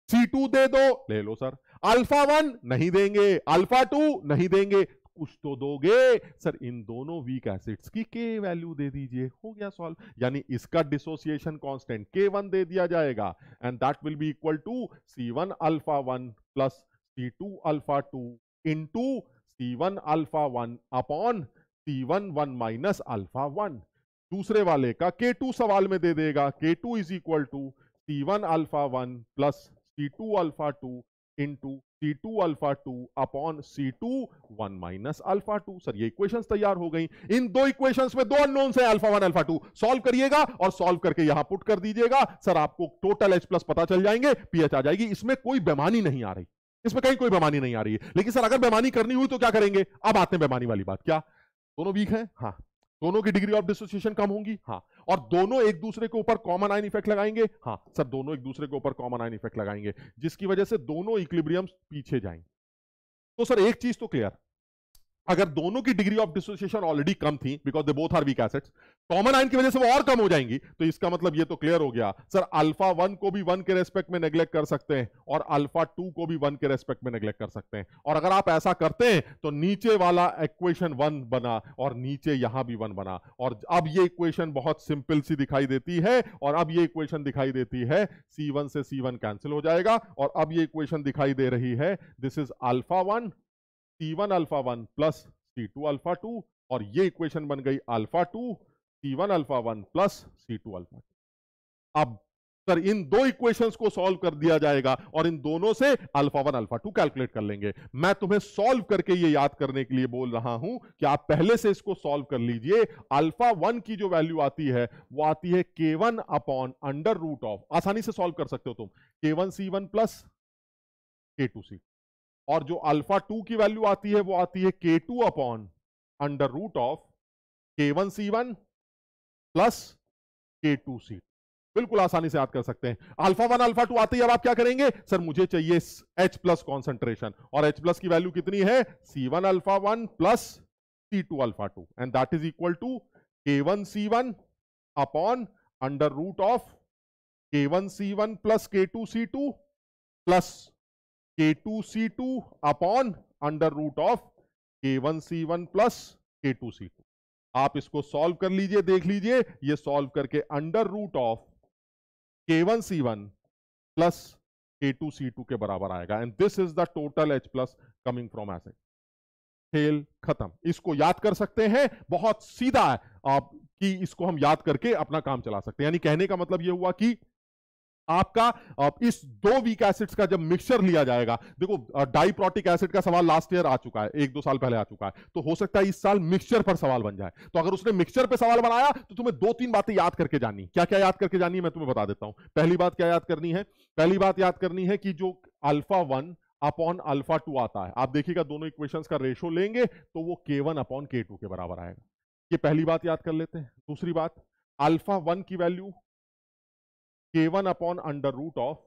सी टू दे दो, ले लो, सर। अल्फ़ा वन नहीं देंगे। अल्फ़ा टू नहीं देंगे। कुछ तो दोगे। सर, इन दोनों वीक एसिड्स की के वैल्यू दे दीजिए। हो गया सॉल्व यानी इसका डिसोसिएशन कांस्टेंट के वन दे दिया जाएगा। And that will be equal to C one alpha one plus C two alpha two into C one alpha one upon C one one minus alpha one दूसरे वाले का के टू सवाल में दे देगा। K two is equal to C one alpha one plus C two alpha two into C two alpha two upon C two one minus alpha two sir ये इक्वेशंस तैयार हो गई। इन दो इक्वेशंस में दो अननोन्स है alpha one alpha two solve करिएगा और सॉल्व करके यहाँ पुट कर दीजिएगा। सर आपको टोटल एच प्लस पता चल जाएँगे पीएच आ जाएगी। इसमें कोई बेमानी नहीं आ रही। इसमें कहीं कोई बेमानी नहीं आ रही। है लेकिन सर अगर बेमानी करनी हुई तो क्या करेंगे? अब आते हैं बेमानी वाली बात। क्या? दोनों वीक है? हाँ। दोनों की डिग्री ऑफ़ डिसोसिएशन कम होंगी? हाँ। और दोनों एक दूसरे के ऊपर कॉमन आइन इफ़ेक्ट लगाएँगे। हाँ सर दोनों एक दूसरे के ऊपर कॉमन आइन इफ़ेक्ट लगाएँगे, जिसकी वजह से दोनों इक्लिब्रियम पीछे जाएँगे तो सर एक चीज़ तो क्लियर अगर दोनों की डिग्री ऑफ़ डिसोसिएशन ऑलरेडी कम थी because they both are weak acids common ion की वजह से वो और कम हो जाएँगी। तो इसका मतलब ये तो क्लियर हो गया। सर अल्फ़ा वन को भी वन के रेस्पेक्ट में नेग्लेक्ट कर सकते हैं, और अल्फ़ा टू को भी वन के रेस्पेक्ट में नेग्लेक्ट कर सकते हैं। और अगर आप ऐसा करते हैं तो नीचे वाला इक्वेशन वन बना, और नीचे यहाँ भी वन बना। और अब ये इक्वेशन बहुत सिंपल सी दिखाई देती है, और अब ये इक्वेशन दिखाई देती है सी वन से सी वन कैंसिल हो जाएगा, और अब ये इक्वेशन दिखाई दे रही है this is alpha one C one alpha one plus C two alpha two और ये इक्वेशन बन गई alpha two C one alpha one plus C two alpha two अब सर इन दो इक्वेशंस को सॉल्व कर दिया जाएगा और इन दोनों से alpha one alpha two calculate कर लेंगे। मैं तुम्हें सॉल्व करके ये याद करने के लिए बोल रहा हूँ कि आप पहले से इसको सॉल्व कर लीजिए। अल्फ़ा वन की जो वैल्यू आती है, वो आती है K one upon under root of आसानी से सॉल्व कर सकते हो तुम। K one C one plus K two C और जो अल्फ़ा टू की वैल्यू आती है, वो आती है K two upon under root of K one C one plus K two C बिल्कुल आसानी से याद कर सकते हैं। अल्फ़ा वन, अल्फ़ा टू आते ही, अब आप क्या करेंगे? सर, मुझे चाहिए एच प्लस कॉन्सेंट्रेशन और एच प्लस की वैल्यू कितनी है? C one alpha one plus C two alpha two. And that is equal to K one C one upon under root of K one C one plus K two C two plus K two C two upon under root of K one C one plus K two C two आप इसको सॉल्व कर लीजिए, देख लीजिए, ये सॉल्व करके under root of K one C one plus K two C two के बराबर आएगा। And this is the total H plus coming from acid खेल खत्म। इसको याद कर सकते हैं, बहुत सीधा है। आप कि इसको हम याद करके अपना काम चला सकते हैं। यानी कहने का मतलब यह हुआ कि आपका इस दो वीक एसिड्स का जब मिक्सचर लिया जाएगा, देखो डाइप्रोटिक एसिड का सवाल लास्ट ईयर आ चुका है, एक दो साल पहले आ चुका है तो हो सकता है इस साल मिक्सचर पर सवाल बन जाए। तो अगर उसने मिक्सचर पर सवाल बनाया तो तुम्हें दो तीन बातें याद करके जानी। क्या क्या याद करके जानी है, मैं तुम्हें बता देता हूँ। पहली बात क्या याद करनी है? पहली बात याद करनी है कि जो alpha one upon alpha two आता है, आप देखिएगा दोनों इक्वेशंस का रेशो लेंगे तो वो के वन अपॉन के टू के बराबर आएगा। ये पहली बात याद कर लेते हैं। दूसरी बात अल्फ़ा वन की value K one upon under root of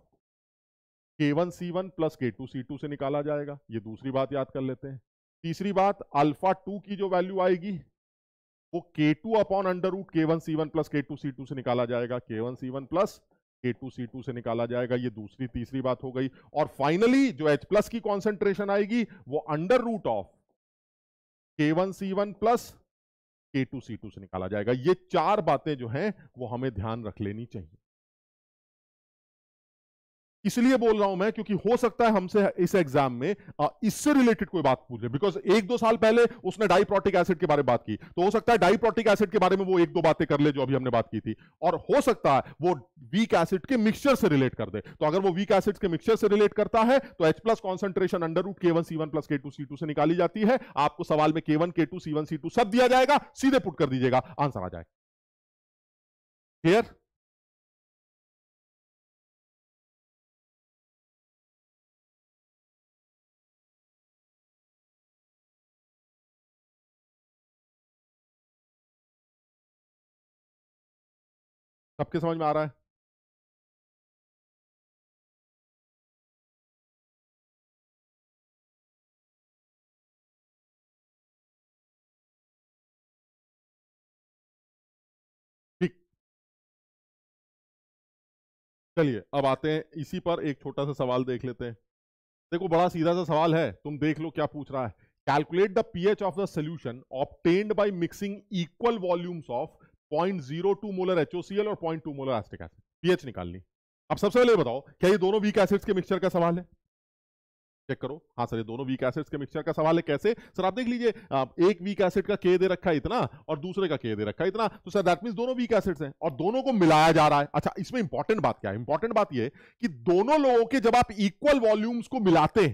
K one C one plus K two C two से निकाला जाएगा। ये दूसरी बात याद कर लेते हैं। तीसरी बात अल्फ़ा टू की जो वैल्यू आएगी, वो K two upon under root K one C one plus K two C two से निकाला जाएगा। K one C one plus K two C two से निकाला जाएगा। ये दूसरी, तीसरी बात हो गई। और फाइनली जो एच प्लस की कॉन्सेंट्रेशन आएगी, वो under root of K one C one plus K two C two से निकाला जाएगा। ये चार बातें जो हैं, वो हमें ध्यान रख लेनी चाहिए। इसलिए बोल रहा हूँ मैं, क्योंकि हो सकता है हमसे इस एग्ज़ाम में इससे रिलेटेड कोई बात पूछ बिकॉज़ एक दो साल पहले उसने डाइप्रोटिक एसिड के बारे में बात की। तो हो सकता है डाइप्रोटिक एसिड के बारे में वो एक दो बातें कर ले जो अभी हमने बात की थी। और हो सकता है वो वीक एसिड के मिक्सचर से रिलेट कर दे। तो अगर वो वीक एसिड के मिक्सचर से रिलेट करता है तो H plus concentration under root K one C one plus K two C two से निकाली जाती है। आपको सवाल में K one K two C one C two सब दिया जाएगा, सीधे पुट कर दीजिएगा। आंसर आ जाए क्लियर सबके समझ में आ रहा है? ठीक। चलिए, अब आते हैं, इसी पर एक छोटा सा सवाल देख लेते हैं। देखो, बड़ा सीधा सा सवाल है, तुम देख लो क्या पूछ रहा है। Calculate the pH of the solution obtained by mixing equal volumes of 0.02 molar HOCl और 0.2 मोलर एसिटिक एसिड, पीएच निकालनी। अब सबसे पहले बताओ, क्या ये दोनों वीक एसिड्स के मिक्सचर का सवाल है? चेक करो। हाँ सर, ये दोनों वीक एसिड्स के मिक्सचर का सवाल है, कैसे? सर, आप देख लीजिए एक वीक एसिड का के दे रखा है इतना, और दूसरे का के दे रखा है इतना तो सर दैट मीन दोनों वीक एसिड्स हैं, और दोनों को मिलाया जा रहा है। अच्छा इसमें इंपॉर्टेंट बात क्या है? इंपॉर्टेंट बात ये कि दोनों लोगों के जब आप इक्वल वॉल्यूम्स को मिलाते हैं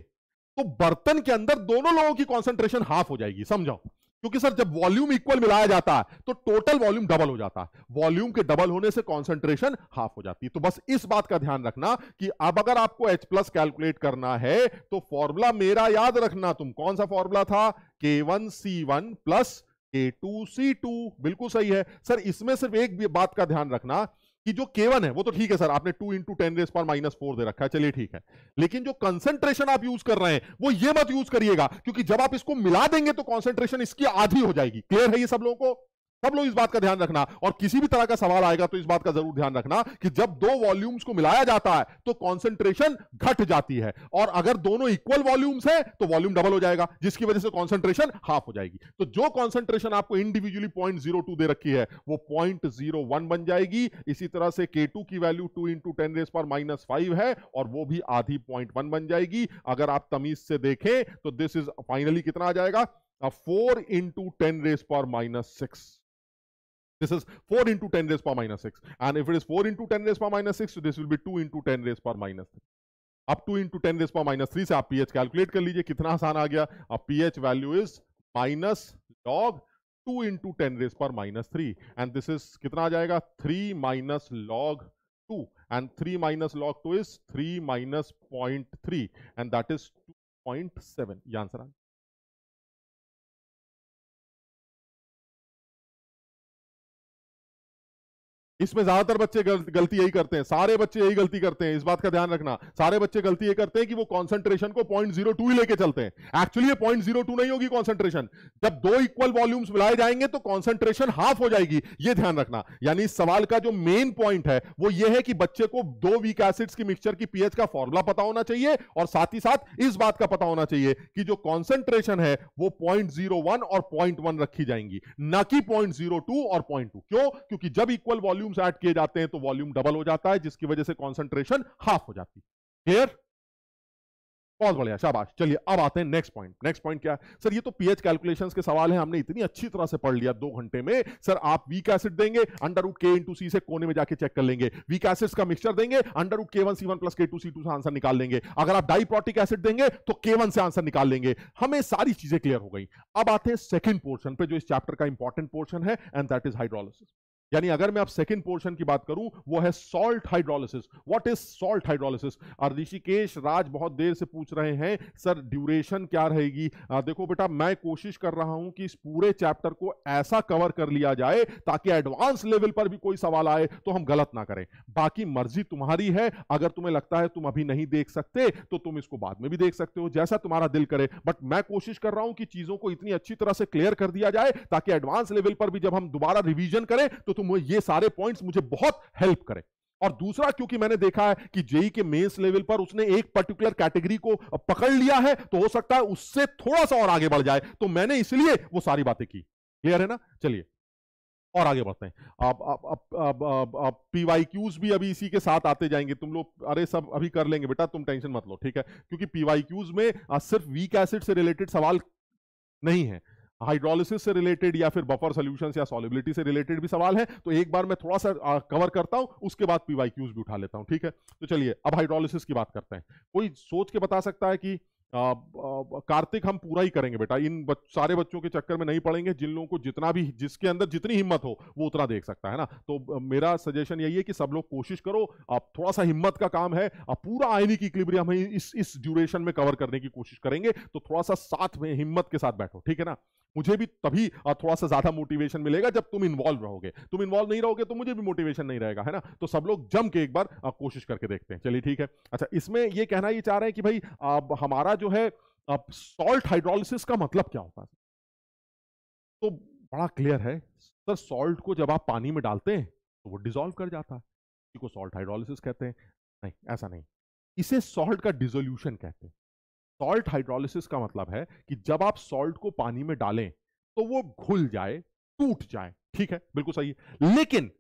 तो बर्तन के अंदर दोनों लोगों की कॉन्सेंट्रेशन हाफ़ हो जाएगी, समझाओ। क्योंकि सर जब वॉल्यूम इक्वल मिलाया जाता है तो टोटल वॉल्यूम डबल हो जाता है। वॉल्यूम के डबल होने से कॉन्सेंट्रेशन हाफ़ हो जाती है। तो बस इस बात का ध्यान रखना कि अब अगर आपको H प्लस कैलकुलेट करना है तो फॉर्मूला मेरा याद रखना तुम। कौन सा फॉर्मूला था? K one C one plus K two C two बिल्कुल सही है। सर, इसमें सिर्फ़ एक बात का ध्यान रखना कि जो केवन है, वो तो ठीक है सर, आपने टू इंटू टेन रेस पर माइनस फोर दे रखा है, चलिए ठीक है। लेकिन जो कंसेंट्रेशन आप यूज़ कर रहे हैं, वो ये मत यूज़ करिएगा, क्योंकि जब आप इसको मिला देंगे तो कॉन्सेंट्रेशन इसकी आधी हो जाएगी। क्लियर है ये सब लोगों को? सब लोग इस बात का ध्यान रखना। और किसी भी तरह का सवाल आएगा तो इस बात का ज़रूर ध्यान रखना कि जब दो वॉल्यूम्स को मिलाया जाता है तो कॉन्सेंट्रेशन घट जाती है। और अगर दोनों इक्वल वॉल्यूम्स है तो वॉल्यूम डबल हो जाएगा, जिसकी वजह से कॉन्सेंट्रेशन हाफ़ हो जाएगी। तो जो कॉन्सेंट्रेशन आपको इंडिविजुअली पॉइंट ज़ीरो टू दे रखी है, वो पॉइंट ज़ीरो वन बन जाएगी। इसी तरह से के टू की value two into ten raise पर माइनस फाइव है, और वो भी आधी पॉइंट वन बन जाएगी। अगर आप तमीज से देखें तो दिस इज़ फाइनली कितना आ जाएगा? फोर इंटू टेन रेस पर minus six This is 4 into 10 raised power minus 6. And if it is 4 into 10 raised power minus 6, so this will be 2 into 10 raised power minus 3. अब 2 into 10 raised power minus 3 से आप pH कैलकुलेट कर लीजिए कितना आसान आ गया अब pH value is minus log 2 into 10 raised power minus 3 and this is कितना आ जाएगा 3 minus log 2 and 3 minus log 2 is 3 minus 0.3 and that is 2.7 ये आंसर आ इसमें ज़्यादातर बच्चे गलती यही करते हैं। सारे बच्चे यही गलती करते हैं, इस बात का ध्यान रखना। सारे बच्चे गलती ये करते हैं कि वो कॉन्सेंट्रेशन को पॉइंट ज़ीरो टू ही लेके चलते हैं। एक्चुअली ये पॉइंट ज़ीरो टू नहीं होगी कॉन्सेंट्रेशन जब दो इक्वल वॉल्यूम्स मिलाए जाएँगे तो कॉन्सेंट्रेशन हाफ़ हो जाएगी। ये ध्यान रखना। यानी इस सवाल का जो मेन पॉइंट है, वो ये है कि बच्चे को दो वीक एसिड्स की मिक्सचर की पीएच का फॉर्मुला पता होना चाहिए और साथ ही साथ इस बात का पता होना चाहिए कि जो कॉन्सेंट्रेशन है, वो पॉइंट ज़ीरो वन और पॉइंट वन रखी जाएँगी। ना कि पॉइंट ज़ीरो टू और पॉइंट टू क्यों? क्योंकि जब इक्वल वॉल्यूम वॉल्यूम्स ऐड किए जाते हैं तो वॉल्यूम डबल हो जाता है, जिसकी वजह से कॉन्सेंट्रेशन हाफ़ हो जाती है। क्लियर बहुत बढ़िया, शाबाश। चलिए, अब आते हैं नेक्स्ट पॉइंट नेक्स्ट पॉइंट क्या है? सर ये तो पीएच कैलकुलेशंस के सवाल है, हमने इतनी अच्छी तरह से पढ़ लिया दो घंटे में। सर आप वीक एसिड देंगे under root K into C से कोने में जाके चेक कर लेंगे। वीक एसिड्स का मिक्सचर देंगे under root K one C one plus K two C two से आंसर निकाल लेंगे। अगर आप डाइप्रोटिक एसिड देंगे तो के वन से आंसर निकाल लेंगे। हमें सारी चीज़ें क्लियर हो गई। अब आते हैं सेकेंड पोर्शन पे, जो इस चैप्टर का इंपॉर्टेंट पोर्शन है एंड दैट इज़ हाइड्रोलिसिस यानी अगर मैं आप सेकंड पोर्शन की बात करूँ, वो है salt hydrolysis what is salt hydrolysis Rishikesh Raj बहुत देर से पूछ रहे हैं, सर ड्यूरेशन क्या रहेगी? देखो बेटा, मैं कोशिश कर रहा हूँ कि इस पूरे चैप्टर को ऐसा कवर कर लिया जाए ताकि एडवांस लेवल पर भी कोई सवाल आए तो हम गलत ना करें। बाकी मर्ज़ी तुम्हारी है। अगर तुम्हें लगता है तुम अभी नहीं देख सकते तो तुम इसको बाद में भी देख सकते हो, जैसा तुम्हारा दिल करे। बट मैं कोशिश कर रहा हूँ कि चीज़ों को इतनी अच्छी तरह से क्लियर कर दिया जाए ताकि एडवांस लेवल पर भी जब हम दोबारा रिविजन करें तो तुम ये सारे पॉइंट्स मुझे बहुत हेल्प करें। और दूसरा, क्योंकि मैंने देखा है कि जेई के मेंस लेवल पर उसने एक पर्टिकुलर कैटेगरी को पकड़ लिया है तो हो सकता है उससे थोड़ा सा और आगे बढ़ जाए। तो मैंने इसलिए वो सारी बातें की। क्लियर है ना? चलिए, और आगे बढ़ते हैं। आप आप आप आप आप पीवाई क्यूज भी अभी इसी के साथ आते जाएँगे। तुम लोग, अरे सब अभी कर लेंगे। बेटा, तुम टेंशन मत लो, ठीक है? क्योंकि पीवाई क्यूज में सिर्फ़ वीक एसिड से रिलेटेड सवाल नहीं है। हाइड्रोलिसिस से रिलेटेड या फिर बफर सोल्यूशन या सॉलिबिलिटी से रिलेटेड भी सवाल है। तो एक बार मैं थोड़ा सा आ, कवर करता हूँ उसके बाद पीवाईक्यूज भी उठा लेता हूँ ठीक है? तो चलिए अब हाइड्रोलिसिस की बात करते हैं। कोई सोच के बता सकता है कि कार्तिक हम पूरा ही करेंगे बेटा इन बच, सारे बच्चों के चक्कर में नहीं पड़ेंगे जिन लोगों को जितना भी जिसके अंदर जितनी हिम्मत हो वो उतना देख सकता है ना? तो मेरा सजेशन यही है कि सब लोग कोशिश करो आप थोड़ा सा हिम्मत का काम है आप पूरा आयनी की इक्लिब्रियम हम इस इस ड्यूरेशन में कवर करने की कोशिश करेंगे तो थोड़ा सा साथ में हिम्मत के साथ बैठो ठीक है ना? मुझे भी तभी थोड़ा सा ज़्यादा मोटिवेशन मिलेगा जब तुम इन्वॉल्व रहोगे। तुम इन्वॉल्व नहीं रहोगे तो मुझे भी मोटिवेशन नहीं रहेगा, है ना? तो सब लोग जम के एक बार कोशिश करके देखते हैं। चलिए ठीक है। अच्छा इसमें ये कहना ये चाह रहे हैं कि भाई, अब हमारा जो है सॉल्ट हाइड्रोलिसिस का मतलब क्या होता है? तो बड़ा क्लियर है, सर सॉल्ट को जब आप पानी में डालते हैं तो वो डिजोल्व कर जाता है। इसी को सॉल्ट हाइड्रोलिसिस कहते हैं। नहीं, ऐसा नहीं। इसे सॉल्ट का डिजोल्यूशन कहते हैं। सॉल्ट हाइड्रोलिसिस का मतलब है कि जब आप सॉल्ट को पानी में डालें तो वो घुल जाए, टूट जाए। ठीक है? बिल्कुल सही है। लेकिन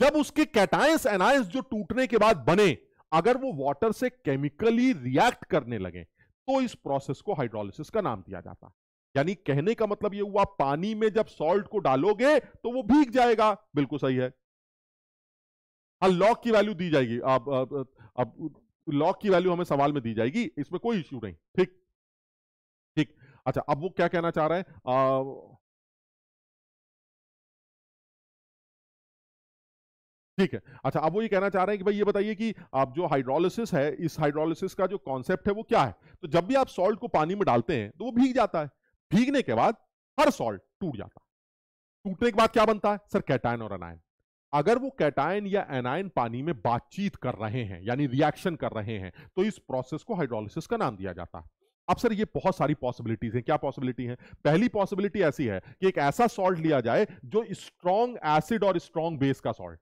जब उसके कैटायंस एनायंस जो टूटने के बाद बने, अगर वो वाटर से केमिकली रिएक्ट करने लगे तो इस प्रोसेस को हाइड्रोलिसिस का नाम दिया जाता है। यानी कहने का मतलब ये हुआ, पानी में जब सॉल्ट को डालोगे तो वो भीग जाएगा। बिल्कुल सही है। हाँ लॉक की वैल्यू दी जाएगी। अब अब लॉक की वैल्यू हमें सवाल में दी जाएगी, इसमें कोई इश्यू नहीं। ठीक। ठीक। अच्छा अब वो क्या कहना चाह रहे हैं? ठीक है। अच्छा अब वो ये कहना चाह रहे हैं कि भाई ये बताइए कि आप जो हाइड्रोलिसिस है, इस हाइड्रोलिसिस का जो कॉन्सेप्ट है वो क्या है? तो जब भी आप सॉल्ट को पानी में डालते हैं तो वो भीग जाता है। भीगने के बाद हर सॉल्ट टूट जाता है। टूटने के बाद क्या बनता है? सर, कैटायन और अनायन अगर वो कैटायन या एनायन पानी में बातचीत कर रहे हैं, यानी रिएक्शन कर रहे हैं तो इस प्रोसेस को हाइड्रोलिसिस का नाम दिया जाता है। अब सर, ये बहुत सारी पॉसिबिलिटीज हैं। क्या पॉसिबिलिटी है? पहली पॉसिबिलिटी ऐसी है कि एक ऐसा सॉल्ट लिया जाए जो स्ट्रॉन्ग एसिड और स्ट्रॉन्ग बेस का सॉल्ट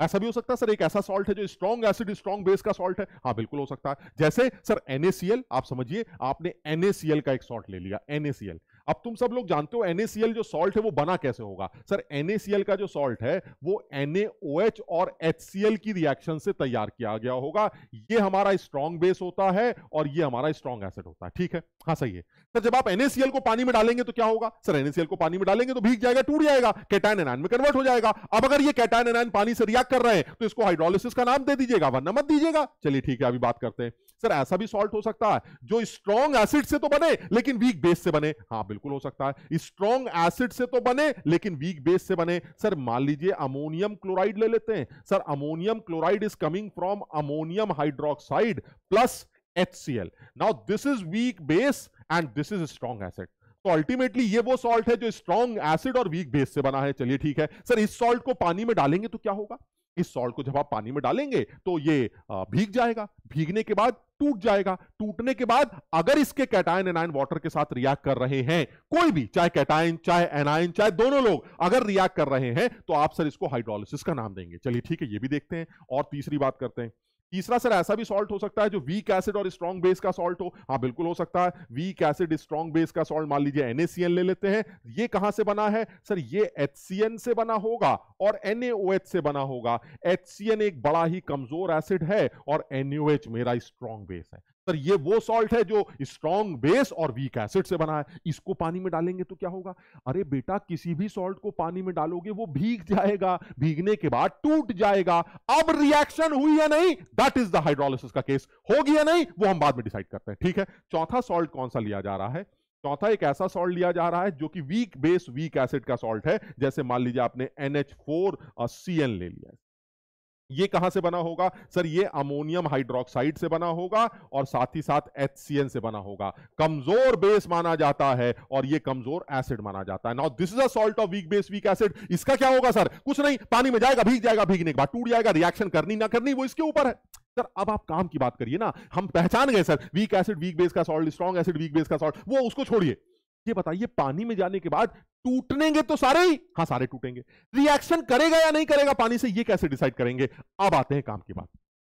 ऐसा भी हो सकता है सर, एक ऐसा सॉल्ट है जो स्ट्रॉन्ग एसिड स्ट्रॉन्ग बेस का सॉल्ट है। हाँ बिल्कुल हो सकता है। जैसे सर NaCl आप समझिए, आपने NaCl का एक सॉल्ट ले लिया NaCl अब तुम सब लोग जानते हो NaCl जो सॉल्ट है वो बना कैसे होगा? सर NaCl का जो सॉल्ट है, वो NaOH और HCl की रिएक्शन से तैयार किया गया होगा। ये हमारा स्ट्रॉन्ग बेस होता है और ये हमारा स्ट्रॉन्ग एसिड होता है। ठीक है? हाँ सही है। सर, जब आप NaCl को पानी में डालेंगे तो क्या होगा? सर NaCl को पानी में डालेंगे तो भीग जाएगा, टूट जाएगा कैटायन एनायन में कन्वर्ट हो जाएगा। अब अगर ये कैटायन एनायन पानी से रिएक्ट कर रहे हैं तो इसको हाइड्रोलिसिस का नाम दे दीजिएगा, वरना मत दीजिएगा। चलिए, ठीक है, अभी बात करते हैं। सर, ऐसा भी सॉल्ट हो सकता है। जो स्ट्रॉन्ग एसिड से तो बने, लेकिन वीक बेस से बने। हाँ बिल्कुल हो सकता है। स्ट्रॉन्ग एसिड से तो बने, लेकिन वीक बेस से बने। सर, मान लीजिए अमोनियम क्लोराइड ले लेते हैं। Sir ammonium chloride is coming from ammonium hydroxide plus HCl. Now, this is weak base and this is strong acid. तो अल्टीमेटली ये वो सॉल्ट है जो स्ट्रॉन्ग एसिड और वीक बेस से बना है। चलिए ठीक है। सर, इस सॉल्ट को पानी में डालेंगे तो क्या होगा? इस सॉल्ट को जब आप पानी में डालेंगे तो ये भीग जाएगा। भीगने के बाद टूट जाएगा। टूटने के बाद अगर इसके कैटायन, एनायन वाटर के साथ रिएक्ट कर रहे हैं, कोई भी, चाहे कैटायन, चाहे एनायन, चाहे दोनों लोग अगर रिएक्ट कर रहे हैं तो आप सर इसको हाइड्रोलिसिस का नाम देंगे। चलिए ठीक है, ये भी देखते हैं और तीसरी बात करते हैं। तीसरा सर ऐसा भी सॉल्ट हो सकता है जो वीक एसिड और स्ट्रॉन्ग बेस का सॉल्ट हो। हाँ बिल्कुल हो सकता है। वीक एसिड स्ट्रॉन्ग बेस का सॉल्ट मान लीजिए NaCl ले लेते हैं। ये कहाँ से बना है? सर, ये HCN से बना होगा और NaOH से बना होगा। HCN एक बड़ा ही कमज़ोर एसिड है और NaOH मेरा स्ट्रॉन्ग बेस है। सर ये वो सॉल्ट है जो स्ट्रॉन्ग बेस और वीक एसिड से बना है। इसको पानी में डालेंगे तो क्या होगा? अरे बेटा, किसी भी सॉल्ट को पानी में डालोगे वो भीग जाएगा। भीगने के बाद टूट जाएगा। अब रिएक्शन हुई या नहीं? दैट इज़ द हाइड्रोलिसिस का केस होगी या नहीं? वो हम बाद में डिसाइड करते हैं। ठीक है? चौथा सॉल्ट कौन सा लिया जा रहा है? चौथा एक ऐसा सॉल्ट लिया जा रहा है जो कि वीक बेस वीक एसिड का सॉल्ट है। जैसे मान लीजिए आपने NH4 CN ले लिया ये कहाँ से बना होगा? सर, ये अमोनियम हाइड्रोक्साइड से बना होगा और साथ ही साथ एच से बना होगा। कमज़ोर बेस माना जाता है और ये कमज़ोर एसिड माना जाता है। Now this is a salt of weak base weak acid इसका क्या होगा, सर? कुछ नहीं, पानी में जाएगा, भीग जाएगा, भीगने के बाद टूट जाएगा रिएक्शन करनी, ना करनी, वो इसके ऊपर है। सर, अब आप काम की बात करिए ना। हम पहचान गए, sir. Weak acid weak base का salt strong acid weak base का सॉल्ट वो उसको छोड़िए। ये बताइए, पानी में जाने के बाद टूटनेंगे तो सारे ही? हाँ सारे टूटेंगे। रिएक्शन करेगा या नहीं करेगा पानी से, ये कैसे डिसाइड करेंगे? अब आते हैं काम की बात।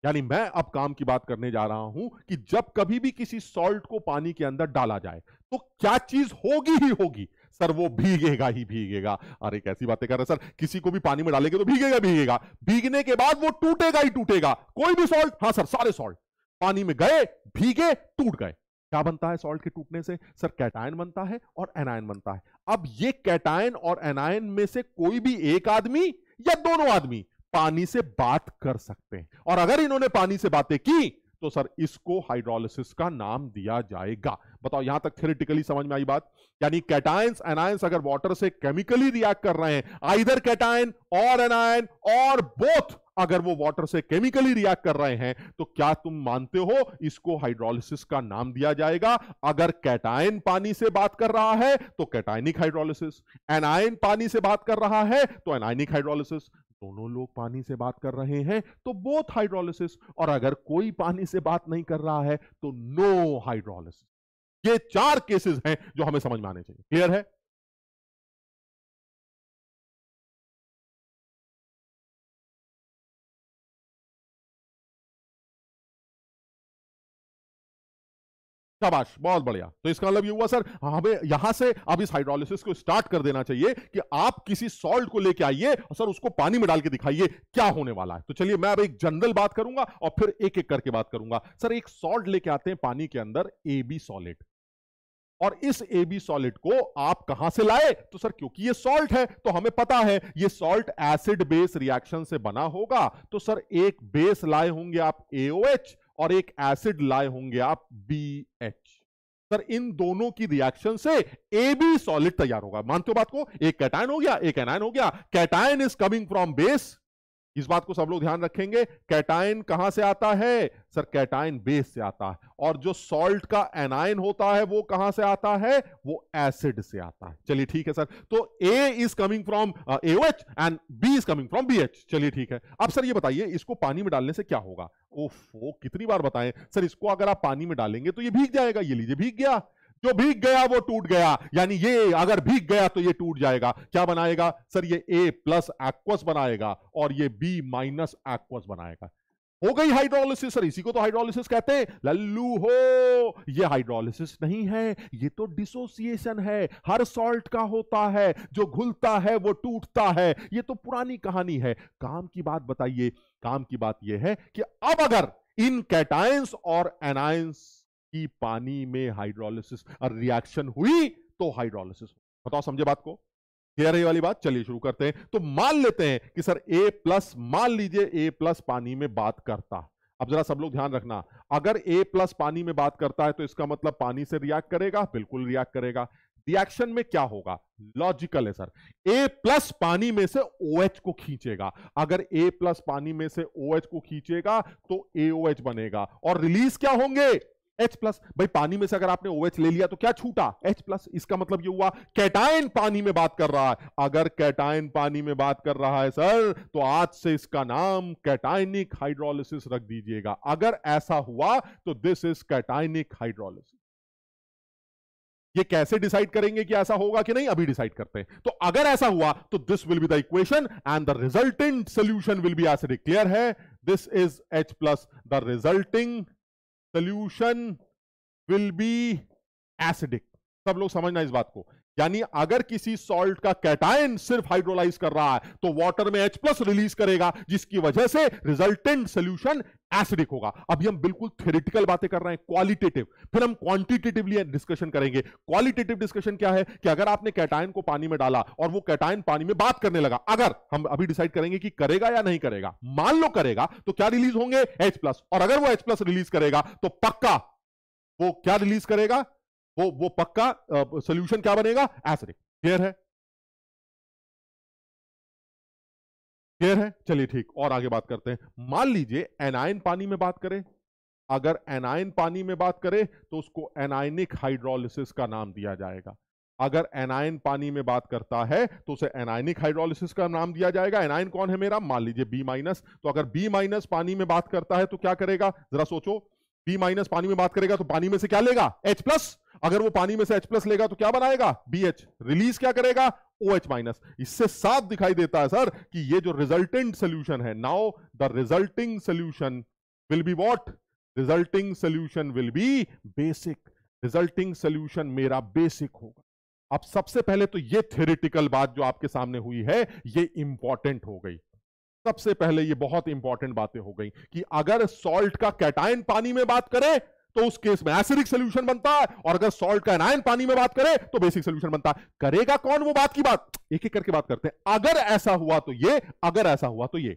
यानी मैं अब काम की बात करने जा रहा हूँ कि जब कभी भी किसी सॉल्ट को पानी के अंदर डाला जाए तो क्या चीज़ होगी ही होगी? सर, वो भीगेगा ही भीगेगा। अरे, कैसी बातें कर रहे सर? किसी को भी पानी में डालेंगे तो भीगेगा भीगेगा। भीगने के बाद वो टूटेगा ही टूटेगा। कोई भी सॉल्ट हाँ सर, सारे सॉल्ट पानी में गए, भीगे, टूट गए। क्या बनता है? सॉल्ट के टूटने से। सर, कैटायन बनता है और एनायन बनता है। अब ये कैटायन और एनायन में से कोई भी एक आदमी या दोनों आदमी पानी से बात कर सकते हैं। और अगर इन्होंने पानी से बातें की तो सर, इसको हाइड्रोलिसिस का नाम दिया जाएगा। बताओ, यहाँ तक थेरेटिकली समझ में आई बात? यानी कैटायंस एनायंस अगर वाटर से केमिकली रिएक्ट कर रहे हैं आइदर कैटायन और एनायन और बोथ अगर वो वाटर से केमिकली रिएक्ट कर रहे हैं तो क्या तुम मानते हो इसको हाइड्रोलिसिस का नाम दिया जाएगा? अगर कैटायन पानी से बात कर रहा है तो कैटायनिक हाइड्रोलिसिस एनायन पानी से बात कर रहा है तो एनायनिक हाइड्रोलिसिस दोनों लोग पानी से बात कर रहे हैं तो बोथ हाइड्रोलिसिस और अगर कोई पानी से बात नहीं कर रहा है तो नो हाइड्रोलिसिस ये चार केसेस हैं जो हमें समझ में आने चाहिए। क्लियर है? शाबाश, बहुत बढ़िया। तो इसका मतलब ये हुआ, सर, हमें यहाँ से अब इस हाइड्रोलिसिस को स्टार्ट कर देना चाहिए कि आप किसी सॉल्ट को लेके आइए और सर उसको पानी में डाल के दिखाइए क्या होने वाला है। तो चलिए, मैं अब एक जनरल बात करूँगा और फिर एक एक करके बात करूँगा। सर, एक सॉल्ट लेके आते हैं पानी के अंदर ए बी सॉलिड और इस ए बी सॉलिड को आप कहाँ से लाए? तो सर, क्योंकि ये सॉल्ट है तो हमें पता है, ये सॉल्ट एसिड बेस रिएक्शन से बना होगा। तो सर, एक बेस लाए होंगे आप एओएच और एक एसिड लाए होंगे आप बी एच सर, इन दोनों की रिएक्शन से ए बी सॉलिड तैयार होगा। मानते हो बात को? एक कैटायन हो गया, एक एनायन हो गया। Cation is coming from base इस बात को सब लोग ध्यान रखेंगे, कैटाइन कहाँ से आता है? सर, कैटाइन बेस से आता है। और जो सॉल्ट का एनाइन होता है, वो कहाँ से आता है? वो एसिड से आता है। चलिए ठीक है, सर। तो A is coming from H and B is coming from B H चलिए ठीक है। अब सर ये बताइए, इसको पानी में डालने से क्या होगा? ओफ, कितनी बार बताएँ? सर, इसको अगर आप पानी में डालेंगे तो ये भीग जाएगा। ये लीजिए, भीग गया। जो भीग गया वो टूट गया। यानी ये अगर भीग गया तो ये टूट जाएगा। क्या बनाएगा? सर, ये ए प्लस एक्वस बनाएगा और ये बी माइनस एक्वस बनाएगा। हो गई हाइड्रोलिसिस सर, इसी को तो हाइड्रोलिसिस कहते हैं। लल्लू हो, ये हाइड्रोलिसिस नहीं है, ये तो डिसोसिएशन है। हर सॉल्ट का होता है, जो घुलता है वो टूटता है। ये तो पुरानी कहानी है। काम की बात बताइए। काम की बात यह है कि अब अगर इन कैटाइंस और एनाइंस की पानी में हाइड्रोलिसिस रिएक्शन हुई तो हाइड्रोलिसिस बताओ समझे बात को? क्लियर है वाली बात? चलिए शुरू करते हैं। तो मान लेते हैं कि सर ए प्लस मान लीजिए ए प्लस पानी में बात करता अब जरा सब लोग ध्यान रखना, अगर ए प्लस पानी में बात करता है तो इसका मतलब पानी से रिएक्ट करेगा, बिल्कुल रिएक्ट करेगा। रिएक्शन में क्या होगा? लॉजिकल है सर। ए प्लस पानी में से ओ OH को खींचेगा। अगर ए प्लस पानी में से ओ OH को खींचेगा तो एओएच बनेगा। और रिलीज़ क्या होंगे? H प्लस भाई पानी में से अगर आपने OH ले लिया तो क्या छूटा? H प्लस इसका मतलब ये हुआ कैटाइन पानी में बात कर रहा है। अगर कैटाइन पानी में बात कर रहा है सर तो आज से इसका नाम कैटाइनिक हाइड्रोलिसिस रख दीजिएगा। अगर ऐसा हुआ तो दिस इज़ कैटाइनिक हाइड्रोलिसिस ये कैसे डिसाइड करेंगे कि ऐसा होगा कि नहीं? अभी डिसाइड करते हैं। तो अगर ऐसा हुआ तो this will be the equation and the resultant solution will be acidic clear है। This is H plus the resulting solution will be acidic सब लोग समझना इस बात को। यानी अगर किसी सॉल्ट का कैटायन सिर्फ़ हाइड्रोलाइज कर रहा है तो वाटर में H प्लस रिलीज़ करेगा, जिसकी वजह से रिजल्टेंट सोल्यूशन एसिडिक होगा। अभी हम बिल्कुल थ्योरेटिकल बातें कर रहे हैं क्वालिटेटिव फिर हम क्वांटिटेटिवली डिस्कशन करेंगे। क्वालिटेटिव डिस्कशन क्या है? कि अगर आपने कैटायन को पानी में डाला और वो कैटायन पानी में बात करने लगा, अगर हम अभी डिसाइड करेंगे कि करेगा या नहीं करेगा, मान लो करेगा तो क्या रिलीज़ होंगे? H प्लस और अगर वो H प्लस रिलीज़ करेगा तो पक्का वो क्या रिलीज़ करेगा? वो वो पक्का सोल्यूशन क्या बनेगा? एसिडिक क्लियर है? क्लियर है? चलिए ठीक, और आगे बात करते हैं। मान लीजिए एनाइन पानी में बात करें। अगर एनाइन पानी में बात करें तो उसको एनाइनिक हाइड्रोलिसिस का नाम दिया जाएगा। अगर एनाइन पानी में बात करता है तो उसे एनाइनिक हाइड्रोलिसिस का नाम दिया जाएगा। एनाइन कौन है मेरा? मान लीजिए बी माइनस तो अगर बी माइनस पानी में बात करता है तो क्या करेगा? जरा सोचो। बी माइनस पानी में बात करेगा तो पानी में से क्या लेगा? एच प्लस अगर वो पानी में से H प्लस लेगा तो क्या बनाएगा? BH रिलीज़ क्या करेगा? OH माइनस इससे साफ़ दिखाई देता है, सर, कि ये जो रिजल्टेंट सोल्यूशन है now the resulting solution will be what resulting solution will be basic resulting solution मेरा बेसिक होगा। अब सबसे पहले तो ये थेरेटिकल बात जो आपके सामने हुई है, ये इंपॉर्टेंट हो गई। सबसे पहले ये बहुत इंपॉर्टेंट बातें हो गई कि अगर सॉल्ट का कैटाइन पानी में बात करें तो उस केस में एसिडिक सोल्यूशन बनता है, और अगर सॉल्ट का एनायन पानी में बात करें तो बेसिक सोल्यूशन बनता है। करेगा कौन वो बात की बात? एक एक करके बात करते हैं। अगर ऐसा हुआ तो ये, अगर ऐसा हुआ तो ये।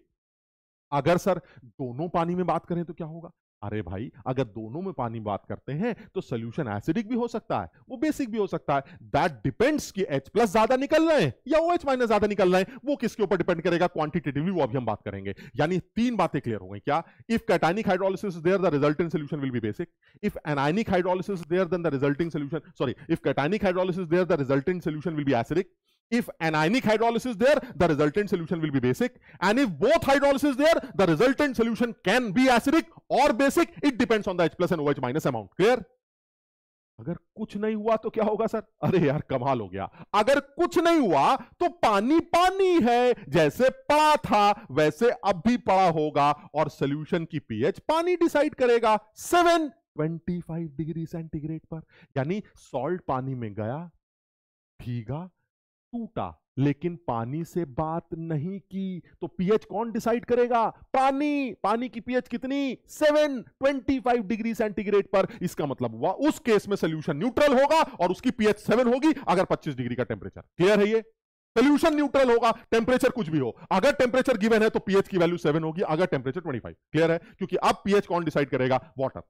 अगर सर, दोनों पानी में बात करें तो क्या होगा? अरे भाई, अगर दोनों में पानी बात करते हैं तो सोल्यूशन एसिडिक भी हो सकता है, वो बेसिक भी हो सकता है। दैट डिपेंड्स कि H प्लस ज़्यादा निकल रहे हैं, या OH माइनस ज़्यादा निकल रहे हैं, वो किसके ऊपर डिपेंड करेगा? क्वांटिटेटिवली वो अभी हम बात करेंगे। यानी तीन बातें क्लियर हो गई क्या? If cationic hydrolysis there the resulting solution will be basic if anionic hydrolysis there then the resulting solution sorry if cationic hydrolysis there the resulting solution will be acidic if anionic hydrolysis is there the resultant solution will be basic and if both hydrolysis is there the resultant solution can be acidic or basic it depends on the h plus and oh minus amount clear अगर कुछ नहीं हुआ तो क्या होगा सर अरे यार कमाल हो गया अगर कुछ नहीं हुआ तो पानी पानी है जैसे पड़ा था वैसे अब भी पड़ा होगा और सोल्यूशन की पीएच पानी डिसाइड करेगा seven twenty five degree centigrade पर यानी सॉल्ट पानी में गया भीगा टूटा, लेकिन पानी से बात नहीं की तो पीएच कौन डिसाइड करेगा? पानी! पानी की पीएच कितनी? 725 डिग्री सेंटीग्रेड पर। इसका मतलब हुआ, उस केस में सोल्यूशन न्यूट्रल होगा और उसकी पीएच सेवन होगी अगर 25 डिग्री का टेम्परेचर क्लियर है ये? सोल्यूशन न्यूट्रल होगा टेम्परेचर कुछ भी हो। अगर टेम्परेचर गिवन है तो पीएच की वैल्यू सेवन होगी, अगर टेम्परेचर 25 क्लियर है? क्योंकि अब पीएच कौन डिसाइड करेगा? वाटर।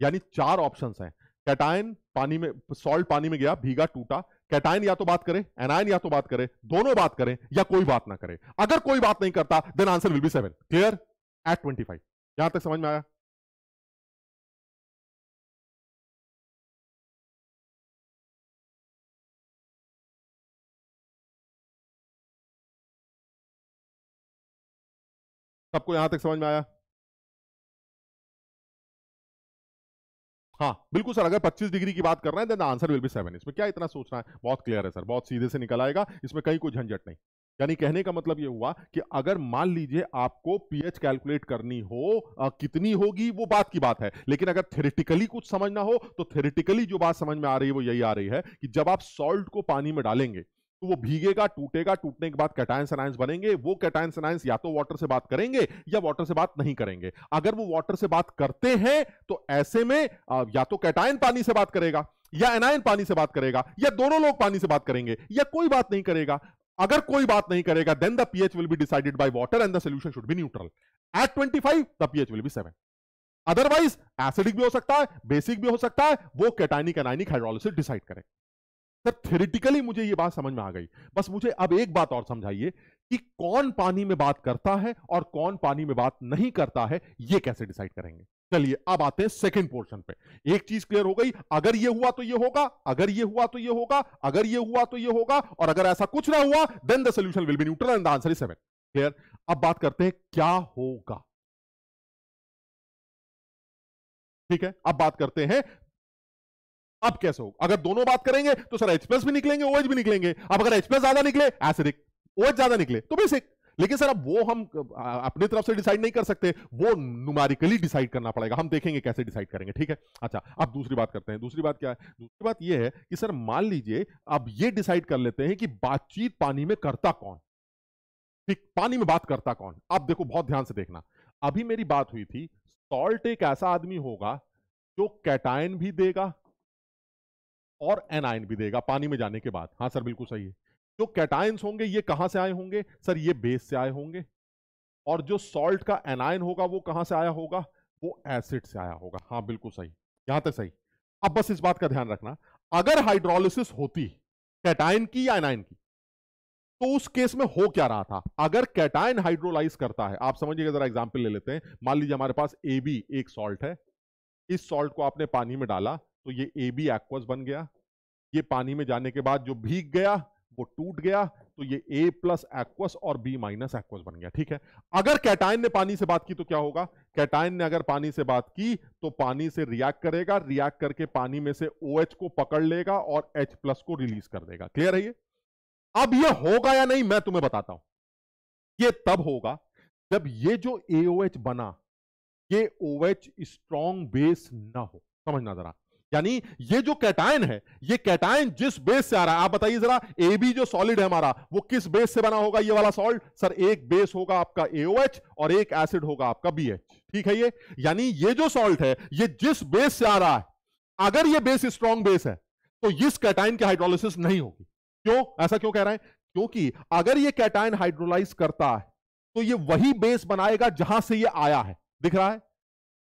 यानी चार ऑप्शंस हैं। कैटायन, पानी में, सॉल्ट पानी में गया, भीगा, टूटा कैटाइन या तो बात करे एनायन या तो बात करे, दोनों बात करें या कोई बात ना करे। अगर कोई बात नहीं करता then answer will be seven clear at twenty five यहाँ तक समझ में आया? सबको यहाँ तक समझ में आया? हाँ बिल्कुल सर अगर 25 डिग्री की बात कर रहे हैं then answer will be seven इसमें क्या इतना सोचना है? बहुत क्लियर है सर बहुत सीधे से निकल आएगा इसमें कहीं कोई झंझट नहीं। यानी कहने का मतलब ये हुआ कि अगर मान लीजिए आपको पीएच कैलकुलेट करनी हो आ, कितनी होगी वो बात की बात है। लेकिन अगर थेरेटिकली कुछ समझना हो तो थेरेटिकली जो बात समझ में आ रही है वो यही आ रही है कि जब आप सॉल्ट को पानी में डालेंगे तो वो भीगेगा, टूटेगा, टूटने के बाद कैटायंस एनायंस बनेंगे, वो कैटायंस एनायंस या तो वाटर से बात करेंगे या वाटर से बात नहीं करेंगे। अगर वो वाटर से बात करते हैं तो ऐसे में या तो कैटायन पानी से बात करेगा, या एनायन पानी से बात करेगा, या दोनों लोग पानी से बात करेंगे, या कोई बात नहीं करेगा। अगर कोई बात नहीं करेगा then the pH will be decided by water and the solution should be neutral at 25 the pH will be seven otherwise acidic भी हो सकता है बेसिक भी हो सकता है, वो कैटाइनिक एनाइनिक हाइड्रोलिसिस डिसाइड करें। सर थेरेटिकली मुझे ये बात समझ में आ गई। बस मुझे अब एक बात और समझाइए कि कौन पानी में बात करता है और कौन पानी में बात नहीं करता है, ये कैसे डिसाइड करेंगे? चलिए, अब आते हैं सेकंड पोर्शन पे। एक चीज़ क्लियर हो गई, अगर ये हुआ तो ये होगा, अगर ये हुआ तो ये होगा, अगर ये हुआ तो ये होगा, और अगर ऐसा कुछ ना हुआ then the solution will be neutral and the answer is seven clear अब बात करते हैं, क्या होगा? ठीक है? अब बात करते हैं अब कैसे होगा? अगर दोनों बात करेंगे तो सर एच प्लस भी निकलेंगे ओएच भी निकलेंगे। अब अगर एच प्लस ज़्यादा निकले एसिडिक ओएच ज़्यादा निकले तो बेसिक लेकिन सर, अब वो हम अपनी तरफ़ से डिसाइड नहीं कर सकते। वो नुमारिकली डिसाइड करना पड़ेगा। हम देखेंगे कैसे डिसाइड करेंगे, ठीक है? अच्छा अब दूसरी बात करते हैं। दूसरी बात क्या है? दूसरी बात यह है कि सर, मान लीजिए, अब ये डिसाइड कर लेते हैं कि बातचीत पानी में करता कौन? ठीक, पानी में बात करता कौन? अब देखो, बहुत ध्यान से देखना। अभी मेरी बात हुई थी सॉल्ट एक ऐसा आदमी होगा जो कैटायन भी देगा और एनाइन भी देगा पानी में जाने के बाद। हाँ सर, बिल्कुल सही है। जो कैटाइंस होंगे, ये कहाँ से आए होंगे? सर, ये बेस से आए होंगे। और जो सॉल्ट का एनाइन होगा, वो कहाँ से आया होगा? वो एसिड से आया होगा। हाँ बिल्कुल सही। यहाँ तक सही। अब बस इस बात का ध्यान रखना। अगर हाइड्रोलिसिस होती कैटाइन की या एनाइन की तो उस केस में हो क्या रहा था? अगर कैटाइन हाइड्रोलाइज करता है, आप समझिएगा, जरा एग्जांपल ले लेते हैं। मान लीजिए हमारे पास ए बी एक सॉल्ट है। इस सॉल्ट को आपने पानी में डाला तो ये ए बी एक्वस बन गया। ये पानी में जाने के बाद जो भीग गया, वो टूट गया तो ये ए प्लस एक्वस और बी माइनस एक्वस बन गया, ठीक है? अगर कैटाइन ने पानी से बात की तो क्या होगा? कैटाइन ने अगर पानी से बात की तो पानी से रिएक्ट करेगा रिएक्ट करके पानी में से ओ OH को पकड़ लेगा और H प्लस को रिलीज़ कर देगा। क्लियर है ये? अब ये होगा या नहीं, मैं तुम्हें बताता हूँ। ये तब होगा जब ये जो एओएच बना, ये ओ OH स्ट्रॉन्ग बेस ना हो। समझना जरा। यानी ये जो कैटायन है, ये कैटायन जिस बेस से आ रहा है, आप बताइए जरा ए बी जो सॉलिड है हमारा, वो किस बेस से बना होगा ये वाला सॉल्ट सर, एक बेस होगा आपका एच और एक एसिड होगा आपका बी एच ठीक है ये? यानी ये जो सॉल्ट है, ये जिस बेस से आ रहा है, अगर ये बेस स्ट्रॉन्ग बेस है तो इस कैटाइन की हाइड्रोलिसिस नहीं होगी। क्यों? ऐसा क्यों कह रहे हैं? क्योंकि अगर ये कैटाइन हाइड्रोलाइज करता है तो ये वही बेस बनाएगा जहाँ से ये आया है। दिख रहा है?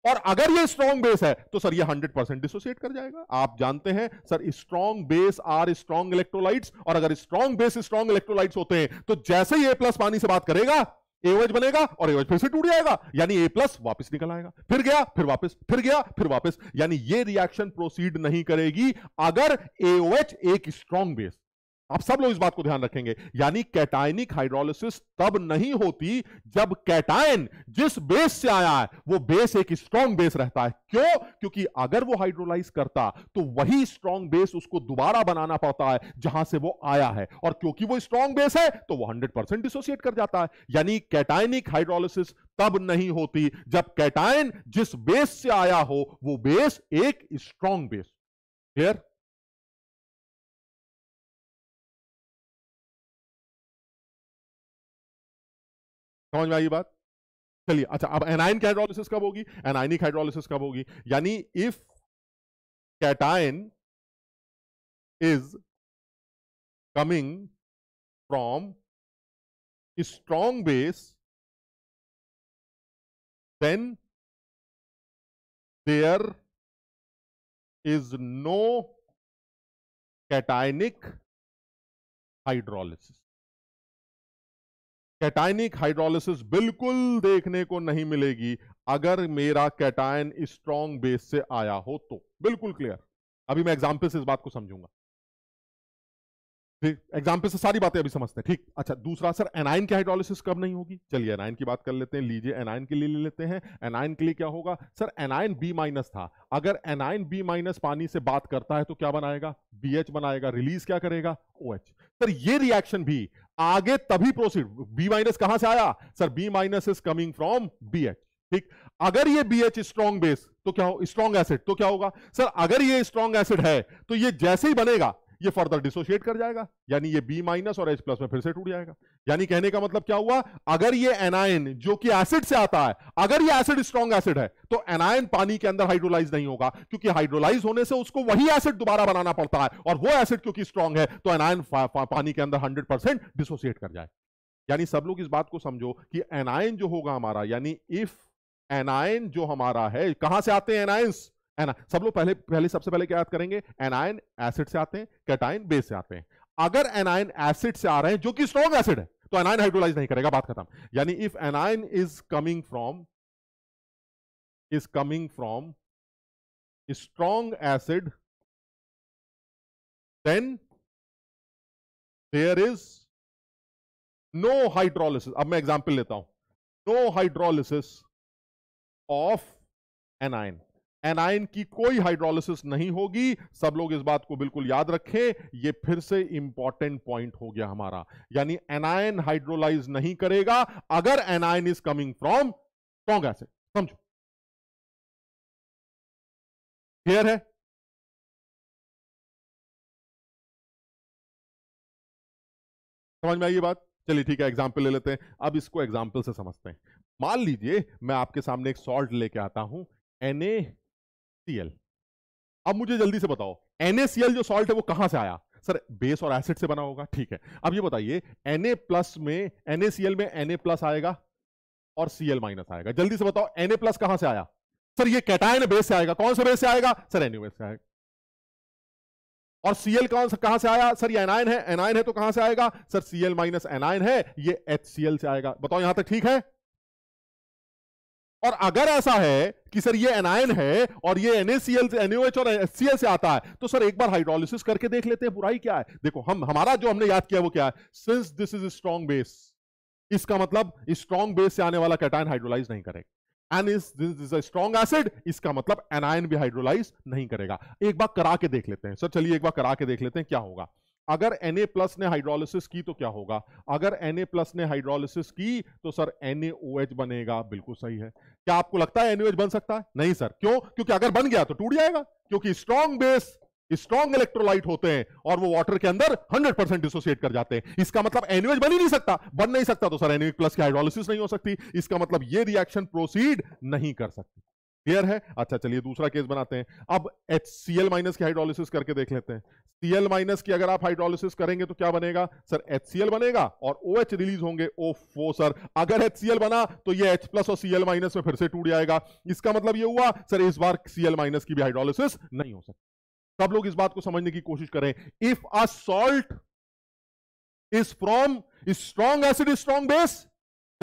और अगर ये स्ट्रॉन्ग बेस है तो सर ये 100 परसेंट डिसोसिएट कर जाएगा। आप जानते हैं sir strong base are strong electrolytes और अगर स्ट्रॉन्ग बेस स्ट्रॉन्ग इलेक्ट्रोलाइट्स होते हैं तो जैसे ही ए प्लस पानी से बात करेगा एवज बनेगा और एवज फिर से टूट जाएगा। यानी ए प्लस वापस निकल आएगा। फिर गया, फिर वापस, फिर गया, फिर वापस। यानी ये रिएक्शन प्रोसीड नहीं करेगी अगर एओएच एक स्ट्रॉन्ग बेस आप सब लोग इस बात को ध्यान रखेंगे। यानी कैटाइनिक हाइड्रोलिसिस तब नहीं होती जब कैटाइन जिस बेस से आया है, वो बेस एक स्ट्रॉन्ग बेस रहता है। क्यों? क्योंकि अगर वो हाइड्रोलाइज करता तो वही स्ट्रॉन्ग बेस उसको दोबारा बनाना पड़ता है, जहाँ से वो आया है। और क्योंकि वो स्ट्रॉन्ग बेस है तो वो 100 परसेंट डिसोसिएट कर जाता है। यानी कैटाइनिक हाइड्रोलिसिस तब नहीं होती जब कैटाइन जिस बेस से आया हो, वो बेस एक स्ट्रॉन्ग बेस क्लियर समझ में आई बात? चलिए अच्छा अब एनाइन हाइड्रोलिसिस कब होगी? एनाइनिक हाइड्रोलिसिस कब होगी? यानी if cation is coming from strong base then there is no cationic hydrolysis cationic hydrolysis बिल्कुल देखने को नहीं मिलेगी अगर मेरा कैटाइन स्ट्रॉन्ग बेस से आया हो तो। बिल्कुल क्लियर अभी मैं एग्ज़ाम्पल से इस बात को समझूँगा। एग्ज़ाम्पल से सारी बातें अभी समझते हैं, ठीक? अच्छा दूसरा सर एनाइन की हाइड्रोलिसिस कब नहीं होगी? चलिए एनाइन की बात कर लेते हैं, लीजिए एनाइन के लिए ले लेते हैं। एनाइन के लिए क्या होगा? सर एनाइन बी माइनस था। अगर एनाइन बी माइनस पानी से बात करता है तो क्या बनाएगा? बी एच बनाएगा। रिलीज़ क्या करेगा? ओ एच सर, ये रिएक्शन भी आगे तभी प्रोसीड बी माइनस कहाँ से आया? Sir B minus is coming from B H ठीक? अगर ये बी एच स्ट्रॉन्ग बेस तो क्या हो? स्ट्रॉन्ग एसिड तो क्या होगा? सर, अगर ये स्ट्रॉन्ग एसिड है तो ये जैसे ही बनेगा। ये फर्दर डिसोशिएट कर जाएगा, यानी ये बी माइनस और एच प्लस में फिर से टूट जाएगा। यानी कहने का मतलब क्या हुआ? अगर ये एनाइन जो कि एसिड से आता है, अगर ये एसिड स्ट्रॉन्ग एसिड है तो एनाइन पानी के अंदर हाइड्रोलाइज नहीं होगा, क्योंकि हाइड्रोलाइज होने से उसको वही एसिड दोबारा बनाना पड़ता है, और वो एसिड क्योंकि स्ट्रॉन्ग है तो एनायन पानी के अंदर हंड्रेड डिसोसिएट कर जाए। यानी सब लोग इस बात को समझो कि एनायन जो होगा हमारा, यानी इफ़ एनाइन जो हमारा है, कहाँ से आते हैं एनाइंस एना सब लोग पहले पहले सबसे पहले क्या याद करेंगे? एनाइन एसिड से आते हैं कैटाइन बेस से आते हैं। अगर एनाइन एसिड से आ रहे हैं, जो कि स्ट्रॉन्ग एसिड है तो एनाइन हाइड्रोलाइज नहीं करेगा, बात खत्म। यानी if anion is coming from is coming from strong acid then there is no hydrolysis अब मैं एग्जांपल लेता हूँ। No hydrolysis of anion anion की कोई हाइड्रोलिसिस नहीं होगी। सब लोग इस बात को बिल्कुल याद रखें, ये फिर से इंपॉर्टेंट पॉइंट हो गया हमारा। यानी एनाइन हाइड्रोलाइज नहीं करेगा। अगर anion is coming from strong acid समझो। क्लियर है? समझ में आई बात? चलिए ठीक है एग्ज़ाम्पल ले लेते हैं। अब इसको एग्ज़ाम्पल से समझते हैं। मान लीजिए, मैं आपके सामने एक सॉल्ट लेके आता हूँ। एन एल अब मुझे जल्दी से बताओ NaCl जो सॉल्ट है वो कहाँ से आया? सर बेस और एसिड से बना होगा, ठीक है। अब ये बताइए Na प्लस में NaCl में Na प्लस आएगा और Cl माइनस आएगा। जल्दी से बताओ Na प्लस कहाँ से आया? सर, ये कैटायन बेस से आएगा। कौन से बेस से आएगा? सर बेस से आएगा। और Cl कौन से, कहाँ से आया? सर, ये एनाइन है एनाइन है तो कहाँ से आएगा? सर Cl माइनस एनाइन है, ये HCl से आएगा। बताओ, यहाँ तक ठीक है? और अगर ऐसा है कि सर ये एनायन है और ये NaCl से, NaOH और HCl से आता है तो सर एक बार हाइड्रोलिसिस करके देख लेते हैं बुराई क्या है। देखो, हम, हमारा जो हमने याद किया वो क्या है? Since this is strong base इसका मतलब स्ट्रॉन्ग बेस से आने वाला कैटायन हाइड्रोलाइज नहीं करेगा। दिस स्ट्रॉन्ग एसिड इसका मतलब एनायन भी हाइड्रोलाइज नहीं करेगा। एक बार करा के देख लेते हैं। सर चलिए एक बार करा के देख लेते हैं क्या होगा। अगर Na प्लस ने हाइड्रोलिसिस की तो क्या होगा? अगर Na प्लस ने हाइड्रोलिसिस की तो सर NaOH बनेगा। बिल्कुल सही है। क्या आपको लगता है NaOH बन सकता है? नहीं सर। क्यों? क्योंकि अगर बन गया तो टूट जाएगा। क्योंकि स्ट्रॉन्ग बेस स्ट्रॉन्ग इलेक्ट्रोलाइट होते हैं और वो वाटर के अंदर 100 परसेंट डिसोसिएट कर जाते हैं। इसका मतलब एनुएज बन ही नहीं सकता। बन नहीं सकता तो सर एनुइक प्लस की हाइड्रोलिसिस नहीं हो सकती। इसका मतलब ये रिएक्शन प्रोसीड नहीं कर सकती। क्लियर है? अच्छा चलिए दूसरा केस बनाते हैं। अब एच सी एल माइनस की हाइड्रोलिसिस करके देख लेते हैं। सी एल माइनस की अगर आप हाइड्रोलिसिस करेंगे तो क्या बनेगा? सर एच सी एल बनेगा और ओ OH रिलीज़ होंगे। ओ फो सर, अगर एच सी एल बना तो ये एच प्लस और सी एल माइनस में फिर से टूट जाएगा। इसका मतलब ये हुआ, सर, इस बार सी एल माइनस की भी हाइड्रोलिसिस नहीं हो सकती। सब लोग इस बात को समझने की कोशिश करें। If a salt is from strong acid strong base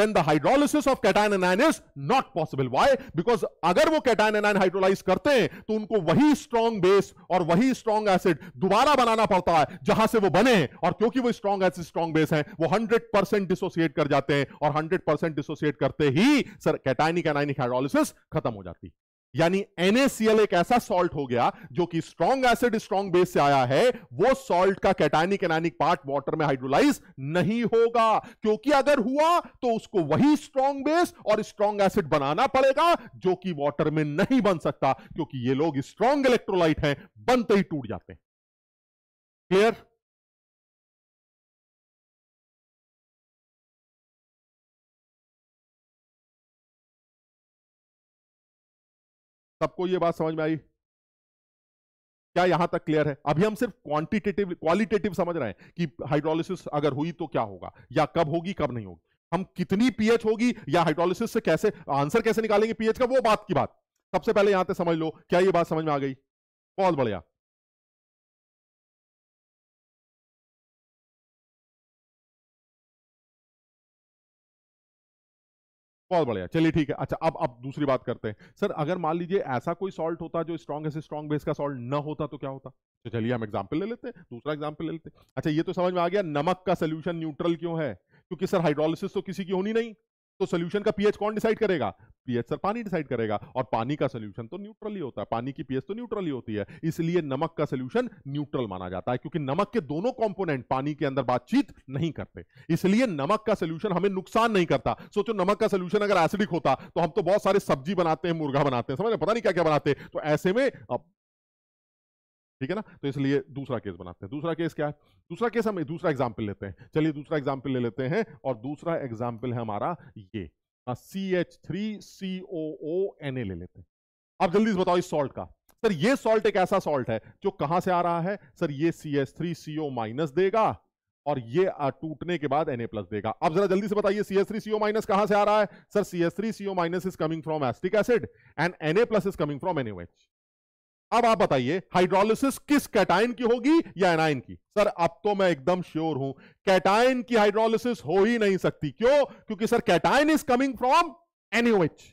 then the hydrolysis of cation anion is not possible. Why? Because अगर वो cation anion हाइड्रोलाइज करते हैं तो उनको वही स्ट्रॉन्ग बेस और वही स्ट्रॉन्ग एसिड दोबारा बनाना पड़ता है, जहाँ से वो बने। और क्योंकि वो स्ट्रॉन्ग एसिड स्ट्रॉन्ग बेस है, वो 100% डिसोसिएट कर जाते हैं और 100% डिसोसिएट करते ही सर कैटाइनिक एनाइनिक हाइड्रोलिसिस खत्म हो जाती है। यानी NaCl एक ऐसा सॉल्ट हो गया जो कि स्ट्रॉन्ग एसिड स्ट्रॉन्ग बेस से आया है, वो सॉल्ट का कैटानिक एनानिक पार्ट वाटर में हाइड्रोलाइज नहीं होगा। क्योंकि अगर हुआ तो उसको वही स्ट्रॉन्ग बेस और स्ट्रॉन्ग एसिड बनाना पड़ेगा जो कि वाटर में नहीं बन सकता, क्योंकि ये लोग स्ट्रॉन्ग इलेक्ट्रोलाइट हैं, बनते ही टूट जाते हैं। क्लियर सबको ये बात समझ में आई? क्या यहाँ तक क्लियर है? अभी हम सिर्फ़ क्वांटिटेटिव क्वालिटेटिव समझ रहे हैं कि हाइड्रोलिसिस अगर हुई तो क्या होगा, या कब होगी, कब नहीं होगी। हम कितनी पीएच होगी, या हाइड्रोलिसिस से कैसे आंसर कैसे निकालेंगे पीएच का, वो बात की बात। सबसे पहले यहाँ से समझ लो, क्या ये बात समझ में आ गई? बहुत बढ़िया। बहुत बढ़िया। चलिए ठीक है। अच्छा अब अब दूसरी बात करते हैं। सर, अगर मान लीजिए ऐसा कोई सॉल्ट होता जो स्ट्रॉन्ग ऐसे स्ट्रॉन्ग बेस का सॉल्ट न होता तो क्या होता? तो चलिए हम एग्ज़ाम्पल ले लेते हैं, दूसरा एग्ज़ाम्पल ले लेते हैं। अच्छा ये तो समझ में आ गया, नमक का सोल्यूशन न्यूट्रल क्यों है? क्योंकि सर हाइड्रोलिसिस तो किसी की होनी नहीं। तो सोल्यूशन का पीएच कौन डिसाइड करेगा? पीएच सर पानी डिसाइड करेगा। और पानी का सोल्यूशन तो न्यूट्रल ही होता है। पानी की पीएच तो न्यूट्रल ही होती है। इसलिए नमक का सोल्यूशन न्यूट्रल माना जाता है, क्योंकि नमक के दोनों कंपोनेंट पानी के अंदर बातचीत नहीं करते। इसलिए नमक का सोल्यूशन हमें नुकसान नहीं करता। सोचो नमक का सोल्यूशन अगर एसिडिक होता तो हम तो बहुत सारे सब्ज़ी बनाते हैं, मुर्गा बनाते हैं, समझ पता नहीं क्या क्या बनाते तो ऐसे में ठीक है ना? तो इसलिए दूसरा केस बनाते हैं। दूसरा केस क्या है? दूसरा केस हम दूसरा एग्ज़ाम्पल लेते हैं। चलिए दूसरा एग्ज़ाम्पल ले लेते हैं और दूसरा एग्ज़ाम्पल है हमारा ये। C H three C O O N A ले लेते हैं। अब जल्दी से बताओ इस सॉल्ट का। सर, ये सॉल्ट एक ऐसा सॉल्ट है जो कहाँ से आ रहा है? सर, ये C H three C O minus देगा और ये टूटने के बाद Na प्लस देगा। अब जरा जल्दी से बताइए C S three CO minus कहाँ से आ रहा है? Sir C S three CO minus is coming from acetic acid and Na plus is coming from NOH अब आप बताइए हाइड्रोलिसिस किस कैटाइन की होगी या एनाइन की? सर, अब तो मैं एकदम श्योर हूँ कैटाइन की हाइड्रोलिसिस हो ही नहीं सकती। क्यों? क्योंकि sir cation is coming from NOH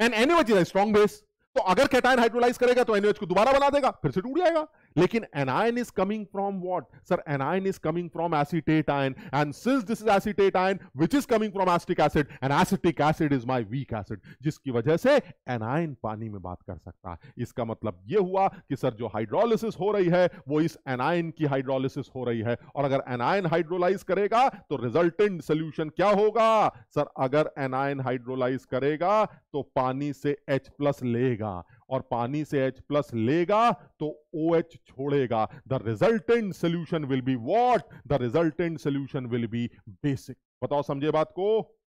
and NOH is strong base तो अगर कैटाइन हाइड्रोलाइज करेगा तो एनओएच को दोबारा बना देगा, फिर से टूट जाएगा। लेकिन anion is coming from what sir anion is coming from acetate ion and since this is acetate ion which is coming from acetic acid and acetic acid is my weak acid जिसकी वजह से एनआईन पानी में बात कर सकता है। इसका मतलब यह हुआ कि सर जो हाइड्रोलिसिस हो रही है, वो इस एनाइन की हाइड्रोलिसिस हो रही है। और अगर एनआईन हाइड्रोलाइज करेगा तो रिजल्टेंट सोल्यूशन क्या होगा? सर अगर एनाइन हाइड्रोलाइज करेगा तो पानी से एच प्लस लेगा। और पानी से H प्लस लेगा तो OH छोड़ेगा। The resultant solution will be what the resultant solution will be basic बताओ समझे बात को?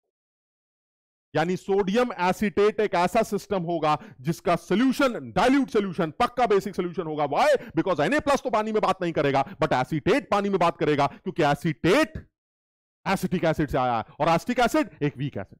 यानी सोडियम एसिटेट एक ऐसा सिस्टम होगा जिसका सोल्यूशन डाइल्यूट सोल्यूशन पक्का बेसिक सोल्यूशन होगा। वाई बिकॉज़ एन प्लस तो पानी में बात नहीं करेगा बट एसिटेट पानी में बात करेगा, क्योंकि एसिटेट एसिटिक एसिड से आया है। और एसिटिक एसिड एक वीक एसिड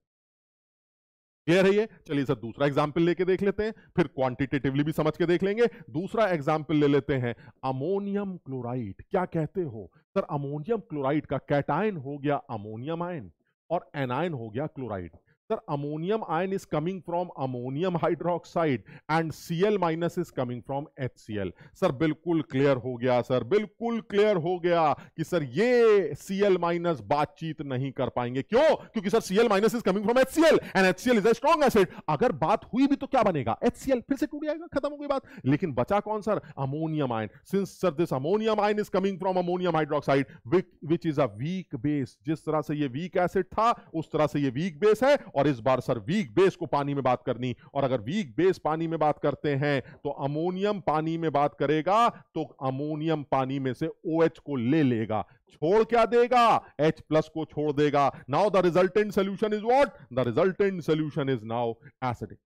क्लियर है ये चलिए सर, दूसरा एग्ज़ाम्पल लेके देख लेते हैं, फिर क्वांटिटेटिवली भी समझ के देख लेंगे। दूसरा एग्ज़ाम्पल ले लेते हैं अमोनियम क्लोराइड क्या कहते हो? सर अमोनियम क्लोराइड का कैटाइन हो गया अमोनियम आयन और एनाइन हो गया chloride Sir, ammonium ion is coming from ammonium hydroxide and Cl minus is coming from HCl. Sir बिल्कुल क्लियर हो गया सर बिल्कुल क्लियर हो गया कि सर ये Cl माइनस बातचीत नहीं कर पाएँगे। क्यों? क्योंकि sir Cl minus is coming from HCl and HCl is a strong acid अगर बात हुई भी तो क्या बनेगा? HCl फिर से टूट जाएगा खत्म हो गई बात। लेकिन बचा कौन sir ammonium ion since sir this ammonium ion is coming from ammonium hydroxide which is a weak base जिस तरह से ये वीक एसिड था उस तरह से ये वीक बेस है और इस बार सर वीक बेस को पानी में बात करनी। और अगर वीक बेस पानी में बात करते हैं तो अमोनियम पानी में बात करेगा तो अमोनियम पानी में से ओ OH को ले लेगा। छोड़ क्या देगा? H प्लस को छोड़ देगा। Now the resultant solution is what the resultant solution is now acidic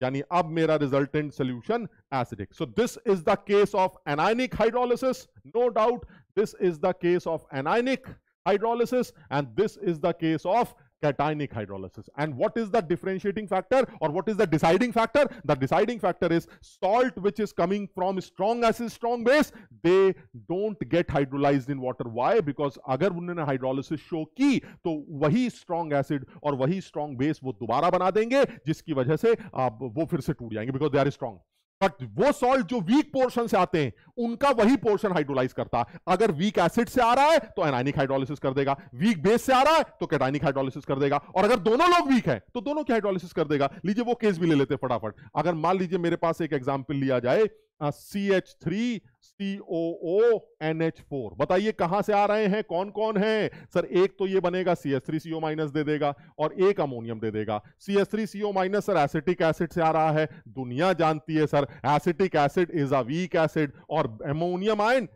यानी अब मेरा resultant solution acidic so this is the case of anionic hydrolysis no doubt this is the case of anionic hydrolysis, and this is the case of cationic hydrolysis. And what is the differentiating factor or what is the deciding factor? The deciding factor is salt which is coming from strong acid, strong base, they don't get hydrolyzed in water. Why? Because अगर उन्होंने hydrolysis show की तो वही strong acid और वही strong base वो दोबारा बना देंगे जिसकी वजह से आप वो फिर से टूट जाएँगे because they are strong. But वो सॉल्ट जो वीक पोर्शन से आते हैं, उनका वही पोर्शन हाइड्रोलाइज करता। है अगर वीक एसिड से आ रहा है तो एनाइनिक हाइड्रोलिसिस कर देगा। वीक बेस से आ रहा है तो कैटाइनिक हाइड्रोलिसिस कर देगा। और अगर दोनों लोग वीक है तो दोनों की हाइड्रोलिसिस कर देगा। लीजिए वो केस भी ले लेते फटाफट। अगर मान लीजिए मेरे पास एक एग्ज़ाम्पल लिया जाए C H three C O O N H four बताइए कहाँ से आ रहे हैं कौन कौन है सर, एक तो ये बनेगा C H three CO minus दे देगा और एक अमोनियम दे देगा C H three CO minus sir acetic acid से आ रहा है दुनिया जानती है, sir acetic acid is a weak acid और ammonium ion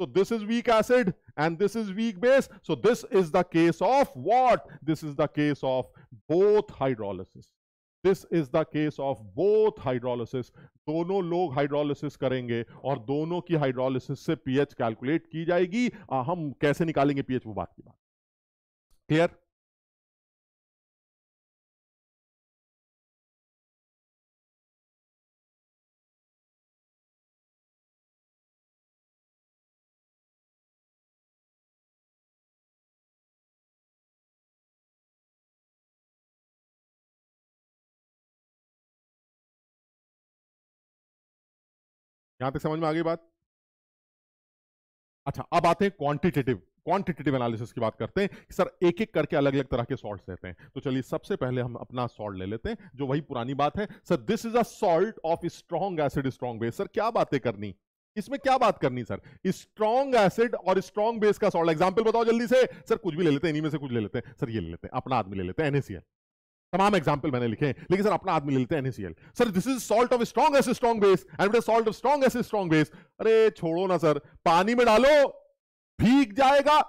So this is weak acid and this is weak base. So this is the case of what? This is the case of both hydrolysis. This is the case of both hydrolysis दोनों लोग हाइड्रोलिसिस करेंगे और दोनों की हाइड्रोलिसिस से पीएच कैलकुलेट की जाएगी। आ, हम कैसे निकालेंगे पीएच वो बात की बात। क्लियर यहाँ तक समझ में आ गई बात? अच्छा अब आते हैं क्वांटिटेटिव क्वांटिटेटिव एनालिसिस की बात करते हैं सर एक एक करके अलग अलग तरह के सॉल्ट रहते हैं। तो चलिए, सबसे पहले हम अपना सॉल्ट ले लेते हैं, जो वही पुरानी बात है। Sir this is a salt of strong acid strong base sir, क्या बातें करनी? इसमें क्या बात करनी, सर? स्ट्रॉन्ग एसिड और स्ट्रॉन्ग बेस का सॉल्ट एग्जांपल बताओ जल्दी से। सर, कुछ भी ले लेते हैं, इन्हीं में से कुछ ले लेते हैं। सर, ये ले लेते हैं, अपना आदमी ले लेते हैं एनएसीएल तमाम एग्ज़ाम्पल मैंने लिखे लेकिन सर, अपना आदमी लेते हैं NaCl sir this is salt of strong S strong base and salt of strong S strong base अरे, छोड़ो ना सर। पानी में डालो, भीग जाएगा,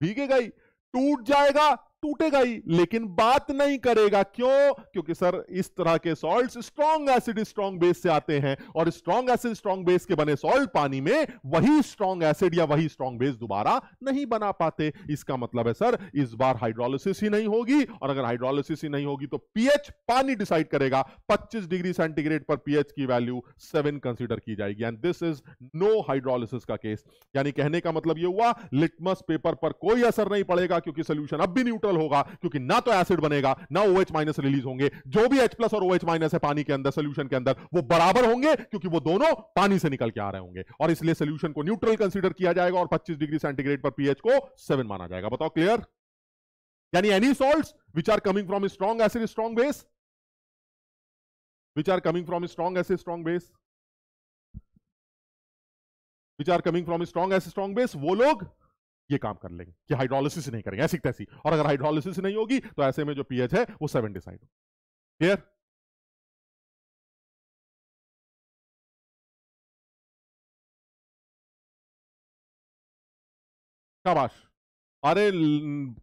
भीगेगा ही, टूट जाएगा टूटेगा ही, लेकिन बात नहीं करेगा। क्यों? क्योंकि सर, इस तरह के salt strong acid strong base से आते हैं, और स्ट्रॉन्ग एसिड स्ट्रॉन्ग बेस के बने सॉल्ट पानी में वही स्ट्रॉन्ग एसिड या वही स्ट्रॉन्ग बेस दोबारा नहीं बना पाते। इसका मतलब है सर, इस बार हाइड्रोलिसिस ही नहीं होगी, और अगर हाइड्रोलिसिस ही नहीं होगी तो पीएच पानी डिसाइड करेगा। 25 डिग्री सेंटीग्रेड पर पीएच की वैल्यू 7 कंसीडर की जाएगी। And this is no hydrolysis का केस यानी कहने का मतलब यह हुआ लिटमस पेपर पर कोई असर नहीं पड़ेगा, क्योंकि सोल्यूशन अब भी न्यूट्रल न्यूट्रल होगा, क्योंकि ना तो एसिड बनेगा, ना ओ OH माइनस रिलीज़ होंगे। जो भी H प्लस और OH माइनस है पानी के अंदर सोल्यूशन के अंदर, वो बराबर होंगे, क्योंकि वो दोनों पानी से निकल के आ रहे होंगे। और इसलिए सोल्यूशन को न्यूट्रल कंसीडर किया जाएगा और 25 डिग्री सेंटीग्रेड पर पीएच को 7 माना जाएगा। बताओ क्लियर यानी any salts which are coming from strong acid strong base which are coming from strong acid strong base which are coming from strong acid strong base वो लोग ये काम कर लेंगे कि हाइड्रोलिसिस नहीं करेंगे, ऐसी तैसी। और अगर हाइड्रोलिसिस नहीं होगी तो ऐसे में जो पीएच है, वो सेवन डिसाइड हो क्लियर शाबाश। अरे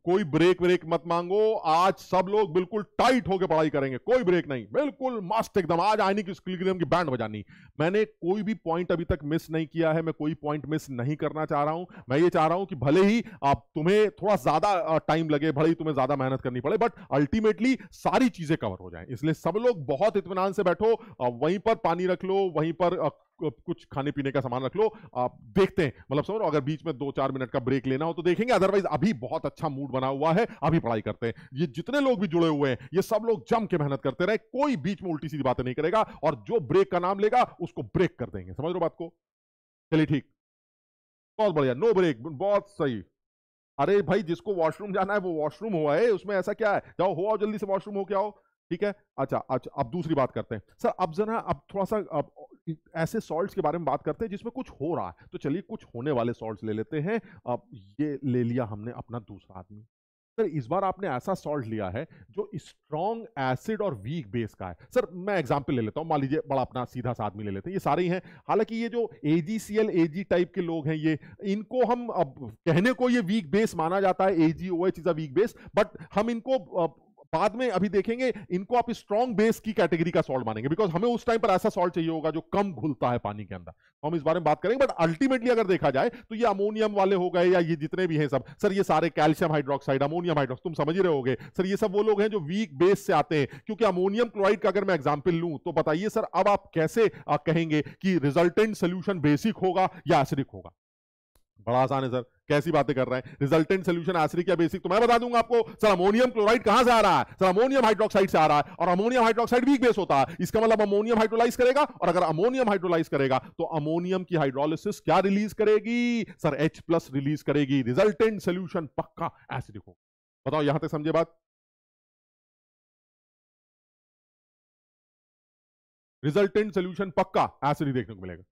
कोई ब्रेक ब्रेक मत मांगो। आज सब लोग बिल्कुल टाइट होकर पढ़ाई करेंगे। कोई ब्रेक नहीं। बिल्कुल मस्त एकदम। आज आने की स्किल की बैंड बजानी। मैंने कोई भी पॉइंट अभी तक मिस नहीं किया है। मैं कोई पॉइंट मिस नहीं करना चाह रहा हूँ। मैं ये चाह रहा हूँ कि भले ही आप तुम्हें थोड़ा ज़्यादा टाइम लगे, भले ही तुम्हें ज़्यादा मेहनत करनी पड़े बट अल्टीमेटली सारी चीज़ें कवर हो जाए। इसलिए सब लोग बहुत इतमान से बैठो। वहीं पर पानी रख लो, वहीं पर कुछ खाने पीने का सामान रख लो, आप देखते हैं। मतलब समझो अगर बीच में दो चार मिनट का ब्रेक लेना हो तो देखेंगे। अदरवाइज़ अभी बहुत अच्छा मूड बना हुआ है, अभी पढ़ाई करते हैं। ये जितने लोग भी जुड़े हुए हैं, ये सब लोग जम के मेहनत करते रहे। कोई बीच में उल्टी सीधी बातें नहीं करेगा और जो ब्रेक का नाम लेगा, उसको ब्रेक कर देंगे। समझ लो बात को? चलिए ठीक। बहुत बढ़िया। नो ब्रेक बहुत सही। अरे भाई, जिसको वॉशरूम जाना है, वो वॉशरूम हुआ है। उसमें ऐसा क्या है? जाओ, हो आओ जल्दी से वॉशरूम हो क्या आओ ठीक है? अच्छा अच्छा अब दूसरी बात करते हैं। सर, अब जरा, अब थोड़ा सा अब ऐसे सॉल्ट्स के बारे में बात करते हैं जिसमें कुछ हो रहा है। तो चलिए, कुछ होने वाले सॉल्ट्स ले लेते हैं। अब ये ले लिया हमने अपना दूसरा आदमी। सर, इस बार आपने ऐसा सॉल्ट लिया है जो स्ट्रॉन्ग एसिड और वीक बेस का है। सर, मैं एग्जांपल ले लेता हूँ। मान लीजिए, बड़ा अपना सीधा सा आदमी ले लेते हैं। ये सारे ही हैं। हालाँकि ये जो एजीसीएल एजी टाइप के लोग हैं ये, इनको हम, अब कहने को ये वीक बेस माना जाता है। AG O H is a weak base but हम इनको बाद में अभी देखेंगे, इनको आप स्ट्रॉन्ग बेस की कैटेगरी का सॉल्ट मानेंगे बिकॉज़ हमें उस टाइम पर ऐसा सॉल्ट चाहिए होगा जो कम घुलता है पानी के अंदर। तो हम इस बारे में बात करेंगे बट अल्टीमेटली अगर देखा जाए तो ये अमोनियम वाले हो गए या ये जितने भी हैं सब, सर ये सारे कैल्शियम हाइड्रोक्साइड अमोनियम हाइड्रोक्स तुम समझ ही रहे होगे, सर ये सब वो लोग हैं जो वीक बेस से आते हैं, क्योंकि अमोनियम क्लोराइड का अगर मैं एग्ज़ाम्पल लूँ तो बताइए सर, अब आप कैसे कहेंगे कि रिजल्टेंट सोल्यूशन बेसिक होगा या एसिडिक होगा? बड़ा आसान है सर। कैसी बातें कर रहे हैं? रिजल्टेंट सोल्यूशन एसिडिक या बेसिक तो मैं बता दूँगा आपको, सर अमोनियम क्लोराइड कहाँ से आ रहा है? सर अमोनियम हाइड्रोक्साइड से आ रहा है और अमोनियम हाइड्रोक्साइड वीक बेस होता है। इसका मतलब अमोनियम हाइड्रोलाइज करेगा और अगर अमोनियम हाइड्रोलाइज करेगा तो अमोनियम की हाइड्रोलिसिस क्या रिलीज़ करेगी? सर एच रिलीज़ करेगी। रिजल्टेंट सोल्यूशन पक्का एसिडिक होगा। बताओ, यहाँ तक समझे बात? रिजल्टेंट सोल्यूशन पक्का एसिडिक देखने को मिलेगा।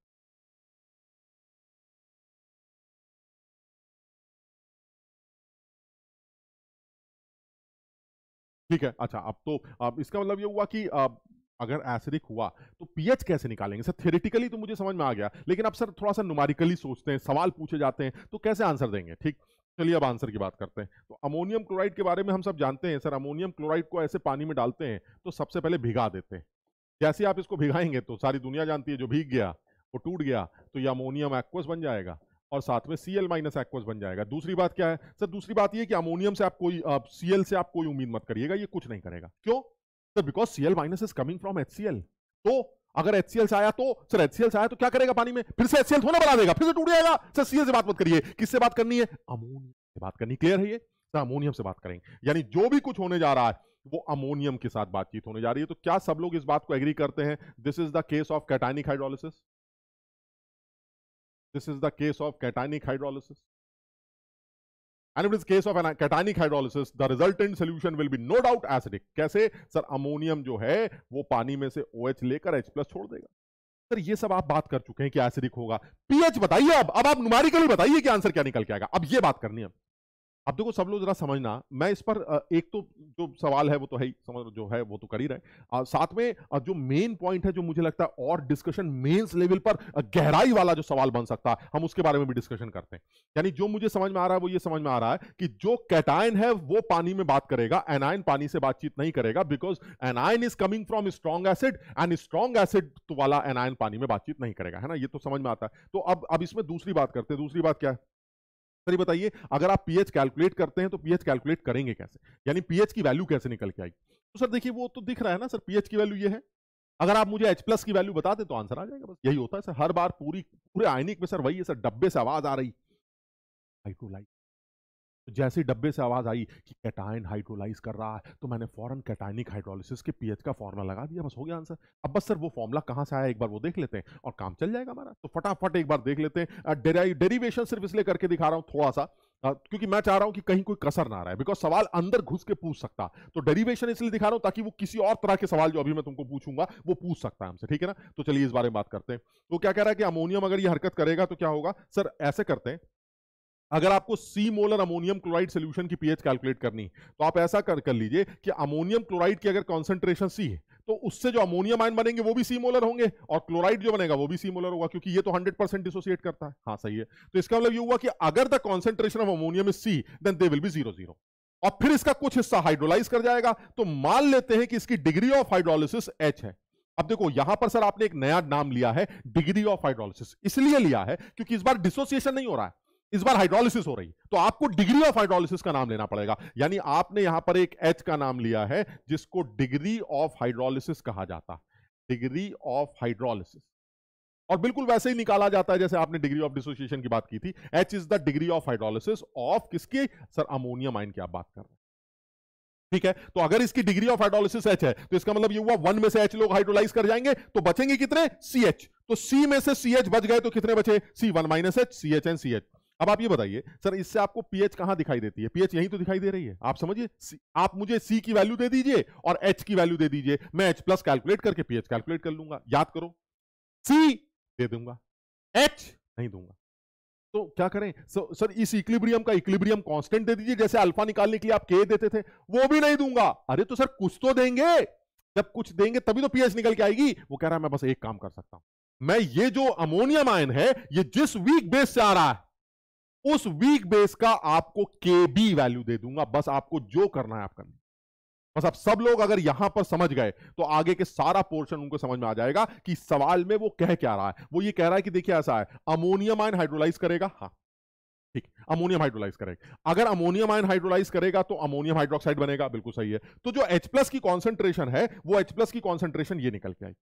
ठीक है? अच्छा अब तो अब इसका मतलब ये हुआ कि, अब अगर एसिडिक हुआ तो पीएच कैसे निकालेंगे? सर थ्योरेटिकली तो मुझे समझ में आ गया, लेकिन अब सर थोड़ा सा नुमारिकली सोचते हैं, सवाल पूछे जाते हैं तो कैसे आंसर देंगे? ठीक? चलिए अब आंसर की बात करते हैं। तो अमोनियम क्लोराइड के बारे में हम सब जानते हैं, सर अमोनियम क्लोराइड को ऐसे पानी में डालते हैं तो सबसे पहले भिगा देते हैं। जैसे आप इसको भिगाएँगे तो सारी दुनिया जानती है, जो भीग गया, वो टूट गया तो ये अमोनियम एक्वस बन जाएगा। और साथ में सी एल माइनस एक्वस बन जाएगा। दूसरी बात क्या है? सर, दूसरी बात यह कि अमोनियम से आप कोई सी एल से आप कोई उम्मीद मत करिएगा, ये कुछ नहीं करेगा। क्यों? Sir because C L minus is coming from H C L तो अगर एच सी आया तो सर एच सी आया तो क्या करेगा पानी में? फिर से एच थोड़ा बना देगा, फिर से टूट जाएगा। सर सी एल से बात मत करिए। किससे बात करनी है? अमोनियम से बात करनी। क्लियर है ये? सर अमोनियम से बात करेंगे। यानी जो भी कुछ होने जा रहा है, वो अमोनियम के साथ बातचीत होने जा रही है। तो क्या सब लोग इस बात को एग्री करते हैं? This is the case of cationic hydrolysis This is the case of cationic hydrolysis. And if it is case of an cationic hydrolysis, the resultant solution will be no doubt acidic. कैसे सर अमोनियम जो है वो पानी में से OH लेकर H छोड़ देगा सर ये सब आप बात कर चुके हैं कि एसिडिक होगा पीएच बताइए अब अब आप नुमारिकली बताइए कि आंसर क्या निकल के आएगा अब ये बात करनी है अब देखो, सब लोग जरा समझना। मैं इस पर एक तो जो सवाल है वो तो है समझ जो है वो तो कर ही रहे साथ में जो मेन पॉइंट है जो मुझे लगता है और डिस्कशन मेंस लेवल पर गहराई वाला जो सवाल बन सकता है, हम उसके बारे में भी डिस्कशन करते हैं। यानी जो मुझे समझ में आ रहा है, वो ये समझ में आ रहा है कि जो कैटाइन है, वो पानी में बात करेगा एनाइन पानी से बातचीत नहीं करेगा because anion is coming from strong acid and strong acid वाला एनाइन पानी में बातचीत नहीं करेगा, है ना? ये तो समझ में आता है। तो अब अब इसमें दूसरी बात करते हैं। दूसरी बात क्या है? सर बताइए, अगर आप पीएच कैलकुलेट करते हैं तो पीएच कैलकुलेट करेंगे कैसे? यानी पीएच की वैल्यू कैसे निकल के आएगी तो सर देखिए, वो तो दिख रहा है ना सर, पीएच की वैल्यू ये है। अगर आप मुझे एच प्लस की वैल्यू बता दें तो आंसर आ जाएगा बस, यही होता है सर। हर बार पूरी, पूरे आयनिक में सर वही है सर, डब्बे से आवाज़ आ रही। हाइड्रोलाइट तो जैसे डब्बे से आवाज़ आई कि कैटाइन हाइड्रोलाइज कर रहा है तो मैंने फॉरन कैटाइनिक हाइड्रोलिसिस के पीएच का फॉर्मुला लगा दिया, बस हो गया आंसर। अब बस सर वो फॉर्मुला कहाँ से आया, एक बार वो देख लेते हैं और काम चल जाएगा हमारा। तो फटाफट एक बार देख लेते हैं। डेरिवेशन सिर्फ़ इसलिए करके दिखा रहा हूँ थोड़ा सा क्योंकि मैं चाह रहा हूँ कि कहीं कोई कसर ना रहा है बिकॉज़ सवाल अंदर घुस के पूछ सकता। तो डेरिवेशन इसलिए दिखा रहा हूँ ताकि वो किसी और तरह के सवाल जो अभी मैं तुमको पूछूँगा, वो पूछ सकता है हमसे, ठीक है ना? तो चलिए इस बारे में बात करते हैं। तो क्या कह रहा है कि अमोनियम अगर ये हरकत करेगा तो क्या होगा? सर, ऐसे करते हैं। अगर आपको C molar ammonium chloride solution की पीएच कैलकुलेट करनी तो आप ऐसा कर कर लीजिए कि अमोनियम क्लोराइड की अगर कॉन्सेंट्रेशन सी है तो उससे जो अमोनियम आयन बनेंगे, वो भी सी मोलर होंगे, और क्लोराइड जो बनेगा, वो भी सी मोलर होगा, क्योंकि ये तो 100 परसेंट डिसोसिएट करता है। हाँ सही है। तो इसका मतलब ये हुआ कि अगर the concentration of ammonium is C then they will be zero zero और फिर इसका कुछ हिस्सा हाइड्रोलाइज कर जाएगा तो मान लेते हैं कि इसकी डिग्री ऑफ़ हाइड्रोलिसिस एच है। अब देखो, यहाँ पर सर आपने एक नया नाम लिया है डिग्री ऑफ़ हाइड्रोलिसिस इसलिए लिया है, क्योंकि इस बार डिसोसिएशन नहीं हो रहा है। इस बार हाइड्रोलिसिस हो रही तो आपको डिग्री ऑफ़ हाइड्रोलिसिस का नाम लेना पड़ेगा। यानी आपने यहाँ पर एक एच का नाम लिया है, जिसको डिग्री ऑफ़ हाइड्रोलिसिस कहा जाता डिग्री ऑफ़ हाइड्रोलिसिस और बिल्कुल वैसे ही निकाला जाता है, जैसे आपने डिग्री ऑफ़ डिसोसिएशन की बात की थी। H is the degree of hydrolysis of किसकी? सर अमोनियम आइन की आप बात कर रहे हैं। ठीक है? तो अगर इसकी डिग्री ऑफ़ हाइड्रोलिसिस एच है तो इसका मतलब ये हुआ वन में से एच लोग हाइड्रोलाइज कर जाएँगे तो बचेंगे कितने? सी एच तो सी में से सी एच बच गए तो कितने बचे? C one minus H C H and C H अब आप ये बताइए, सर, इससे आपको पीएच कहाँ दिखाई देती है? पीएच यहीं तो दिखाई दे रही है। आप समझिए आप मुझे सी की वैल्यू दे दीजिए और एच की वैल्यू दे दीजिए, मैं एच प्लस कैलकुलेट करके पीएच कैलकुलेट कर लूँगा। याद करो, सी दे दूँगा, एच नहीं दूँगा। तो क्या करें? सर सर, इस इक्लिब्रियम का इक्लिब्रियम कांस्टेंट दे दीजिए, जैसे अल्फ़ा निकालने के लिए आप के देते थे, वो भी नहीं दूँगा। अरे तो सर, कुछ तो देंगे। जब कुछ देंगे तभी तो पीएच निकल के आएगी। वो कह रहा है, मैं बस एक काम कर सकता हूँ। मैं ये जो अमोनियम आयन है, ये जिस वीक बेस से आ रहा है उस वीक बेस का आपको के बी वैल्यू दे दूँगा। बस आपको जो करना है आप करना बस आप सब लोग अगर यहाँ पर समझ गए तो आगे के सारा पोर्शन उनको समझ में आ जाएगा कि सवाल में वो कह क्या रहा है। वो ये कह रहा है कि देखिए ऐसा है अमोनियम आयन हाइड्रोलाइज करेगा? हाँ। ठीक अमोनियम हाइड्रोलाइज करेगा। अगर अमोनियम आयन हाइड्रोलाइज करेगा तो अमोनियम हाइड्रोक्साइड बनेगा। बिल्कुल सही है। तो जो H प्लस की कॉन्सेंट्रेशन है, वो H प्लस की कॉन्सेंट्रेशन ये निकल के आई।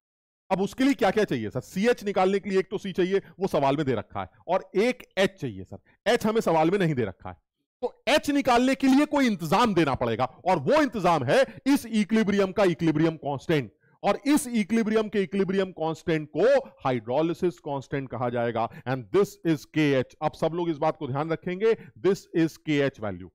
अब उसके लिए क्या क्या चाहिए, सर? सी एच निकालने के लिए एक तो सी चाहिए, वो सवाल में दे रखा है। और एक एच चाहिए, सर। एच हमें सवाल में नहीं दे रखा है। तो एच निकालने के लिए कोई इंतज़ाम देना पड़ेगा, और वो इंतज़ाम है इस इक्लिब्रियम का इक्लिब्रियम कांस्टेंट और इस इक्लिब्रियम के इक्लिब्रियम कांस्टेंट को हाइड्रोलिसिस कांस्टेंट कहा जाएगा and this is K H अब सब लोग इस बात को ध्यान रखेंगे this is K H value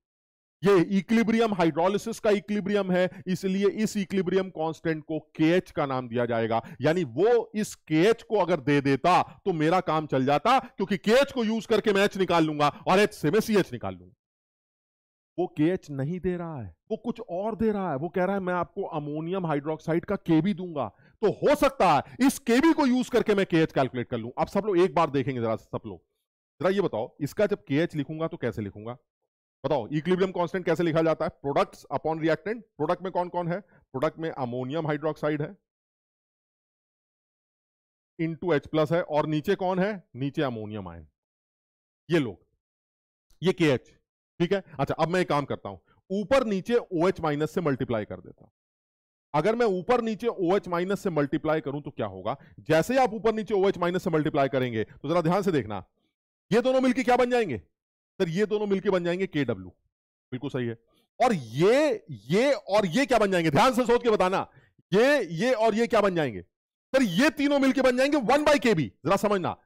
ये इक्लिब्रियम हाइड्रोलिसिस का इक्लिब्रियम है, इसलिए इस इक्लिब्रियम कांस्टेंट को केएच का नाम दिया जाएगा। यानी वो इस केएच को अगर दे देता तो मेरा काम चल जाता, क्योंकि केएच को यूज़ करके मैं एच निकाल लूँगा और एच से मैं सी एच निकाल लूँगा। वो केएच नहीं दे रहा है, वो कुछ और दे रहा है। वो कह रहा है, मैं आपको अमोनियम हाइड्रोक्साइड का केबी दूँगा। तो हो सकता है इस केबी को यूज़ करके मैं केएच कैलकुलेट कर लूँ। आप सब लोग एक बार देखेंगे जरा, सब लोग। जरा ये बताओ, इसका जब केएच लिखूँगा तो कैसे लिखूँगा? बताओ इक्विलिब्रियम कांस्टेंट कैसे लिखा जाता है? प्रोडक्ट्स अपॉन रिएक्टेंट प्रोडक्ट में कौन कौन है? प्रोडक्ट में अमोनियम हाइड्रोक्साइड है। इंटू एच प्लस है, और नीचे कौन है? नीचे अमोनियम आयन ये लोग। ये के एच ठीक है? अच्छा अब मैं एक काम करता हूँ। ऊपर नीचे ओ एच माइनस से मल्टीप्लाई कर देता हूँ। अगर मैं ऊपर नीचे ओ एच माइनस से मल्टीप्लाई करूँ तो क्या होगा? जैसे आप ऊपर नीचे ओ एच माइनस से मल्टीप्लाई करेंगे तो जरा ध्यान से देखना। ये दोनों मिलकर क्या बन जाएँगे? सर ये दोनों मिलकर बन जाएँगे के डब्ल्यू बिल्कुल सही है। और ये ये और ये क्या बन जाएँगे? ध्यान से सोच के बताना। ये ये और ये क्या बन जाएँगे? सर ये तीनों मिलकर बन जाएँगे वन बाई के बी जरा समझना।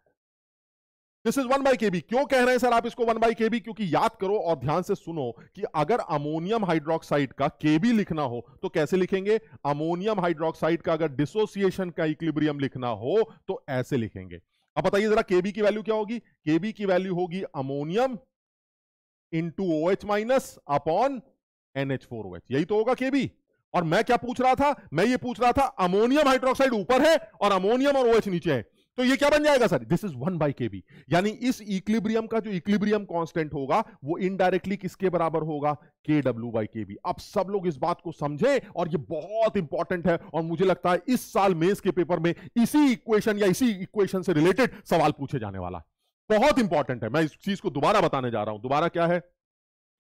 This is one by K B क्यों कह रहे हैं सर आप इसको वन बाई के बी क्योंकि याद करो और ध्यान से सुनो कि अगर अमोनियम हाइड्रोक्साइड का के बी लिखना हो तो कैसे लिखेंगे? अमोनियम हाइड्रोक्साइड का अगर डिसोसिएशन का इक्विलिब्रियम लिखना हो तो ऐसे लिखेंगे। अब बताइए जरा केबी की वैल्यू क्या होगी? केबी की वैल्यू होगी ammonium into O H minus upon N H four O H यही तो होगा के बी और मैं क्या पूछ रहा था? मैं ये पूछ रहा था अमोनियम हाइड्रोक्साइड ऊपर है और अमोनियम और एच नीचे है। तो ये क्या बन जाएगा sir? This is one by K B यानी इस इक्लिब्रियम का जो इक्लिब्रियम कांस्टेंट होगा, वो इनडायरेक्टली किसके बराबर होगा? के डब्ल्यू बाई के बी अब सब लोग इस बात को समझे और ये बहुत इंपॉर्टेंट है और मुझे लगता है इस साल मेंस के पेपर में इसी इक्वेशन या इसी इक्वेशन से रिलेटेड सवाल पूछे जाने वाला है। बहुत इंपॉर्टेंट है। मैं इस चीज़ को दोबारा बताने जा रहा हूँ। दोबारा क्या है?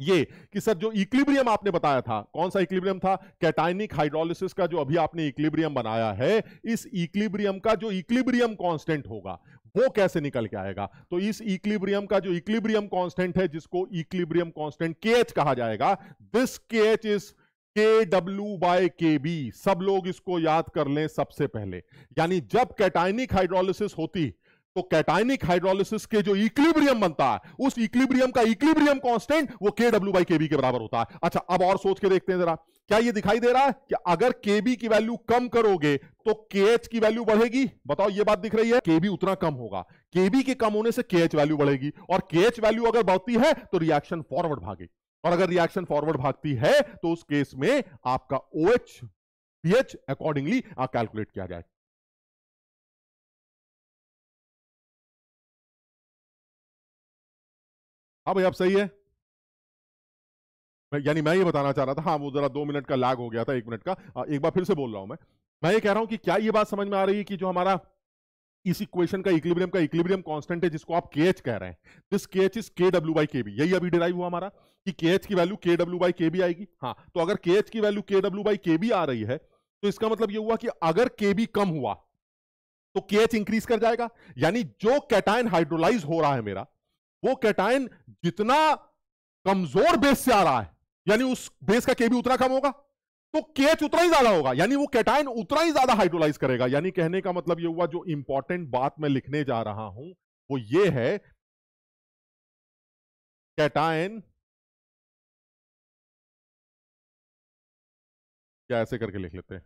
ये कि सर, जो इक्विलिब्रियम आपने बताया था, कौन सा इक्लिब्रियम था? कैटाइनिक हाइड्रोलिसिस का जो अभी आपने इक्विलिब्रियम बनाया है, इस इक्विलिब्रियम का जो इक्विलिब्रियम कांस्टेंट होगा, वो कैसे निकल के आएगा? तो इस इक्लिब्रियम का जो इक्लिब्रियम कांस्टेंट है, जिसको इक्लिब्रियम कांस्टेंट के कहा जाएगा this K H is K W by K B सब लोग इसको याद कर लें सबसे पहले। यानी जब कैटाइनिक हाइड्रोलिसिस होती तो कैटाइनिक हाइड्रोलिसिस के जो इक्विलिब्रियम बनता है, उस इक्विलिब्रियम का इक्विलिब्रियम कांस्टेंट वो K W by K B के बराबर होता है। अच्छा अब और सोच के देखते हैं जरा। क्या ये दिखाई दे रहा है कि अगर के बी की वैल्यू कम करोगे तो के एच की वैल्यू बढ़ेगी? बताओ, ये बात दिख रही है? के बी उतना कम होगा। के बी के कम होने से के एच वैल्यू बढ़ेगी। और के एच वैल्यू अगर बढ़ती है तो रिएक्शन फॉरवर्ड भागेगी। और अगर रिएक्शन फॉरवर्ड भागती है तो उस केस में आपका O H P H accordingly calculate किया जाए। हाँ भाई अब सही है। मैं, यानी मैं ये बताना चाह रहा था हाँ वो जरा दो मिनट का लैग हो गया था, एक मिनट का। एक बार फिर से बोल रहा हूँ मैं। मैं ये कह रहा हूँ कि क्या ये बात समझ में आ रही है कि जो हमारा इस इक्वेशन का इक्विलिब्रियम का इक्विलिब्रियम कांस्टेंट है, जिसको आप के एच कह रहे हैं। This K H is K W by K B यही अभी डिराइव हुआ हमारा कि के एच की value K W by K B आएगी। हाँ तो अगर के एच की value K W by K B आ रही है तो इसका मतलब ये हुआ कि अगर के बी कम हुआ तो के एच इंक्रीज कर जाएगा। यानी जो कैटाइन हाइड्रोलाइज हो रहा है मेरा वो कैटाइन जितना कमज़ोर बेस से आ रहा है, यानी उस बेस का केबी उतना कम होगा तो केच उतना ही ज़्यादा होगा, यानी वो कैटाइन उतना ही ज़्यादा हाइड्रोलाइज करेगा। यानी कहने का मतलब ये हुआ, जो इंपॉर्टेंट बात मैं लिखने जा रहा हूँ, वो ये है कैटाइन क्या ऐसे करके लिख लेते हैं।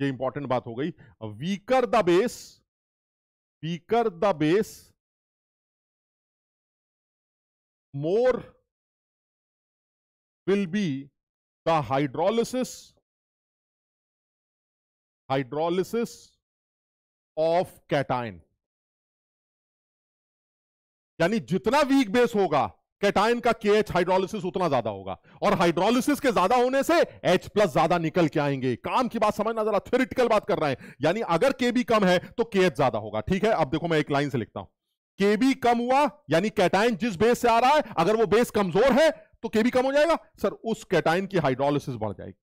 ये इंपॉर्टेंट बात हो गई। Weaker the base weaker the base more will be the hydrolysis hydrolysis of cation. यानी जितना वीक बेस होगा कैटाइन का के एच हाइड्रोलिसिस उतना ज़्यादा होगा। और हाइड्रोलिसिस के ज़्यादा होने से एच प्लस ज़्यादा निकल के आएँगे। काम की बात समझना, जरा थ्योरिटिकल बात कर रहे हैं। यानी अगर के बी कम है तो के एच ज़्यादा होगा। ठीक है? अब देखो मैं एक लाइन से लिखता हूँ। के बी कम हुआ, यानी कैटाइन जिस बेस से आ रहा है, अगर वो बेस कमज़ोर है तो के बी कम हो जाएगा। सर, उस कैटाइन की हाइड्रोलिसिस बढ़ जाएगी।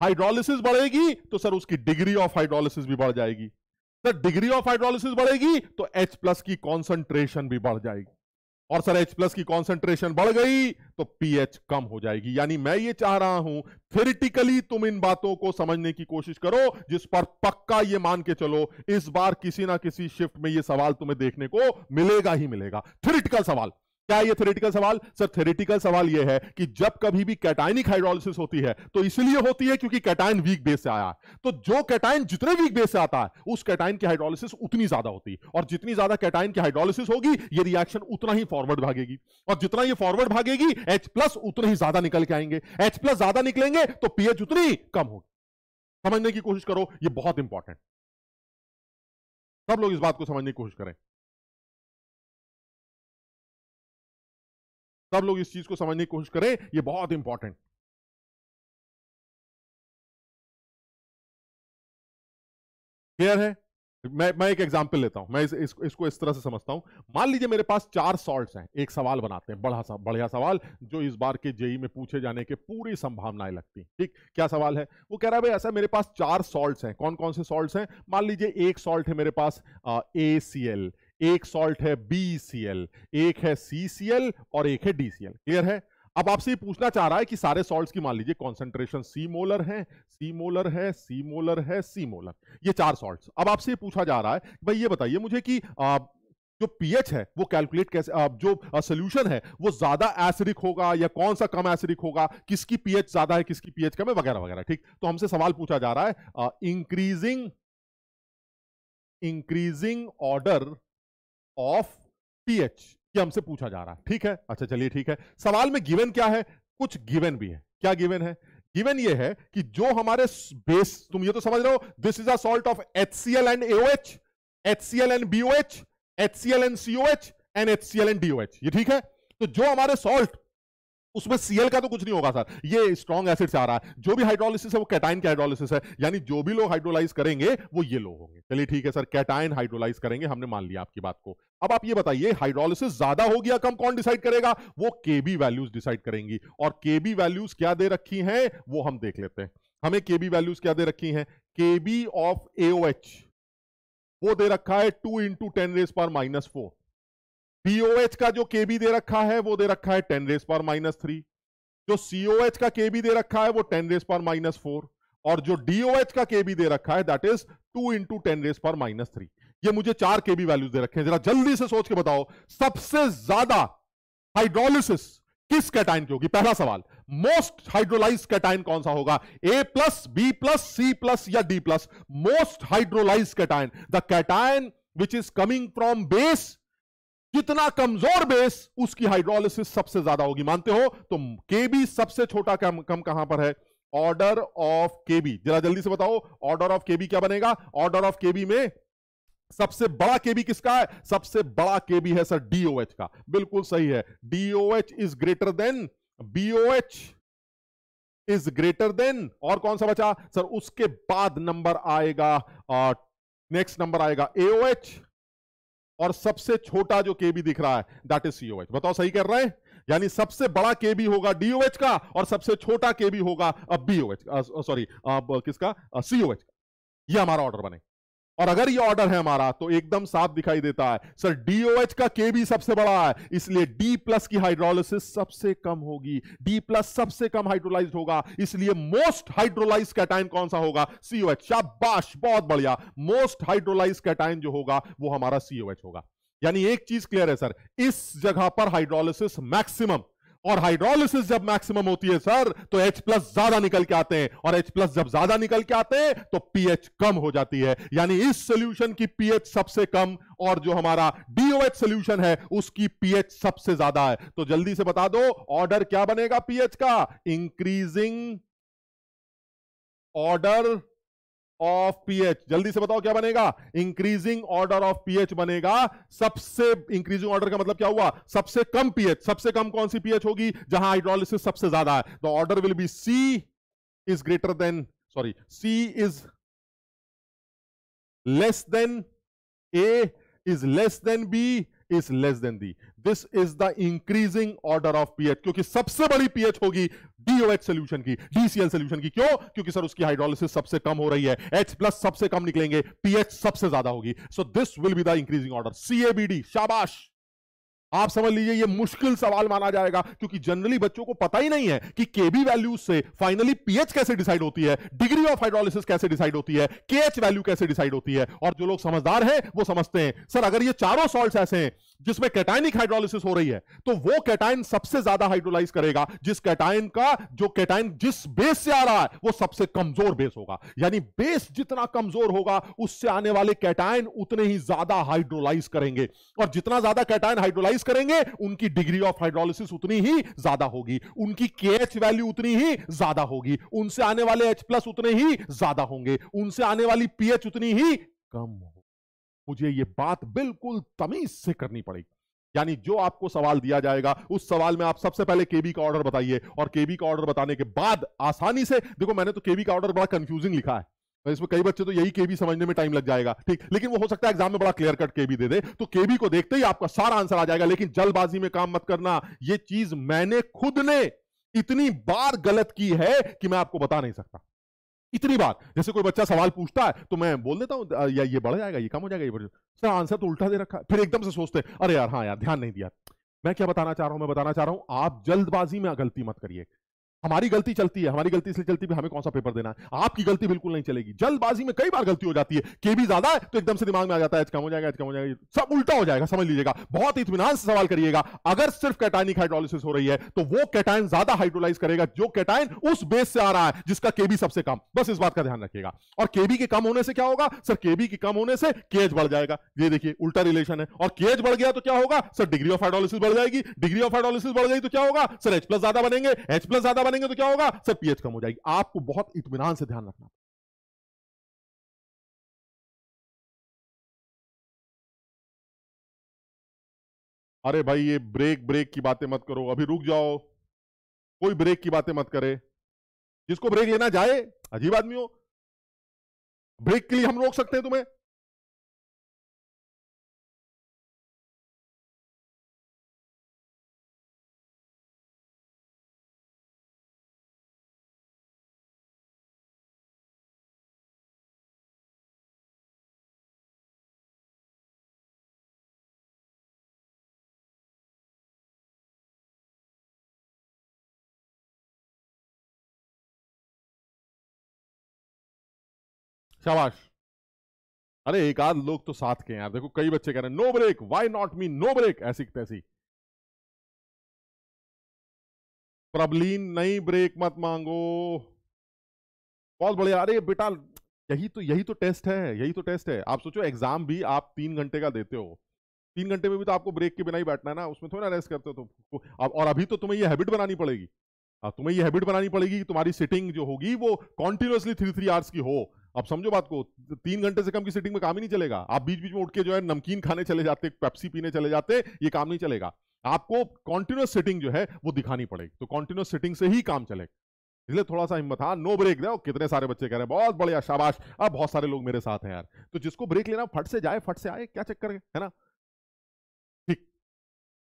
हाइड्रोलिसिस बढ़ेगी तो सर उसकी डिग्री ऑफ़ हाइड्रोलिसिस भी बढ़ जाएगी। सर डिग्री ऑफ़ हाइड्रोलिसिस बढ़ेगी तो एच प्लस की कॉन्सेंट्रेशन भी बढ़ जाएगी। और सर H प्लस की कॉन्सेंट्रेशन बढ़ गई तो पीएच कम हो जाएगी। यानी मैं ये चाह रहा हूँ थिरिटिकली तुम इन बातों को समझने की कोशिश करो, जिस पर पक्का ये मान के चलो, इस बार किसी ना किसी शिफ्ट में ये सवाल तुम्हें देखने को मिलेगा ही मिलेगा। थिरिटिकल सवाल। क्या ये थेरेटिकल सवाल? सर थेरेटिकल सवाल ये है कि जब कभी भी कैटाइनिक हाइड्रोलिसिस होती है तो इसलिए होती है क्योंकि कैटाइन वीक बेस से आया। तो जो कैटाइन जितने वीक बेस से आता है, उस कैटाइन की हाइड्रोलिसिस उतनी ज़्यादा होती है। और जितनी ज़्यादा कैटाइन की हाइड्रोलिसिस होगी, ये रिएक्शन उतना ही फॉरवर्ड भागेगी। और जितना ये फॉरवर्ड भागेगी एच प्लस उतने ही ज़्यादा निकल के आएँगे। एच प्लस ज़्यादा निकलेंगे तो पीएच उतनी कम होगी। समझने की कोशिश करो, ये बहुत इंपॉर्टेंट सब लोग इस बात को समझने की कोशिश करें। सब लोग इस चीज़ को समझने की कोशिश करें ये बहुत इंपॉर्टेंट क्लियर है? मैं मैं एक एग्जांपल लेता हूँ मैं इस, इस, इसको इस तरह से समझता हूँ। मान लीजिए मेरे पास चार सॉल्ट्स हैं एक सवाल बनाते हैं बड़ा सा बढ़िया सवाल जो इस बार के जेई में पूछे जाने के पूरी संभावनाएँ लगती हैं ठीक? क्या सवाल है? वो कह रहा है भाई ऐसा मेरे पास चार सॉल्ट्स हैं कौन कौन से सॉल्ट्स हैं? मान लीजिए एक सॉल्ट है मेरे पास ए सी एल एक सॉल्ट है BCl एक है CCl और एक है DCl क्लियर है? अब आपसे ये पूछना चाह रहा है कि सारे सॉल्ट्स की मान लीजिए कॉन्सेंट्रेशन सी मोलर है सी मोलर है सी मोलर है सी मोलर ये चार सॉल्ट्स अब आपसे ये पूछा जा रहा है भाई ये बताइए मुझे कि आ, जो पीएच है वो कैलकुलेट कैसे जो सोल्यूशन है वो ज़्यादा एसिडिक होगा या कौन सा कम एसिडिक होगा? किसकी पीएच ज़्यादा है किसकी पीएच कम है वगैरह वगैरह ठीक? तो हमसे सवाल पूछा जा रहा है increasing increasing order of pH ये हमसे पूछा जा रहा है। ठीक है? अच्छा चलिए ठीक है। सवाल में गिवन क्या है? कुछ गिवन भी है। क्या गिवन है? गिवन ये है कि जो हमारे बेस तुम ये तो समझ रहे हो this is a salt of H C L and H H C L and BOH H H C L and CO H and H C L and DOH ये ठीक है? तो जो हमारे सॉल्ट उसमें सीएल का तो कुछ नहीं होगा सर। ये स्ट्रॉन्ग एसिड से आ रहा है। जो भी हाइड्रोलिसिस है, वो कैटाइन की हाइड्रोलिसिस है। यानी जो भी लोग हाइड्रोलाइज करेंगे, वो ये लोग होंगे। चलिए ठीक है सर कैटाइन हाइड्रोलाइज करेंगे, हमने मान लिया आपकी बात को। अब आप ये बताइए हाइड्रोलिसिस ज़्यादा होगी या कम, कौन डिसाइड करेगा? वो केबी वैल्यूज़ डिसाइड करेंगी। और केबी वैल्यूज़ क्या दे रखी हैं, वो हम देख लेते हैं। हमें केबी वैल्यूज़ क्या दे रखी हैं? केबी ऑफ़ एओएच वो दे रखा है टू इंटू टेन रेस पर माइनस फोर बीओएच का जो केबी दे रखा है, वो दे रखा है टेन रेस पर माइनस थ्री जो सीओएच का केबी दे रखा है, वो टेन रेस पर माइनस फोर और जो डीओएच का केबी दे रखा है that is two into ten raise पर माइनस थ्री ये मुझे चार केबी वैल्यूज़ दे रखे हैं। जरा जल्दी से सोच के बताओ, सबसे ज़्यादा हाइड्रोलिसिस किस कैटाइन की होगी? पहला सवाल मोस्ट हाइड्रोलाइज कैटाइन कौन सा होगा? A plus B plus C plus या D plus most hydrolyse cation the cation which is coming from base जितना कमज़ोर बेस उसकी हाइड्रोलिसिस सबसे ज़्यादा होगी। मानते हो? तो केबी सबसे छोटा कम कम कहाँ पर है? ऑर्डर ऑफ़ केबी जरा जल्दी से बताओ ऑर्डर ऑफ़ केबी क्या बनेगा? ऑर्डर ऑफ़ केबी में सबसे बड़ा केबी किसका है? सबसे बड़ा केबी है सर डीओएच का। बिल्कुल सही है। DOH is greater than BOH is greater than और कौन सा बचा? सर उसके बाद नंबर आएगा नेक्स्ट नंबर आएगा एओएच और सबसे छोटा जो केबी दिख रहा है दैट इज़ सीओएच बताओ सही कर रहे हैं? यानी सबसे बड़ा केबी होगा डीओएच का और सबसे छोटा केबी होगा बीओएच सॉरी किसका? सीओएच का यह हमारा ऑर्डर बने। और अगर ये ऑर्डर है हमारा तो एकदम साफ़ दिखाई देता है। सर डीओएच का के भी सबसे बड़ा है, इसलिए डी प्लस की हाइड्रोलिसिस सबसे कम होगी। डी प्लस सबसे कम हाइड्रोलाइज होगा, इसलिए मोस्ट हाइड्रोलाइज कैटाइन कौन सा होगा? सीओएच शाबाश, बहुत बढ़िया। मोस्ट हाइड्रोलाइज कैटाइन जो होगा, वो हमारा सीओएच होगा। यानी एक चीज़ क्लियर है, सर, इस जगह पर हाइड्रोलिसिस मैक्सिमम और हाइड्रोलिसिस जब मैक्सिमम होती है सर तो H प्लस ज़्यादा निकल के आते हैं। और H प्लस जब ज़्यादा निकल के आते हैं तो pH कम हो जाती है। यानी इस सोल्यूशन की pH सबसे कम और जो हमारा DOH सोल्यूशन है, उसकी pH सबसे ज़्यादा है। तो जल्दी से बता दो ऑर्डर क्या बनेगा pH का? इंक्रीजिंग ऑर्डर ऑफ़ पीएच जल्दी से बताओ क्या बनेगा? इंक्रीजिंग ऑर्डर ऑफ़ पीएच बनेगा। सबसे इंक्रीजिंग ऑर्डर का मतलब क्या हुआ? सबसे कम पीएच सबसे कम कौन सी पीएच होगी? जहाँ हाइड्रोलिसिस सबसे ज़्यादा है। The order will be C is greater than sorry C is less than A is less than B is less than D this is the increasing order of pH क्योंकि सबसे बड़ी पीएच होगी डीओएच सोल्यूशन की डीसीएल सोल्यूशन की। क्यों? क्योंकि सर, उसकी हाइड्रोलिसिस सबसे कम हो रही है। एच प्लस सबसे कम निकलेंगे पीएच सबसे ज़्यादा होगी। So this will be the increasing order CABD शाबाश! आप समझ लीजिए, ये मुश्किल सवाल माना जाएगा, क्योंकि जनरली बच्चों को पता ही नहीं है कि केबी वैल्यू से फाइनली पीएच कैसे डिसाइड होती है डिग्री ऑफ़ हाइड्रोलिसिस कैसे डिसाइड होती है केएच वैल्यू कैसे डिसाइड होती है। और जो लोग समझदार हैं, वो समझते हैं। सर, अगर ये चारों सॉल्ट्स ऐसे हैं जिसमें कैटाइनिक हाइड्रोलिसिस हो रही है तो वो कैटाइन सबसे ज़्यादा हाइड्रोलाइज करेगा। जिस कैटाइन का, जो कैटाइन जिस बेस से आ रहा है, वो सबसे कमज़ोर बेस होगा। यानी बेस जितना कमज़ोर होगा, उससे आने वाले कैटाइन उतने ही ज़्यादा हाइड्रोलाइज करेंगे। और जितना ज़्यादा कैटाइन हाइड्रोलाइज करेंगे, उनकी डिग्री ऑफ़ हाइड्रोलिसिस उतनी ही ज़्यादा होगी। उनकी के वैल्यू उतनी ही ज़्यादा होगी। उनसे आने वाले एच प्लस उतने ही ज़्यादा होंगे। उनसे आने वाली पीएच उतनी ही कम होगी। मुझे ये बात बिल्कुल तमीज से करनी पड़ेगी। यानी जो आपको सवाल दिया जाएगा, उस सवाल में आप सबसे पहले केबी का ऑर्डर बताइए और केबी का ऑर्डर बताने के बाद आसानी से, देखो मैंने तो केबी का ऑर्डर बड़ा कंफ्यूजिंग लिखा है। इसमें कई बच्चे तो यही केबी समझने में टाइम लग जाएगा, ठीक? लेकिन वो हो सकता है एग्ज़ाम में बड़ा क्लियर कट केबी दे दे तो केबी को देखते ही आपका सारा आंसर आ जाएगा, लेकिन जल्दबाजी में काम मत करना। ये चीज़ मैंने खुद ने इतनी बार गलत की है कि मैं आपको बता नहीं सकता। इतनी बार। जैसे कोई बच्चा सवाल पूछता है तो मैं बोल देता हूँ या ये बढ़ जाएगा, ये कम हो जाएगा, ये बढ़ जाएगा। सर, आंसर तो उल्टा दे रखा है। फिर एकदम से सोचते अरे यार हाँ यार, ध्यान नहीं दिया। मैं क्या बताना चाह रहा हूँ? मैं बताना चाह रहा हूँ, आप जल्दबाजी में गलती मत करिए। हमारी गलती चलती है, हमारी गलती इसलिए चलती है हमें कौन सा पेपर देना है? आपकी गलती बिल्कुल नहीं चलेगी। जल्दबाजी में कई बार गलती हो जाती है। के भी ज़्यादा है तो एकदम से दिमाग में आ जाता है कम हो जाएगा कम हो जाएगा। सब उल्टा हो जाएगा, समझ लीजिएगा। बहुत इतमान से सवाल करिएगा। अगर सिर्फ़ कैटाइनिक हाइड्रोलिसिस हो रही है तो वो कैटाइन ज़्यादा हाइड्रोलाइज करेगा, जो कैटाइन उस बेस से आ रहा है, जिसका केबी सबसे कम। बस इस बात का ध्यान रखिएगा। और केबी के कम होने से क्या होगा? सर केबी के कम होने से केज बढ़ जाएगा। ये देखिए, उल्टा रिलेशन है। और केज बढ़ गया तो क्या होगा? सर डिग्री ऑफ़ हाइड्रोलिसिस बढ़ जाएगी। डिग्री ऑफ़ हाइड्रोलिसिस बढ़ गई तो क्या होगा? सर एच प्लस ज़्यादा बनेंगे। एच प्लस ज़्यादा बनेंगे तो क्या होगा? सर पीएच कम हो जाएगी। आपको बहुत इतमान से ध्यान रखना। अरे भाई, ये ब्रेक ब्रेक की बातें मत करो। अभी रुक जाओ। कोई ब्रेक की बातें मत करे। जिसको ब्रेक लेना जाए, अजीब आदमी हो। ब्रेक के लिए हम रोक सकते हैं तुम्हें। शाबाश। अरे, एक आध लोग तो साथ के यार। देखो, कई बच्चे कह रहे हैं, no break why not me no break, ऐसी तैसी। प्रबलीन, नहीं, ब्रेक मत मांगो। बहुत बढ़िया। अरे, बेटा, यही तो यही तो टेस्ट है, यही तो टेस्ट है। आप सोचो, एग्ज़ाम भी आप तीन घंटे का देते हो। तीन घंटे में भी तो आपको ब्रेक के बिना ही बैठना है ना, उसमें थोड़ा रेस्ट करते हो तो और अभी तो तुम्हें ये हैबिट बनानी पड़ेगी। तुम्हें ये हैबिट बनानी पड़ेगी कि तुम्हारी सिटिंग जो होगी वो कॉन्टिन्यूसली थ्री थ्री आवर्स की हो। अब समझो बात को, तीन घंटे से कम की सिटिंग में काम ही नहीं चलेगा। आप बीच बीच में उठ के जो है नमकीन खाने चले जाते पेप्सी पीने चले जाते, ये काम नहीं चलेगा। आपको कॉन्टिन्यूस सिटिंग जो है, वो दिखानी पड़ेगी। तो कॉन्टिन्यूस सिटिंग से ही काम चलेगा इसलिए थोड़ा सा हिम्मत हाँ नो ब्रेक दे। कितने सारे बच्चे कह रहे हैं, बहुत बढ़िया, शाबाश। अब बहुत सारे लोग मेरे साथ हैं यार। तो जिसको ब्रेक लेना, फट से जाए, फट से आए, क्या चक्कर है ना?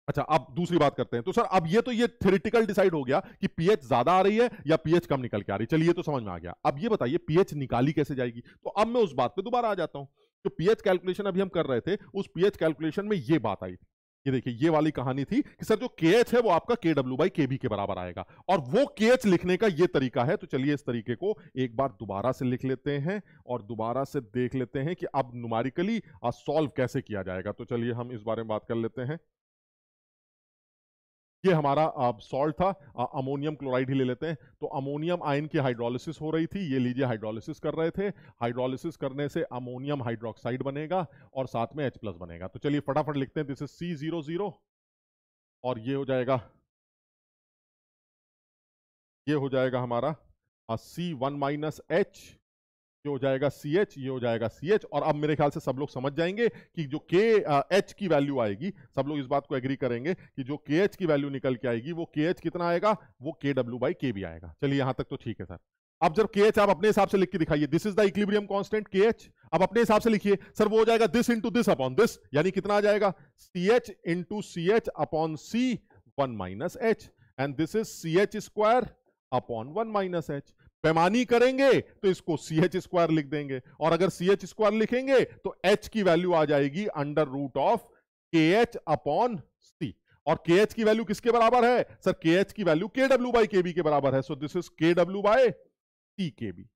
अच्छा अब दूसरी बात करते हैं। तो सर, अब ये तो ये थेरिटिकल डिसाइड हो गया कि पीएच ज़्यादा आ रही है या पीएच कम निकल के आ रही है। चलिए तो समझ में आ गया। अब ये बताइए पीएच निकाली कैसे जाएगी? तो अब मैं उस बात पे दोबारा आ जाता हूँ। तो पीएच कैलकुलेशन अभी हम कर रहे थे, उस पीएच कैलकुलेशन में ये बात आई। ये देखिए, ये वाली कहानी थी कि सर, जो के है वो आपका के डब्ल्यू बाई के बी के बराबर आएगा। और वो के लिखने का ये तरीका है। तो चलिए, इस तरीके को एक बार दोबारा से लिख लेते हैं और दोबारा से देख लेते हैं कि अब नुमारिकली सॉल्व कैसे किया जाएगा। तो चलिए, हम इस बारे में बात कर लेते हैं। ये हमारा सॉल्ट था अमोनियम क्लोराइड ही ले लेते हैं। तो अमोनियम आयन की हाइड्रोलिसिस हो रही थी, ये लीजिए हाइड्रोलिसिस कर रहे थे। हाइड्रोलिसिस करने से अमोनियम हाइड्रोक्साइड बनेगा और साथ में H प्लस बनेगा। तो चलिए फटाफट लिखते हैं this is C zero zero और ये हो जाएगा, ये हो जाएगा हमारा सी वन माइनस एच ये हो जाएगा सी एच ये हो जाएगा सी एच और अब मेरे ख्याल से सब लोग समझ जाएँगे कि जो के एच की वैल्यू आएगी, सब लोग इस बात को एग्री करेंगे कि जो के एच की वैल्यू निकल के आएगी, वो के एच कितना आएगा? वो के डब्ल्यू बाई के भी आएगा। चलिए यहाँ तक तो ठीक है, सर। अब जब के एच आप अपने हिसाब से लिख के दिखाइए। This is the equilibrium constant K H अब अपने हिसाब से लिखिए। सर, वो हो जाएगा this into this upon this यानी कितना आ जाएगा? C H into C H upon C one minus H and this is C H square upon one minus H पैमानी करेंगे तो इसको सी एच स्क्वायर लिख देंगे। और अगर सी एच स्क्वायर लिखेंगे तो एच की वैल्यू आ जाएगी under root of K H upon C और के एच की वैल्यू किसके बराबर है? सर के एच की value K W by K B के बराबर है। So this is K W by C K B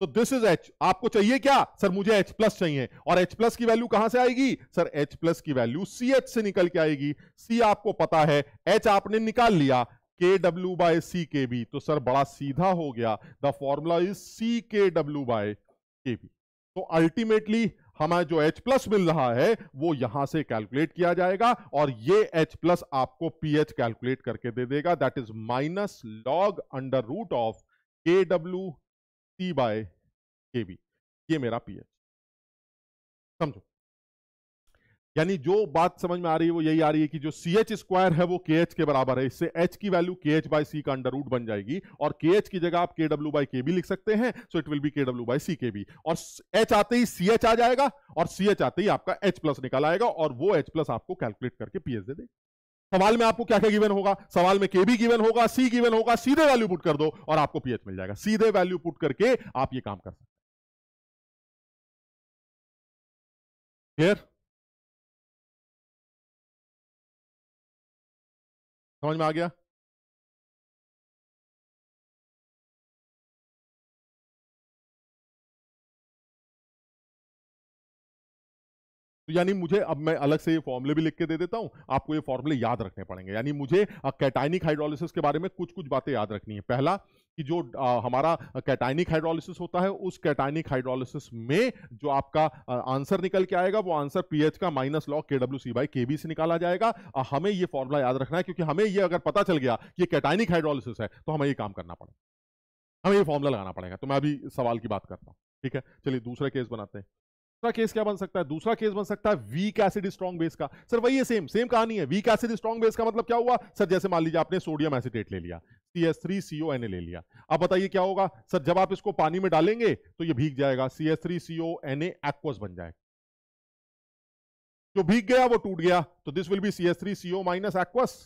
तो दिस इज़ एच आपको चाहिए क्या? सर, मुझे एच प्लस चाहिए। और एच प्लस की वैल्यू कहाँ से आएगी? सर एच प्लस की वैल्यू सी एच से निकल के आएगी। सी आपको पता है। एच आपने निकाल लिया। के W by C K B तो सर, बड़ा सीधा हो गया। The formula is C K W by K B तो अल्टीमेटली हमें जो H प्लस मिल रहा है, वो यहाँ से कैलकुलेट किया जाएगा और ये H प्लस आपको पीएच कैलकुलेट करके दे देगा। That is minus log under root of K W C by K B ये मेरा पीएच समझो। यानी जो बात समझ में आ रही है, वो यही आ रही है कि जो सी एच स्क्वायर है, वो के एच के बराबर है। इससे एच की वैल्यू के एच बाई सी का अंडर रूट बन जाएगी और के एच की जगह आप के डब्ल्यू बाई के बी लिख सकते हैं so it will be K W by C K B और एच आते ही सी एच आ जाएगा और सी एच आते ही आपका एच प्लस निकल आएगा और वो एच प्लस आपको कैलकुलेट करके पी एच दे दे सवाल में आपको क्या क्या गिवन होगा? सवाल में के बी गिवन होगा सी गिवन होगा, सीधे वैल्यू पुट कर दो और आपको पीएच मिल जाएगा। सीधे वैल्यू पुट करके आप ये काम कर सकते हैं। क्लियर समझ में आ गया? तो यानी मुझे अब मैं अलग से ये फॉर्मुले भी लिख के दे देता हूँ, आपको ये फॉर्मुले याद रखने पड़ेंगे। यानी मुझे कैटाइनिक हाइड्रोलिसिस के बारे में कुछ कुछ बातें याद रखनी है। पहला कि जो आ, हमारा कैटाइनिक हाइड्रोलिसिस होता है उस कैटाइनिक हाइड्रोलिसिस में जो आपका आंसर निकल के आएगा वो आंसर पीएच का minus log K W C by K B से निकाला जाएगा। आ, हमें ये फॉर्मूला याद रखना है क्योंकि हमें ये अगर पता चल गया कि कैटाइनिक हाइड्रोलिसिस है तो हमें ये काम करना पड़ेगा। हमें ये फॉर्मूला लगाना पड़ेगा। तो मैं अभी सवाल की बात करता हूँ ठीक है? चलिए दूसरा केस बनाते हैं। दूसरा केस क्या बन सकता है? दूसरा केस बन सकता है वीक एसिड स्ट्रॉन्ग बेस का। सर, वही है सेम सेम कहानी है। वीक एसिड स्ट्रॉन्ग बेस का मतलब क्या हुआ? सर, जैसे मान लीजिए आपने सोडियम एसिटेट ले लिया C S three CO N A ले लिया। अब बताइए क्या होगा? सर, जब आप इसको पानी में डालेंगे तो ये भीग जाएगा। C S three CO N aqueous बन जाएगा। जो भीग गया, वो टूट गया। तो this will be C S three CO minus aqueous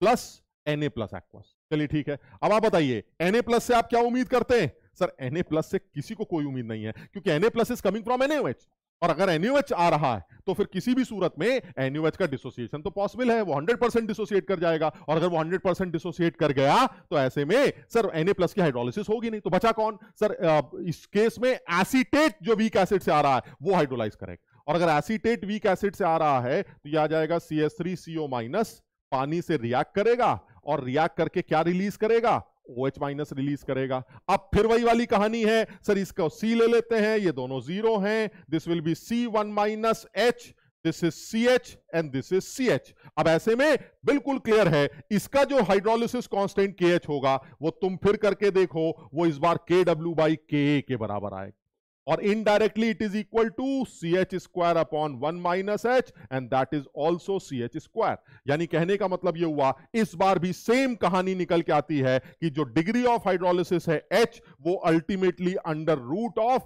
plus N A plus aqueous चलिए, ठीक है। अब आप बताइए एन ए प्लस से आप क्या उम्मीद करते हैं? सर एन प्लस से किसी को कोई उम्मीद नहीं है, क्योंकि N plus is coming from NH और अगर एनयूएच आ रहा है तो फिर किसी भी सूरत में एनयूएच का डिसोसिएशन तो पॉसिबल है, वो 100 परसेंट डिसोसिएट कर जाएगा। और अगर वो 100 परसेंट डिसोसिएट कर गया तो ऐसे में सर एनए प्लस की हाइड्रोलिसिस होगी नहीं तो बचा कौन? सर इस केस में एसिटेट जो वीक एसिड से आ रहा है, वो हाइड्रोलाइज करेगा। और अगर एसिटेट वीक एसिड से आ रहा है तो यह आ जाएगा C S three CO minus पानी से रिएक्ट करेगा, और रिएक्ट करके क्या रिलीज़ करेगा? एच माइनस रिलीज़ करेगा। अब फिर वही वाली कहानी है। सर, इसको सी ले लेते हैं। ये दोनों ज़ीरो हैं। This will be C one minus H this is C H and this is C H अब ऐसे में बिल्कुल क्लियर है। इसका जो हाइड्रोलिसिस कांस्टेंट के एच होगा, वो तुम फिर करके देखो। वो इस बार के डब्ल्यू बाई के के बराबर आएगा। और indirectly it is equal to C H square upon one minus H and that is also C H square यानी कहने का मतलब यह हुआ, इस बार भी सेम कहानी निकल के आती है कि जो डिग्री ऑफ़ हाइड्रोलिसिस है एच वो ultimately under root of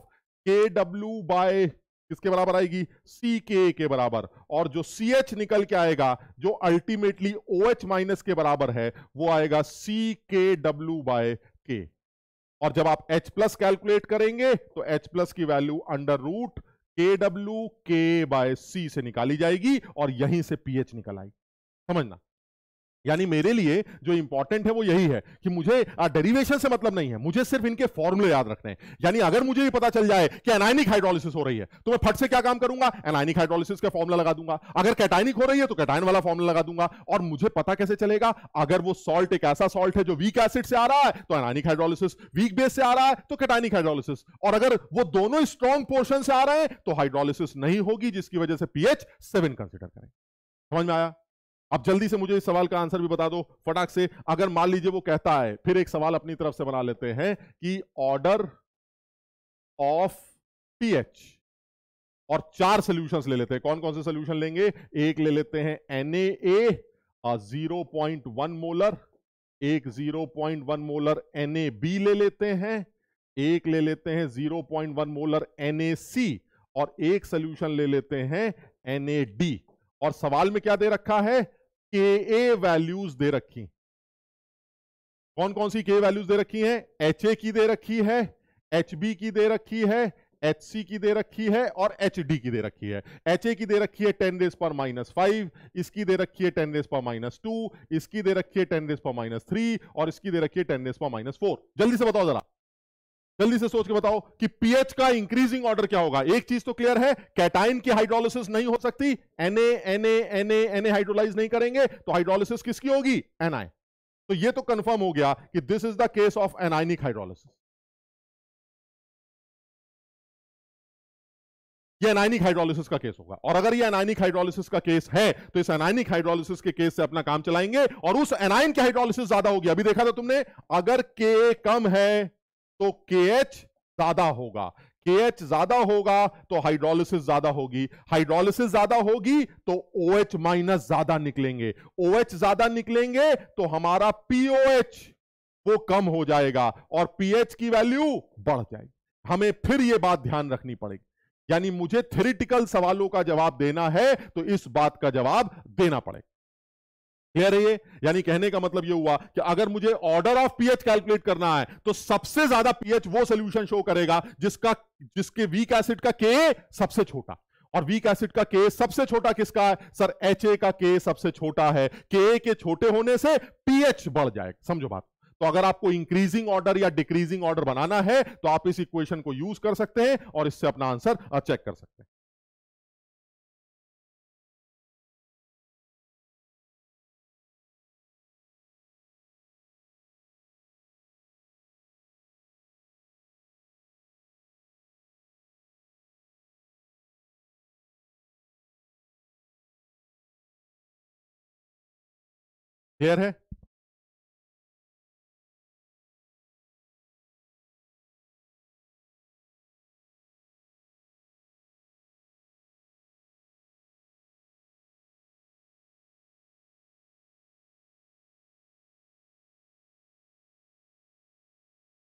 K W by किसके बराबर आएगी? सी के के बराबर। और जो सी एच निकल के आएगा, जो अल्टीमेटली ओ एच माइनस के बराबर है, वो आएगा सी के डब्ल्यू बाय के और जब आप H प्लस कैलकुलेट करेंगे तो H प्लस की value under root K W के बाय सी से निकाली जाएगी और यहीं से पीएच निकल आएगी। समझना? यानी मेरे लिए जो इंपॉर्टेंट है वो यही है कि मुझे डेरिवेशन से मतलब नहीं है। मुझे सिर्फ़ इनके फॉर्मूले याद रखने हैं। यानी अगर मुझे ये पता चल जाए कि एनाइनिक हाइड्रोलिसिस हो रही है तो मैं फट से क्या काम करूँगा? एनाइनिक हाइड्रोलिसिस का फॉर्मूला लगा दूँगा। अगर कैटाइनिक हो रही है तो कैटाइन वाला फॉर्मूला लगा दूँगा। और मुझे पता कैसे चलेगा? अगर वो सॉल्ट एक ऐसा सॉल्ट है जो वीक एसिड से आ रहा है तो एनाइनिक हाइड्रोलिसिस वीक बेस से आ रहा है तो कैटाइनिक हाइड्रोलिसिस और अगर वो दोनों स्ट्रॉन्ग पोर्शन से आ रहे हैं तो हाइड्रोलिसिस नहीं होगी, जिसकी वजह से पीएच सेवन कंसिडर करें। समझ में आया? अब जल्दी से मुझे इस सवाल का आंसर भी बता दो, फटाक से। अगर मान लीजिए वो कहता है, फिर एक सवाल अपनी तरफ़ से बना लेते हैं कि ऑर्डर ऑफ़ पीएच और चार सॉल्यूशंस ले लेते हैं। कौन कौन से सॉल्यूशन लेंगे? एक ले लेते हैं N A zero point one molar एक zero point one molar N A B ले लेते हैं, एक ले लेते हैं zero point one molar N A C और एक सोल्यूशन ले लेते हैं एन ए डी और सवाल में क्या दे रखा है? के ए वैल्यूज़ दे रखी कौन कौन सी के वैल्यूज़ दे रखी हैं एच ए की दे रखी है एच बी की दे रखी है एच सी की दे रखी है और एच डी की दे रखी है एच ए की दे रखी है टेन रेस पर माइनस फाइव इसकी दे रखी है टेन रेस पर माइनस टू इसकी दे रखी है टेन रेस पर माइनस थ्री और इसकी दे रखी है टेन रेस पर माइनस फोर जल्दी से बताओ जरा जल्दी से सोच के बताओ कि पीएच का इंक्रीजिंग ऑर्डर क्या होगा? एक चीज़ तो क्लियर है कैटाइन की हाइड्रोलिसिस नहीं हो सकती NA NA NA NA hydrolyse नहीं करेंगे तो हाइड्रोलिसिस किसकी होगी? एनआई तो ये तो कंफर्म हो गया कि this is the case of anionic hydrolysis ये एनाइनिक हाइड्रोलिसिस का केस होगा। और अगर ये एनाइनिक हाइड्रोलिसिस का केस है तो इस एनाइनिक हाइड्रोलिसिस के केस से अपना काम चलाएँगे, और उस एनाइन की हाइड्रोलिसिस ज़्यादा होगी। अभी देखा था तुमने, अगर के कम है तो के एच ज़्यादा होगा। के एच ज़्यादा होगा तो हाइड्रोलिसिस ज़्यादा होगी। हाइड्रोलिसिस ज़्यादा होगी तो ओ एच माइनस ज़्यादा निकलेंगे। ओ एच ज़्यादा निकलेंगे तो हमारा पीओएच वो कम हो जाएगा और पीएच की वैल्यू बढ़ जाएगी। हमें फिर ये बात ध्यान रखनी पड़ेगी। यानी मुझे थेरिटिकल सवालों का जवाब देना है तो इस बात का जवाब देना पड़ेगा। क्लियर है? ये यानी कहने का मतलब ये हुआ कि अगर मुझे ऑर्डर ऑफ़ पीएच कैलकुलेट करना है तो सबसे ज़्यादा पीएच वो सोल्यूशन शो करेगा जिसका, जिसके वीक एसिड का के सबसे छोटा। और वीक एसिड का के सबसे छोटा किसका है? सर एच ए का के सबसे छोटा है। के के छोटे होने से पीएच बढ़ जाएगा समझो बात। तो अगर आपको इंक्रीजिंग ऑर्डर या डिक्रीजिंग ऑर्डर बनाना है तो आप इस इक्वेशन को यूज़ कर सकते हैं और इससे अपना आंसर चेक कर सकते हैं। क्लियर है?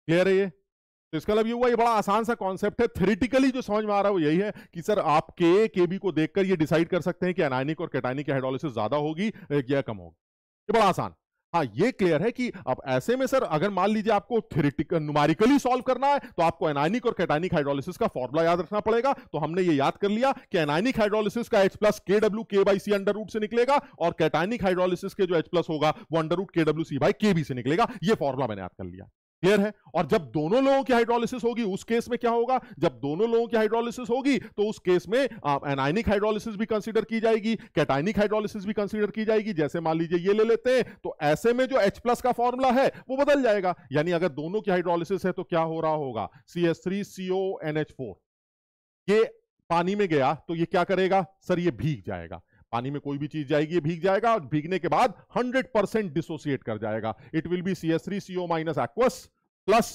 क्लियर है ये? तो इसका मतलब ये हुआ, ये बड़ा आसान सा कॉन्सेप्ट है। थेरिटिकली जो समझ में आ रहा है वो यही है कि सर आप के के बी को देखकर ये डिसाइड कर सकते हैं कि एनाइनिक और कैटाइनिक हाइड्रोलिसिस ज़्यादा होगी या कम होगी। ये बड़ा आसान। हाँ ये क्लियर है कि अब ऐसे में सर, अगर मान लीजिए आपको थेरेटिकल न्यूमेरिकली सॉल्व करना है तो आपको एनाइनिक और कैटाइनिक हाइड्रोलिसिस का फॉर्मुला याद रखना पड़ेगा। तो हमने ये याद कर लिया कि एनाइनिक हाइड्रोलिसिस का H plus K W K by C under root से निकलेगा और कैटाइनिक हाइड्रोलिसिस के जो एच प्लस होगा, वो under root K W C by K B से निकलेगा। ये फॉर्मुला मैंने याद कर लिया। क्लियर है? और जब दोनों लोगों की हाइड्रोलिसिस होगी, उस केस में क्या होगा? जब दोनों लोगों की हाइड्रोलिसिस होगी तो उस केस में एनाइनिक हाइड्रोलिसिस भी कंसीडर की जाएगी कैटाइनिक हाइड्रोलिसिस भी कंसीडर की जाएगी। जैसे मान लीजिए ये ले लेते हैं तो ऐसे में जो H प्लस का फॉर्मूला है, वो बदल जाएगा। यानी अगर दोनों की हाइड्रोलिसिस है तो क्या हो रहा होगा? C S three CO N H four ये पानी में गया तो ये क्या करेगा? सर, ये भीग जाएगा। पानी में कोई भी चीज़ जाएगी भीग जाएगा और भीगने के बाद 100 परसेंट डिसोसिएट कर जाएगा। It will be C S three CO minus aqueous plus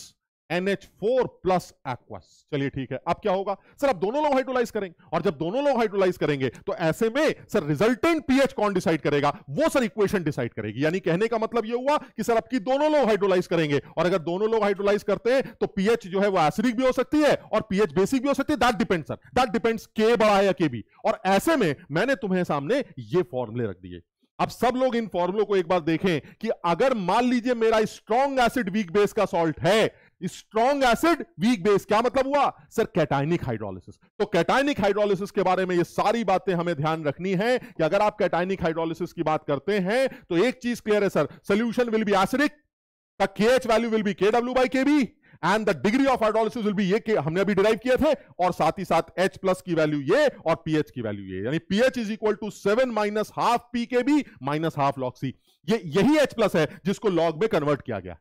NH4 plus aqueous चलिए ठीक है, अब क्या होगा? सर, अब दोनों लोग हाइड्रोलाइज करेंगे, और जब दोनों लोग हाइड्रोलाइज करेंगे तो ऐसे में सर रिजल्टेंट पीएच कौन डिसाइड करेगा? वो सर इक्वेशन डिसाइड करेगी। यानी कहने का मतलब ये हुआ कि सर आपकी दोनों लोग हाइड्रोलाइज करेंगे, और अगर दोनों लोग हाइड्रोलाइज करते हैं तो पीएच जो है वो एसिडिक भी हो सकती है, और पीएच बेसिक भी हो सकती है। That depend sir that depends के बड़ा है या के बी और ऐसे में मैंने तुम्हें सामने ये फॉर्मुले रख दिए। अब सब लोग इन फॉर्मुलों को एक बार देखें कि अगर मान लीजिए मेरा स्ट्रॉन्ग एसिड वीक बेस का सॉल्ट है स्ट्रॉन्ग एसिड वीक बेस क्या मतलब हुआ? सर कैटाइनिक हाइड्रोलिसिस तो कैटाइनिक हाइड्रोलिसिस के बारे में ये सारी बातें हमें ध्यान रखनी है कि अगर आप कैटाइनिक हाइड्रोलिसिस की बात करते हैं तो एक चीज़ क्लियर है, sir solution will be acidic K H value will be K W by K B and the degree of hydrolysis will be ये के हमने अभी डिराइव किए थे, और साथ ही साथ H प्लस की वैल्यू ये, और पीएच की वैल्यू ये, यानी pH is equal to seven minus half P K B minus half log C ये, यही H प्लस है, जिसको लॉग में कन्वर्ट किया गया।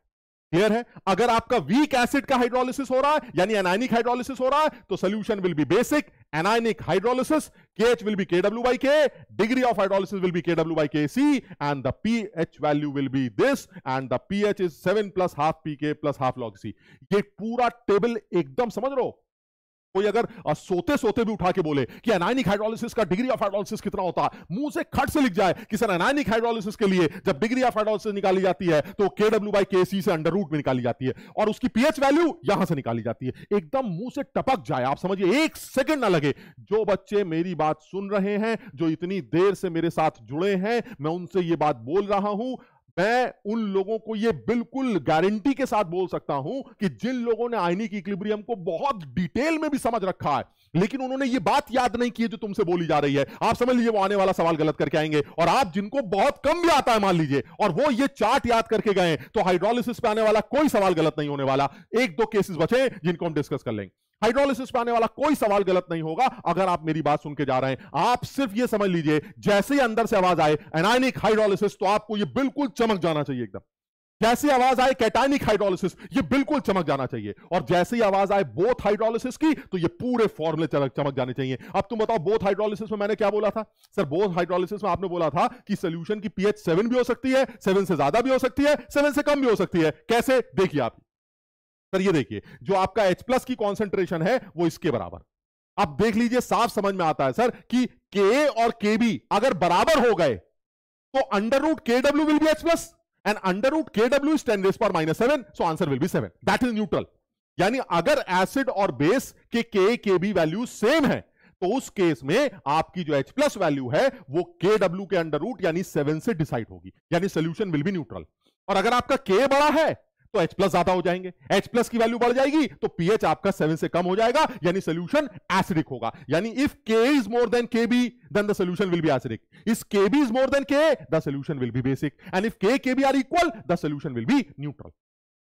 क्लियर है, अगर आपका वीक एसिड का हाइड्रोलिसिस हो रहा है, यानी एनाइनिक हाइड्रोलिसिस हो रहा है तो solution will be basic anionic hydrolysis K H will be K W by K degree of hydrolysis will be K W by K C and the P H value will be this and the P H is seven plus half P K plus half log C ये पूरा टेबल एकदम समझ रहो कोई अगर सोते सोते भी उठा के बोले कि एनाइनिक हाइड्रोलिसिस का डिग्री ऑफ़ हाइड्रोलिसिस कितना होता है मुँह से खट से लिख जाए कि, सर एनाइनिक हाइड्रोलिसिस के लिए जब डिग्री ऑफ़ हाइड्रोलिसिस निकाली जाती है तो के डब्ल्यू बाई के सी से अंडर रूट में निकाली जाती है और उसकी पीएच वैल्यू यहाँ से निकाली जाती है। एकदम मुँह से टपक जाए। आप समझिए, एक सेकेंड ना लगे। जो बच्चे मेरी बात सुन रहे हैं, जो इतनी देर से मेरे साथ जुड़े हैं, मैं उनसे ये बात बोल रहा हूँ मैं उन लोगों को यह बिल्कुल गारंटी के साथ बोल सकता हूँ कि जिन लोगों ने आइनिक इक्लिब्रियम को बहुत डिटेल में भी समझ रखा है, लेकिन उन्होंने ये बात याद नहीं की जो तुमसे बोली जा रही है। आप समझ लीजिए, वो आने वाला सवाल गलत करके आएँगे। और आप जिनको बहुत कम भी आता है, मान लीजिए, और वो ये चार्ट याद करके गए तो हाइड्रोलिसिस पे आने वाला कोई सवाल गलत नहीं होने वाला। एक दो केसेस बचे, जिनको हम डिस्कस कर लेंगे। हाइड्रोलिसिस पे आने वाला कोई सवाल गलत नहीं होगा, अगर आप मेरी बात सुन के जा रहे हैं। आप सिर्फ़ ये समझ लीजिए, जैसे ही अंदर से आवाज़ आए एनाइनिक हाइड्रोलिसिस तो आपको ये बिल्कुल चमक जाना चाहिए एकदम। जैसे आवाज़ आए कैटानिक हाइड्रोलिसिस ये बिल्कुल चमक जाना चाहिए। और जैसे ही आवाज़ आए बोथ हाइड्रोलिसिस की तो ये पूरे फॉर्मुले चमक जाने चाहिए। अब तुम बताओ बोथ हाइड्रोलिसिस में मैंने क्या बोला था? सर बोथ हाइड्रोलिसिस में आपने बोला था कि सोल्यूशन की पीएच सेवन भी हो सकती है सेवन से ज़्यादा भी हो सकती है सेवन से कम भी हो सकती है। कैसे? देखिए आप। सर, ये देखिए, जो आपका H प्लस की कॉन्सेंट्रेशन है, वो इसके बराबर। आप देख लीजिए, साफ़ समझ में आता है, सर, कि के और बी अगर बराबर हो गए तो under root K W will be H plus and under root K W is ten raise पर minus seven so answer will be seven that is neutral यानी अगर एसिड और बेस के के के बी वैल्यू सेम है तो उस केस में आपकी जो H प्लस वैल्यू है, वो के डब्ल्यू के अंडर रूट यानी सेवन से डिसाइड होगी। यानी सोल्यूशन विल बी न्यूट्रल और अगर आपका के बड़ा है तो H प्लस ज़्यादा हो जाएँगे। H प्लस की वैल्यू बढ़ जाएगी तो पीएच आपका सेवन से कम हो जाएगा, यानी सोल्यूशन एसिडिक होगा। यानी if K is more than K B then the solution will be acidic if K B is more than K the solution will be basic and if K K B are equal the solution will be neutral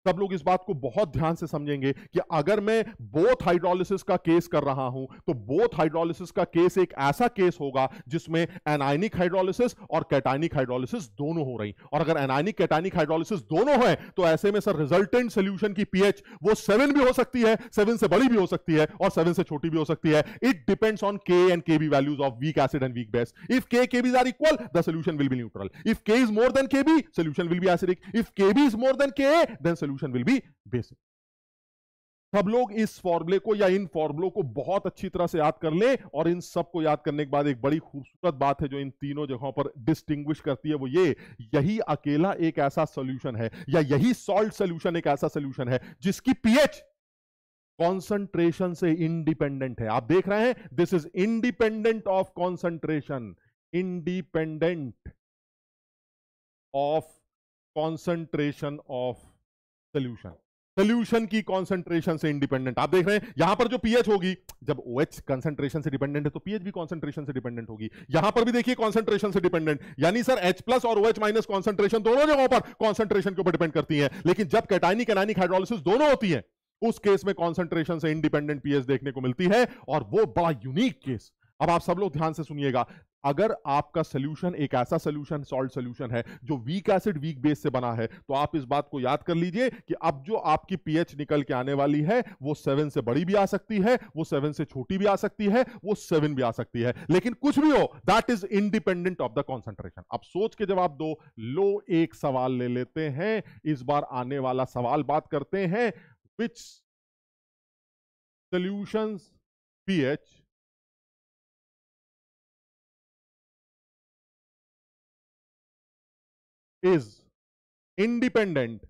सब लोग इस बात को बहुत ध्यान से समझेंगे कि अगर मैं बोथ हाइड्रोलिसिस का केस कर रहा हूँ तो बोथ हाइड्रोलिसिस का केस एक ऐसा केस होगा जिसमें एनाइनिक हाइड्रोलिसिस और कैटाइनिक हाइड्रोलिसिस दोनों हो रही। और अगर एनाइनिक कैटाइनिक हाइड्रोलिसिस दोनों है तो ऐसे में सर रिजल्टेंट सोल्यूशन की पीएच वो सेवन भी हो सकती है सेवन से बड़ी भी हो सकती है और सेवन से छोटी भी हो सकती है। It depends on K and K B values of weak acid and weak base if K K Bs are equal the solution will be neutral if K is more than K B solution will be acidic if K B is more than K then solution solution will be basic सब लोग इस फॉर्मूले को या इन फॉर्मूलों को बहुत अच्छी तरह से याद कर ले और इन सबको याद करने के बाद एक बड़ी खूबसूरत बात है जो इन तीनों जगहों पर डिस्टिंग्विश करती है वो ये, यही अकेला एक ऐसा सोल्यूशन है या यही सॉल्ट सोल्यूशन एक ऐसा सोल्यूशन है जिसकी पीएच कॉन्सेंट्रेशन से इंडिपेंडेंट है। आप देख रहे हैं this is independent of concentration independent of concentration of solution solution की कॉन्सेंट्रेशन से इंडिपेंडेंट आप देख रहे हैं, यहाँ पर जो पीएच होगी, जब ओएच कंसंट्रेशन से डिपेंडेंट है तो पीएच भी कॉन्सेंट्रेशन से डिपेंडेंट होगी. यहाँ पर भी देखिए कॉन्सेंट्रेशन से डिपेंडेंट यानी सर एच प्लस और ओएच माइनस कॉन्सेंट्रेशन दोनों जगहों पर कॉन्सेंट्रेशन के ऊपर डिपेंड करती है. लेकिन जब कैटाइनिक एनाइनिक हाइड्रोलिसिस दोनों होती है, उस केस में कॉन्सेंट्रेशन से इंडिपेंडेंट पीएच देखने को मिलती है, और वो बड़ा यूनिक केस अब आप सब लोग ध्यान से सुनिएगा, अगर आपका सोल्यूशन एक ऐसा सोल्यूशन सॉल्ट सोल्यूशन है, जो वीक एसिड वीक बेस से बना है तो आप इस बात को याद कर लीजिए कि अब जो आपकी पीएच निकल के आने वाली है, वो सेवन से बड़ी भी आ सकती है, वो सेवन से छोटी भी आ सकती है, वो सेवन भी आ सकती है। लेकिन कुछ भी हो that is independent of the concentration अब सोच के जवाब दो, लो एक सवाल ले लेते हैं, इस बार आने वाला सवाल बात करते हैं which solutions pH is independent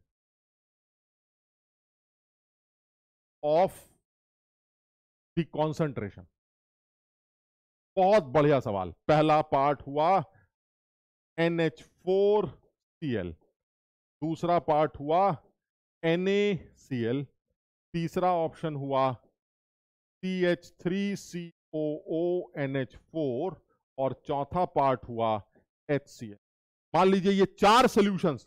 of the concentration बहुत बढ़िया सवाल पहला पार्ट हुआ NH4Cl दूसरा पार्ट हुआ NaCl तीसरा ऑप्शन हुआ CH3COONH4 और चौथा पार्ट हुआ HCl मान लीजिए ये चार सोल्यूशंस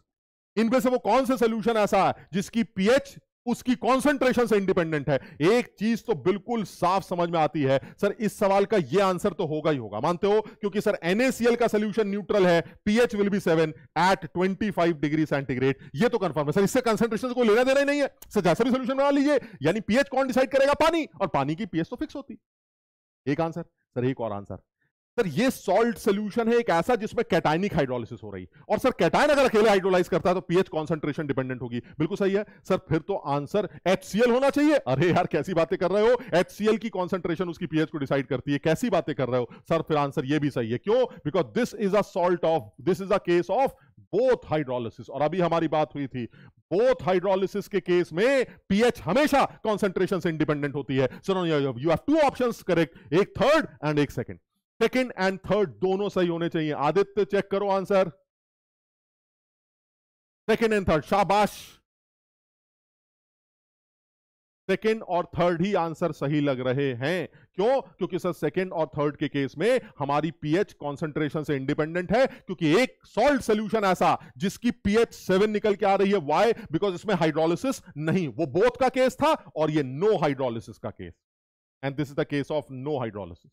इनमें से वो कौन से सोल्यूशन ऐसा है जिसकी पीएच उसकी कॉन्सेंट्रेशन से इंडिपेंडेंट है? एक चीज़ तो बिल्कुल साफ़ समझ में आती है। सर, इस सवाल का ये आंसर तो होगा ही होगा। मानते हो क्योंकि सर NaCl का सोल्यूशन न्यूट्रल है pH will be seven at 25 degree centigrade ये तो कंफर्म है। सर, इससे कंसेंट्रेशन को लेना देना ही नहीं है। सर, जैसा भी सोल्यूशन बना लीजिए, यानी पीएच कौन डिसाइड करेगा? पानी। और पानी की पीएच तो फिक्स होती। एक आंसर सर, एक और आंसर सर, ये सॉल्ट सोल्यूशन है एक ऐसा जिसमें कैटाइनिक हाइड्रोलिसिस हो रही। और सर कैटाइन अगर अकेले हाइड्रोलाइज करता है तो पीएच कॉन्सेंट्रेशन डिपेंडेंट होगी। बिल्कुल सही है। सर, फिर तो आंसर एचसीएल होना चाहिए। अरे यार, कैसी बातें कर रहे हो? एचसीएल की कॉन्सेंट्रेशन उसकी पीएच को डिसाइड करती है। कैसी बातें कर रहे हो? सर, फिर आंसर ये भी सही है। क्यों? Because this is a salt of this is a case of both hydrolysis और अभी हमारी बात हुई थी बोथ हाइड्रोलिसिस के केस में पीएच हमेशा कॉन्सेंट्रेशन से इंडिपेंडेंट होती है। So you have two options correct एक थर्ड एंड एक सेकंड सेकंड एंड थर्ड दोनों सही होने चाहिए। आदित्य चेक करो आंसर सेकेंड एंड थर्ड शाबाश। सेकेंड और थर्ड ही आंसर सही लग रहे हैं। क्यों? क्योंकि सर सेकेंड और थर्ड के केस में हमारी पीएच कॉन्सेंट्रेशन से इंडिपेंडेंट है, क्योंकि एक सॉल्ट सोल्यूशन ऐसा, जिसकी पीएच सेवन निकल के आ रही है। वाई बिकॉज़ इसमें हाइड्रोलिसिस नहीं। वो बोथ का केस था और ये नो हाइड्रोलिसिस का case and this is the case of no hydrolysis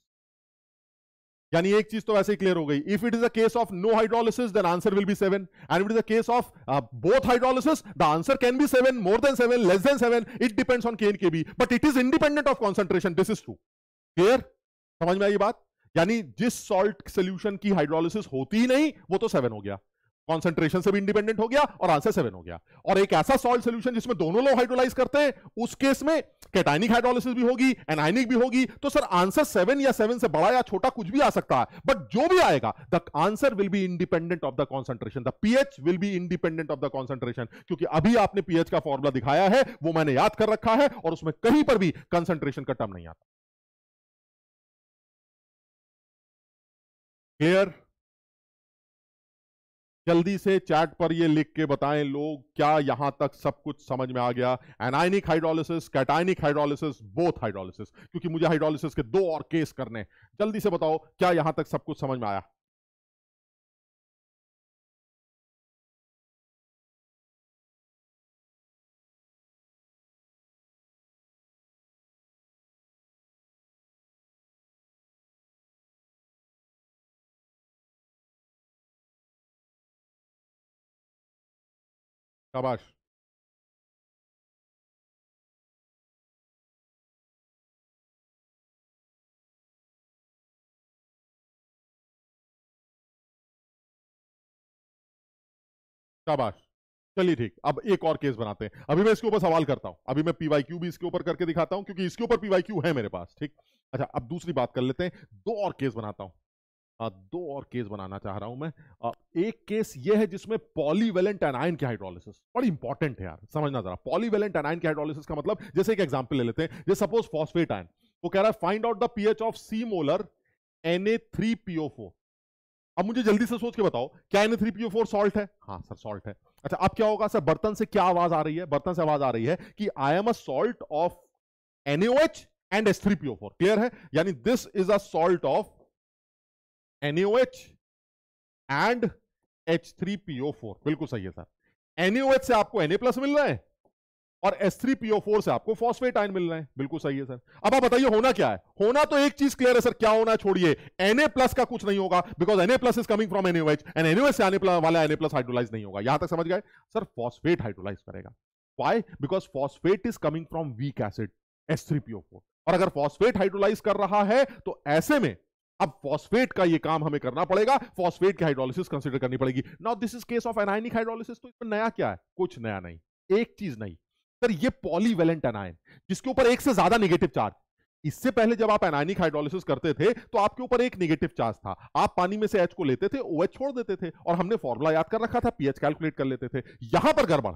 यानी एक चीज़ तो वैसे ही क्लियर हो गई। If it is a case of no hydrolysis then answer will be seven and it is a case of both hydrolysis the answer can be seven more than seven less than seven it depends on K and K B but it is independent of concentration this is true clear समझ में आई बात? यानी जिस सॉल्ट सोल्यूशन की हाइड्रोलिसिस होती ही नहीं, वो तो सेवन हो गया। कॉन्सेंट्रेशन से भी इंडिपेंडेंट हो गया और आंसर सेवन हो गया। और एक ऐसा सॉल्ट सोल्यूशन जिसमें दोनों लोग हाइड्रोलाइज करते हैं, उस केस में कैटाइनिक हाइड्रोलिसिस भी होगी एनाइनिक भी होगी। तो सर आंसर सेवन या सेवन से बड़ा या छोटा कुछ भी आ सकता है बट जो भी आएगा the answer will be independent of the concentration the pH will be independent of the concentration क्योंकि अभी आपने पीएच का फॉर्मुला दिखाया है, वो मैंने याद कर रखा है और उसमें कहीं पर भी कंसेंट्रेशन का टर्म नहीं आता। क्लियर जल्दी से चैट पर ये लिख के बताएँ लोग, क्या यहाँ तक सब कुछ समझ में आ गया? Anionic hydrolysis cationic hydrolysis both hydrolysis क्योंकि मुझे हाइड्रोलिसिस के दो और केस करने जल्दी से बताओ, क्या यहाँ तक सब कुछ समझ में आया? शाबाश शाबाश चलिए ठीक, अब एक और केस बनाते हैं। अभी मैं इसके ऊपर सवाल करता हूँ। अभी मैं पीवाई क्यू भी इसके ऊपर करके दिखाता हूँ, क्योंकि इसके ऊपर पीवाई क्यू है मेरे पास, ठीक? अच्छा अब दूसरी बात कर लेते हैं। दो और केस बनाता हूँ। दो और केस बनाना चाह रहा हूँ मैं। एक केस ये है जिसमें पॉलीवेलेंट एनाइन के हाइड्रोलिसिस। बड़ी इंपॉर्टेंट है यार, समझना जरा। पॉलीवेलेंट एनाइन के हाइड्रोलिसिस का मतलब जैसे एक एग्जांपल ले लेते हैं। जैसे सपोज़ फॉस्फेट आयन वो कह रहा है find out the pH of C molar Na3PO4 अब मुझे जल्दी से सोच के बताओ, क्या Na3PO4 सॉल्ट है? हाँ सर सॉल्ट है। अच्छा अब क्या होगा सर? बर्तन से क्या आवाज़ आ रही है? बर्तन से आवाज़ आ रही है कि I am a salt of NaOH and H3PO4 clear है? यानी this is a salt of NaOH and H3PO4 बिल्कुल सही है सर NaOH से आपको Na प्लस मिल रहा है और H3PO4 से आपको फॉस्फेट आयन मिल रहा है. बिल्कुल सही है सर अब आप बताइए होना क्या है? होना तो एक चीज़ क्लियर है सर क्या होना छोड़िए. Na प्लस का कुछ नहीं होगा because Na plus is coming from NaOH and NaOH से आने वाला Na प्लस हाइड्रोलाइज नहीं होगा. यहाँ तक समझ गए? सर फॉस्फेट हाइड्रोलाइज करेगा. Why because phosphate is coming from weak acid H3PO4 और अगर फॉस्फेट हाइड्रोलाइज कर रहा है तो ऐसे में अब फॉस्फेट का ये काम हमें करना पड़ेगा। फॉस्फेट की हाइड्रोलिसिस कंसीडर करनी पड़ेगी। Now this is case of anionic hydrolysis तो इसमें नया क्या है? कुछ नया नहीं। एक चीज़ नहीं। सर ये पॉलीवेलेंट एनाइन जिसके ऊपर एक से ज़्यादा निगेटिव चार्ज इससे पहले जब आप एनाइनिक हाइड्रोलिसिस करते थे तो आपके ऊपर एक निगेटिव चार्ज था। आप पानी में से एच को लेते थे ओ छोड़ देते थे और हमने फॉर्मूला याद कर रखा था पीएच कैलकुलेट कर लेते थे। यहाँ पर गड़बड़।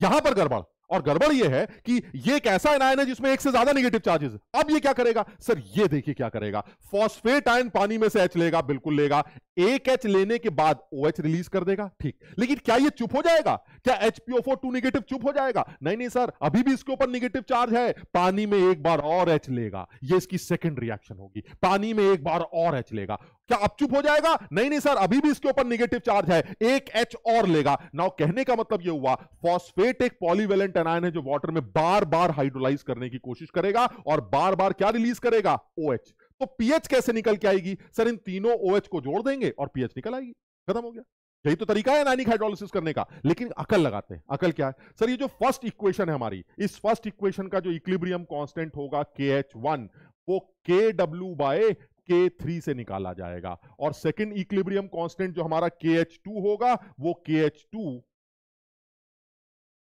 यहाँ पर गड़बड़। और गड़बड़ यह है कि ये एक ऐसा एनायन है जिसमें एक से ज़्यादा नेगेटिव चार्जेस अब ये क्या करेगा? सर, ये देखिए क्या करेगा। फॉस्फेट आयन पानी में से एच लेगा, बिल्कुल लेगा। एक एच लेने के बाद ओ OH रिलीज़ कर देगा, ठीक। लेकिन क्या ये चुप हो जाएगा? क्या H P O two negative चुप हो जाएगा? नहीं नहीं, सर, अभी भी इसके ऊपर निगेटिव चार्ज है। पानी में एक बार और एच लेगा। ये इसकी सेकेंड रिएक्शन होगी। पानी में एक बार और एच लेगा। क्या अब चुप हो जाएगा? नहीं नहीं, सर, अभी भी इसके ऊपर निगेटिव चार्ज है। एक एच और लेगा। नाउ कहने का मतलब यह हुआ फॉस्फेट एक पॉलीवेलेंट एनायन है जो वाटर में बार बार हाइड्रोलाइज करने की कोशिश करेगा और बार बार क्या रिलीज़ करेगा? OH तो पीएच कैसे निकल के आएगी? सर, इन तीनों OH को जोड़ देंगे और पीएच निकल आएगी। खत्म हो गया। यही तो तरीका है नानिक हाइड्रोलिसिस करने का। लेकिन अकल लगाते हैं। अकल क्या है? सर, ये जो फ़र्स्ट इक्वेशन है हमारी, इस फ़र्स्ट इक्वेशन का जो इक्विलिब्रियम कांस्टेंट होगा के एच वन वो के डब्ल्यू बाय के थ्री से निकाला जाएगा। और सेकेंड इक्लिब्रियम कांस्टेंट जो हमारा के एच टू होगा, वो K H two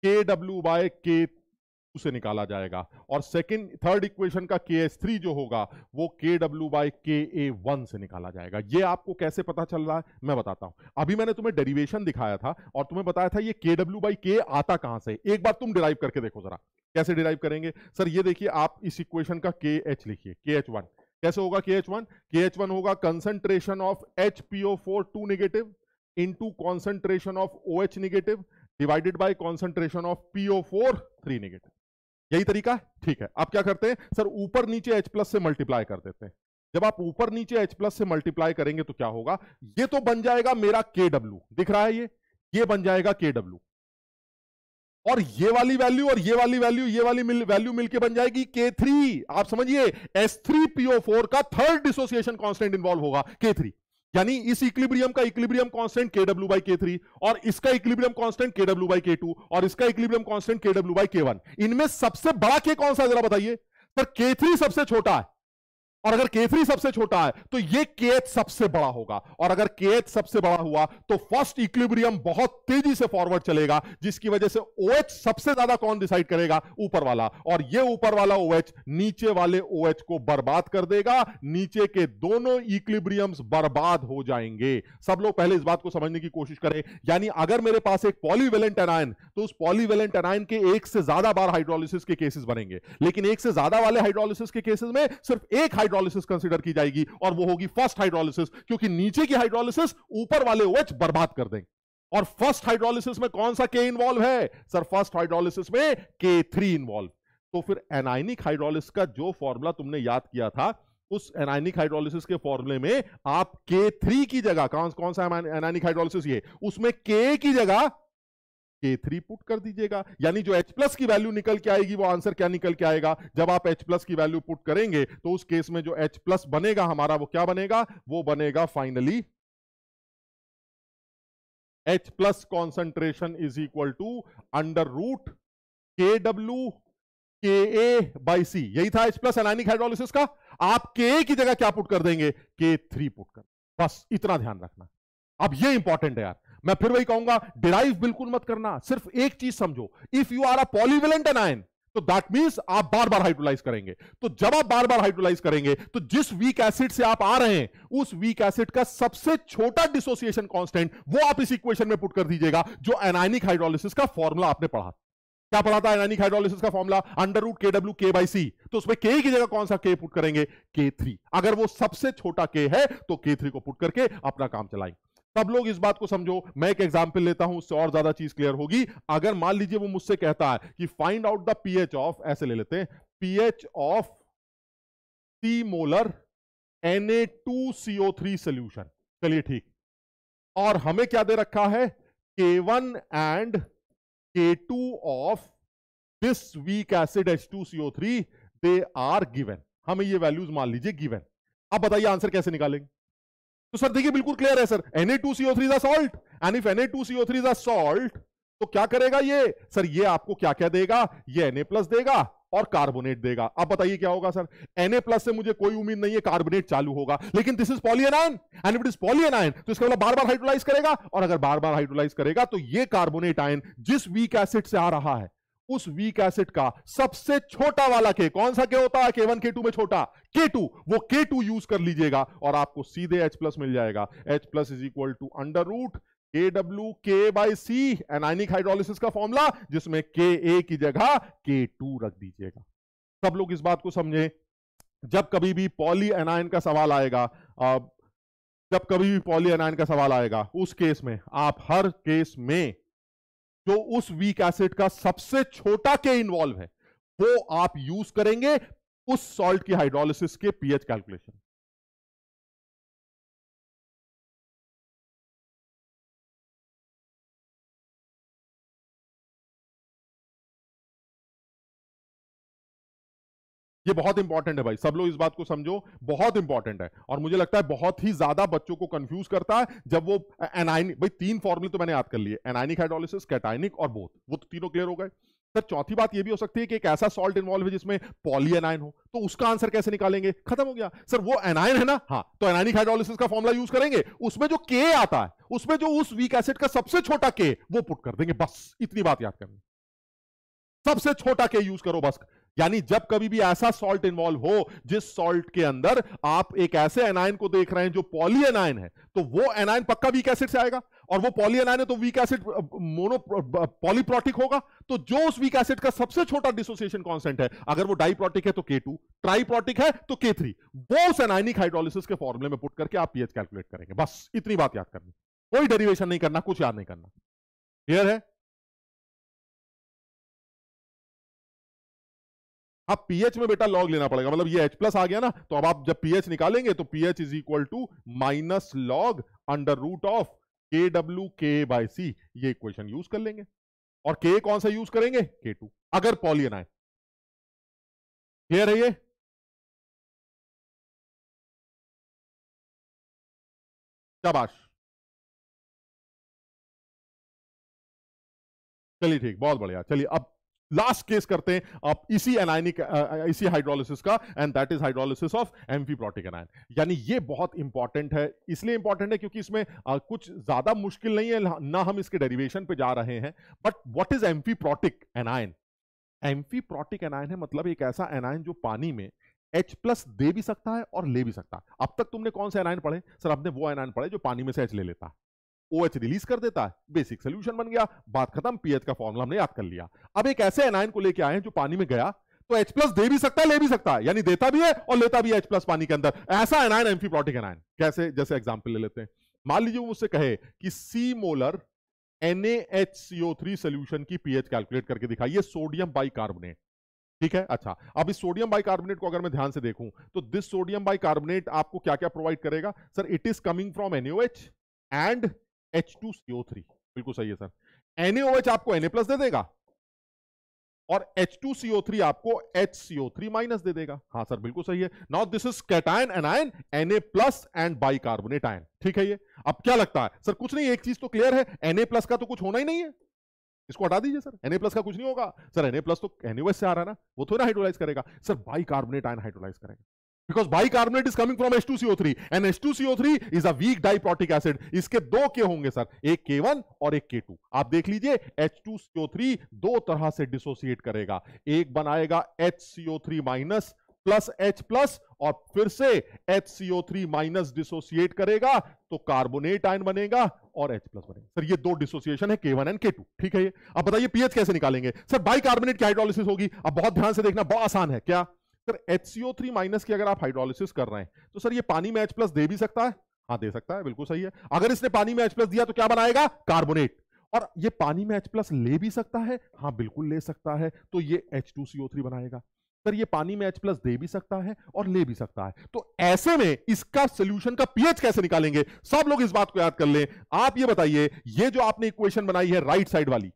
K W by K से निकाला जाएगा। और सेकंड थर्ड इक्वेशन का के एस थ्री जो होगा, वो के डब्ल्यू बाई के ए वन से निकाला जाएगा। ये आपको कैसे पता चल रहा है? मैं बताता हूँ। अभी मैंने तुम्हें डेरिवेशन दिखाया था और तुम्हें बताया था ये के डब्ल्यू बाई के आता कहाँ से? एक बार तुम डिराइव करके देखो जरा। कैसे डिराइव करेंगे? सर, ये देखिए, आप इस इक्वेशन का के एच लिखिए के एच वन कैसे होगा K H one K H one होगा concentration of H PO four two negative into concentration of O H negative divided by concentration of PO four three negative यही तरीका है? ठीक है। आप क्या करते हैं? सर ऊपर नीचे H प्लस से मल्टीप्लाई कर देते हैं। जब आप ऊपर नीचे H प्लस से मल्टीप्लाई करेंगे तो क्या होगा? ये तो बन जाएगा मेरा के डब्ल्यू दिख रहा है ये? ये बन जाएगा के डब्ल्यू और ये वाली वैल्यू और ये वाली वैल्यू ये वाली मिल, वैल्यू मिलके बन जाएगी के थ्री आप समझिए एस थ्री पीओ फोर का थर्ड डिसोसिएशन कांस्टेंट इन्वॉल्व होगा के थ्री यानी इस इक्लिब्रियम का equilibrium constant K W by K three और इसका equilibrium constant K W by K two और इसका equilibrium constant K W by K one इनमें सबसे बड़ा के कौन सा जरा बताइए? सर के थ्री सबसे छोटा है। और अगर के सबसे छोटा है तो ये के सबसे बड़ा होगा। और अगर के सबसे बड़ा हुआ तो फ़र्स्ट इक्विलिब्रियम बहुत तेज़ी से फॉरवर्ड चलेगा, जिसकी वजह से OH सबसे ज़्यादा कौन डिसाइड करेगा? ऊपर वाला। और ये ऊपर वाला OH नीचे वाले OH को बर्बाद कर देगा, नीचे के दोनों इक्विलिब्रियम्स बर्बाद हो जाएँगे। सब लोग पहले इस बात को समझने की कोशिश करें। यानी अगर मेरे पास एक पॉलीवेलेंट एनायन तो उस पॉलीवेलेंट एनायन के एक से ज़्यादा बार हाइड्रोलिसिस के केसेस बनेंगे। लेकिन एक से ज़्यादा वाले हाइड्रोलिसिस के केसेस में सिर्फ़ एक हाइड्रोलिसिस कंसीडर की जाएगी और वो होगी फ़र्स्ट हाइड्रोलिसिस क्योंकि नीचे की हाइड्रोलिसिस ऊपर वाले ओएच बर्बाद कर देंगे। और फ़र्स्ट हाइड्रोलिसिस में कौन सा के इन्वॉल्व है? सर फ़र्स्ट हाइड्रोलिसिस में के थ्री इन्वॉल्व तो फिर एनाइनिक हाइड्रोलिस का जो फॉर्मूला तुमने याद किया था, उस एनाइनिक हाइड्रोलिसिस के फॉर्मूले में आप के थ्री की जगह, कौन कौन सा एनाइनिक हाइड्रोलिसिस ये? उसमें के की जगह के थ्री पुट कर दीजिएगा। यानी जो H प्लस की वैल्यू निकल के आएगी, वो आंसर क्या निकल के आएगा? जब आप H प्लस की वैल्यू पुट करेंगे तो उस केस में जो H प्लस बनेगा हमारा, वो क्या बनेगा? वो बनेगा finally H plus concentration is equal to under root K W K A by सी यही था H प्लस एनाइनिक हाइड्रोलिसिस का। आप के की जगह क्या पुट कर देंगे? के थ्री पुट कर। बस इतना ध्यान रखना। अब ये इंपॉर्टेंट है यार। मैं फिर वही कहूँगा डिराइव बिल्कुल मत करना, सिर्फ़ एक चीज़ समझो। If you are a polyvalent anion तो दैट मींस आप बार बार हाइड्रोलाइज करेंगे। तो जब आप बार बार हाइड्रोलाइज करेंगे तो जिस वीक एसिड से आप आ रहे हैं, उस वीक एसिड का सबसे छोटा डिसोसिएशन कांस्टेंट वो आप इस इक्वेशन में पुट कर दीजिएगा, जो एनाइनिक हाइड्रोलिसिस का फॉर्मूला आपने पढ़ा। क्या पढ़ा था एनाइनिक हाइड्रोलिसिस का formula under root K W K by C तो उसमें के की जगह कौन सा के पुट करेंगे? के थ्री अगर वो सबसे छोटा के है तो के थ्री को पुट करके अपना काम चलाएँगे सब लोग इस बात को समझो। मैं एक एग्ज़ाम्पल लेता हूँ, उससे और ज़्यादा चीज़ क्लियर होगी। अगर मान लीजिए वो मुझसे कहता है कि find out the pH of ऐसे ले लेते हैं pH of C molar Na2CO3 solution चलिए ठीक। और हमें क्या दे रखा है? K one and K two of this weak acid H2CO3 they are given हमें ये वैल्यूज़ मान लीजिए गिवन अब बताइए आंसर कैसे निकालेंगे? तो सर देखिए बिल्कुल क्लियर है, sir. N A Na2CO3 is a salt and if N A Na2CO3 is a salt तो क्या करेगा ये? सर, ये आपको क्या क्या देगा? ये Na प्लस देगा और कार्बोनेट देगा। अब बताइए क्या होगा, सर? Na प्लस से मुझे कोई उम्मीद नहीं है कार्बोनेट चालू होगा। लेकिन this is polyanion and it is polyanion तो इसका मतलब बार बार हाइड्रोलाइज करेगा, और अगर बार बार हाइड्रोलाइज करेगा तो ये कार्बोनेट आयन जिस वीक एसिड से आ रहा है उस वीक एसिड का सबसे छोटा वाला के कौन सा के होता है? के वन के टू में छोटा। के टू वो के टू यूज़ कर लीजिएगा और आपको सीधे एच प्लस मिल जाएगा। H plus is equal to under root K W K by C anionic hydrolysis का फॉर्मूला जिसमें के ए की जगह के टू रख दीजिएगा। सब लोग इस बात को समझे। जब कभी भी पॉली एनाइन का सवाल आएगा जब कभी भी पॉली एनाइन का सवाल आएगा, उस केस में आप हर केस में जो उस वीक एसिड का सबसे छोटा के इन्वॉल्व है। वो आप यूज़ करेंगे उस सॉल्ट की हाइड्रोलिसिस के पीएच कैलकुलेशन ये बहुत इंपॉर्टेंट है भाई। सब लोग इस बात को समझो, बहुत इंपॉर्टेंट है। और मुझे लगता है बहुत ही ज़्यादा बच्चों को कंफ्यूज करता है जब वो एनाइनिक भाई तीन फॉर्मूले तो मैंने याद कर लिए। एनाइनिक हाइड्रोलिसिस कैटाइनिक और बोथ वो तो तीनों क्लियर हो गए। सर, चौथी बात यह भी हो सकती है कि एक ऐसा सॉल्ट इन्वॉल्व है जिसमें पॉलीएनाइन हो। तो उसका आंसर कैसे निकालेंगे? खत्म हो गया। सर, वो एनाइन है ना? हाँ तो एनाइनिक हाइड्रोलिसिस का फॉर्मुला यूज़ करेंगे। उसमें जो के आता है, उसमें जो उस वीक एसिड का सबसे छोटा के वो पुट कर देंगे। बस, इतनी बात याद करनी। सबसे छोटा के यूज़ करो, बस। यानी जब कभी भी ऐसा सॉल्ट इन्वॉल्व हो, जिस सॉल्ट के अंदर आप एक ऐसे एनाइन को देख रहे हैं जो पॉली एनाइन है तो वो एनाइन पक्का वीक एसिड से आएगा, और वो पॉली एनाइन है तो वीक एसिड मोनो पॉलीप्रोटिक होगा तो जो उस वीक एसिड का सबसे छोटा डिसोसिएशन कॉन्सेंट है, अगर वो डाइप्रोटिक है तो के टू ट्राईप्रोटिक है तो के थ्री वो उस एनाइनिक हाइड्रोलिसिस के फॉर्मुले में पुट करके आप पीएच कैलकुलेट करेंगे, बस, इतनी बात याद करनी, कोई डेरिवेशन नहीं करना, कुछ याद नहीं करना क्लियर है? अब पीएच में बेटा लॉग लेना पड़ेगा। मतलब ये एच प्लस आ गया ना तो अब आप जब पीएच निकालेंगे तो pH is equal to minus log under root of K W K by C ये इक्वेशन यूज़ कर लेंगे। और के कौन सा यूज़ करेंगे? के टू अगर पॉलियन आए। क्लियर है ये? शाबाश। चलिए ठीक, बहुत बढ़िया। चलिए, अब लास्ट केस करते हैं आप इसी एनाइनिक इसी हाइड्रोलिसिस का and that is hydrolysis of amphiprotic anion यानी ये बहुत इंपॉर्टेंट है इसलिए इंपॉर्टेंट है क्योंकि इसमें आ, कुछ ज़्यादा मुश्किल नहीं है ना हम इसके डेरिवेशन पे जा रहे हैं but what is amphiprotic anion amphiprotic anion है मतलब एक ऐसा एनाइन जो पानी में H प्लस दे भी सकता है और ले भी सकता है। अब तक तुमने कौन से एनाइन पढ़े? सर आपने वो एनाइन पढ़े जो पानी में से H ले लेता। है OH रिलीज़ कर देता है बेसिक सोल्यूशन बन गया, बात खत्म पीएच का फॉर्मुला हमने याद कर लिया। अब एक ऐसे एनाइन को लेके आए हैं जो पानी में गया तो H प्लस दे भी सकता है, ले भी सकता है, यानी देता भी है और लेता भी है H प्लस पानी के अंदर। ऐसा एनाइन एम्फीप्रोटिक एनाइन कैसे? जैसे एग्ज़ाम्पल ले लेते हैं। मान लीजिए मुझसे कहे कि सी मोलर NaHCO3 सोल्यूशन की पीएच कैलकुलेट करके दिखाइए सोडियम बाइकार्बोनेट ठीक है? अच्छा अब इस सोडियम बाइकार्बोनेट को अगर मैं ध्यान से देखूँ तो दिस सोडियम बाइकार्बोनेट आपको क्या क्या प्रोवाइड करेगा sir it is coming from NaOH and H2CO3 बिल्कुल सही है, सर। NaOH आपको Na प्लस दे देगा। और H2CO3 आपको HCO3 माइनस दे देगा। हाँ सर, बिल्कुल सही है। Now this is cation anion Na plus and bicarbonate ion ठीक है ये? अब क्या लगता है? सर, कुछ नहीं, एक चीज़ तो क्लियर है। Na प्लस का तो कुछ होना ही नहीं है। इसको हटा दीजिए, सर। Na प्लस का कुछ नहीं होगा। सर Na प्लस तो NaOH से आ रहा है ना। वो थोड़ा हाइड्रोलाइज करेगा। सर बाइकार्बोनेट आयन हाइड्रोलाइज करेगा। Because bicarbonate is coming from H2CO3 and H2CO3 is a weak diprotic acid. इसके दो के होंगे सर एक K1 और एक K2 आप देख लीजिए H2CO3 दो तरह से डिसोसिएट करेगा. एक बनाएगा HCO3 minus plus H plus और फिर से HCO3 माइनस डिसोसिएट करेगा तो कार्बोनेट आयन बनेगा और H प्लस बनेगा. सर ये दो डिसोसिएशन है K1 एंड K2 ठीक है ये? अब बताइए पीएच कैसे निकालेंगे? सर बाइकार्बोनेट की हाइड्रोलिसिस होगी. अब बहुत ध्यान से देखना, बहुत आसान है. क्या? सर HCO3 माइनस की अगर आप हाइड्रोलिसिस कर रहे हैं तो सर ये पानी में H प्लस दे भी सकता है? हाँ दे सकता है, बिल्कुल सही है। अगर इसने पानी में H प्लस दिया तो क्या बनाएगा? कार्बोनेट और ये पानी में H प्लस ले भी सकता है? हाँ बिल्कुल ले सकता है तो ये H2CO3 बनाएगा। सर, ये पानी में H प्लस दे भी सकता है और ले भी सकता है। तो ऐसे में इसका सोल्यूशन का पीएच कैसे निकालेंगे? सब लोग इस बात को याद कर लें। आप ये बताइए, ये जो आपने इक्वेशन बनाई है राइट साइड वाली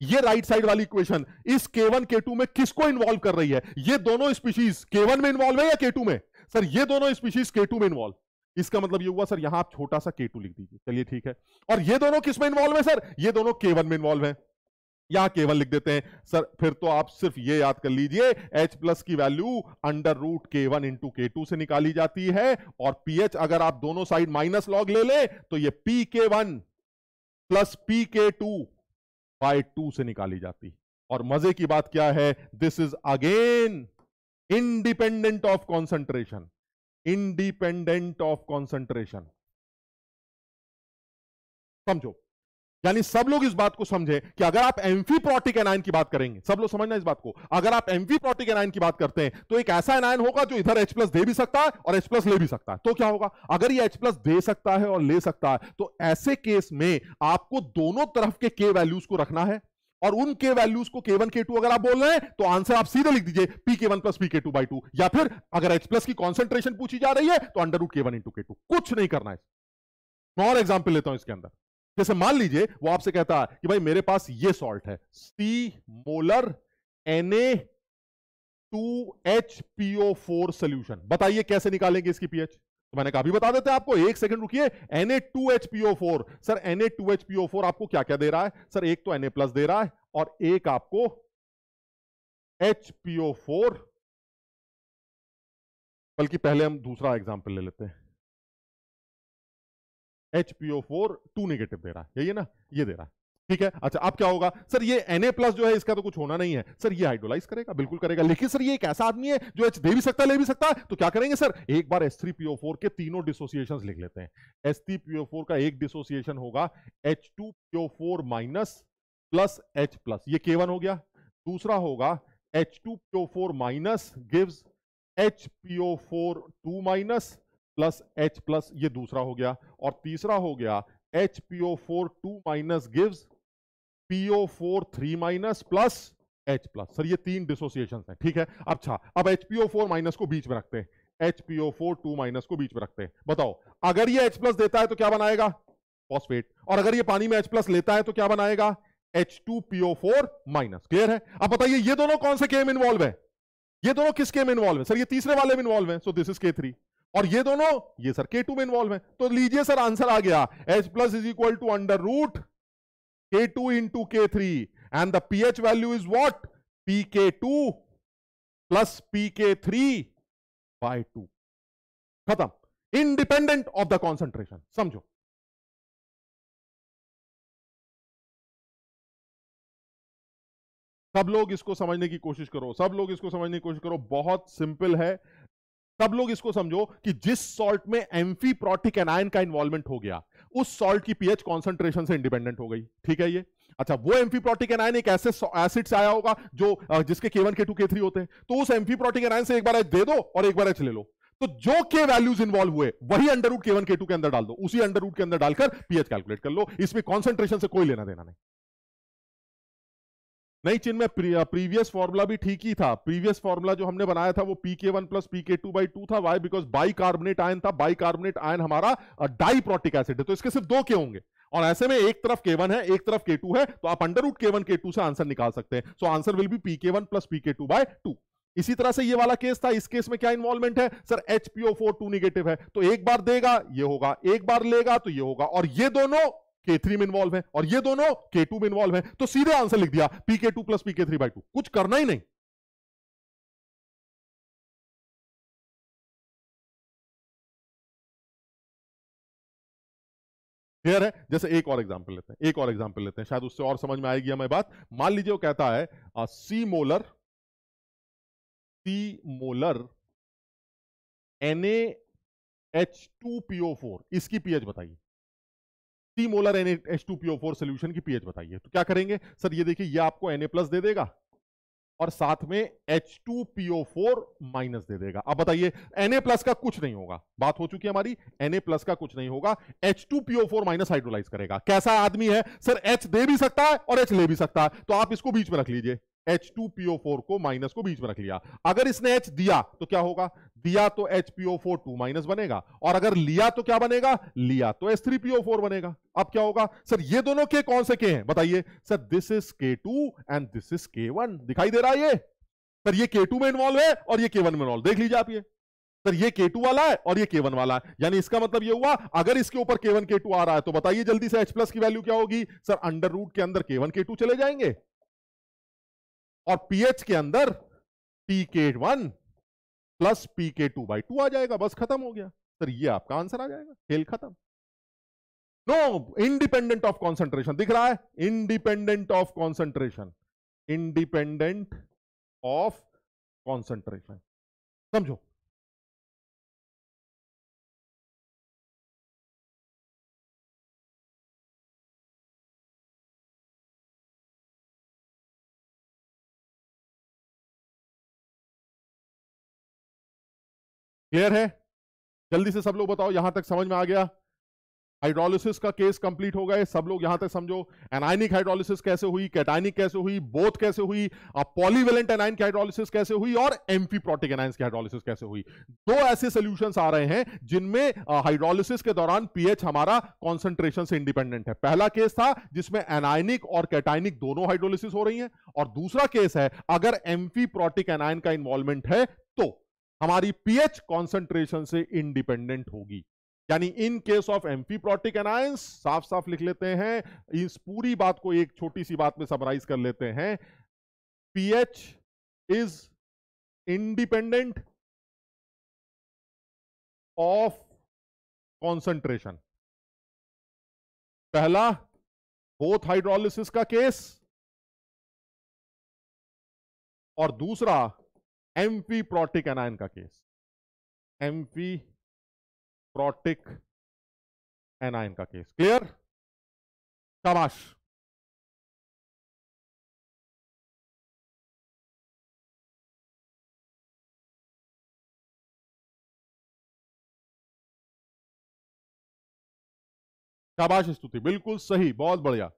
ये राइट साइड वाली इक्वेशन इस K1 K2 में किसको इन्वॉल्व कर रही है? ये दोनों स्पीशीज K1 में इन्वॉल्व है या K2 में? सर ये दोनों स्पीशीज K2 में इन्वॉल्व इसका मतलब ये हुआ सर यहाँ आप छोटा सा K2 लिख दीजिए। चलिए ठीक है। और ये दोनों किसमें इन्वॉल्व है सर ये दोनों K1 में इन्वॉल्व है। यहाँ केवल लिख देते हैं। सर फिर तो आप सिर्फ़ ये याद कर लीजिए एच प्लस की value under root K one into K two से निकाली जाती है और पीएच अगर आप दोनों साइड माइनस लॉग ले लें तो ये pK one plus pK two by two से निकाली जाती और मज़े की बात क्या है? This is again independent of concentration independent of concentration समझो। यानी सब लोग इस बात को समझे कि अगर आप एम्फीप्रोटिक एनाइन की बात करेंगे, सब लोग समझना इस बात को, अगर आप एम्फीप्रोटिक एनाइन की बात करते हैं तो एक ऐसा एनाइन होगा जो इधर H प्लस दे भी सकता है और H प्लस ले भी सकता है। तो क्या होगा? अगर ये H प्लस दे सकता है और ले सकता है तो ऐसे केस में आपको दोनों तरफ़ के के वैल्यूज़ को रखना है और उन के वैल्यूज़ को के वन के टू अगर आप बोल रहे हैं तो आंसर आप सीधे लिख दीजिए pK one plus pK two by two या फिर अगर एच प्लस की कॉन्सेंट्रेशन पूछी जा रही है तो under root K one into K two कुछ नहीं करना है। और एग्ज़ाम्पल लेता हूँ इसके अंदर। जैसे मान लीजिए, वो आपसे कहता है कि भाई मेरे पास ये सॉल्ट है। C molar N A two H PO four solution बताइए कैसे निकालेंगे इसकी पीएच तो मैंने कहा भी बता देते हैं आपको, एक सेकंड रुकिए। N A two H PO four sir N A two H PO four आपको क्या क्या दे रहा है? सर, एक तो एन ए प्लस दे रहा है और एक आपको एच पीओ फोर बल्कि पहले हम दूसरा एग्ज़ाम्पल ले लेते हैं। H PO four two negative दे रहा है। यही है ना? ये दे रहा है। ठीक है? अच्छा अब क्या होगा? सर, ये Na प्लस जो है, इसका तो कुछ होना नहीं है। सर, ये हाइड्रोलाइज करेगा, बिल्कुल करेगा। लेकिन सर, ये एक ऐसा आदमी है जो एच दे भी सकता है, ले भी सकता है। तो क्या करेंगे सर? एक बार H3PO4 के तीनों डिसोसिएशंस लिख लेते हैं। H3PO4 का एक डिसोसिएशन होगा H2PO4 minus plus H plus ये K1 हो गया। दूसरा होगा H2PO4 minus gives HPO4 2 minus plus H plus ये दूसरा हो गया और तीसरा हो गया HPO4 2 minus gives PO four three minus plus H plus sir, ये तीन डिसोसिएशन है, ठीक है? अच्छा अब एच पीओ फोर माइनस को बीच में रखते हैं। H PO four two minus को बीच में रखते हैं। बताओ, अगर ये एच प्लस देता है तो क्या बनाएगा? फॉस्फेट और अगर ये पानी में एच प्लस लेता है तो क्या बनाएगा? H two PO four minus clear है? अब बताइए, ये दोनों कौन से केम इन्वॉल्व है? ये दोनों किस केम इन्वॉल्व है? सर, ये तीसरे वाले में इन्वॉल्व है so this is K three और ये दोनों, ये सर के टू में इन्वॉल्व है। तो लीजिए सर आंसर आ गया। H plus is equal to under root K two into K three and the pH value is what pK two plus pK three by two खत्म। इंडिपेंडेंट ऑफ़ द कॉन्सेंट्रेशन समझो। सब लोग इसको समझने की कोशिश करो। सब लोग इसको समझने की कोशिश करो। बहुत सिंपल है। सब लोग इसको समझो कि जिस सॉल्ट में एम्फी प्रोटिक एनायन का इन्वॉल्वमेंट हो गया, उस सॉल्ट की पीएच कॉन्सेंट्रेशन से इंडिपेंडेंट हो गई। ठीक है ये? अच्छा वो एम्फीप्रोटिक एनायन एक ऐसे एसिड से आया होगा जो जिसके के one K two K three होते हैं। तो उस एम्फीप्रोटिक एनायन से एक बार एच दे दो और एक बार एच ले लो। तो जो के वैल्यूज़ इन्वॉल्व हुए, वही under root K one K two के अंदर डाल दो। उसी अंडर रूट के अंदर डालकर पीएच कैलकुलेट कर लो। इसमें कॉन्सेंट्रेशन से कोई लेना देना नहीं। नहीं चिन्ह में प्रीवियस फॉर्मूला भी ठीक ही था। प्रीवियस फॉर्मूला जो हमने बनाया था वो pK one plus pK two by two था। Why because bicarbonate ion था। बाई कार्बोनेट आयन हमारा डाई प्रोटिक एसिड है। तो इसके सिर्फ़ दो के होंगे। और ऐसे में एक तरफ़ के वन है, एक तरफ़ के टू है तो आप under root K one K two से आंसर निकाल सकते हैं। So answer will be pK one plus pK two by two इसी तरह से ये वाला केस था। इस केस में क्या इन्वॉल्वमेंट है? Sir H PO four two negative है। तो एक बार देगा, ये होगा। एक बार लेगा तो ये होगा। और ये दोनों के में इन्वॉल्व है और ये दोनों के टू में इन्वॉल्व है तो सीधे आंसर लिख दिया pK two plus pK three by two कुछ करना ही नहीं। क्लियर है, जैसे एक और एग्जांपल लेते हैं, एक और एग्जांपल लेते हैं, शायद उससे और समझ में आएगी हमें बात। मान लीजिए वो कहता है C molar C molar N H two PO four इसकी पीएच बताइए। C molar N H two PO four solution की पीएच बताइए। तो क्या करेंगे? सर, ये देखिए, ये आपको एन ए प्लस दे देगा और साथ में H2PO4 माइनस दे देगा। अब बताइए Na प्लस का कुछ नहीं होगा। बात हो चुकी है हमारी Na प्लस का कुछ नहीं होगा। H2PO4 माइनस हाइड्रोलाइज करेगा। कैसा आदमी है? सर, H दे भी सकता है और H ले भी सकता है। तो आप इसको बीच में रख लीजिए। H2PO4 को माइनस को बीच में रख लिया। अगर इसने H दिया तो क्या होगा? दिया तो HPO4 2 माइनस बनेगा। और अगर लिया तो क्या बनेगा? लिया तो H3PO4 बनेगा। अब क्या होगा? सर, ये दोनों के कौन से के हैं? बताइए। Sir this is K2 and this is K1 दिखाई दे रहा है ये? सर, ये K2 में इन्वॉल्व है और ये K1 में इन्वॉल्व देख लीजिए आप ये। सर, ये K2 वाला है और ये K1 वाला है। यानी इसका मतलब ये हुआ, अगर इसके ऊपर K1 K2 आ रहा है तो बताइए जल्दी से H प्लस की वैल्यू क्या होगी? सर अंडर रूट के अंदर K1 K2 चले जाएँगे। और पीएच के अंदर pK one plus pK two by two आ जाएगा, बस खत्म हो गया। सर, ये आपका आंसर आ जाएगा, खेल खत्म। नो इंडिपेंडेंट ऑफ़ कॉन्सेंट्रेशन दिख रहा है? Independent of concentration independent of concentration समझो? क्लियर है? जल्दी से सब लोग बताओ, यहाँ तक समझ में आ गया? हाइड्रोलिसिस का केस कंप्लीट हो गए, सब लोग यहाँ तक समझो। एनाइनिक हाइड्रोलिसिस कैसे हुई कैटाइनिक कैसे हुई बोथ कैसे हुई पॉलीवेलेंट एनाइन की हाइड्रोलिसिस कैसे हुई और एम्फीप्रोटिक एनाइन की हाइड्रोलिसिस कैसे हुई। दो ऐसे सोल्यूशन आ रहे हैं, जिनमें हाइड्रोलिसिस के दौरान पीएच हमारा कॉन्सेंट्रेशन से इंडिपेंडेंट है। पहला केस था, जिसमें एनाइनिक और कैटाइनिक दोनों हाइड्रोलिसिस हो रही है, और दूसरा केस है, अगर एम्फीप्रोटिक एनाइन का इन्वॉल्वमेंट है तो। हमारी पीएच कॉन्सेंट्रेशन से इंडिपेंडेंट होगी। यानी in case of amphiprotic anions साफ़ साफ़ लिख लेते हैं, इस पूरी बात को एक छोटी सी बात में समराइज कर लेते हैं। PH is independent of concentration पहला बोथ हाइड्रोलिसिस का केस और दूसरा एम्फी प्रोटिक एनायन का केस एम्फी प्रोटिक एनायन का केस क्लियर शाबाश। शाबाश, स्तुति। बिल्कुल सही, बहुत बढ़िया।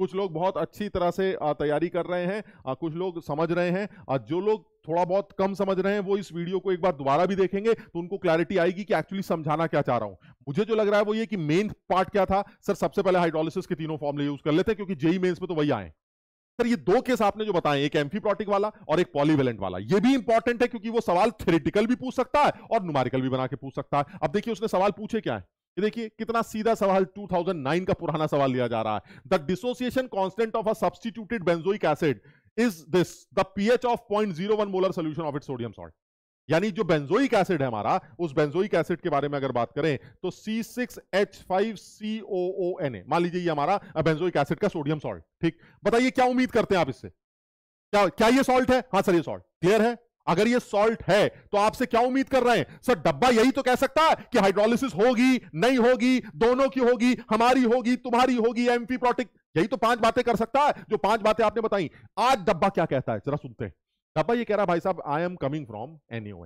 कुछ लोग बहुत अच्छी तरह से तैयारी कर रहे हैं कुछ लोग समझ रहे हैं जो लोग थोड़ा बहुत कम समझ रहे हैं, वो इस वीडियो को एक बार दोबारा भी देखेंगे तो उनको क्लैरिटी आएगी कि एक्चुअली समझाना क्या चाह रहा हूँ। मुझे जो लग रहा है वो ये कि मेन पार्ट क्या था? सर सबसे पहले हाइड्रोलिसिस के तीनों फॉर्मूले यूज़ कर लेते हैं क्योंकि जेई मेन्स में तो वही आए। सर ये दो केस आपने जो बताए, एक एम्फीप्रोटिक वाला और एक पॉलीवेलेंट वाला, ये भी इंपॉर्टेंट है, क्योंकि वो सवाल थेरेटिकल भी पूछ सकता है और न्यूमारिकल भी बना के पूछ सकता है। अब देखिए उसने सवाल पूछे क्या है? ये देखिए, कितना सीधा सवाल 2009 का पुराना सवाल लिया जा रहा है। The dissociation constant of a substituted benzoic acid is this the pH of 0.01 molar solution of it sodium salt यानी जो बेंजोइक एसिड है हमारा, उस बेंजोइक एसिड के बारे में अगर बात करें तो C6H5COONA मान लीजिए हमारा बेंजोइक एसिड का सोडियम सॉल्ट ठीक? बताइए, क्या उम्मीद करते हैं आप इससे? क्या क्या ये सॉल्ट है? हाँ सर, ये सॉल्ट क्लियर है? अगर ये सॉल्ट है तो आपसे क्या उम्मीद कर रहे हैं? सर, डब्बा यही तो कह सकता है कि हाइड्रोलिसिस होगी, नहीं होगी, दोनों की होगी, हमारी होगी, तुम्हारी होगी एमपी प्रोटिक यही तो पाँच बातें कर सकता है, जो पाँच बातें आपने बताई। आज डब्बा क्या कहता है? जरा सुनते हैं। डब्बा ये कह रहा भाई साहब I am coming from NO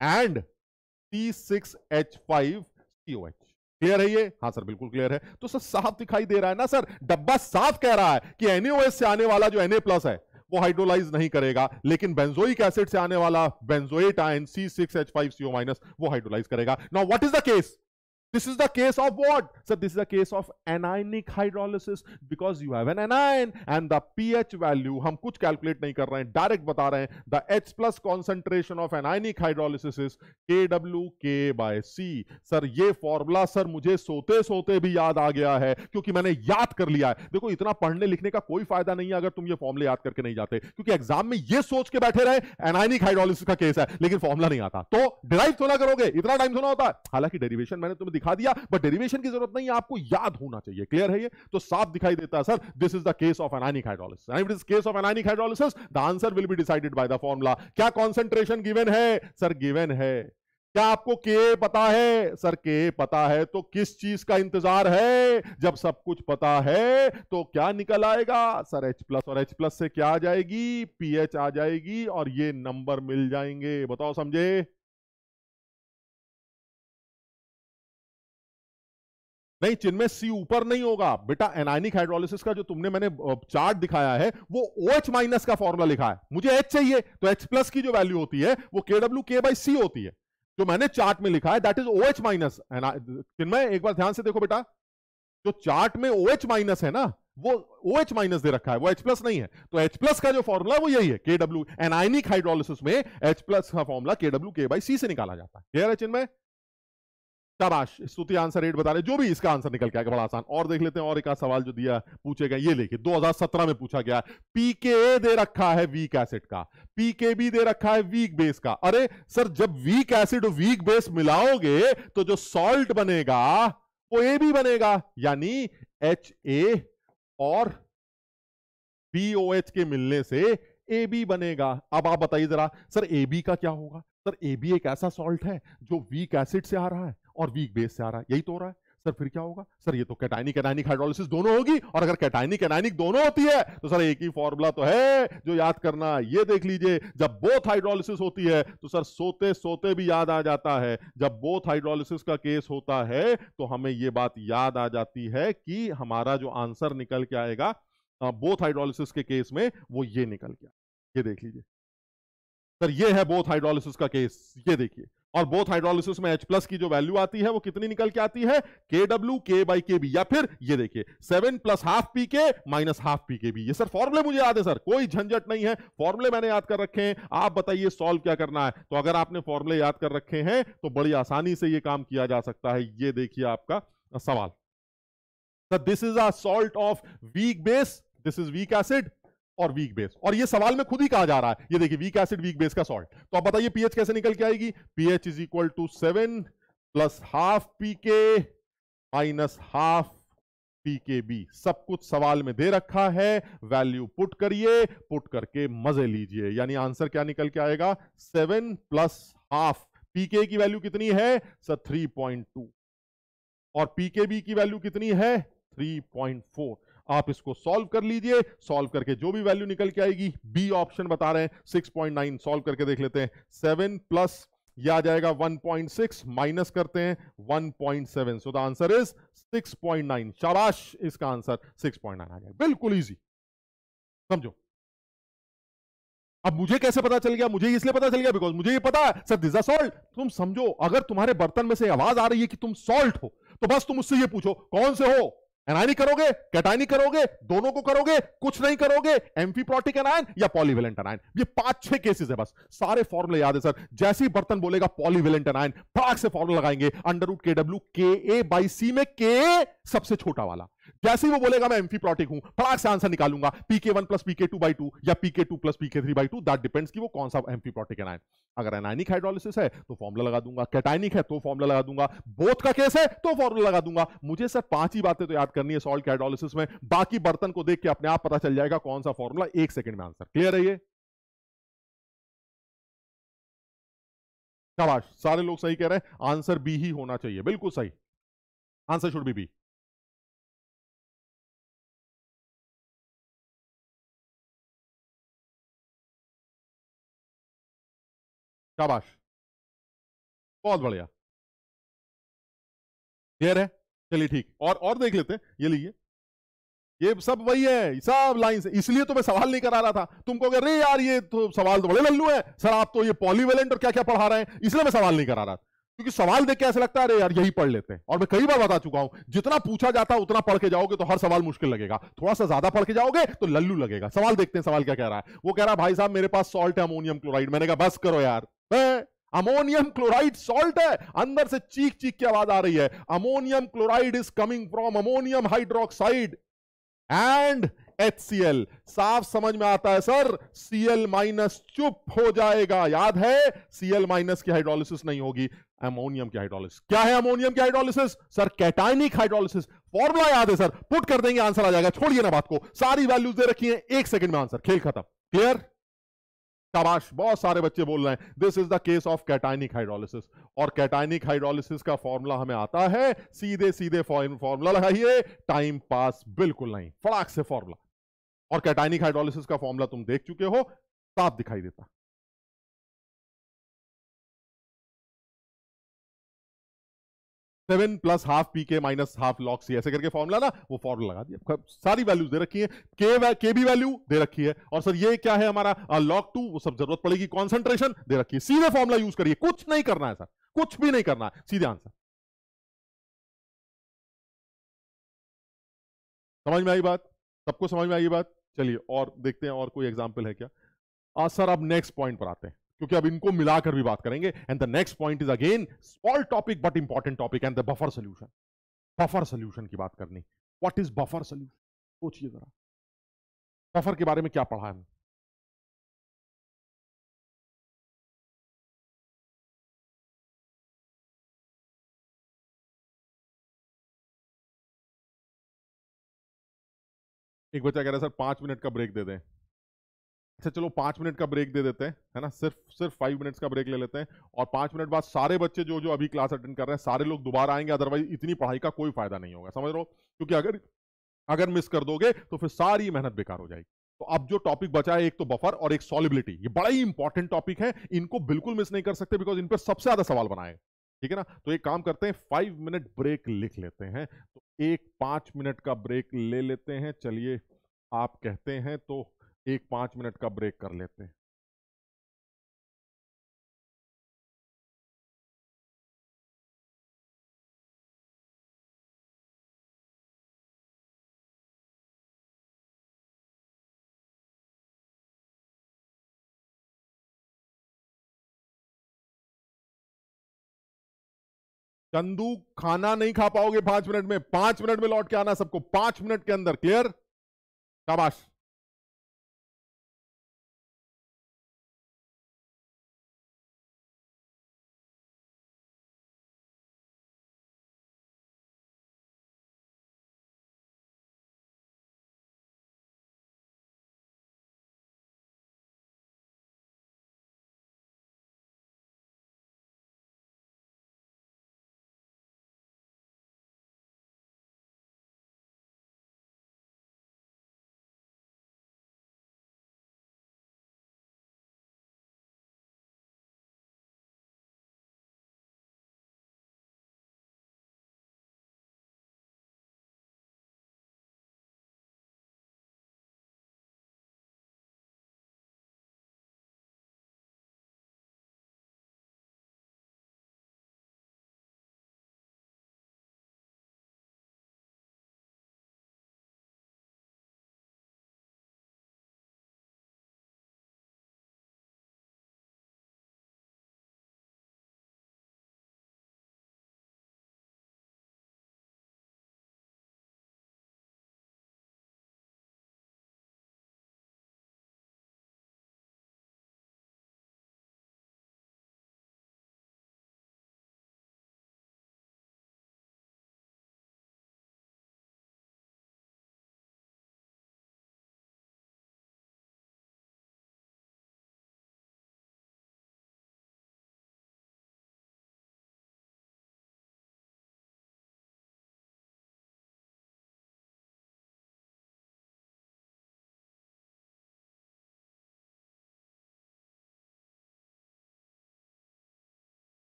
and C six H five CO H clear है ये? हाँ सर, बिल्कुल क्लियर है। तो सर, साफ़ दिखाई दे रहा है ना, सर? डब्बा साफ़ कह रहा है कि एनओएस से आने वाला जो एनए प्लस है वो हाइड्रोलाइज नहीं करेगा। लेकिन बेंजोइक एसिड से आने वाला benzoate ion C six H five CO minus वो हाइड्रोलाइज करेगा। Now what is the case This is the case of what? So, this is the case of anionic hydrolysis. Because you have an anion and the pH value हम कुछ calculate नहीं कर रहे हैं direct बता रहे हैं the H plus concentration of anionic hydrolysis is KWK by C. Sir ये फॉर्मूला सर मुझे सोते सोते भी याद आ गया है क्योंकि मैंने याद कर लिया है देखो इतना पढ़ने लिखने का कोई फ़ायदा नहीं है अगर तुम ये फॉर्मूले याद करके नहीं जाते क्योंकि एग्ज़ाम में ये सोच के बैठे रहे एनाइनिक हाइड्रोलिसिस का केस है लेकिन फॉर्मूला नहीं आता तो डिराइव थोड़ा करोगे इतना टाइम थोड़ा होता है हालाँकि डेरिवेशन मैंने तुम्हें दिखा दिया बट डेरिवेशन की ज़रूरत नहीं है आपको याद होना चाहिए। क्लियर है ये? तो साफ़ दिखाई देता है sir this is the case of anionic hydrolysis and it is case of anionic hydrolysis the answer will be decided by the formula क्या कॉन्सेंट्रेशन गिवन है? सर गिवन है। क्या आपको के पता है? सर के पता है। तो किस चीज़ का इंतज़ार है? जब सब कुछ पता है तो क्या निकल आएगा? सर H प्लस और H प्लस से क्या आ जाएगी? पीएच आ जाएगी और ये नंबर मिल जाएँगे। बताओ, समझे? नहीं चिन्मय सी ऊपर नहीं होगा। बेटा एनाइनिक हाइड्रोलिसिस का जो तुमने मैंने चार्ट दिखाया है, वो ओ एच माइनस का फॉर्मूला लिखा है। मुझे एच चाहिए तो एच प्लस की जो वैल्यू होती है, वो के डब्ल्यू के बाई सी होती है। जो मैंने चार्ट में लिखा है that is O H minus Chinmay, एक बार ध्यान से देखो बेटा। जो चार्ट में ओ एच माइनस है ना, वो ओ एच माइनस दे रखा है, वो एच प्लस नहीं है। तो एच प्लस का जो फॉर्मूला वो यही है के डब्ल्यू एनाइनिक हाइड्रोलिसिस में एच प्लस का formula K W K by C से निकाला जाता है। क्लियर है चिन्मय? शाबाश, स्तुति आंसर रेट बता रहे, जो भी इसका आंसर निकल के आएगा, बड़ा आसान। और देख लेते हैं, और एक सवाल जो दिया, पूछे गए, ये लेके। 2017 में पूछा गया पीके दे रखा है वीक एसिड का। पीके भी दे रखा है वीक बेस का। अरे, सर, जब वीक एसिड वीक बेस मिलाओगे तो जो सॉल्ट बनेगा, वो ए भी बनेगा। यानी एच ए और बीओएच के मिलने से ए बी बनेगा। अब आप बताइए जरा, सर ए बी का क्या होगा? सर ए बी एक ऐसा सॉल्ट है, जो वीक एसिड से आ रहा है। और वीक बेस से आ रहा है। यही तो हो रहा है। सर, फिर क्या होगा? सर, ये तो कैटाइनिक एनाइनिक हाइड्रोलिसिस दोनों होगी। और अगर कैटाइनिक एनाइनिक दोनों होती है तो सर, एक ही फॉर्मूला तो है जो याद करना। ये देख लीजिए, जब बोथ हाइड्रोलिसिस होती है तो सर, सोते सोते भी याद आ जाता है। जब बोथ हाइड्रोलिसिस का केस होता है तो हमें ये बात याद आ जाती है कि हमारा जो आंसर निकल के आएगा बोथ हाइड्रोलिसिस के केस में, वो ये निकल गया ये देख लीजिए। सर, ये है बोथ हाइड्रोलिसिस का केस ये देखिए। और बोथ हाइड्रोलिसिस में H प्लस की जो वैल्यू आती है, वो कितनी निकल के आती है? K W K by K B या फिर ये देखिए seven plus half pK minus half pKb ये सर फॉर्मुले मुझे याद है सर कोई झंझट नहीं है। फॉर्मुले मैंने याद कर रखे हैं। आप बताइए सॉल्व क्या करना है? तो अगर आपने फॉर्मुले याद कर रखे हैं तो बड़ी आसानी से ये काम किया जा सकता है। ये देखिए आपका सवाल। This is a salt of weak base this is weak acid और वीक बेस और ये सवाल में खुद ही कहा जा रहा है। ये देखिए वीक एसिड वीक बेस का सॉल्ट तो आप बताइए पीएच कैसे निकल के आएगी? PH is equal to seven plus half pK minus half pKb सब कुछ सवाल में दे रखा है। वैल्यू पुट करिए। पुट करके मज़े लीजिए। यानी आंसर क्या निकल के आएगा? सेवन प्लस हाफ़ पीके की वैल्यू कितनी है? सर थ्री पॉइंट टू और पीके बी की वैल्यू कितनी है? थ्री पॉइंट फोर आप इसको सॉल्व कर लीजिए सॉल्व करके जो भी वैल्यू निकल के आएगी बी ऑप्शन बता रहे हैं 6.9 सॉल्व करके देख लेते हैं सेवन प्लस यह आ जाएगा 1.6 माइनस करते हैं 1.7 सो द आंसर इज़ 6.9 शाबाश इसका आंसर 6.9 आ जाएगा बिल्कुल इजी समझो? अब मुझे कैसे पता चल गया? मुझे इसलिए पता चल गया बिकॉज़ मुझे ये पता सर दिस सॉल्ट तुम समझो, अगर तुम्हारे बर्तन में से आवाज़ आ रही है कि तुम सॉल्ट हो तो बस तुम उससे ये पूछो, कौन से हो? एनायनी करोगे कैटाइनी करोगे, दोनों को करोगे, कुछ नहीं करोगे एम्फीप्रोटिक एनायन या पॉलीवेलेंट एनायन ये पाँच छह केसेस है बस। सारे फॉर्मुले याद है सर। जैसे ही बर्तन बोलेगा पॉलीवेलेंट एनायन फटाक से फॉर्मुला लगाएँगे। Under root K W K A by सी में के सबसे छोटा वाला। जैसे ही वो बोलेगा, मैं एम्फी प्रोटिक हूँ, फटाक से answer निकालूँगा। PK one plus pK two by two या pK two plus pK three by two that depends कि वो कौन सा एम्फी प्रोटिक एनायन अगर एनाइनिक हाइड्रोलिसिस है तो फॉर्मुला लगा दूँगा। कैटाइनिक है तो फॉर्मुला लगा दूँगा। बोथ का केस है तो फॉर्मुला लगा दूँगा। मुझे सर पाँच ही बातें तो याद करनी है सॉल्ट हाइड्रोलिसिस में। बाकी बर्तन को देख के अपने आप पता चल जाएगा कौन सा फॉर्मुला एक सेकंड में आंसर क्लियर है ये? सारे लोग सही कह रहे हैं। आंसर बी ही होना चाहिए। बिल्कुल सही। आंसर शुड बी बी शाबाश बहुत बढ़िया। क्लियर है? चलिए ठीक। और और देख लेते हैं। ये लीजिए। ये सब वही है। सब लाइन इसलिए तो मैं सवाल नहीं करा रहा था। तुम कहोगे, अरे यार, ये तो सवाल तो बड़े लल्लू है। सर, आप तो ये पॉलीवेलेंट और क्या क्या पढ़ा रहे हैं? इसलिए मैं सवाल नहीं करा रहा क्योंकि सवाल देख के ऐसा लगता है, अरे यार, यही पढ़ लेते हैं। और मैं कई बार बता चुका हूँ, जितना पूछा जाता है, उतना पढ़ के जाओगे तो हर सवाल मुश्किल लगेगा। थोड़ा सा ज़्यादा पढ़ के जाओगे तो लल्लू लगेगा। सवाल देखते हैं, सवाल क्या कह रहा है। वो कह रहा है, भाई साहब, मेरे पास सॉल्ट है अमोनियम क्लोराइड मैंने कहा, बस करो यार। अमोनियम क्लोराइड सॉल्ट है। अंदर से चीख चीख की आवाज़ आ रही है। Ammonium chloride is coming from ammonium hydroxide and HCl साफ़ समझ में आता है, सर। Cl माइनस चुप हो जाएगा। याद है? Cl माइनस की हाइड्रोलिसिस नहीं होगी। अमोनियम की हाइड्रोलिसिस क्या है अमोनियम की hydrolysis sir cationic hydrolysis formula याद है, सर। पुट कर देंगे आंसर आ जाएगा। छोड़िए ना बात को। सारी वैल्यूज़ दे रखी है। एक सेकंड में आंसर खेल खत्म। क्लियर शाबाश, बहुत सारे बच्चे बोल रहे हैं this is the case of cationic hydrolysis और कैटाइनिक हाइड्रोलिसिस का फॉर्मूला हमें आता है, सीधे सीधे फॉर्मूला लगाइए टाइम पास बिल्कुल नहीं, फड़ाक से फॉर्मूला और कैटाइनिक हाइड्रोलिसिस का फॉर्मूला तुम देख चुके हो, साफ़ दिखाई देता। Seven plus half pK minus half log C ऐसे करके फॉर्मूला ना वो फॉर्मूला लगा दिया। सारी वैल्यूज़ दे रखी है। के के भी वैल्यू दे रखी है। और सर ये क्या है हमारा? लॉक टू वो सब ज़रूरत पड़ेगी। कॉन्सेंट्रेशन दे रखी है। सीधे फॉर्मूला यूज़ करिए। कुछ नहीं करना है सर। कुछ भी नहीं करना है। सीधे आंसर समझ में आई बात? सबको समझ में आई बात? चलिए और देखते हैं और कोई एग्ज़ाम्पल है क्या? आ, सर अब नेक्स्ट पॉइंट पर आते हैं। क्योंकि अब इनको मिलाकर भी बात करेंगे। And the next point is again small topic but important topic and the buffer solution buffer solution की बात करनी। व्हाट इज़ बफर सोल्यूशन सोचिए जरा। बफर के बारे में क्या पढ़ा है? एक बच्चा कह रहा है, सर, पाँच मिनट का ब्रेक दे दें। अच्छा चलो पाँच मिनट का ब्रेक दे देते हैं, है ना? सिर्फ़ सिर्फ़ फाइव मिनट्स का ब्रेक ले लेते हैं और पाँच मिनट बाद सारे बच्चे जो जो अभी क्लास अटेंड कर रहे हैं, सारे लोग दोबारा आएँगे अदरवाइज़ इतनी पढ़ाई का कोई फ़ायदा नहीं होगा, समझ लो क्योंकि अगर अगर मिस कर दोगे तो फिर सारी मेहनत बेकार हो जाएगी। तो अब जो टॉपिक बचा है, एक तो बफर और एक सॉलिबिलिटी ये बड़ा ही इंपॉर्टेंट टॉपिक है, इनको बिल्कुल मिस नहीं कर सकते बिकॉज़ इन पर सबसे ज़्यादा सवाल बनाए ठीक है ना? तो एक काम करते हैं फाइव मिनट ब्रेक लिख लेते हैं तो एक पाँच मिनट का ब्रेक ले लेते हैं, चलिए आप कहते हैं तो एक पाँच मिनट का ब्रेक कर लेते हैं। चंदू खाना नहीं खा पाओगे पाँच मिनट में। पाँच मिनट में लौट के आना सबको। पाँच मिनट के अंदर, क्लियर? शाबाश।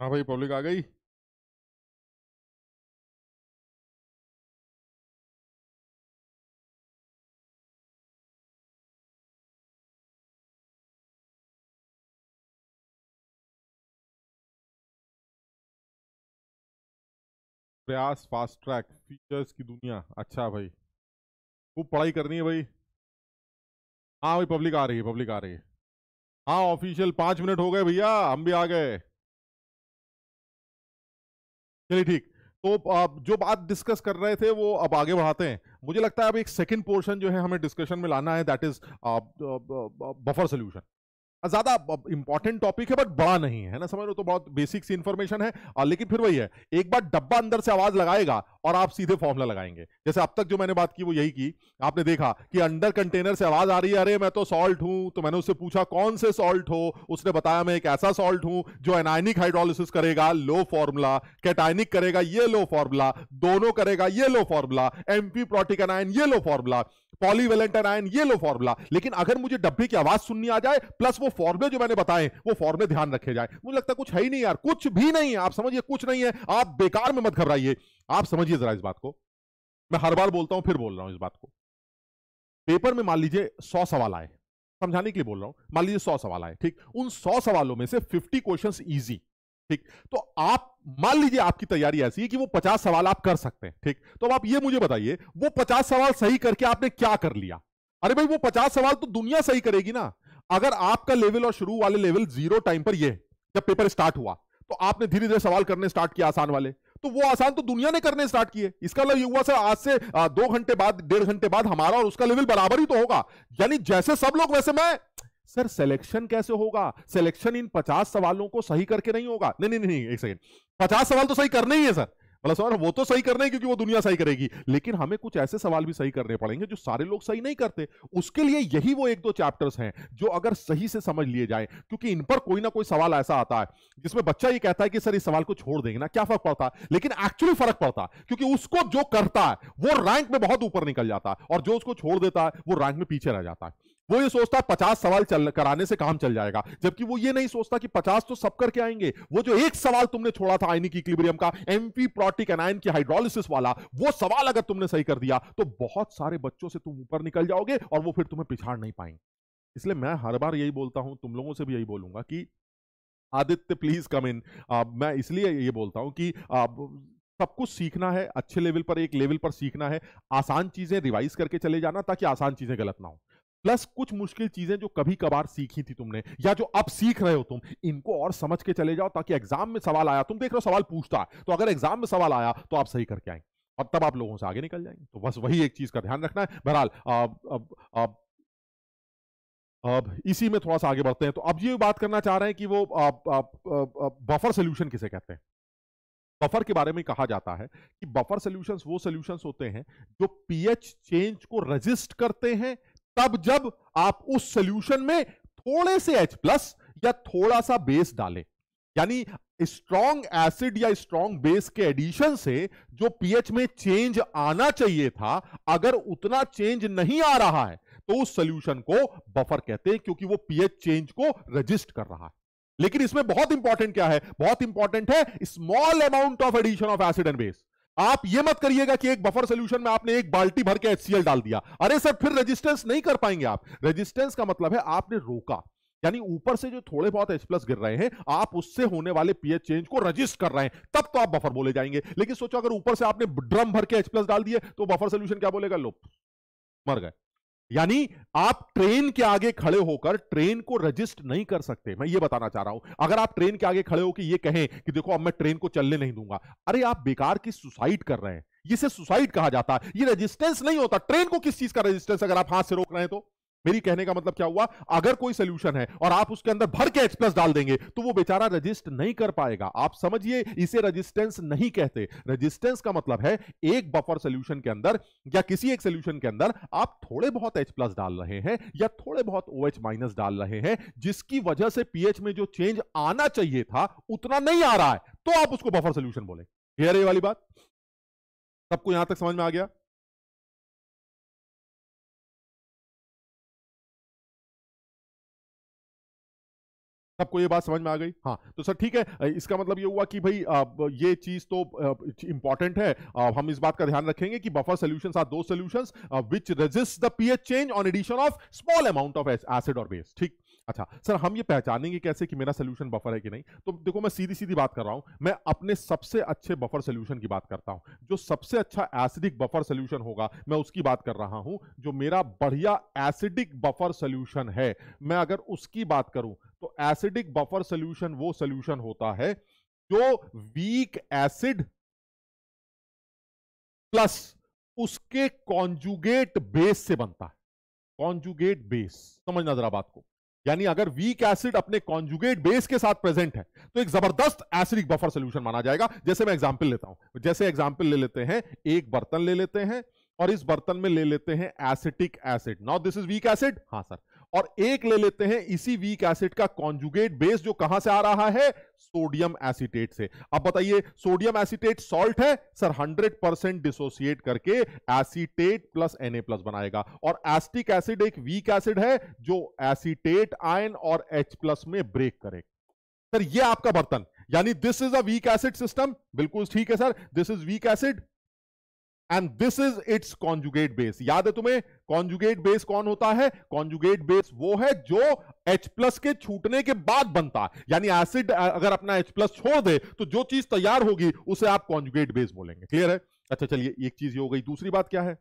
हाँ भाई, पब्लिक आ गई। प्रयास फास्ट ट्रैक फीचर्स की दुनिया। अच्छा भाई। खूब पढ़ाई करनी है भाई। हाँ भाई, पब्लिक आ रही है, पब्लिक आ रही है। हाँ ऑफिशियल पाँच मिनट हो गए भैया, हम भी आ गए। चलिए ठीक। तो आप जो बात डिस्कस कर रहे थे, वो अब आगे बढ़ाते हैं। मुझे लगता है अब एक सेकंड पोर्शन जो है हमें डिस्कशन में लाना है दैट इज़ बफर सोल्यूशन ज़्यादा इंपॉर्टेंट टॉपिक है बट बड़ा नहीं है ना? समझ लो तो बहुत बेसिक सी इंफॉर्मेशन है। और लेकिन फिर वही है, एक बार डब्बा अंदर से आवाज़ लगाएगा और आप सीधे फॉर्मुला लगाएँगे। जैसे अब तक जो मैंने बात की, वो यही की। आपने देखा कि अंडर कंटेनर से आवाज़ आ रही है, अरे, मैं तो सॉल्ट हूँ तो मैंने उससे पूछा, कौन से सॉल्ट हो? उसने बताया, मैं एक ऐसा सॉल्ट हूँ, जो एनाइनिक हाइड्रोलिसिस करेगा लो फॉर्मूला कैटाइनिक करेगा, ये लो फॉर्मूला दोनों करेगा, ये लो फॉर्मूला एमपी प्रोटिक एनाइन ये लो फॉर्मूला पॉलीवेलेंट एनाइन ये लो फॉर्मूला लेकिन अगर मुझे डब्बे की आवाज़ सुननी आ जाए प्लस वो फॉर्मुले जो मैंने बताए, वो फॉर्मुले ध्यान रखे जाए। मुझे लगता है कुछ है ही नहीं यार, कुछ भी नहीं है। आप समझिए, कुछ नहीं है। आप बेकार में मत घबराइए। आप समझिए जरा इस बात को। मैं हर बार बोलता हूँ, फिर बोल रहा हूँ इस बात को। पेपर में मान लीजिए सौ सवाल आए। समझाने के लिए बोल रहा हूँ। मान लीजिए सौ सवाल आए, ठीक? उन सौ सवालों में से फिफ्टी क्वेश्चन इजी ठीक? तो आप, मान लीजिए आपकी तैयारी ऐसी है कि वो पचास सवाल आप कर सकते हैं, ठीक? तो अब आप ये मुझे बताइए, वो पचास सवाल सही करके आपने क्या कर लिया? अरे भाई, वो पचास सवाल तो दुनिया सही करेगी ना। अगर आपका लेवल और शुरू वाले लेवल ज़ीरो टाइम पर ये, जब पेपर स्टार्ट हुआ तो आपने धीरे धीरे सवाल करने स्टार्ट किया आसान वाले। तो वो आसान तो दुनिया ने करने स्टार्ट किए। इसका मतलब ये हुआ सर, आज से दो घंटे बाद, डेढ़ घंटे बाद हमारा और उसका लेवल बराबर ही तो होगा। यानी जैसे सब लोग, वैसे मैं सर सिलेक्शन कैसे होगा? सिलेक्शन इन पचास सवालों को सही करके नहीं होगा। नहीं नहीं नहीं, एक सेकंड पचास सवाल तो सही करने ही है, सर। मतलब सर, वो तो सही करने क्योंकि वो दुनिया सही करेगी। लेकिन हमें कुछ ऐसे सवाल भी सही करने पड़ेंगे जो सारे लोग सही नहीं करते। उसके लिए यही वो एक दो चैप्टर्स हैं जो अगर सही से समझ लिए जाए, क्योंकि इन पर कोई ना कोई सवाल ऐसा आता है, जिसमें बच्चा ये कहता है कि सर, इस सवाल को छोड़ देंगे ना, क्या फ़र्क पड़ता? है लेकिन एक्चुअली फ़र्क पड़ता है क्योंकि उसको जो करता है, वो रैंक में बहुत ऊपर निकल जाता है और जो उसको छोड़ देता है, वो रैंक में पीछे रह जाता है। वो ये सोचता है पचास सवाल चल, कराने से काम चल जाएगा। जबकि वो ये नहीं सोचता कि पचास तो सब करके आएँगे। वो जो एक सवाल तुमने छोड़ा था आयनिक इक्विलिब्रियम का एमपी प्रोटिक एनाइन की हाइड्रोलिसिस वाला, वो सवाल अगर तुमने सही कर दिया तो बहुत सारे बच्चों से तुम ऊपर निकल जाओगे और वो फिर तुम्हें पिछाड़ नहीं पाएँगे। इसलिए मैं हर बार यही बोलता हूँ, तुम लोगों से भी यही बोलूँगा कि, आदित्य प्लीज़ कम इन मैं इसलिए ये बोलता हूँ कि सब कुछ सीखना है, अच्छे लेवल पर, एक लेवल पर सीखना है, आसान चीज़ें रिवाइज करके चले जाना ताकि आसान चीज़ें गलत ना हो। प्लस कुछ मुश्किल चीज़ें जो कभी कभार सीखी थी तुमने, या जो अब सीख रहे हो तुम, इनको और समझ के चले जाओ ताकि एग्ज़ाम में सवाल आया। तुम देख रहे हो सवाल पूछता है तो अगर एग्ज़ाम में सवाल आया तो आप सही करके आएँगे और तब आप लोगों से आगे निकल जाएँगे। तो बस वही एक चीज़ का ध्यान रखना है। बहरहाल, अब अब अब इसी में थोड़ा सा आगे बढ़ते हैं। तो अब ये बात करना चाह रहे हैं कि वो बफर सोल्यूशन किसे कहते हैं? बफर के बारे में कहा जाता है कि बफर सोल्यूशंस वो सोल्यूशंस होते हैं जो पीएच चेंज को रजिस्ट करते हैं तब जब आप उस सोल्यूशन में थोड़े से H प्लस या थोड़ा सा बेस डालें, यानी स्ट्रॉन्ग एसिड या स्ट्रॉन्ग बेस के एडिशन से जो पीएच में चेंज आना चाहिए था, अगर उतना चेंज नहीं आ रहा है तो उस सोल्यूशन को बफर कहते हैं, क्योंकि वो पीएच चेंज को रजिस्ट कर रहा है। लेकिन इसमें बहुत इंपॉर्टेंट क्या है? बहुत इंपॉर्टेंट है small amount of addition of acid and base आप ये मत करिएगा कि एक बफर सोल्यूशन में आपने एक बाल्टी भर के एचसीएल डाल दिया। अरे सर, फिर रेजिस्टेंस नहीं कर पाएँगे आप। रेजिस्टेंस का मतलब है आपने रोका। यानी ऊपर से जो थोड़े बहुत एच प्लस गिर रहे हैं, आप उससे होने वाले पीएच चेंज को रजिस्ट कर रहे हैं। तब तो आप बफर बोले जाएँगे। लेकिन सोचो, अगर ऊपर से आपने ड्रम भर के एच प्लस डाल दिए तो बफर सोल्यूशन क्या बोलेगा? लो मर गए। यानी आप ट्रेन के आगे खड़े होकर ट्रेन को रजिस्ट नहीं कर सकते। मैं ये बताना चाह रहा हूँ, अगर आप ट्रेन के आगे खड़े होकर ये कहें कि देखो अब मैं ट्रेन को चलने नहीं दूँगा, अरे आप बेकार की सुसाइड कर रहे हैं। इसे सुसाइड कहा जाता है। ये रेजिस्टेंस नहीं होता। ट्रेन को किस चीज़ का रेजिस्टेंस अगर आप हाथ से रोक रहे हैं तो। मेरी कहने का मतलब क्या हुआ? अगर कोई सोल्यूशन है और आप उसके अंदर भर के एक्स प्लस डाल देंगे तो वो बेचारा रजिस्ट नहीं कर पाएगा। आप समझिए, इसे रेजिस्टेंस नहीं कहते। रेजिस्टेंस का मतलब है, एक बफर सोल्यूशन के अंदर या किसी एक सोल्यूशन के अंदर आप थोड़े बहुत एच प्लस डाल रहे हैं या थोड़े बहुत ओ एच माइनस डाल रहे हैं, जिसकी वजह से पीएच में जो चेंज आना चाहिए था, उतना नहीं आ रहा है। तो आप उसको बफर सोल्यूशन बोले। है वाली बात? सबको यहाँ तक समझ में आ गया? सबको ये बात समझ में आ गई? हाँ तो सर ठीक है इसका मतलब ये हुआ कि भाई ये चीज़ तो इंपॉर्टेंट है। हम इस बात का ध्यान रखेंगे कि बफर सोल्यूशंस आर दो solutions which resist the pH change on addition of small amount of acid और बेस ठीक? अच्छा सर हम ये पहचानेंगे कैसे कि मेरा सोल्यूशन बफर है कि नहीं? तो देखो मैं सीधी सीधी बात कर रहा हूँ। मैं अपने सबसे अच्छे बफर सोल्यूशन की बात करता हूँ। जो सबसे अच्छा एसिडिक बफर सोल्यूशन होगा, मैं उसकी बात कर रहा हूँ। जो मेरा बढ़िया एसिडिक बफर सोल्यूशन है, मैं अगर उसकी बात करूँ तो एसिडिक बफर सोल्यूशन वो सोल्यूशन होता है जो वीक एसिड प्लस उसके कॉन्जुगेट बेस से बनता है। कॉन्जुगेट बेस समझना जरा बात को। यानी अगर वीक एसिड अपने कॉन्जुगेट बेस के साथ प्रेजेंट है तो एक ज़बरदस्त एसिडिक बफर सोल्यूशन माना जाएगा। जैसे मैं एग्जांपल लेता हूँ। जैसे एग्जांपल ले लेते हैं, एक बर्तन ले लेते हैं और इस बर्तन में ले लेते हैं acetic acid not this is weak acid हाँ सर और एक ले लेते हैं इसी वीक एसिड का कॉन्जुगेट बेस जो कहाँ से आ रहा है? सोडियम एसिटेट से। अब बताइए सोडियम एसिटेट सॉल्ट है? सर 100 परसेंट डिसोसिएट करके एसिटेट प्लस Na प्लस बनाएगा। और एस्टिक एसिड एक वीक एसिड है, जो एसिटेट आयन और एच प्लस में ब्रेक करेगा सर, ये आपका बर्तन। यानी this is a weak acid system बिल्कुल ठीक है, sir. This is weak acid and this is its conjugate base याद है तुम्हें? कॉन्जुगेट बेस कौन होता है? कॉन्जुगेट बेस वो है जो H प्लस के छूटने के बाद बनता है। यानी एसिड अगर अपना H प्लस छोड़ दे तो जो चीज़ तैयार होगी, उसे आप कॉन्जुगेट बेस बोलेंगे। क्लियर है? अच्छा चलिए, एक चीज़ ये हो गई। दूसरी बात क्या है?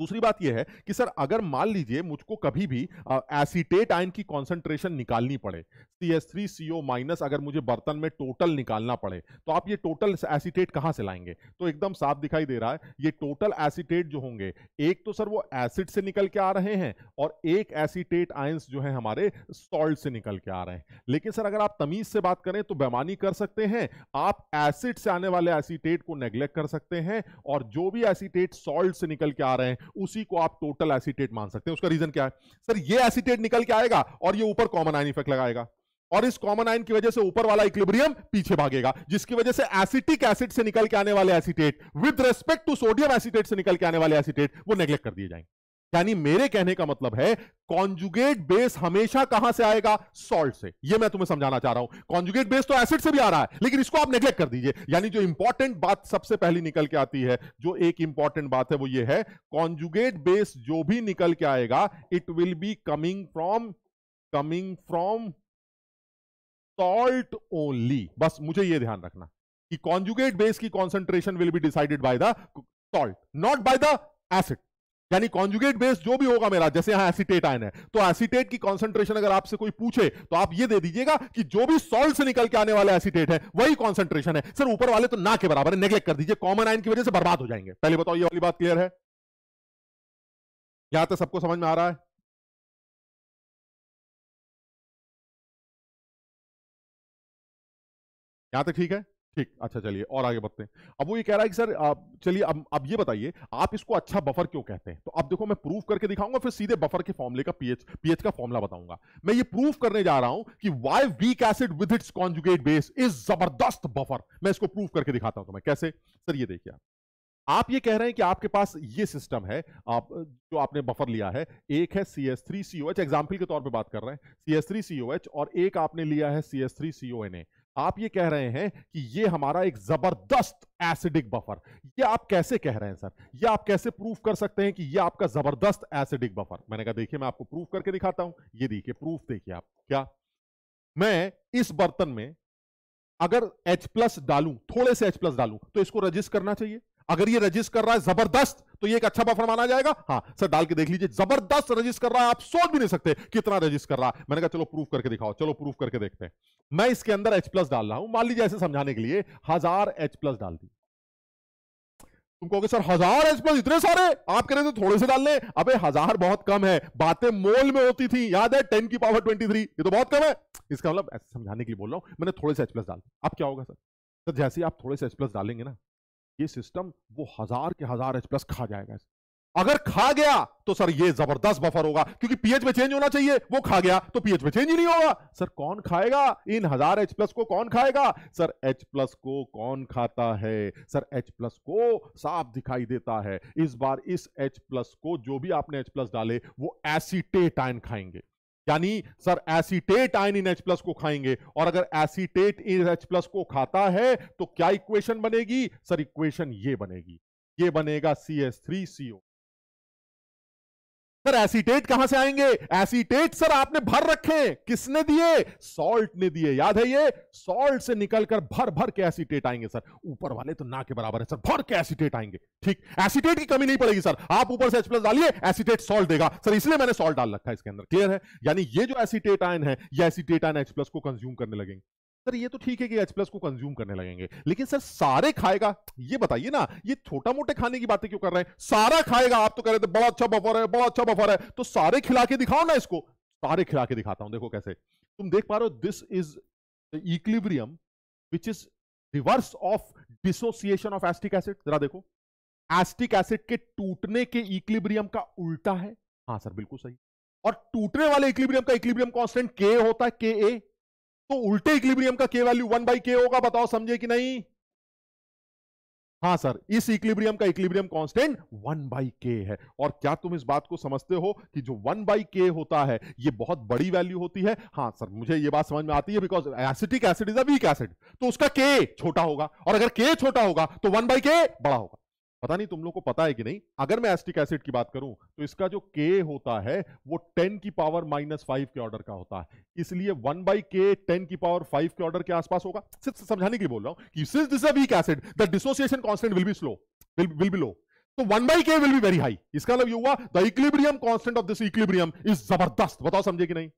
दूसरी बात यह है कि सर, अगर मान लीजिए मुझको कभी भी एसिटेट आयन की कॉन्सेंट्रेशन निकालनी पड़े C S three C O minus अगर मुझे बर्तन में टोटल निकालना पड़े तो आप ये टोटल एसिटेट कहाँ से लाएँगे? तो एकदम साफ़ दिखाई दे रहा है, ये टोटल एसिटेट जो होंगे, एक तो सर वो एसिड से निकल के आ रहे हैं और एक एसिटेट आयंस जो है हमारे सॉल्ट से निकल के आ रहे हैं। लेकिन सर, अगर आप तमीज से बात करें तो बेमानी कर सकते हैं, आप एसिड से आने वाले एसिटेट को नेग्लेक्ट कर सकते हैं और जो भी एसिटेट सॉल्ट से निकल के आ रहे हैं उसी को आप टोटल एसिटेट मान सकते हैं। उसका रीजन क्या है? सर, ये एसिटेट निकल के आएगा और ये ऊपर कॉमन आइन इफ़ेक्ट लगाएगा। और इस कॉमन आइन की वजह से ऊपर वाला इक्लिब्रियम पीछे भागेगा, जिसकी वजह से एसिटिक एसिड से निकल के आने वाले acetate with respect to sodium acetate से निकल के आने वाले एसिटेट वो नेग्लेक्ट कर दिए जाएँगे। यानी मेरे कहने का मतलब है कॉन्जुगेट बेस हमेशा कहाँ से आएगा? सॉल्ट से। यह मैं तुम्हें समझाना चाह रहा हूँ। कॉन्जुगेट बेस तो एसिड से भी आ रहा है, लेकिन इसको आप नेग्लेक्ट कर दीजिए। यानी जो इंपॉर्टेंट बात सबसे पहली निकल के आती है, जो एक इंपॉर्टेंट बात है वो ये है कॉन्जुगेट बेस जो भी निकल के आएगा it will be coming from coming from salt only बस मुझे यह ध्यान रखना कि कॉन्जुगेट बेस की concentration will be decided by the salt not by the acid यानी कॉन्जुगेट बेस जो भी होगा मेरा, जैसे यहाँ एसिटेट आयन है तो एसिटेट की कॉन्सेंट्रेशन अगर आपसे कोई पूछे तो आप ये दे दीजिएगा कि जो भी सॉल्ट से निकल के आने वाला एसिटेट है, वही कॉन्सेंट्रेशन है। सर, ऊपर वाले तो ना के बराबर है नेग्लेक्ट कर दीजिए कॉमन आयन की वजह से बर्बाद हो जाएँगे। पहले बताओ, ये वाली बात क्लियर है? यहाँ तक सबको समझ में आ रहा है? यहाँ तक ठीक है? ठीक अच्छा चलिए, और आगे बढ़ते हैं। अब वो ये कह रहा है कि सर चलिए, अब अब ये बताइए, आप इसको अच्छा बफर क्यों कहते हैं? तो अब देखो, मैं प्रूफ करके दिखाऊँगा, फिर सीधे बफर के फॉर्मूले का पीएच पीएच का फॉर्मूला बताऊँगा। मैं ये प्रूफ करने जा रहा हूँ कि why weak acid with its conjugate base is ज़बरदस्त बफर मैं इसको प्रूफ करके दिखाता हूँ तो मैं कैसे? सर, ये देखिए आप। ये कह रहे हैं कि आपके पास ये सिस्टम है, आप, जो आपने बफर लिया है, एक है C S three C O H example के तौर पे बात कर रहे हैं C S three C O H और एक आपने लिया है C S three C O N A आप ये कह रहे हैं कि ये हमारा एक ज़बरदस्त एसिडिक बफर ये आप कैसे कह रहे हैं सर ये आप कैसे प्रूफ कर सकते हैं कि ये आपका ज़बरदस्त एसिडिक बफर मैंने कहा, देखिए, मैं आपको प्रूफ करके दिखाता हूँ। ये देखिए प्रूफ देखिए आप, क्या? मैं इस बर्तन में अगर H प्लस डालू, थोड़े से H प्लस डालू तो इसको रजिस्ट करना चाहिए। अगर ये रजिस्ट कर रहा है ज़बरदस्त तो ये एक अच्छा बफर माना जाएगा। हाँ सर, डाल के देख लीजिए, ज़बरदस्त रजिस्ट कर रहा है, आप सोच भी नहीं सकते कितना रजिस्ट कर रहा है। मैंने कहा, चलो प्रूफ करके दिखाओ, चलो प्रूफ करके देखते हैं। मैं इसके अंदर एच प्लस डाल रहा हूँ, मान लीजिए ऐसे समझाने के लिए, हज़ार एच प्लस डाल दी। तुम कहोगे, सर, हज़ार एच प्लस इतने सारे? आप कह रहे थे थोड़े से डाल ले। अबे, हज़ार बहुत कम है, बातें मोल में होती थी, याद है टेन की पावर ट्वेंटी थ्री ये तो बहुत कम है। इसका मतलब समझाने के लिए बोल रहा हूँ, मैंने थोड़े से एच प्लस डाल अब क्या होगा, सर? सर, जैसे आप थोड़े से एच प्लस डालेंगे ना ये सिस्टम वो हज़ार के हज़ार एच प्लस खा जाएगा अगर खा गया तो सर ये ज़बरदस्त बफर होगा, क्योंकि पीएच में चेंज होना चाहिए, वो खा गया तो पीएच में चेंज ही नहीं होगा। सर कौन खाएगा? इन हज़ार एच प्लस को कौन खाएगा? सर एच प्लस को कौन खाता है? सर एच प्लस को साफ़ दिखाई देता है। इस बार इस एच प्लस को जो भी आपने एच प्लस डाले, वो एसिटेट आयन खाएँगे। यानी सर एसिटेट आयन इन एच प्लस को खाएँगे। और अगर एसिटेट इन एच प्लस को खाता है तो क्या इक्वेशन बनेगी? सर इक्वेशन ये बनेगी। ये बनेगा C S three CO sir, acetate कहाँ से आएँगे? एसिटेट सर, आपने भर रखे। किसने दिए? सॉल्ट ने दिए। याद है ये? सॉल्ट से निकलकर भर भर के एसिटेट आएँगे सर। ऊपर वाले तो ना के बराबर है सर, भर के एसिटेट आएँगे। ठीक? एसिटेट की कमी नहीं पड़ेगी सर। आप ऊपर से एच प्लस डालिए, एसिटेट सॉल्ट देगा। सर, इसलिए मैंने सॉल्ट डाल रखा है इसके अंदर। क्लियर है? यानी ये जो एसिटेट आयन है, ये एसिटेट आयन एच प्लस को कंज्यूम करने लगेंगे। सर, ये तो ठीक है कि एच प्लस को कंज्यूम करने लगेंगे। लेकिन सर, सारे खाएगा? ये बताइए ना, ये छोटा मोटे खाने की बातें क्यों कर रहे हैं? सारा खाएगा? आप तो कह रहे थे, बड़ा अच्छा बफर है, बड़ा अच्छा बफर है। तो सारे खिला के दिखाओ ना इसको। सारे खिला के दिखाता हूँ, देखो कैसे। तुम देख पा रहे हो this is equilibrium which is reverse of dissociation of acetic acid जरा देखो। एस्टिक एसिड के टूटने के इक्लिब्रियम का उल्टा है। हाँ सर, बिल्कुल सही। और टूटने वाले इक्लिब्रियम का इक्लिब्रियम कांस्टेंट के होता है के ए तो उल्टे इक्लिब्रियम का के वैल्यू वन बाई के होगा, बताओ समझे कि नहीं? हाँ सर इस इक्लिब्रियम का इक्लिब्रियम कांस्टेंट वन बाई के है। और क्या तुम इस बात को समझते हो कि जो वन बाई के होता है, ये बहुत बड़ी वैल्यू होती है? हाँ सर मुझे ये बात समझ में आती है because acetic acid is a weak acid तो उसका के छोटा होगा। और अगर के छोटा होगा तो वन बाई के बड़ा होगा। पता नहीं तुम लोग को पता है कि नहीं? अगर मैं एस्टिक एसिड की बात करूँ तो इसका जो के होता है, वो 10 की पावर माइनस फाइव के ऑर्डर का होता है। इसलिए 1 बाई के टेन की पावर फाइव के ऑर्डर के आसपास होगा। सिर्फ़ समझाने के बोल रहा हूँ कि since this weak acid the dissociation constant will be slow will be low तो one by K will be very high इसका मतलब ये हुआ the equilibrium constant of this equilibrium is ज़बरदस्त। बताओ समझे कि नहीं?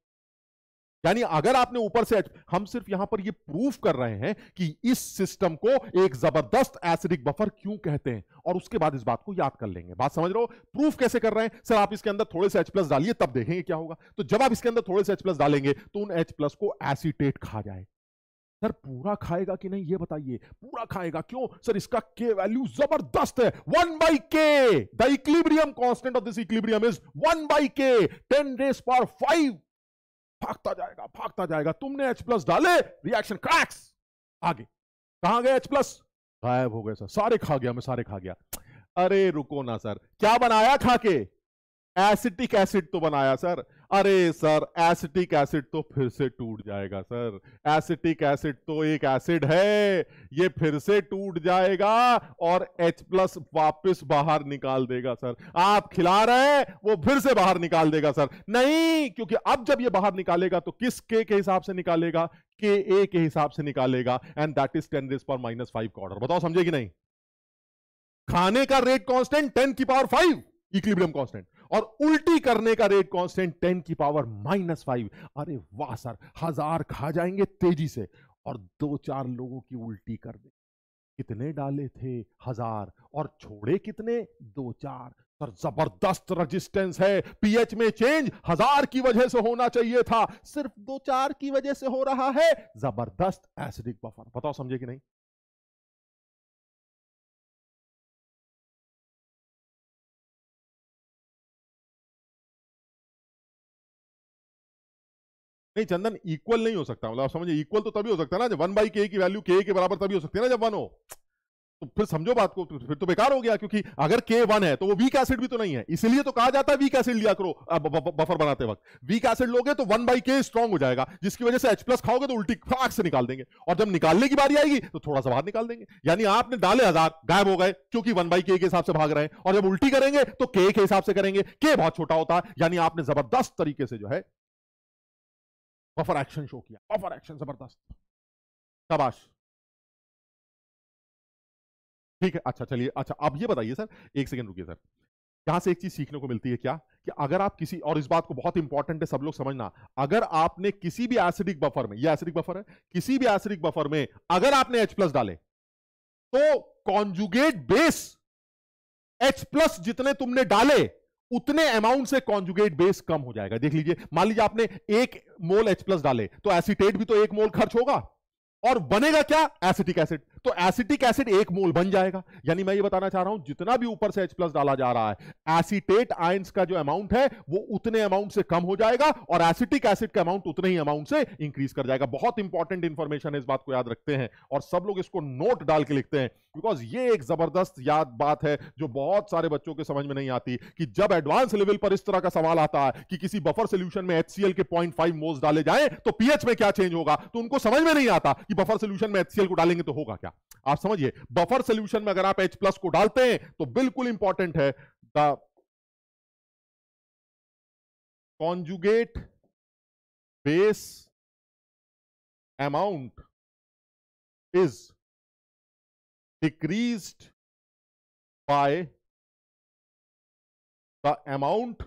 यानी अगर आपने ऊपर से, हम सिर्फ़ यहाँ पर ये प्रूफ कर रहे हैं कि इस सिस्टम को एक ज़बरदस्त एसिडिक बफर क्यों कहते हैं, और उसके बाद इस बात को याद कर लेंगे। बात समझ रहे हो? प्रूफ कैसे कर रहे हैं? सर, आप इसके अंदर थोड़े से एच प्लस डालिए, तब देखेंगे क्या होगा। तो जब आप इसके अंदर थोड़े से एच प्लस डालेंगे तो उन एच प्लस को एसिटेट खा जाए। सर, पूरा खाएगा कि नहीं, ये बताइए। पूरा खाएगा क्यों? सर, इसका के वैल्यू ज़बरदस्त है। One by K the equilibrium constant of this equilibrium is one by K ten raise पर फाइव भागता जाएगा भागता जाएगा। तुमने एच प्लस डाले रिएक्शन क्रैक्स आगे। कहा गए एच प्लस गायब हो गए सर सारे खा गया, मैं सारे खा गया। अरे, रुको ना सर क्या बनाया खा के एसिटिक एसिड तो बनाया, सर। अरे, सर, एसिटिक एसिड तो फिर से टूट जाएगा, सर। एसिटिक एसिड तो एक एसिड है, ये फिर से टूट जाएगा और H प्लस वापिस बाहर निकाल देगा, सर। आप खिला रहे हैं, वो फिर से बाहर निकाल देगा, सर। नहीं, क्योंकि अब जब ये बाहर निकालेगा तो किस के के हिसाब से निकालेगा? के ए के हिसाब से निकालेगा and that is ten raise पर माइनस फाइव का ऑर्डर बताओ, समझे कि नहीं? खाने का रेट कांस्टेंट टेन की पावर फाइव इक्लिब्रियम कांस्टेंट और उल्टी करने का रेट कांस्टेंट टेन की पावर माइनस फाइव अरे वाह सर हज़ार खा जाएँगे तेज़ी से। और दो चार लोगों की उल्टी कर दे। कितने डाले थे? हज़ार। और छोड़े कितने? दो चार। सर ज़बरदस्त रेजिस्टेंस है। पीएच में चेंज हज़ार की वजह से होना चाहिए था। सिर्फ़ दो चार की वजह से हो रहा है। ज़बरदस्त एसिडिक बफर बताओ, समझे कि नहीं? नहीं, चंदन इक्वल नहीं हो सकता। मतलब आप समझिए इक्वल तो तभी हो सकता है ना, जब वन बाई के की वैल्यू के के बराबर तभी हो सकती है ना, जब वन हो। तो फिर समझो बात को, फिर तो बेकार हो गया, क्योंकि अगर के वन है तो वो वीक एसिड भी तो नहीं है। इसलिए तो कहा जाता है वीक एसिड लिया करो बफर बनाते वक्त। वीक एसिड लोगे तो वन बाई के स्ट्रॉन्ग हो जाएगा, जिसकी वजह से एच प्लस खाओगे तो उल्टी फाक से निकाल देंगे। और जब निकालने की बारी आएगी तो थोड़ा सा बाहर निकाल देंगे। यानी आपने डाले हज़ार गायब हो गए, क्योंकि वन बाई के हिसाब से भाग रहे हैं। और जब उल्टी करेंगे तो के के हिसाब से करेंगे। के बहुत छोटा होता है यानी आपने ज़बरदस्त तरीके से जो है बफर एक्शन शो किया। बफर एक्शन ज़बरदस्त। शाबाश। ठीक है अच्छा चलिए अच्छा अब ये बताइए सर, एक सेकंड रुकिए सर। यहाँ से एक चीज़ सीखने को मिलती है क्या? कि अगर आप किसी, और इस बात को बहुत इंपॉर्टेंट है सब लोग समझना, अगर आपने किसी भी एसिडिक बफर में, ये एसिडिक बफर है, किसी भी एसिडिक बफर में अगर आपने H प्लस डाले तो कॉन्जुगेट बेस H प्लस जितने तुमने डाले उतने अमाउंट से कॉन्जुगेट बेस कम हो जाएगा। देख लीजिए, मान लीजिए आपने एक मोल एच प्लस डाले तो एसिटेट भी तो एक मोल खर्च होगा। और बनेगा क्या? एसिटिक एसिड तो एसिटिक एसिड एक मोल बन जाएगा। यानी मैं ये बताना चाह रहा हूँ, जितना भी ऊपर से H प्लस डाला जा रहा है एसिटेट आयंस का जो अमाउंट है, वो उतने अमाउंट से कम हो जाएगा और एसिटिक एसिड का अमाउंट उतने ही अमाउंट से इंक्रीज कर जाएगा। बहुत इंपॉर्टेंट इंफॉर्मेशन है इस बात को याद रखते हैं और सब लोग इसको नोट डाल के लिखते हैं बिकॉज़ ये एक ज़बरदस्त याद बात है जो बहुत सारे बच्चों के समझ में नहीं आती कि जब एडवांस लेवल पर इस तरह का सवाल आता है कि किसी बफर सोल्यूशन में एचसीएल के 0.5 मोल्स डाले जाए तो पीएच में क्या चेंज होगा? तो उनको समझ में नहीं आता कि बफर सोल्यूशन में एचसीएल को डालेंगे तो होगा क्या। आप समझिए बफर सोल्यूशन में अगर आप एच प्लस को डालते हैं तो बिल्कुल इंपॉर्टेंट है। The conjugate base amount is decreased by the amount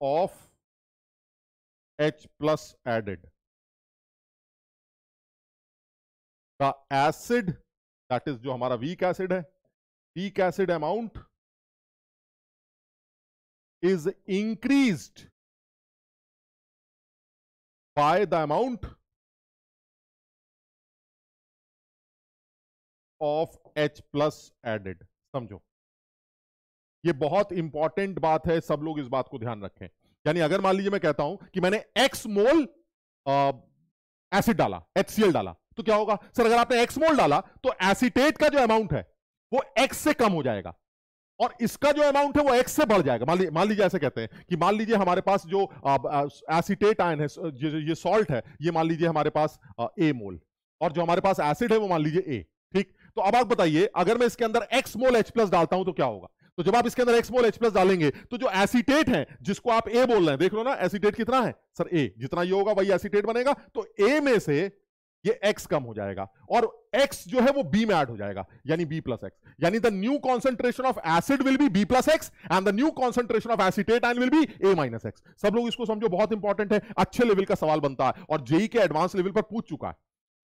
of H plus added. The acid that is जो हमारा weak acid है weak acid amount is increased by the amount of H plus added समझो ये बहुत इंपॉर्टेंट बात है सब लोग इस बात को ध्यान रखें यानी अगर मान लीजिए मैं कहता हूँ कि मैंने एक्स मोल एसिड डाला एचसीएल डाला तो क्या होगा? सर, अगर आपने एक्स मोल डाला तो एसिटेट का जो अमाउंट है, वो एक्स से कम हो जाएगा। और इसका जो अमाउंट है, वो एक्स से बढ़ जाएगा। मान मान लीजिए ऐसे कहते हैं कि मान लीजिए हमारे पास जो एसिटेट आयन है ये सॉल्ट है, ये मान लीजिए हमारे पास ए मोल। और जो हमारे पास एसिड है, वो मान लीजिए ए ठीक? तो अब आप बताइए, अगर मैं इसके अंदर एक्स मोल एच प्लस डालता हूँ तो क्या होगा? तो जब आप इसके अंदर एक्स मोल एच प्लस डालेंगे तो जो एसिटेट है, जिसको आप ए बोल रहे हैं, देख लो ना एसिटेट कितना है? सर ए जितना ये होगा, वही एसिटेट बनेगा तो ए में से ये x कम हो जाएगा, और x जो है, वो b में ऐड हो जाएगा, यानी b प्लस एक्स यानी the new concentration of acid will be b plus X and the new concentration of acetate and will be a minus X सब लोग इसको समझो, बहुत इंपॉर्टेंट है, अच्छे लेवल का सवाल बनता है, और जेई के एडवांस लेवल पर पूछ चुका है।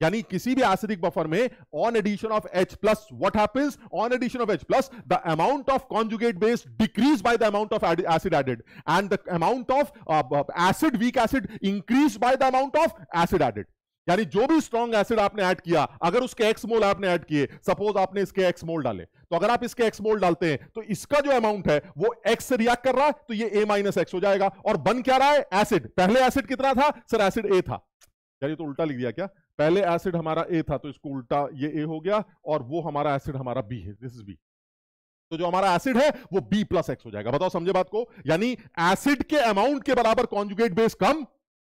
यानी किसी भी एसिडिक बफर में on addition of H plus what happens on addition of H plus the amount of conjugate base decrease by the amount of acid added and the amount of acid weak acid increase by the amount of acid added यानी जो भी स्ट्रॉन्ग एसिड आपने ऐड किया, अगर उसके एक्स मोल आपने ऐड किए सपोज़ आपने इसके एक्स मोल डाले तो अगर आप इसके एक्स मोल डालते हैं तो इसका जो अमाउंट है, वो एक्स से रिएक्ट कर रहा है तो ये ए माइनस एक्स हो जाएगा। और बन क्या रहा है? एसिड पहले एसिड कितना था? सर एसिड ए था। यानी तो उल्टा लिख दिया क्या? पहले एसिड हमारा ए था तो इसको उल्टा ये ए हो गया और वो हमारा एसिड हमारा बी है दिस इज़ बी तो जो हमारा एसिड है, वो बी प्लस एक्स हो जाएगा। बताओ, समझे बात को? यानी एसिड के अमाउंट के बराबर कॉन्जुगेट बेस कम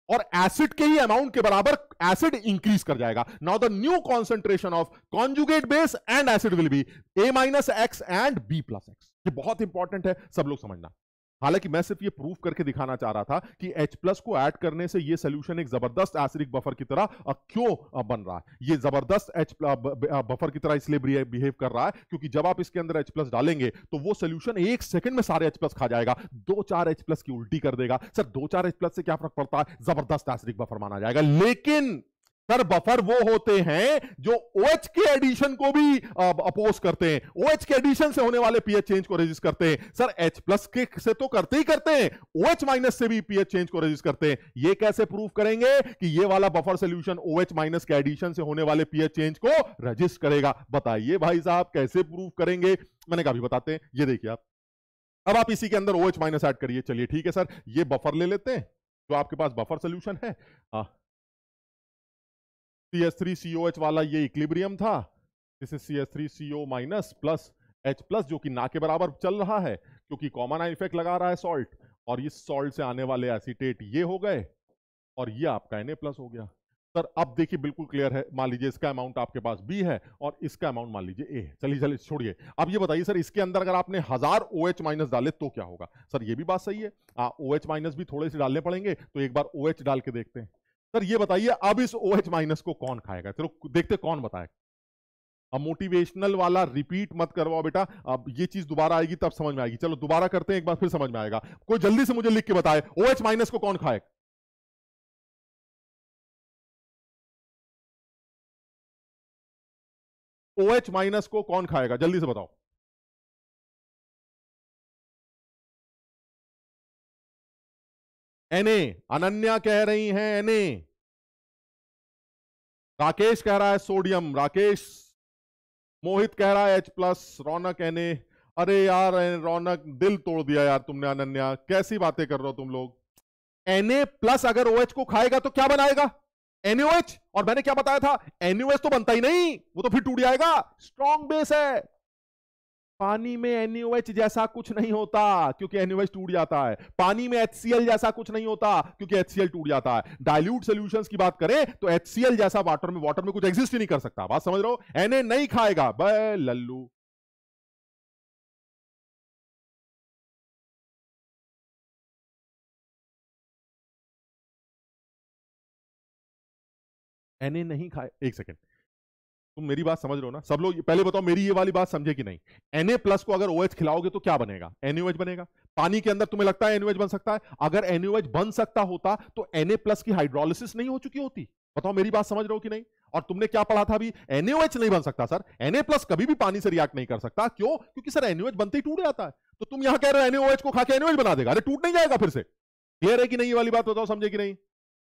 और एसिड के ही अमाउंट के बराबर एसिड इंक्रीज कर जाएगा। Now the new concentration of conjugate base and acid will be A minus X and B plus X ये बहुत इंपॉर्टेंट है, सब लोग समझना। हालाँकि मैं सिर्फ़ ये प्रूफ करके दिखाना चाह रहा था कि H प्लस को ऐड करने से ये सोल्यूशन एक ज़बरदस्त एसिडिक बफर की तरह क्यों बन रहा है। ये ज़बरदस्त H बफर की तरह इसलिए बिहेव कर रहा है क्योंकि जब आप इसके अंदर H प्लस डालेंगे तो वो सोल्यूशन एक सेकंड में सारे H प्लस खा जाएगा। दो चार H प्लस की उल्टी कर देगा। सर, दो चार H प्लस से क्या फ़र्क पड़ता है? ज़बरदस्त एसिडिक बफर माना जाएगा। लेकिन सर बफर वो होते हैं जो OH के एडिशन को भी अपोज करते हैं। OH के एडिशन से होने वाले पीएच चेंज को रेजिस्ट करते हैं। सर H प्लस के से तो करते ही करते हैं। OH माइनस से भी पीएच चेंज को रेजिस्ट करते हैं। ये कैसे प्रूव करेंगे कि ये वाला बफर सोल्यूशन OH माइनस के एडिशन से होने वाले पीएच चेंज को रजिस्ट करेगा? बताइए भाई साहब कैसे प्रूव करेंगे? मैंने कहा बताते हैं। ये देखिए आप। अब आप इसी के अंदर OH माइनस ऐड करिए। चलिए ठीक है सर। ये बफर ले लेते हैं। जो आपके पास बफर सोल्यूशन है आ, C S three C O H वाला ये इक्लिब्रियम था this is C S three C O minus plus H plus जो कि ना के बराबर चल रहा है, क्योंकि कॉमन आई इफ़ेक्ट लगा रहा है सॉल्ट और इस सॉल्ट से आने वाले एसिटेट ये हो गए, और ये आपका एनए प्लस हो गया। सर, अब देखिए बिल्कुल क्लियर है, मान लीजिए इसका अमाउंट आपके पास बी है, और इसका अमाउंट मान लीजिए ए है। चलिए चलिए, छोड़िए। अब ये बताइए सर, इसके अंदर अगर आपने हज़ार ओ OH माइनस डाले तो क्या होगा? सर, ये भी बात सही है। ओ एच माइनस भी थोड़े से डालने पड़ेंगे तो एक बार ओ OH डाल के देखते हैं। सर, ये बताइए, अब इस ओ OH माइनस को कौन खाएगा? चलो देखते कौन बताएगा। अब मोटिवेशनल वाला रिपीट मत करवाओ बेटा। अब ये चीज़ दोबारा आएगी, तब समझ में आएगी। चलो, दोबारा करते हैं, एक बार फिर समझ में आएगा। कोई जल्दी से मुझे लिख के बताए ओ OH माइनस को कौन खाएगा? OH माइनस को कौन खाएगा? जल्दी से बताओ। एनए अनन्या कह रही हैं एनए राकेश कह रहा है सोडियम, राकेश। मोहित कह रहा है एच प्लस, रौनक एनए अरे यार रौनक, दिल तोड़ दिया यार तुमने अनन्या, कैसी बातें कर रहे हो तुम लोग? एनए प्लस अगर ओ OH को खाएगा तो क्या बनाएगा? एनओएच और मैंने क्या बताया था? एनओएच तो बनता ही नहीं, वो तो फिर टूट जाएगा। स्ट्रॉन्ग बेस है। पानी में एनओएच जैसा कुछ नहीं होता, क्योंकि एनओएच टूट जाता है। पानी में एचसीएल जैसा कुछ नहीं होता, क्योंकि एचसीएल टूट जाता है। डायल्यूट सोल्यूशन की बात करें तो एचसीएल जैसा वाटर में वाटर में कुछ एग्जिस्ट ही नहीं कर सकता। बात समझ रहे हो? एनए नहीं खाएगा। बे लल्लू। एनए नहीं खाए एक सेकेंड तुम मेरी बात समझ रहे हो ना? सब लोग पहले बताओ मेरी ये वाली बात समझे कि नहीं? एनए प्लस को अगर ओएच खिलाओगे तो क्या बनेगा? एनयूएच बनेगा। पानी के अंदर तुम्हें लगता है एनयूएच बन सकता है? अगर एनयूएच बन सकता होता तो एनए प्लस की हाइड्रोलिसिस नहीं हो चुकी होती। बताओ मेरी बात समझ रहे हो कि नहीं? और तुमने क्या पढ़ा था अभी? एनएच नहीं बन सकता, सर। एनए प्लस कभी भी पानी से रिएक्ट नहीं कर सकता। क्यों? क्योंकि, सर एनएच बनते ही टूट जाता है। तो तुम यहाँ कह रहे हो एनएच को खा के एनएच बना देगा। अरे टूट नहीं जाएगा फिर से। क्लियर है कि नहीं ये वाली बात? बताओ समझे कि नहीं?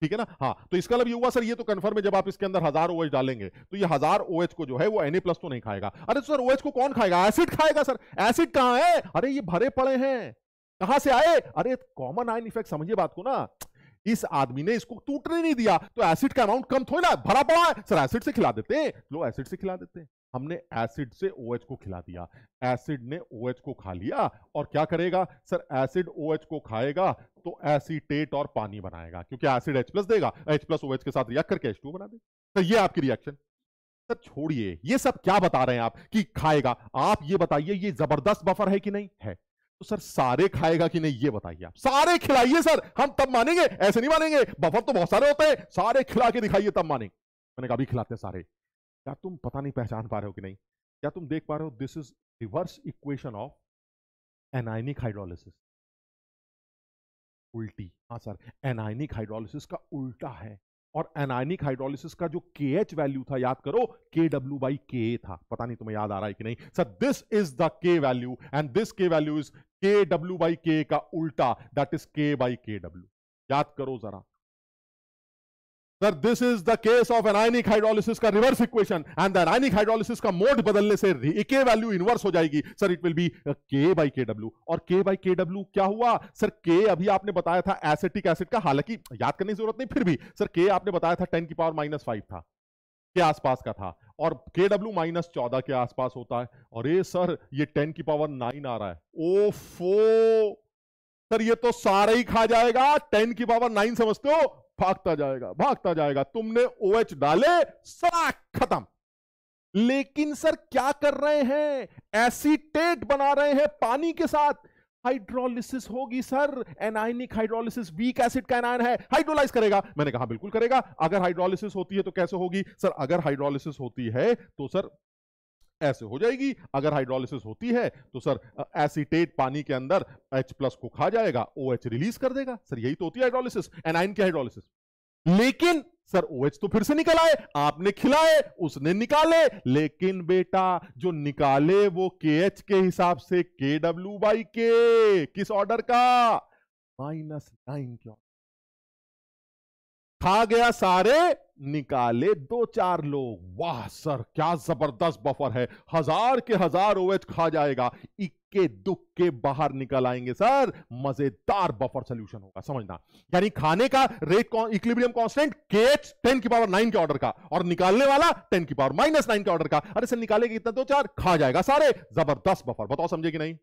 ठीक है ना? हाँ तो इसका मतलब ये हुआ, सर, ये तो कंफर्म है, जब आप इसके अंदर हज़ार ओएच डालेंगे तो ये हज़ार ओएच को जो है, वो एनए प्लस तो नहीं खाएगा। अरे, सर ओएच को कौन खाएगा? एसिड खाएगा, सर। एसिड कहाँ है? अरे, ये भरे पड़े हैं। कहाँ से आए? अरे कॉमन आइन इफ़ेक्ट समझिए बात को ना। इस आदमी ने इसको टूटने नहीं दिया तो एसिड का अमाउंट कम थोड़ा ना, भरा पड़ा है। सर एसिड से खिला देते लो एसिड से खिला देते हमने एसिड से ओ OH को खिला दिया, एसिड ने ओ OH को खा लिया, और क्या करेगा? सर, एसिड ओ OH को खाएगा तो एसिटेट और पानी बनाएगा, क्योंकि एसिड H प्लस देगा, H प्लस ओ OH के साथ रिएक्ट करके H2 बना दे तो ये आपकी रिएक्शन सर, छोड़िए, ये सब क्या बता रहे हैं आप कि खाएगा? आप ये बताइए, ये ज़बरदस्त बफर है कि नहीं? है। तो सर, सारे खाएगा कि नहीं, ये बताइए आप। सारे खिलाइए, सर, हम तब मानेंगे, ऐसे नहीं मानेंगे बफर तो बहुत सारे होते हैं, सारे खिला के दिखाइए, तब मानेंगे। मैंने कहा, अभी खिलाते सारे। क्या तुम पता नहीं पहचान पा रहे हो कि नहीं? क्या तुम देख पा रहे हो this is reverse equation of anionic hydrolysis उल्टी। हाँ सर एनाइनिक हाइड्रोलिसिस का उल्टा है। और एनाइनिक हाइड्रोलिसिस का जो के एच वैल्यू था, याद करो के डब्ल्यू बाई के था। पता नहीं तुम्हें याद आ रहा है कि नहीं? Sir this is the K value and this K value is K W by K का उल्टा that is K by K W याद करो जरा। Sir this is the case of anionic hydrolysis का reverse equation and anionic hydrolysis का मोड बदलने से के वैल्यू इनवर्स हो जाएगी। Sir it will be K by K W और के बाई के डब्ल्यू क्या हुआ? सर के अभी आपने बताया था एसिटिक एसिड का, हालाँकि याद करने की ज़रूरत नहीं, फिर भी। सर के आपने बताया था टेन की पावर माइनस फाइव था, के आसपास का था, और के डब्ल्यू माइनस चौदह के आसपास होता है। और ये सर ये टेन की पावर नाइन आ रहा है। ओ फो सर ये तो सारा ही खा जाएगा। टेन की पावर नाइन समझते हो? भागता जाएगा भागता जाएगा। तुमने ओ OH डाले सारा खत्म। लेकिन सर, क्या कर रहे हैं? एसिटेट बना रहे हैं पानी के साथ। हाइड्रोलिसिस होगी sir. Anionic hydrolysis, weak acid का एनायन है। हाइड्रोलाइज करेगा। मैंने कहा, बिल्कुल करेगा। अगर हाइड्रोलिसिस होती है तो कैसे होगी? सर, अगर हाइड्रोलिसिस होती है तो सर ऐसे हो जाएगी। अगर हाइड्रोलिसिस होती है तो सर एसिटेट पानी के अंदर H प्लस को खा जाएगा ओ OH रिलीज़ कर देगा। सर, यही तो होती है हाइड्रोलिसिस एनाइन की हाइड्रोलिसिस लेकिन, सर OH तो फिर से निकल आए, आपने खिलाए, उसने निकाले। लेकिन बेटा, जो निकाले वो एच के हिसाब से के डब्ल्यू बाई के किस ऑर्डर का? माइनस नाइन के खा गया सारे, निकाले दो चार लोग। वाह सर, क्या ज़बरदस्त बफर है। हज़ार के हज़ार ओएच खा जाएगा। इक्के दुख के बाहर निकल आएँगे सर। मज़ेदार बफर सोल्यूशन होगा, समझना। यानी खाने का rate equilibrium constant K H ten की पावर नाइन के ऑर्डर का और निकालने वाला टेन की पावर माइनस नाइन के ऑर्डर का। अरे सर, निकालेगा इतना दो चार, खा जाएगा सारे। ज़बरदस्त बफर। बताओ, समझे कि नहीं?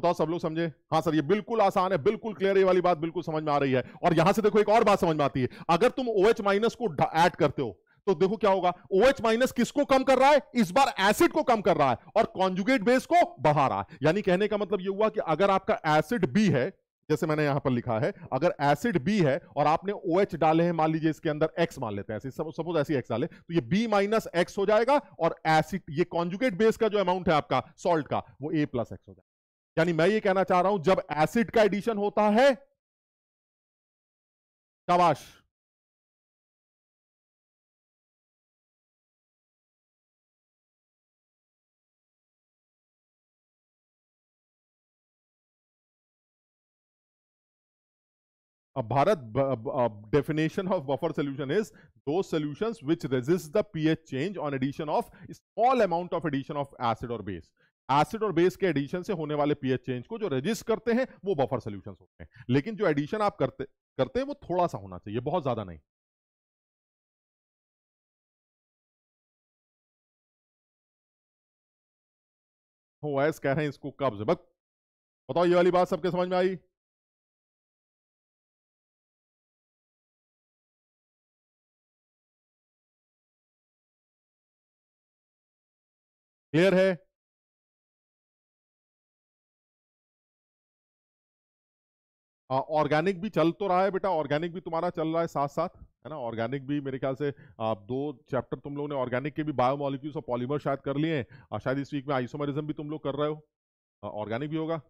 बताओ सब लोग समझे? हाँ सर, ये बिल्कुल आसान है, बिल्कुल क्लियर ये वाली बात बिल्कुल समझ में आ रही है। और यहाँ से देखो एक और बात समझ में आती है। अगर तुम ओ माइनस को ऐड करते हो तो देखो क्या होगा? ओ OH माइनस किसको कम कर रहा है? इस बार एसिड को कम कर रहा है और कॉन्जुगेट बेस को बढ़ा रहा है। यानी कहने का मतलब ये हुआ कि अगर आपका एसिड बी है, जैसे मैंने यहाँ पर लिखा है, अगर एसिड बी है और आपने ओ OH डाले हैं, मान लीजिए इसके अंदर एक्स मान लेते हैं सपोज़ ऐसी एक्स डाले तो ये बी माइनस एक्स हो जाएगा और एसिड ये कॉन्जुगेट बेस का जो अमाउंट है आपका सॉल्ट का, वो ए प्लस एक्स हो जाएगा। यानी मैं ये कहना चाह रहा हूँ, जब एसिड का एडिशन होता है कवाश Bharat definition of buffer solution is दो solution which resist the pH change on addition of small amount of addition of acid और बेस एसिड और बेस के एडिशन से होने वाले पीएच चेंज को जो रजिस्ट करते हैं, वो बफर सोल्यूशन होते हैं। लेकिन जो एडिशन आप करते करते हैं, वो थोड़ा सा होना चाहिए, बहुत ज़्यादा नहीं। वैस कह रहे हैं इसको कब्ज। बस बताओ, ये वाली बात सबके समझ में आई? क्लियर है? ऑर्गेनिक भी चल तो रहा है बेटा ऑर्गेनिक भी तुम्हारा चल रहा है साथ साथ है ना? ऑर्गेनिक भी मेरे ख्याल से आप दो चैप्टर तुम लोगों ने ऑर्गेनिक के भी बायोमोलिक्यूल्स और पॉलीमर शायद कर लिए हैं शायद इस वीक में आइसोमरिज्म भी तुम लोग कर रहे हो। ऑर्गेनिक भी होगा।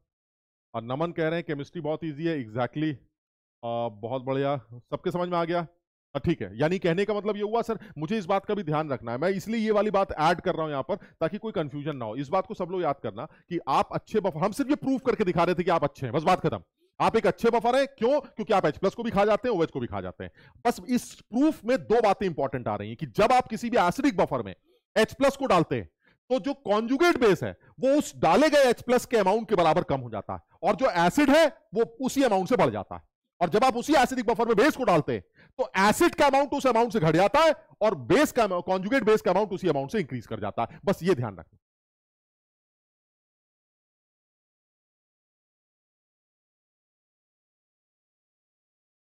और नमन कह रहे हैं केमिस्ट्री बहुत ईजी है एग्जैक्टली exactly, बहुत बढ़िया सबके समझ में आ गया? ठीक है यानी कहने का मतलब ये हुआ सर मुझे इस बात का भी ध्यान रखना है मैं इसलिए ये वाली बात ऐड कर रहा हूँ यहाँ पर ताकि कोई कंफ्यूजन ना हो। इस बात को सब लोग याद करना कि आप अच्छे बफर हम सिर्फ़ ये प्रूफ करके दिखा रहे थे कि आप अच्छे हैं बस बात खत्म। आप एक अच्छे बफर हैं, क्यों? क्योंकि आप एच प्लस को भी खा जाते हैं ओएच को भी खा जाते हैं। बस इस प्रूफ में दो बातें इंपॉर्टेंट आ रही हैं कि जब आप किसी भी एसिडिक बफर में एच प्लस को डालते हैं तो जो कॉन्जुगेट बेस है, वो उस डाले गए एच प्लस के अमाउंट के बराबर कम हो जाता है। और जो एसिड है, वो उसी अमाउंट से बढ़ जाता है। और जब आप उसी एसिडिक बफर में बेस को डालते हैं तो एसिड का अमाउंट उस अमाउंट से घट जाता है और बेस का कॉन्जुगेट बेस का अमाउंट उसी अमाउंट से इंक्रीज कर जाता है। बस ये ध्यान रखना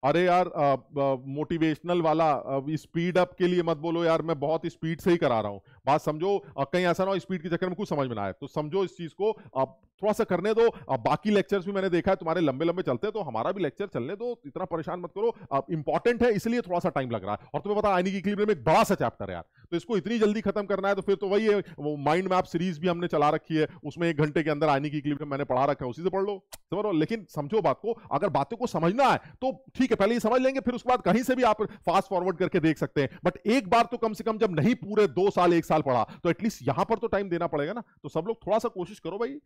अरे यार मोटिवेशनल वाला स्पीड अप के लिए मत बोलो यार, मैं बहुत स्पीड से ही करा रहा हूँ। बात समझो कहीं ऐसा ना हो, स्पीड के चक्कर में कुछ समझ में ना आए। तो समझो इस चीज़ को थोड़ा सा करने दो। बाकी लेक्चर्स भी मैंने देखा है, तुम्हारे लंबे लंबे चलते हैं तो हमारा भी लेक्चर चलने दो, इतना परेशान मत करो। इंपॉर्टेंट है, इसलिए थोड़ा सा टाइम लग रहा है। और तुम्हें पता आईनी की इक्विलिब्रियम एक बड़ा सा चैप्टर है यार। तो इसको इतनी जल्दी खत्म करना है तो फिर तो वही है, वो माइंड मैप सीरीज़ भी हमने चला रखी है, उसमें एक घंटे के अंदर आईनी की इक्विलिब्रियम मैंने पढ़ा रखा है, उसी से पढ़ लो। समझ लो लेकिन समझो बात को, अगर बातों को समझना है तो ठीक है, पहले ही समझ लेंगे, फिर उसके बाद कहीं से भी आप फास्ट फॉरवर्ड करके देख सकते हैं। बट एक बार तो कम से कम जब नहीं पूरे दो साल, एक साल पढ़ा। तो एटलीस्ट यहाँ पर तो टाइम देना पड़ेगा ना। तो सब लोग थोड़ा सा कोशिश करो भाई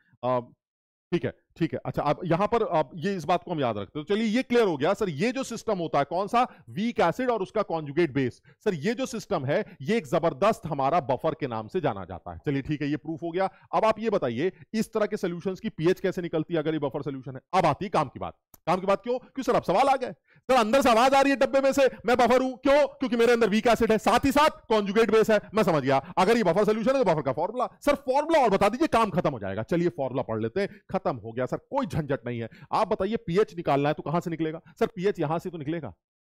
ठीक है। ठीक है। अच्छा अब यहाँ पर आप ये इस बात को हम याद रखते हैं। तो चलिए, ये क्लियर हो गया। सर, ये जो सिस्टम होता है कौन सा? वीक एसिड और उसका कॉन्जुगेट बेस सर, ये जो सिस्टम है, ये एक ज़बरदस्त हमारा बफर के नाम से जाना जाता है। चलिए, ठीक है, ये प्रूफ हो गया। अब आप ये बताइए, इस तरह के सोल्यूशन की पीएच कैसे निकलती है अगर ये बफर सोल्यूशन है? अब आती है काम की बात। काम की बात क्यों? क्यों सर, अब सवाल आ गए। सर, अंदर से आवाज़ आ रही है डब्बे में से। मैं बफर हूँ। क्यों? क्योंकि मेरे अंदर वीक एसिड है। साथ ही साथ कॉन्जुगेट बेस है। मैं समझ गया। अगर ये बफर सोल्यूशन है तो बफर का फॉर्मुला सर फॉर्मुला और बता दीजिए, काम खत्म हो जाएगा। चलिए फॉर्मुला पढ़ लेते हैं। खत्म हो गया। सर, कोई झंझट नहीं है। आप बताइए, पीएच निकालना है तो कहाँ से निकलेगा? सर, पीएच यहाँ से तो निकलेगा।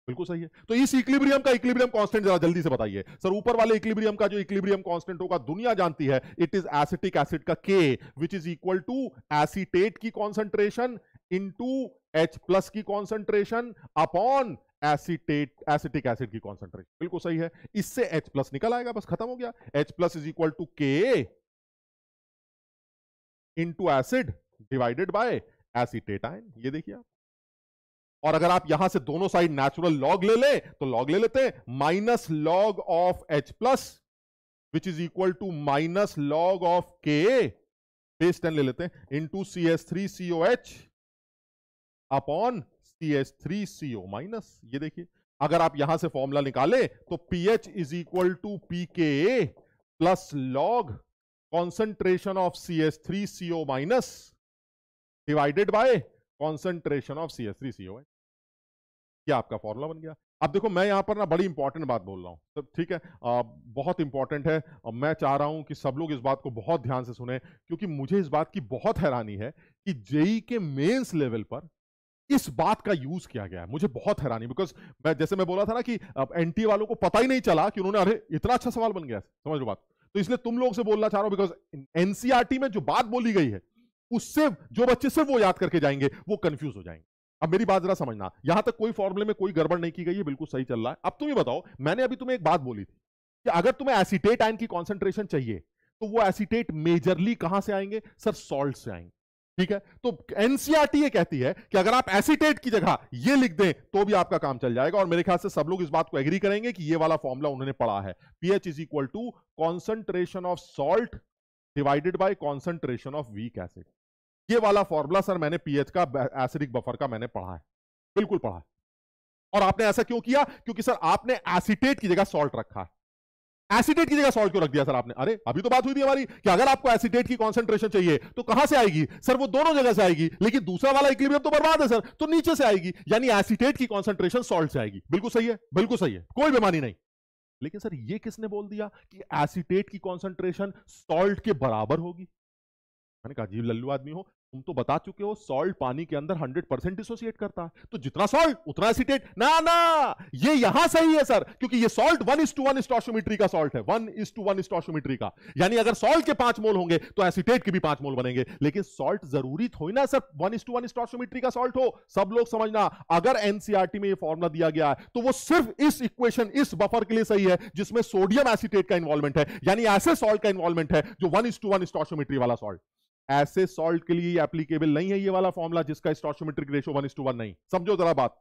बिल्कुल सही है। तो इस इक्विलिब्रियम का इक्विलिब्रियम कांस्टेंट जरा जल्दी से बताइए। सर, ऊपर वाले इक्विलिब्रियम का जो इक्विलिब्रियम कांस्टेंट होगा, दुनिया जानती है इट इज़ एसिटिक एसिड का K which is equal to acetate की कॉन्सेंट्रेशन इनटू एच प्लस की concentration upon acetate acetic acid की कॉन्सेंट्रेशन बिल्कुल सही है। इससे H प्लस निकल आएगा, बस खत्म हो गया। H plus is equal to K into acid divided by acetate ion ये देखिए आप। और अगर आप यहाँ से दोनों साइड नेचुरल लॉग ले ले तो लॉग ले लेते हैं minus log of H plus which is equal to minus log of K base ten ले लेते हैं into C S three CO H upon C S three CO minus ये देखिए। अगर आप यहाँ से फॉर्मूला निकाले तो P H is equal to P K plus log concentration of C S three CO minus divided by concentration of C S three CO क्या आपका फॉर्मूला बन गया। अब देखो मैं यहाँ पर ना बड़ी इंपॉर्टेंट बात बोल रहा हूँ। तो ठीक है? आ, बहुत इंपॉर्टेंट है। मैं चाह रहा हूँ कि सब लोग इस बात को बहुत ध्यान से सुने क्योंकि मुझे इस बात की बहुत हैरानी है कि जेई के मेंस लेवल पर इस बात का यूज़ किया गया है। मुझे बहुत हैरानी बिकॉज़ मैं जैसे मैं बोला था ना कि एनटी वालों को पता ही नहीं चला कि उन्होंने अरे इतना अच्छा सवाल बन गया समझ लो बात। तो इसलिए तुम लोग से बोलना चाह रहा हूँ बिकॉज़ एनसीआरटी में जो बात बोली गई है उससे जो बच्चे सिर्फ़ वो याद करके जाएँगे, वो कंफ्यूज हो जाएँगे। अब मेरी बात जरा समझना, यहाँ तक कोई फॉर्मुले में कोई गड़बड़ नहीं की गई है, बिल्कुल सही चल रहा है। अब तुम ही बताओ, मैंने अभी तुम्हें एक बात बोली थी कि अगर तुम्हें एसिटेट आयन की कॉन्सेंट्रेशन चाहिए तो वो एसिटेट मेजरली कहाँ से आएँगे? सर सॉल्ट से आएँगे। ठीक है? तो एनसीआरटी ये कहती है कि अगर आप एसिटेट की जगह ये लिख दें तो भी आपका काम चल जाएगा। और मेरे ख्याल से सब लोग इस बात को एग्री करेंगे कि ये वाला फॉर्मुला उन्होंने पढ़ा है। PH is equal to concentration of salt divided by concentration of weak acid ये वाला फॉर्मूला, सर, मैंने पीएच का एसिडिक बफर का मैंने पढ़ा है। बिल्कुल पढ़ा और आपने ऐसा क्यों किया? क्योंकि, सर, आपने एसिटेट की जगह सॉल्ट रखा एसिडेट की जगह सॉल्ट क्यों रख दिया, सर, आपने? अरे, अभी तो बात हुई थी हमारी कि अगर आपको एसिडेट की कॉन्सेंट्रेशन चाहिए तो कहाँ से आएगी? सर, वो दोनों जगह से आएगी, लेकिन दूसरा वाला इक्विलिब्रियम तो बर्बाद है, सर तो नीचे से आएगी। यानी एसिडेट की कॉन्सेंट्रेशन सॉल्ट से आएगी। बिल्कुल सही है, बिल्कुल सही है, कोई बेमानी नहीं। लेकिन, सर, ये किसने बोल दिया कि एसिटेट की कॉन्सेंट्रेशन सॉल्ट के बराबर होगी? मैंने कहा, जी, लल्लू आदमी हो तुम तो बता चुके हो सॉल्ट पानी के अंदर 100 परसेंट डिसोसिएट करता है। तो जितना सॉल्ट उतना एसिटेट ना ना, ये यहाँ सही है सर क्योंकि ये salt one is to one stoichiometry का सॉल्ट है। One is to one stoichiometry का। यानी अगर सॉल्ट के पाँच मोल होंगे तो एसिटेट के भी पाँच मोल बनेंगे। लेकिन सॉल्ट ज़रूरी थोड़ी ना sir one is to one stoichiometry का सॉल्ट हो। सब लोग समझना, अगर एनसीआरटी में ये फॉर्मुला दिया गया है तो वो सिर्फ़ इस इक्वेशन इस बफर के लिए सही है, जिसमें सोडियम एसिटेट का इन्वॉल्वमेंट है। यानी ऐसे सॉल्ट का इन्वॉल्वमेंट है, जो one is to one stoichiometry वाला सॉल्ट ऐसे सॉल्ट के लिए एप्लीकेबल नहीं है ये वाला फॉर्मुला जिसका stoichiometric ratio one to one नहीं। समझो जरा बात।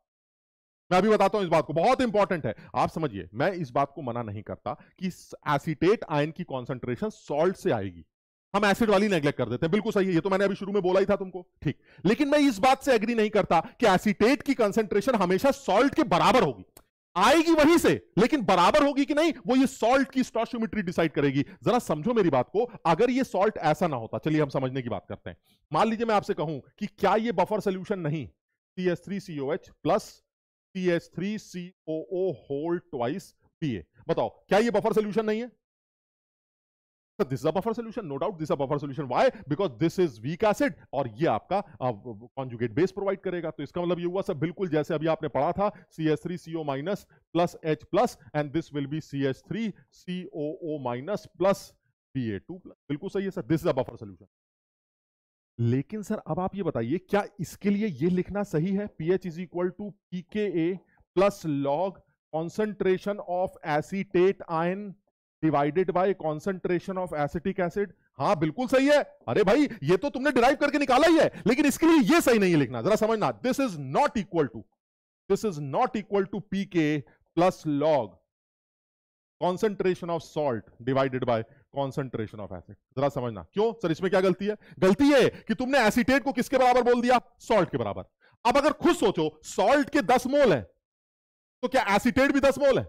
मैं अभी बताता हूँ इस बात को। बहुत इंपॉर्टेंट है। आप समझिए, मैं इस बात को मना नहीं करता कि एसिटेट आयन की कॉन्सेंट्रेशन सॉल्ट से आएगी। हम एसिड वाली नेग्लेक्ट कर देते हैं। बिल्कुल सही है। ये तो मैंने अभी शुरू में बोला ही था तुमको। ठीक। लेकिन मैं इस बात से एग्री नहीं करता कि एसिटेट की कंसेंट्रेशन हमेशा सॉल्ट के बराबर होगी। आएगी वहीं से, लेकिन बराबर होगी कि नहीं, वो ये सॉल्ट की स्टॉशियोमेट्री डिसाइड करेगी। जरा समझो मेरी बात को, अगर ये सॉल्ट ऐसा ना होता, चलिए हम समझने की बात करते हैं। मान लीजिए मैं आपसे कहूँ कि क्या ये बफर सोल्यूशन नहीं? C S three CO H plus C S three CO O twice P A बताओ, क्या ये बफर सोल्यूशन नहीं है? So this is a buffer solution, no doubt. This is a buffer solution. Why? Because this is weak acid और ये आपका कॉन्जुगेट बेस प्रोवाइड करेगा तो इसका मतलब ये हुआ सब बिल्कुल जैसे अभी आपने पढ़ा था C S three C O minus plus H plus and this will be C बिल्कुल सही है सर सोल्यूशन लेकिन सर अब आप ये बताइए क्या इसके लिए ये लिखना सही है P H is equal to P K A plus log concentration of acetate ion divided by concentration of acetic acid हाँ बिल्कुल सही है। अरे भाई, ये तो तुमने डिराइव करके निकाला ही है, लेकिन इसके लिए ये सही नहीं है लिखना। जरा समझना this is not equal to this is not equal to P K plus log concentration of salt divided by concentration of acid जरा समझना, क्यों? सर, इसमें क्या गलती है? गलती है कि तुमने एसिटेट को किसके बराबर बोल दिया? सॉल्ट के बराबर। अब अगर खुद सोचो सॉल्ट के दस मोल है तो क्या एसिटेट भी दस मोल है?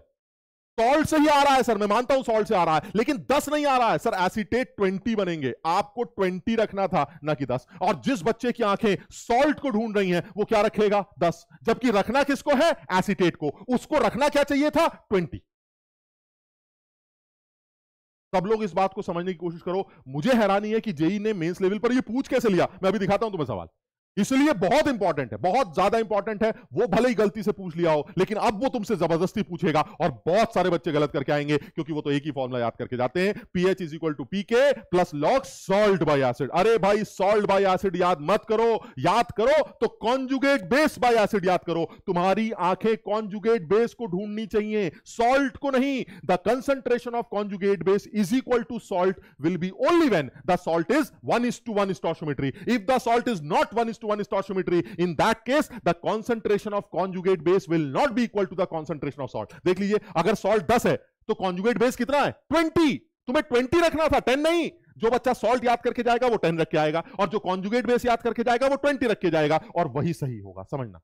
सॉल्ट से ही आ रहा है सर मैं मानता हूँ सॉल्ट से आ रहा है, लेकिन दस नहीं आ रहा है सर एसिटेट ट्वेंटी बनेंगे। आपको ट्वेंटी रखना था, ना कि दस। और जिस बच्चे की आँखें सॉल्ट को ढूंढ रही हैं, वो क्या रखेगा? दस। जबकि रखना किसको है? एसिटेट को। उसको रखना क्या चाहिए था? ट्वेंटी सब लोग इस बात को समझने की कोशिश करो। मुझे हैरानी है कि जेई ने मेंस लेवल पर ये पूछ कैसे लिया? मैं अभी दिखाता हूँ तुम्हें सवाल। इसलिए बहुत इंपॉर्टेंट है, बहुत ज़्यादा इंपॉर्टेंट है, वो भले ही गलती से पूछ लिया हो, लेकिन अब वो तुमसे ज़बरदस्ती पूछेगा और बहुत सारे बच्चे गलत करके आएँगे, क्योंकि वो तो एक ही फॉर्मुला याद करके जाते हैं। PH is equal to P K plus log salt by acid अरे भाई सॉल्ट बाई एसिड याद मत करो, याद करो तो कॉन्जुगेट बेस बाई एसिड याद करो। तुम्हारी आँखें कॉन्जुगेट बेस को ढूंढनी चाहिए सॉल्ट को नहीं। The concentration of conjugate base is equal to salt will be only when the salt is one is to one stoichiometry if the salt is not one is to 1 stoichiometry in that case the concentration of conjugate base will not be equal to the concentration of salt देख लीजिए अगर salt 10 है तो conjugate base कितना है 20 तुम्हें 20 रखना था 10 नहीं जो बच्चा सॉल्ट याद करके जाएगा वो 10 रख के आएगा और जो कॉन्जुगेट बेस याद करके जाएगा वो 20 रख के जाएगा और वही सही होगा समझना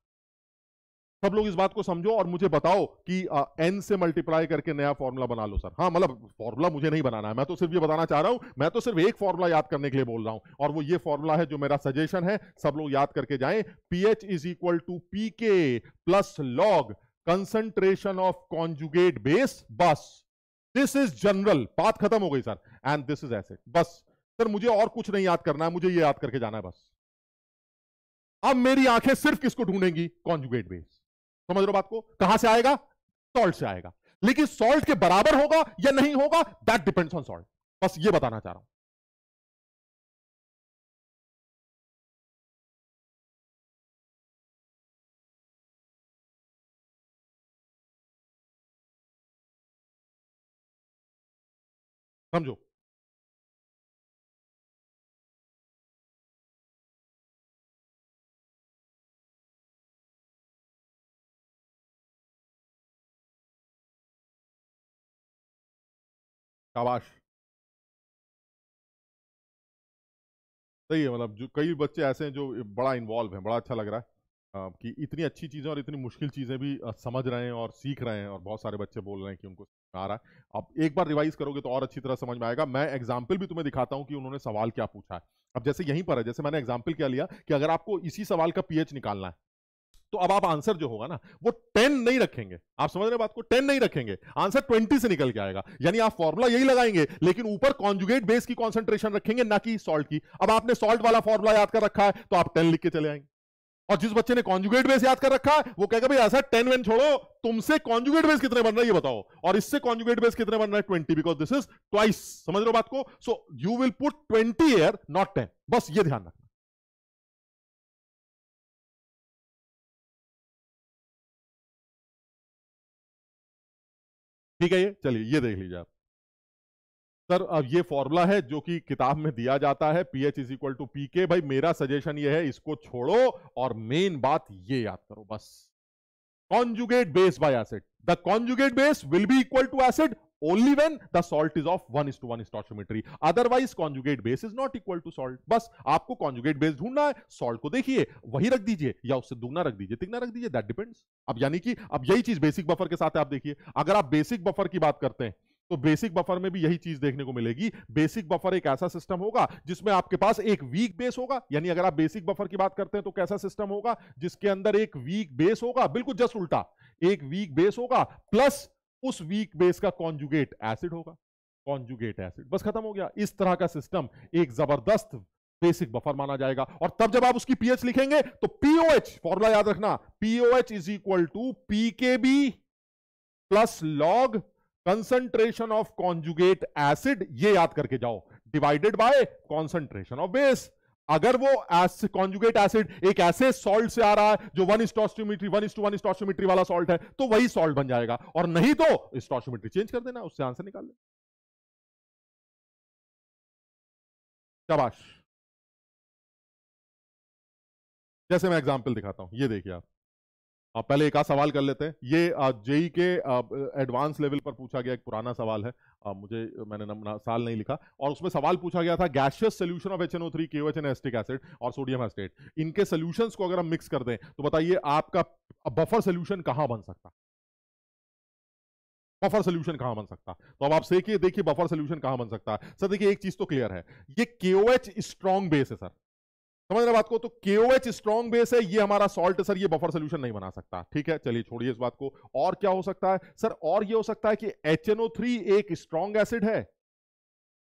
सब लोग इस बात को समझो और मुझे बताओ कि एन से मल्टीप्लाई करके नया फॉर्मूला बना लो सर हाँ मतलब फॉर्मूला मुझे नहीं बनाना है। मैं तो सिर्फ़ ये बताना चाह रहा हूँ, मैं तो सिर्फ़ एक फॉर्मूला याद करने के लिए बोल रहा हूँ। और वो ये फॉर्मूला है जो मेरा सजेशन है, सब लोग याद करके जाए। P H is equal to P K plus log concentration of conjugate base बस। दिस इज़ जनरल बात खत्म हो गई sir and this is acid बस। सर मुझे और कुछ नहीं याद करना है, मुझे ये याद करके जाना है, बस। अब मेरी आँखें सिर्फ़ किसको ढूंढेंगी? कॉन्जुगेट बेस समझ लो बात को? कहाँ से आएगा? सॉल्ट से आएगा। लेकिन सॉल्ट के बराबर होगा या नहीं होगा? दैट डिपेंड्स ऑन सॉल्ट बस ये बताना चाह रहा हूँ। समझो? शाबाश। सही है मतलब जो कई बच्चे ऐसे हैं जो बड़ा इन्वॉल्व हैं, बड़ा अच्छा लग रहा है कि इतनी अच्छी चीज़ें और इतनी मुश्किल चीज़ें भी समझ रहे हैं और सीख रहे हैं और बहुत सारे बच्चे बोल रहे हैं कि उनको आ रहा है। अब एक बार रिवाइज करोगे तो और अच्छी तरह समझ में आएगा। मैं एग्ज़ाम्पल भी तुम्हें दिखाता हूँ कि उन्होंने सवाल क्या पूछा है। अब जैसे यहीं पर है, जैसे मैंने एग्ज़ाम्पल क्या लिया कि अगर आपको इसी सवाल का पीएच निकालना है तो अब आप आंसर जो होगा ना, वो टेन नहीं रखेंगे। आप समझ रहे बात को? टेन नहीं रखेंगे। आंसर ट्वेंटी से निकल के आएगा। यानी आप फॉर्मुला यही लगाएँगे, लेकिन ऊपर कॉन्जुगेट बेस की कॉन्सेंट्रेशन रखेंगे, ना कि सॉल्ट की। अब आपने सॉल्ट वाला फॉर्मुला याद कर रखा है तो आप टेन लिख के चले आएँगे। और जिस बच्चे ने कॉन्जुगेट बेस याद कर रखा है, वो कहेगा, भाई ऐसा टेन वेन छोड़ो, तुमसे कॉन्जुगेट बेस कितने बन रहे हैं, ये बताओ। और इससे कॉन्जुगेट बेस कितने बन रहे हैं? Twenty because this is twice समझ रहे हो बात को? So you will put twenty air not ten बस ये ध्यान रखना। ठीक है ये? चलिए, ये देख लीजिए आप। सर, अब ये फॉर्मूला है जो कि किताब में दिया जाता है, P H is equal to P K. भाई, मेरा सजेशन ये है, इसको छोड़ो और मेन बात ये याद करो, बस। Conjugate base by acid. The conjugate base will be equal to acid only when the salt is of 1 is to 1 stoichiometry. Otherwise, conjugate base is not equal to salt. बस, आपको conjugate base ढूंढना है, salt को देखिए, वही रख दीजिए, या उससे दुगना रख दीजिए, तिगना रख दीजिए, that depends. अब यानी कि, अब यही चीज़ बेसिक बफर के साथ आप देखिए, अगर आप बेसिक बफर की बात करते हैं तो बेसिक बफर में भी यही चीज़ देखने को मिलेगी। बेसिक बफर एक ऐसा सिस्टम होगा, जिसमें आपके पास एक वीक बेस होगा। यानी अगर आप बेसिक बफर की बात करते हैं तो कैसा सिस्टम होगा? जिसके अंदर एक वीक बेस होगा, बिल्कुल जस्ट उल्टा, एक वीक बेस होगा प्लस उस वीक बेस का कॉन्जुगेट एसिड होगा। कॉन्जुगेट एसिड बस खत्म हो गया। इस तरह का सिस्टम एक ज़बरदस्त बेसिक बफर माना जाएगा। और तब जब आप उसकी पीएच लिखेंगे तो पीओएच फॉर्मूला याद रखना pOH is equal to P K B plus log concentration of conjugate acid ये याद करके जाओ। Divided by concentration of base अगर वो कॉन्जुगेट एसिड एक ऐसे सॉल्ट से आ रहा है जो one stoichiometry one two one stoichiometry वाला सॉल्ट है तो वही सॉल्ट बन जाएगा। और नहीं तो स्टॉस्टोमीट्री चेंज कर देना, उससे आंसर निकाल ले शाबाश। जैसे मैं एग्ज़ाम्पल दिखाता हूँ, ये देखिए आप आप। पहले एक आध सवाल कर लेते हैं। ये जेई के एडवांस लेवल पर पूछा गया एक पुराना सवाल है। आ, मुझे मैंने नमना साल नहीं लिखा। और उसमें सवाल पूछा गया था gaseous solution of H N O three के एस्टिक एसिड और सोडियम एस्टेट। इनके सोल्यूशंस को अगर हम मिक्स कर दें तो बताइए आपका बफर सोल्यूशन कहाँ बन सकता? बफर सोल्यूशन कहाँ बन सकता? तो अब आप देखिए देखिए बफर सोल्यूशन कहाँ बन सकता? है सर देखिए एक चीज़ तो क्लियर है। ये केओएच स्ट्रॉन्ग बेस है सर। समझ रहे बात को? तो केओएच स्ट्रॉन्ग बेस है, ये हमारा सॉल्ट सर, ये बफर सोल्यूशन नहीं बना सकता। ठीक है, चलिए छोड़िए इस बात को। और क्या हो सकता है? सर, और ये हो सकता है कि HNO3 एक स्ट्रॉन्ग एसिड है,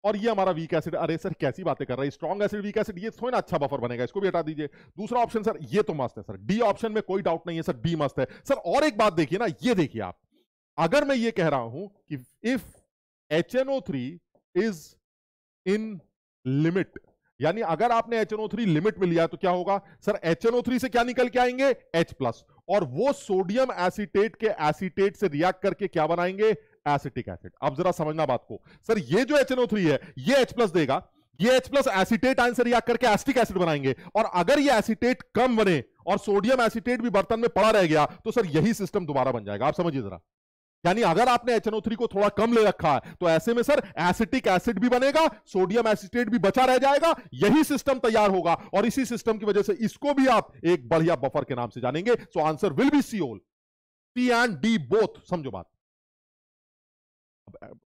और ये हमारा वीक एसिड अरे सर, कैसी बातें कर रहे हैं? स्ट्रॉन्ग एसिड वीक एसिड ये थोड़ा ना अच्छा बफर बनेगा, इसको भी हटा दीजिए। दूसरा ऑप्शन सर, ये तो मस्त है, सर। डी ऑप्शन में कोई डाउट नहीं है, सर डी मस्त है। सर, और एक बात देखिए ना, ये देखिए आप। अगर मैं ये कह रहा हूँ कि if HNO3 is in limit यानी अगर आपने HNO3 लिमिट में लिया तो क्या होगा? सर HNO3 से क्या निकल के आएँगे? एच प्लस और वो सोडियम एसिटेट के एसिटेट से रिएक्ट करके क्या बनाएँगे? एसिटिक एसिड अब जरा समझना बात को। सर, ये जो HNO3 है, ये एच प्लस देगा। ये H प्लस एसिटेट आयन से रिएक्ट करके एसिटिक एसिड बनाएँगे। और अगर ये एसिटेट कम बने और सोडियम एसिटेट भी बर्तन में पड़ा रह गया तो सर, यही सिस्टम दोबारा बन जाएगा। आप समझिए जरा। यानी अगर आपने HNO3 को थोड़ा कम ले रखा है तो ऐसे में सर, एसिटिक एसिड भी बनेगा, सोडियम एसिटेट भी बचा रह जाएगा, यही सिस्टम तैयार होगा। और इसी सिस्टम की वजह से इसको भी आप एक बढ़िया बफर के नाम से जानेंगे। सो आंसर विल बी सीओल सी एंड डी बोथ समझो बात।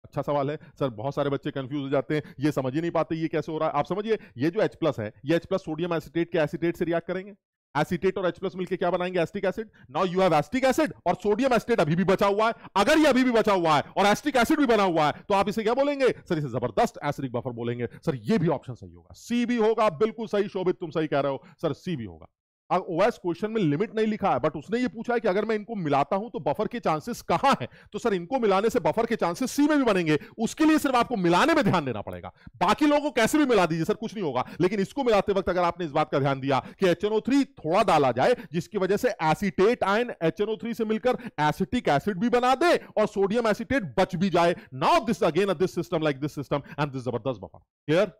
अच्छा सवाल है। सर, बहुत सारे बच्चे कंफ्यूज हो जाते हैं। ये समझ ही नहीं पाते, ये कैसे हो रहा है? आप समझिए, ये जो H प्लस है, ये H प्लस सोडियम एसिटेट के एसिटेट से रिएक्ट करेंगे। एसिटेट और एच प्लस मिलकर क्या बनाएँगे? Acetic acid now you have acetic acid और सोडियम एस्टेट अभी भी बचा हुआ है। अगर ये अभी भी बचा हुआ है और एस्टिक एसिड भी बना हुआ है तो आप इसे क्या बोलेंगे? सर, इसे ज़बरदस्त एसिडिक बफर बोलेंगे। सर, ये भी ऑप्शन सही होगा। सी भी होगा। बिल्कुल सही, शोभित, तुम सही कह रहे हो। सर सी भी होगा। ओएस क्वेश्चन में लिमिट नहीं लिखा है बट उसने ये पूछा है कि अगर मैं इनको मिलाता हूँ तो बफर के चांसेस कहाँ हैं? तो सर इनको मिलाने से बफर के चांसेस सी में भी बनेंगे। उसके लिए सिर्फ़ आपको मिलाने में ध्यान देना पड़ेगा। बाकी लोगों को कैसे भी मिला दीजिए सर कुछ नहीं होगा। लेकिन इसको मिलाते वक्त अगर आपने इस बात का ध्यान दिया कि एच थोड़ा डाला जाए, जिसकी वजह से एसिटेट आयन एच से मिलकर एसिटिक एसिड भी बना दे और सोडियम एसिटेट बच भी जाए। Now this again this system like this system and this ज़बरदस्त बफर क्लियर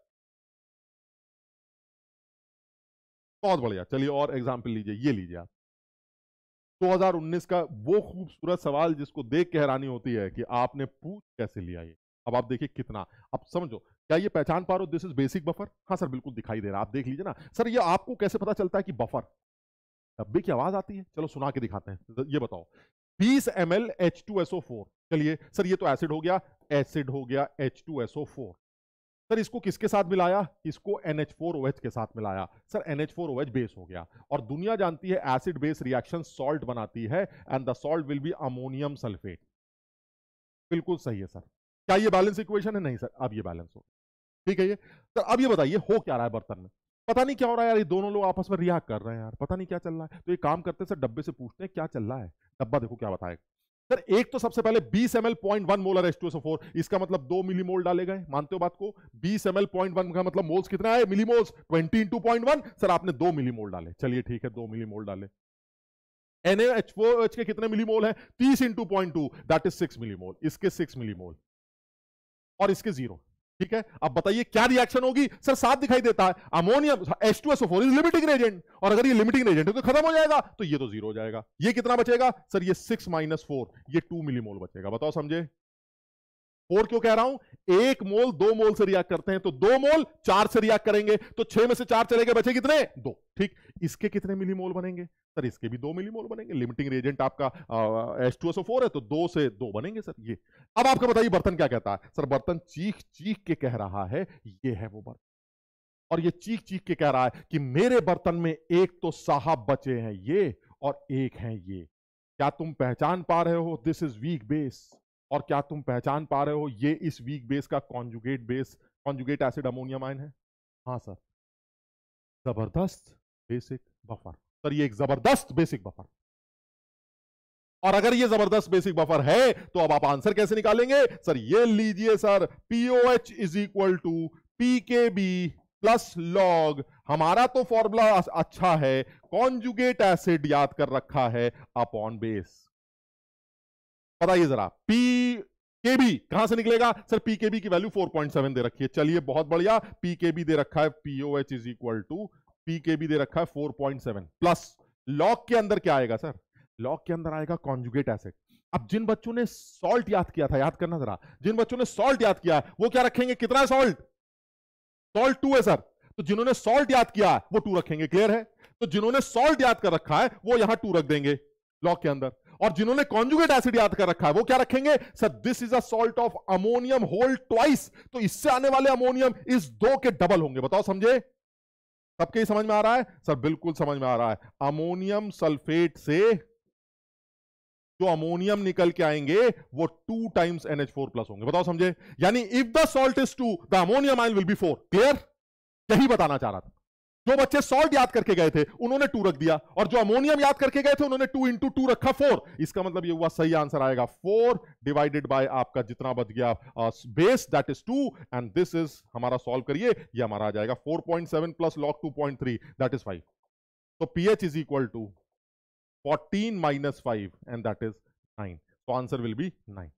बहुत बढ़िया। चलिए और एग्ज़ाम्पल लीजिए, ये लीजिए आप। 2019 का वो खूबसूरत सवाल जिसको देख के हैरानी होती है कि आपने पूछ कैसे लिया ये? अब आप देखिए कितना। अब समझो, क्या ये पहचान पा रहे हो? दिस इज़ बेसिक बफर हाँ सर, बिल्कुल दिखाई दे रहा है। आप देख लीजिए ना। सर, ये आपको कैसे पता चलता है कि बफर डब्बे की आवाज़ आती है। चलो सुना के दिखाते हैं। ये बताओ। 20 M L H two four चलिए, सर, ये तो एसिड हो गया। एसिड हो गया H two SO four sir, इसको किसके साथ मिलाया? इसको NH4OH के साथ मिलाया। सर NH4OH बेस हो गया। और दुनिया जानती है एसिड बेस रिएक्शन सॉल्ट बनाती है and the salt will be ammonium sulphate बिल्कुल सही है, सर। क्या ये बैलेंस इक्वेशन है? नहीं, सर। अब ये बैलेंस हो ठीक है ये? सर, अब ये बताइए, हो क्या रहा है बर्तन में? पता नहीं क्या हो रहा है यार, ये दोनों लोग आपस में रिएक्ट कर रहे हैं यार। पता नहीं क्या चल रहा है। तो ये काम करते सर, डब्बे से पूछते हैं, क्या चल रहा है? डब्बा देखो क्या बताएगा। सर, एक तो सबसे पहले 20 M L point one molar H four इसका मतलब दो मिली मोल डाले गए, मानते हो बात को? 20 एम एल पॉइंट वन का मतलब मोल्स कितना है? Millimoles twenty into point one, sir, आपने दो मिली मोल डाले। चलिए ठीक है, दो मिली मोल डाले एच के कितने मिली मोल है? तीस into point two, that is six millimole इसके सिक्स मिली मोल और इसके ज़ीरो। ठीक है? अब बताइए, क्या रिएक्शन होगी? सर, साथ दिखाई देता है। Ammonium H two S four is limiting agent और अगर ये लिमिटिंग एजेंट है तो खत्म हो जाएगा। तो ये तो ज़ीरो हो जाएगा। ये कितना बचेगा? सर, ये सिक्स माइनस फोर ये टू मिलीमोल बचेगा। बताओ, समझे? फोर क्यों कह रहा हूँ? एक मोल दो मोल से रिएक्ट करते हैं तो दो मोल चार से रिएक्ट करेंगे तो छह में से चार चले गए बचे कितने? दो। ठीक, इसके कितने मिली मोल बनेंगे? सर, इसके भी दो मिलीमोल बनेंगे। लिमिटिंग रिएजेंट आपका एच टू एस फोर है तो दो से दो बनेंगे, सर, ये। अब आपका बताइए, बर्तन क्या कहता है? सर, बर्तन चीख चीख के कह रहा है, ये है वो बर्तन। और ये चीख चीख के कह रहा है कि मेरे बर्तन में एक तो साहब बचे हैं ये और एक है ये। क्या तुम पहचान पा रहे हो? दिस इज़ वीक बेस और क्या तुम पहचान पा रहे हो, ये इस वीक बेस का conjugate base conjugate acid ammonium ion है? हाँ सर ज़बरदस्त बेसिक बफर सर ये एक ज़बरदस्त बेसिक बफर और अगर ये ज़बरदस्त बेसिक बफर है तो अब आप आंसर कैसे निकालेंगे? सर ये लीजिए sir pOH is equal to P K B plus log हमारा तो फॉर्मूला अच्छा है कॉन्जुगेट एसिड याद कर रखा है अपॉन बेस बताइए जरा पी के बी कहाँ से निकलेगा? सर पी के वैल्यू 4.7 दे रखी है। चलिए, बहुत बढ़िया। पी के बी दे रखा है PO H is equal to P K B दे रखा है 4.7 प्लस लॉक के अंदर क्या आएगा, सर? लॉक के अंदर आएगा कॉन्जुगेट एसिड अब जिन बच्चों ने सॉल्ट याद किया था, याद करना जरा। जिन बच्चों ने सॉल्ट याद किया, वो क्या रखेंगे? कितना है सॉल्ट सॉल्ट टू है, सर। तो जिन्होंने सॉल्ट याद किया, वो टू रखेंगे। क्लियर है? तो जिन्होंने सॉल्ट याद कर रखा है, वो यहाँ टू रख देंगे। लॉक के अंदर। और जिन्होंने कॉन्जुगेट एसिड याद कर रखा है, वो क्या रखेंगे? Sir this is a salt of ammonium whole twice तो इससे आने वाले अमोनियम इस दो के डबल होंगे। बताओ, समझे? सबके समझ में आ रहा है? सर, बिल्कुल समझ में आ रहा है। अमोनियम सल्फेट से जो अमोनियम निकल के आएँगे, वो two times N H four plus होंगे। बताओ, समझे? यानी if the salt is two the ammonium ion will be four clear यही बताना चाह रहा था। जो बच्चे सॉल्ट याद करके गए थे, उन्होंने टू रख दिया। और जो अमोनियम याद करके गए थे, उन्होंने टू इंटू टू रखा फोर इसका मतलब ये हुआ सही आंसर आएगा। फोर डिवाइडेड बाय आपका जितना बच गया base that is two and this is हमारा सॉल्व करिए, ये हमारा आ जाएगा। Four point seven plus log two point three that is five तो pH is equal to fourteen minus five and that is nine तो आंसर विल बी नाइन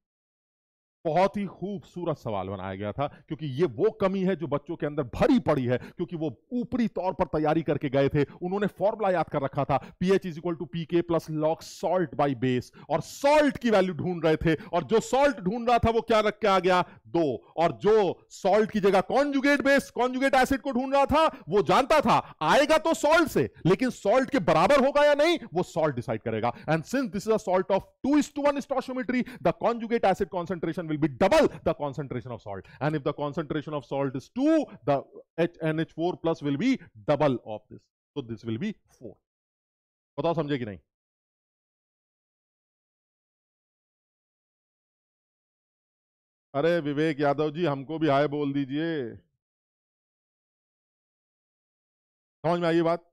बहुत ही खूबसूरत सवाल बनाया गया था, क्योंकि ये वो कमी है जो बच्चों के अंदर भरी पड़ी है, क्योंकि वो ऊपरी तौर पर तैयारी करके गए थे। उन्होंने फॉर्मूला याद कर रखा था pH is equal to P K plus log salt by base और सॉल्ट की वैल्यू ढूंढ रहे थे, और जो सॉल्ट ढूंढ रहा था वो क्या रख के आ गया? दो। और जो सॉल्ट की जगह कॉन्जुगेट बेस कॉन्जुगेट एसिड को ढूंढ रहा था, वो जानता था, आएगा तो सॉल्ट से, लेकिन सॉल्ट के बराबर होगा या नहीं, वो सॉल्ट डिसाइड करेगा। And since this is a salt of two is two one stoichiometry the conjugate acid concentration will be double the concentration of salt. And if the concentration of salt is 2, the NH4 plus will be double of this. So this will be 4. बताओ समझे कि नहीं अरे विवेक यादव जी हमको भी हाय बोल दीजिए समझ में आई बात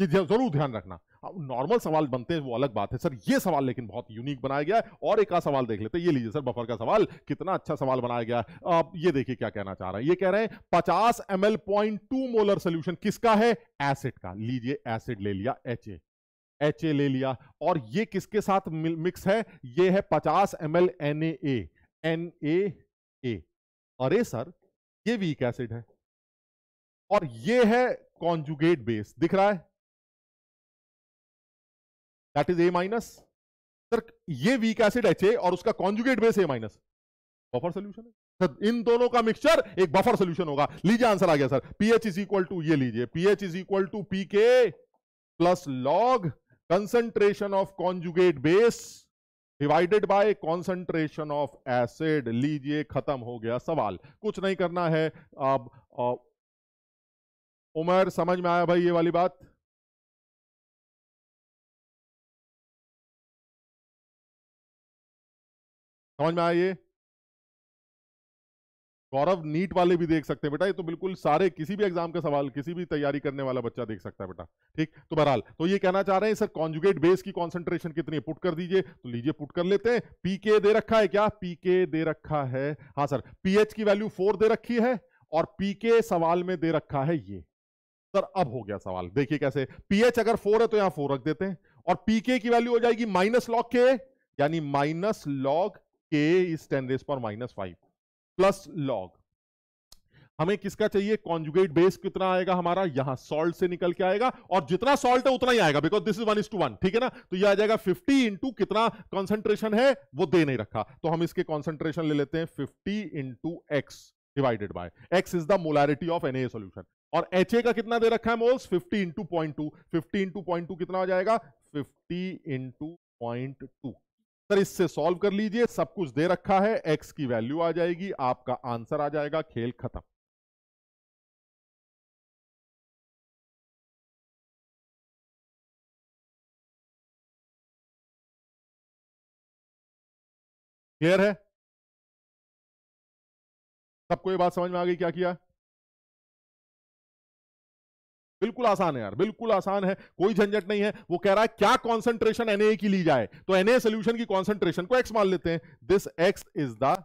ये ज़रूर ध्यान रखना नॉर्मल सवाल बनते हैं, वो अलग बात है सर। ये सवाल लेकिन बहुत यूनिक बनाया गया है। और एक सवाल देख लेते हैं। ये लीजिए सर बफर का सवाल, कितना अच्छा सवाल बनाया गया है। आप ये देखिए क्या कहना चाह रहे हैं। ये कह रहे हैं, पचास M L point two molar solution किसका है? एसिड का। लीजिए एसिड ले लिया एच ए एच ए ले लिया। और ये किसके साथ मिक्स है? ये है पचास M L N A N A अरे सर, ये वीक एसिड है। और ये है कॉन्जुगेट बेस दिख रहा है? That is A minus sir ये वीक एसिड एच ए और उसका conjugate base A minus buffer solution है? सर इन दोनों का मिक्सचर एक बफर सोल्यूशन होगा। लीजिए आंसर आ गया sir pH is equal to ये लीजिए pH is equal to P K plus log concentration of conjugate base divided by concentration of acid लीजिए, खत्म हो गया सवाल। कुछ नहीं करना है। अब उमर, समझ में आया भाई ये वाली बात? समझ में ये गौरव, नीट वाले भी देख सकते हैं बेटा। ये तो बिल्कुल सारे किसी भी एग्ज़ाम के सवाल, किसी भी तैयारी करने वाला बच्चा देख सकता है बेटा। ठीक? तो बहरहाल तो ये कहना चाह रहे हैं, सर कॉन्जुगेट बेस की कॉन्सेंट्रेशन कितनी है? पुट कर दीजिए। तो लीजिए पुट कर लेते हैं। पीके दे रखा है क्या? पीके दे रखा है। हाँ सर पीएच की वैल्यू फोर दे रखी है और पीके सवाल में दे रखा है ये। सर, अब हो गया सवाल। देखिए कैसे। पीएच अगर फोर है तो यहाँ फोर रख देते हैं और पीके की वैल्यू हो जाएगी माइनस लॉग के यानी minus log K is ten raise पर माइनस फाइव प्लस लॉग हमें किसका चाहिए? कॉन्जुगेट बेस कितना आएगा हमारा? यहाँ सॉल्ट से निकल के आएगा और जितना सॉल्ट है उतना ही आएगा because this is one is two one ठीक है ना? तो ये आ जाएगा 50 इंटू कितना कॉन्सेंट्रेशन है? वो दे नहीं रखा। तो हम इसके कॉन्सेंट्रेशन ले लेते हैं 50 into X divided by X is the molarity of N solution और एच ए का कितना दे रखा है moles 50 into point two fifty into point two कितना हो जाएगा? 50 इंटू पॉइंट टू सर, इससे सॉल्व कर लीजिए, सब कुछ दे रखा है एक्स की वैल्यू आ जाएगी, आपका आंसर आ जाएगा, खेल खत्म। क्लियर है? सबको ये बात समझ में आ गई, क्या किया? बिल्कुल आसान है यार, बिल्कुल आसान है, कोई झंझट नहीं है। वो कह रहा है, क्या कॉन्सेंट्रेशन एनए की ली जाए? तो एनए सोल्यूशन की कॉन्सेंट्रेशन को एक्स मान लेते हैं। This X is the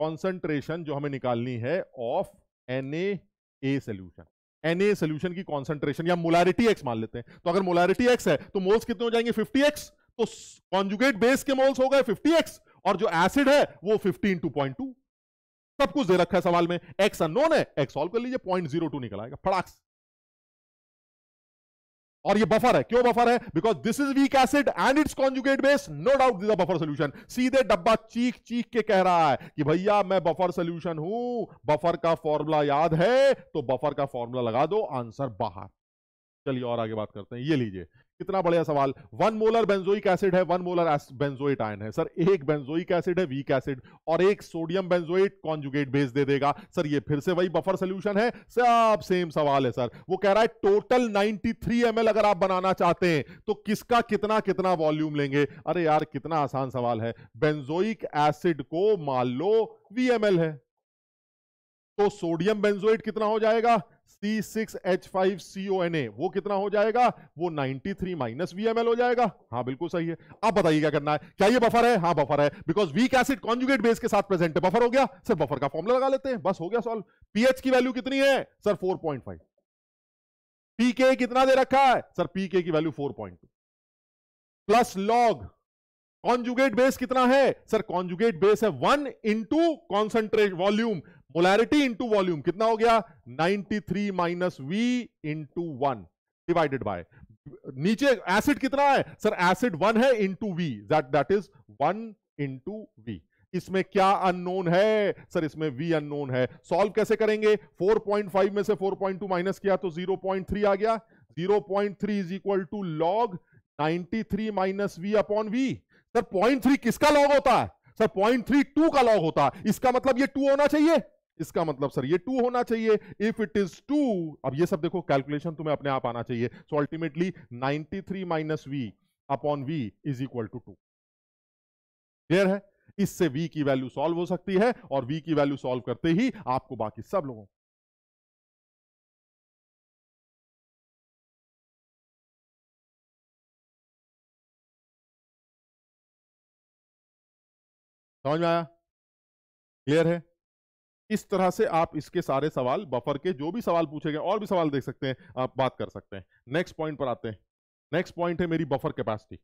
concentration जो हमें निकालनी है of NA A solution NA solution की कॉन्सेंट्रेशन या मोलारिटी एक्स मान लेते हैं। तो अगर मोलारिटी एक्स है तो मोल्स कितने हो जाएँगे? 50x तो कॉन्जुगेट बेस के मोल्स हो गए 50x और जो एसिड है, वो 15 इंटू पॉइंट टू सब कुछ दे रखा है सवाल में। एक्स अनोन है एक्स सॉल्व कर लीजिए पॉइंट ज़ीरो टू निकल आएगा। फड़ाक और ये बफर है। क्यों बफर है? Because this is weak acid and its conjugate base no doubt this buffer solution सीधे डब्बा चीख चीख के कह रहा है कि भैया मैं बफर सोल्यूशन हूँ। बफर का फॉर्मूला याद है तो बफर का फॉर्मूला लगा दो। आंसर बाहर। चलिए और आगे बात करते हैं। ये लीजिए। कितना बढ़िया सवाल। वन मोलर बेंजोइक एसिड है, वन मोलर बेंजोइट आयन है। सर, एक बेंजोइक एसिड है, वीक एसिड, और एक सोडियम बेंजोइट कॉन्जुगेट बेस दे देगा। सर, ये फिर से वही बफर सोल्यूशन है। सब सेम सवाल है, सर। वो कह रहा है, टोटल 93 ml अगर आप बनाना चाहते हैं तो किसका कितना कितना वॉल्यूम लेंगे? अरे यार, कितना आसान सवाल है। बेंजोइक एसिड को मान लो वी है। तो सोडियम बेंजोइट कितना हो जाएगा? C6H5CONA वो कितना हो जाएगा? वो 93 थ्री माइनस वीएमएल हो जाएगा। हाँ बिल्कुल सही है। अब बताइए क्या करना है? क्या ये बफर है? हाँ बफर है। Because weak acid conjugate base के साथ प्रेजेंट है। बफर हो गया। सर बफर का फॉर्मुला लगा लेते हैं। बस हो गया सॉल्व पीएच की वैल्यू कितनी है? सर 4.5 पीके कितना दे रखा है? सर पीके की value 4.2 plus log conjugate base कितना है? सर कॉन्जुगेट बेस है one into concentrate volume molarity into volume कितना हो गया? 93 three minus V into one divided by नीचे एसिड कितना है? सर एसिड वन है into V that that is one into V इसमें क्या अननोन है? सर इसमें v अननोन है। सॉल्व कैसे करेंगे? 4.5 में से 4.2 माइनस किया तो 0.3 आ गया। 0.3 is equal to log 93 minus V upon V sir 0.3 किसका लॉग होता है? सर 0.3 टू का लॉग होता है। इसका मतलब ये टू होना चाहिए। इसका मतलब सर, ये टू होना चाहिए। इफ़ इट इज़ टू अब ये सब देखो कैलकुलेशन तुम्हें अपने आप आना चाहिए। So ultimately 93 three minus V upon V is equal to two clear है? इससे v की वैल्यू सॉल्व हो सकती है और v की वैल्यू सॉल्व करते ही आपको बाकी सब लोगों समझ में आया? क्लियर है? इस तरह से आप इसके सारे सवाल, बफर के जो भी सवाल पूछे गए, और भी सवाल देख सकते हैं, आप बात कर सकते हैं। नेक्स्ट पॉइंट पर आते हैं। नेक्स्ट पॉइंट है मेरी बफर कैपेसिटी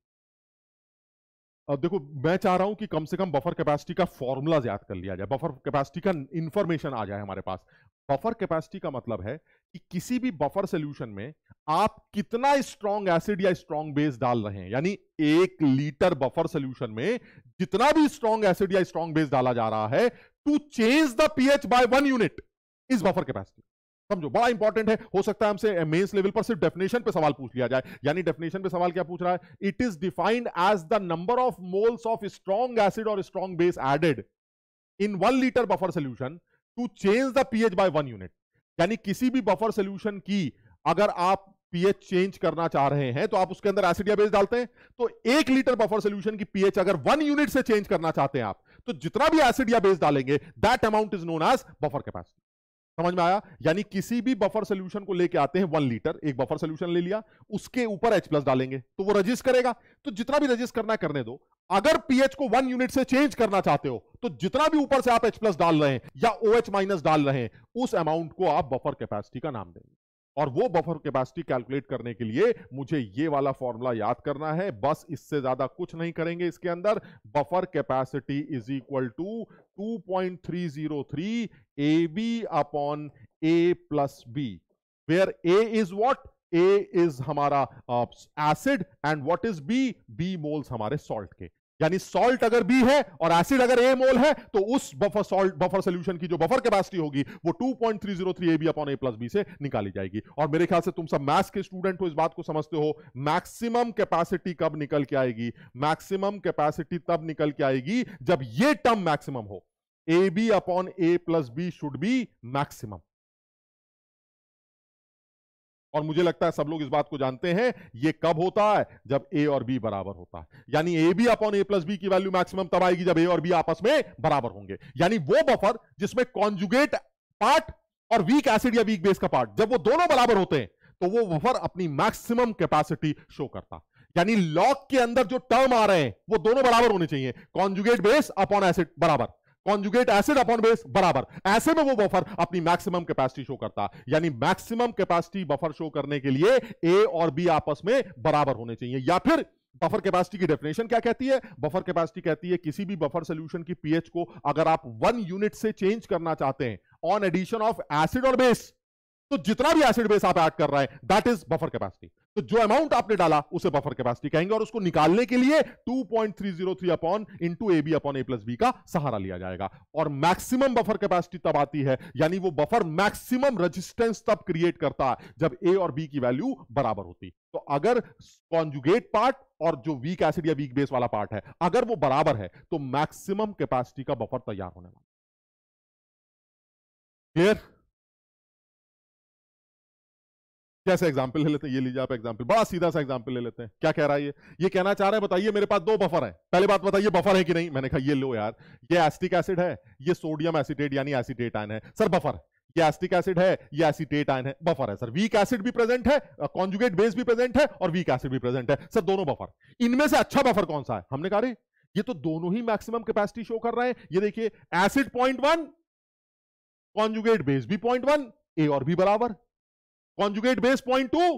अब देखो, मैं चाह रहा हूँ कि कम से कम बफर कैपेसिटी का फॉर्मूला याद कर लिया जाए। बफर कैपेसिटी का इंफॉर्मेशन आ जाए हमारे पास। बफर कैपेसिटी का मतलब है कि किसी भी बफर सोल्यूशन में आप कितना स्ट्रॉन्ग एसिड या स्ट्रॉन्ग बेस डाल रहे हैं। यानी एक लीटर बफर सोल्यूशन में जितना भी स्ट्रॉन्ग एसिड या स्ट्रॉन्ग बेस डाला जा रहा है to change the pH by one unit is buffer capacity समझो, बड़ा इंपॉर्टेंट है। हो सकता है हमसे मेंस लेवल पर सिर्फ़ डेफिनेशन पे सवाल पूछ लिया जाए। यानी डेफिनेशन पे सवाल क्या पूछ रहा है? It is defined as the number of moles of strong acid और strong base added in one litre buffer solution to change the pH by one unit यानी किसी भी बफर सोल्यूशन की अगर आप पीएच चेंज करना चाह रहे हैं तो आप उसके अंदर एसिड या बेस डालते हैं। तो एक लीटर बफर सोल्यूशन की पीएच अगर वन यूनिट से चेंज करना चाहते हैं आप तो जितना भी एसिड या बेस डालेंगे that amount is known as buffer capacity समझ में आया? यानी किसी भी बफर सोल्यूशन को लेके आते हैं वन लीटर एक बफर सोल्यूशन ले लिया, उसके ऊपर एच प्लस डालेंगे तो वो रजिस्ट करेगा। तो जितना भी रजिस्ट करना करने दो। अगर पीएच को वन यूनिट से चेंज करना चाहते हो तो जितना भी ऊपर से आप एच प्लस डाल रहे हैं, या ओ एच माइनस डाल रहे हैं, उस अमाउंट को आप बफर कैपेसिटी का नाम देंगे। और वो बफर कैपेसिटी कैलकुलेट करने के लिए मुझे ये वाला फॉर्मूला याद करना है। बस इससे ज़्यादा कुछ नहीं करेंगे इसके अंदर। Buffer capacity is equal to 2.303 A B upon A plus B where A is what A is हमारा acid and what is B B moles हमारे सॉल्ट के। यानी सॉल्ट अगर बी है और एसिड अगर ए मोल है तो उस बफर सॉल्ट बफर सोल्यूशन की जो बफर कैपेसिटी होगी, वो 2.303 A B upon A plus B से निकाली जाएगी। और मेरे ख्याल से तुम सब मैथ्स के स्टूडेंट हो, इस बात को समझते हो मैक्सिमम कैपेसिटी कब निकल के आएगी? मैक्सिमम कैपेसिटी तब निकल के आएगी जब ये टर्म मैक्सिमम हो। A B upon A plus B should be maximum और मुझे लगता है सब लोग इस बात को जानते हैं, ये कब होता है? जब ए और बी बराबर होता है। यानी A B upon A plus B की वैल्यू मैक्सिमम तब आएगी जब ए और बी आपस में बराबर होंगे। यानी वो बफर जिसमें कॉन्जुगेट पार्ट और वीक एसिड या वीक बेस का पार्ट जब वो दोनों बराबर होते हैं तो वो बफर अपनी मैक्सिमम कैपेसिटी शो करता। यानी लॉक के अंदर जो टर्म आ रहे हैं, वो दोनों बराबर होने चाहिए। कॉन्जुगेट बेस अपॉन एसिड बराबर। कॉन्जुगेट एसिड अपॉन बेस बराबर। ऐसे में वो बफर अपनी मैक्सिमम कैपेसिटी शो करता। यानी मैक्सिमम कैपेसिटी बफर शो करने के लिए ए और बी आपस में बराबर होने चाहिए। या फिर बफर कैपेसिटी की डेफिनेशन क्या कहती है? बफर कैपेसिटी कहती है किसी भी बफर सोल्यूशन की पीएच को अगर आप वन यूनिट से चेंज करना चाहते हैं ऑन एडिशन ऑफ़ एसिड और बेस तो जितना भी एसिड बेस आप ऐड कर रहे हैं दैट इज़ बफर कैपेसिटी तो जो अमाउंट आपने डाला, उसे बफर कैपेसिटी कहेंगे और उसको निकालने के लिए 2.303 upon into A B upon A plus B का सहारा लिया जाएगा। और मैक्सिमम बफर कैपेसिटी तब आती है, यानी वो बफर मैक्सिमम रेजिस्टेंस तब क्रिएट करता है, जब ए और बी की वैल्यू बराबर होती। तो अगर कॉन्जुगेट पार्ट और जो वीक एसिड या वीक बेस वाला पार्ट है, अगर वो बराबर है तो मैक्सिमम कैपेसिटी का बफर तैयार होने वाला। क्लियर कैसे एग्ज़ाम्पल ले लेते हैं, ये लीजिए आप एग्ज़ाम्पल बड़ा सीधा सा एग्ज़ाम्पल ले लेते हैं। क्या कह रहा है ये? ये कहना चाह रहा है, बताइए, मेरे पास दो बफर है। पहले बात बताइए बफर है कि नहीं? मैंने कहा, ये लो यार, ये एस्टिक एसिड है, ये सोडियम एसिडेट यानी एसिडेट आयन है। सर बफर ये एस्टिक एसिड है, ये एसिटेट आयन है बफर है। सर वीक एसिड भी प्रेजेंट है कॉन्जुगेट बेस भी प्रेजेंट है और वीक एसिड भी प्रेजेंट है। सर, दोनों बफर इनमें से अच्छा बफर कौन सा है? हमने कहा रे ये तो दोनों ही मैक्सिमम कैपेसिटी शो कर रहे हैं। ये देखिए acid point one conjugate base भी पॉइंट वन ए और भी बराबर। कॉन्जुगेट बेस पॉइंट टू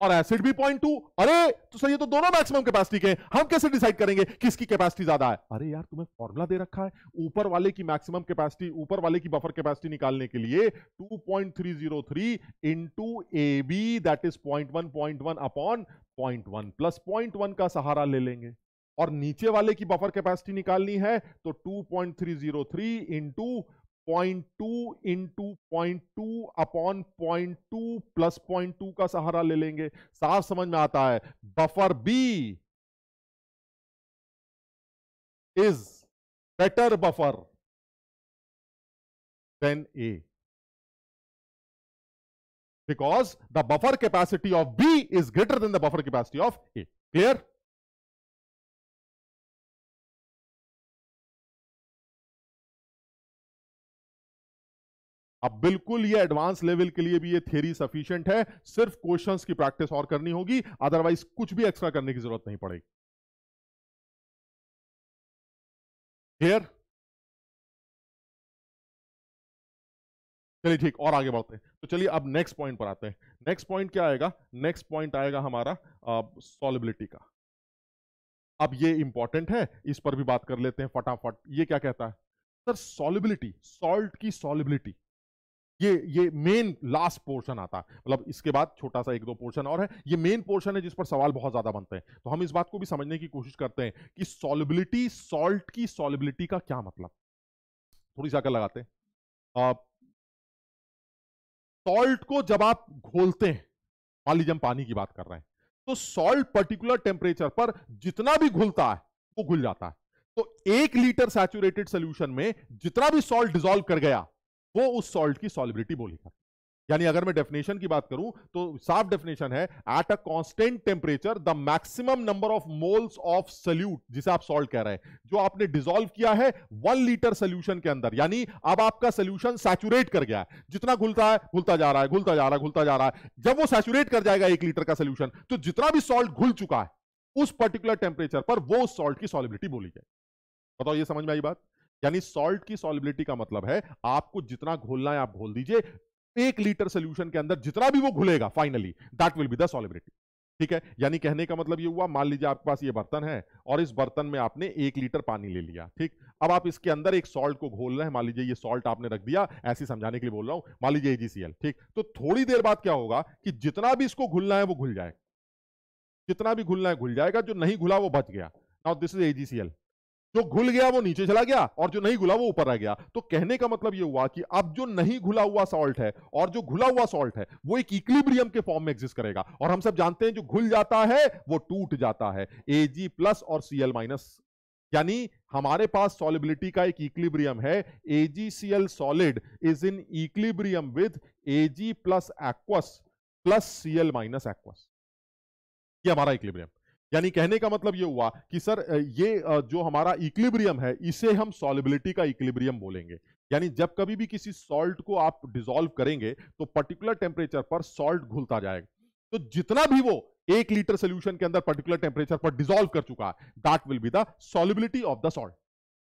और एसिड भी पॉइंट टू अरे तो सर ये तो दोनों मैक्सिमम कैपेसिटी के हम कैसे डिसाइड करेंगे किसकी कैपेसिटी ज़्यादा है? अरे यार, तुम्हें फॉर्मूला दे रखा है। ऊपर वाले की मैक्सिमम कैपेसिटी ऊपर वाले की बफर कैपेसिटी निकालने के लिए 2.303 into A B that is point one point one upon point one plus point one का सहारा ले लेंगे। और नीचे वाले की बफर कैपेसिटी निकालनी है तो two point three zero 2.303 into point two into point two upon point two plus point two का सहारा ले लेंगे। साफ़ समझ में आता है। Buffer B is better buffer than A because the buffer capacity of B is greater than the buffer capacity of A clear अब बिल्कुल ये एडवांस लेवल के लिए भी ये थ्योरी सफिशिएंट है। सिर्फ़ क्वेश्चंस की प्रैक्टिस और करनी होगी अदरवाइज़ कुछ भी एक्स्ट्रा करने की ज़रूरत नहीं पड़ेगी। क्लियर चलिए ठीक, और आगे बढ़ते हैं। तो चलिए अब नेक्स्ट पॉइंट पर आते हैं। नेक्स्ट पॉइंट क्या आएगा? नेक्स्ट पॉइंट आएगा हमारा सॉलिबिलिटी का। अब ये इंपॉर्टेंट है, इस पर भी बात कर लेते हैं फटाफट। ये क्या कहता है? सर सॉलिबिलिटी सॉल्ट की सॉलिबिलिटी ये ये मेन लास्ट पोर्शन आता है। मतलब इसके बाद छोटा सा एक दो पोर्शन और है। ये मेन पोर्शन है जिस पर सवाल बहुत ज़्यादा बनते हैं। तो हम इस बात को भी समझने की कोशिश करते हैं कि सॉलिबिलिटी सॉल्ट की सॉलिबिलिटी का क्या मतलब? थोड़ी सी अकल लगाते हैं। सॉल्ट को जब आप घोलते हैं, मान लीजिए हम पानी की बात कर रहे हैं तो सॉल्ट पर्टिकुलर टेम्परेचर पर जितना भी घुलता है, वो घुल जाता है। तो एक लीटर सैचुरेटेड सोल्यूशन में जितना भी सॉल्ट डिजोल्व कर गया वो उस सॉल्ट की सॉलिबिलिटी बोली करता यानी अगर मैं डेफिनेशन की बात करूँ तो साफ़ डेफिनेशन है at a constant temperature the maximum number of moles of solute जिसे आप सॉल्ट कह रहे हैं, जो आपने डिसॉल्व किया है वन लीटर सोल्यूशन के अंदर। यानी अब आपका सोल्यूशन सैचुरेट कर गया है। जितना घुलता है, घुलता जा रहा है, घुलता जा रहा है, घुलता जा रहा है। जब वो सैचुरेट कर जाएगा एक लीटर का सोल्यूशन तो जितना भी सॉल्ट घुल चुका है, उस पर्टिकुलर टेम्परेचर पर वो सॉल्ट की सॉलिबिलिटी बोली जाए बताओ, ये समझ में आई बात? यानी सॉल्ट की सॉलिबिलिटी का मतलब है, आपको जितना घोलना है आप घोल दीजिए, एक लीटर सोल्यूशन के अंदर जितना भी वो घुलेगा finally that will be the solubility ठीक है? यानी कहने का मतलब ये हुआ, मान लीजिए आपके पास ये बर्तन है, और इस बर्तन में आपने एक लीटर पानी ले लिया, ठीक? अब आप इसके अंदर एक सॉल्ट को घोल रहे हैं, मान लीजिए ये सॉल्ट आपने रख दिया, ऐसे समझाने के लिए बोल रहा हूँ, मान लीजिए एजीसीएल ठीक? तो थोड़ी देर बाद क्या होगा कि जितना भी इसको घुलना है वो घुल जाएगा जितना भी घुलना है घुल जाएगा, जो नहीं घुला वो बच गया। नाउ दिस इज़ एजीसीएल जो घुल गया वो नीचे चला गया और जो नहीं घुला वो ऊपर रह गया। तो कहने का मतलब ये हुआ कि अब जो नहीं घुला हुआ सॉल्ट है और जो घुला हुआ सॉल्ट है, वो एक इक्विलिब्रियम के फॉर्म में एग्जिस्ट करेगा। और हम सब जानते हैं जो घुल जाता है, वो टूट जाता है। एजी प्लस और सीएल माइनस यानी हमारे पास सॉलिबिलिटी का एक इक्विलिब्रियम है। AGCL solid is in equilibrium with AG plus aqueous plus CL minus aqueous ये हमारा इक्विलिब्रियम यानी कहने का मतलब ये हुआ कि सर ये जो हमारा इक्लिब्रियम है, इसे हम सॉलिबिलिटी का इक्लिब्रियम बोलेंगे। यानी जब कभी भी किसी सॉल्ट को आप डिजोल्व करेंगे तो पर्टिकुलर टेम्परेचर पर सॉल्ट घुलता जाएगा। तो जितना भी वो एक लीटर सोल्यूशन के अंदर पर्टिकुलर टेम्परेचर पर डिजोल्व कर चुका है that will be the solubility of the salt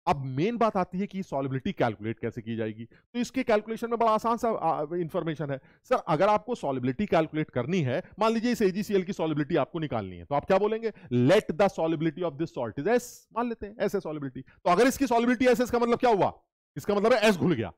अब मेन बात आती है कि सॉलिबिलिटी कैलकुलेट कैसे की जाएगी? तो इसके कैलकुलेशन में बड़ा आसान सा इंफॉर्मेशन है। सर अगर आपको सॉलिबिलिटी कैलकुलेट करनी है, मान लीजिए इस एजीसीएल की सॉलिबिलिटी आपको निकालनी है तो आप क्या बोलेंगे? Let the solubility of this salt is S मान लेते हैं एस एस सॉलिबिलिटी तो अगर इसकी सॉलिबिलिटी एस एस का मतलब क्या हुआ? इसका मतलब है एस घुल गया।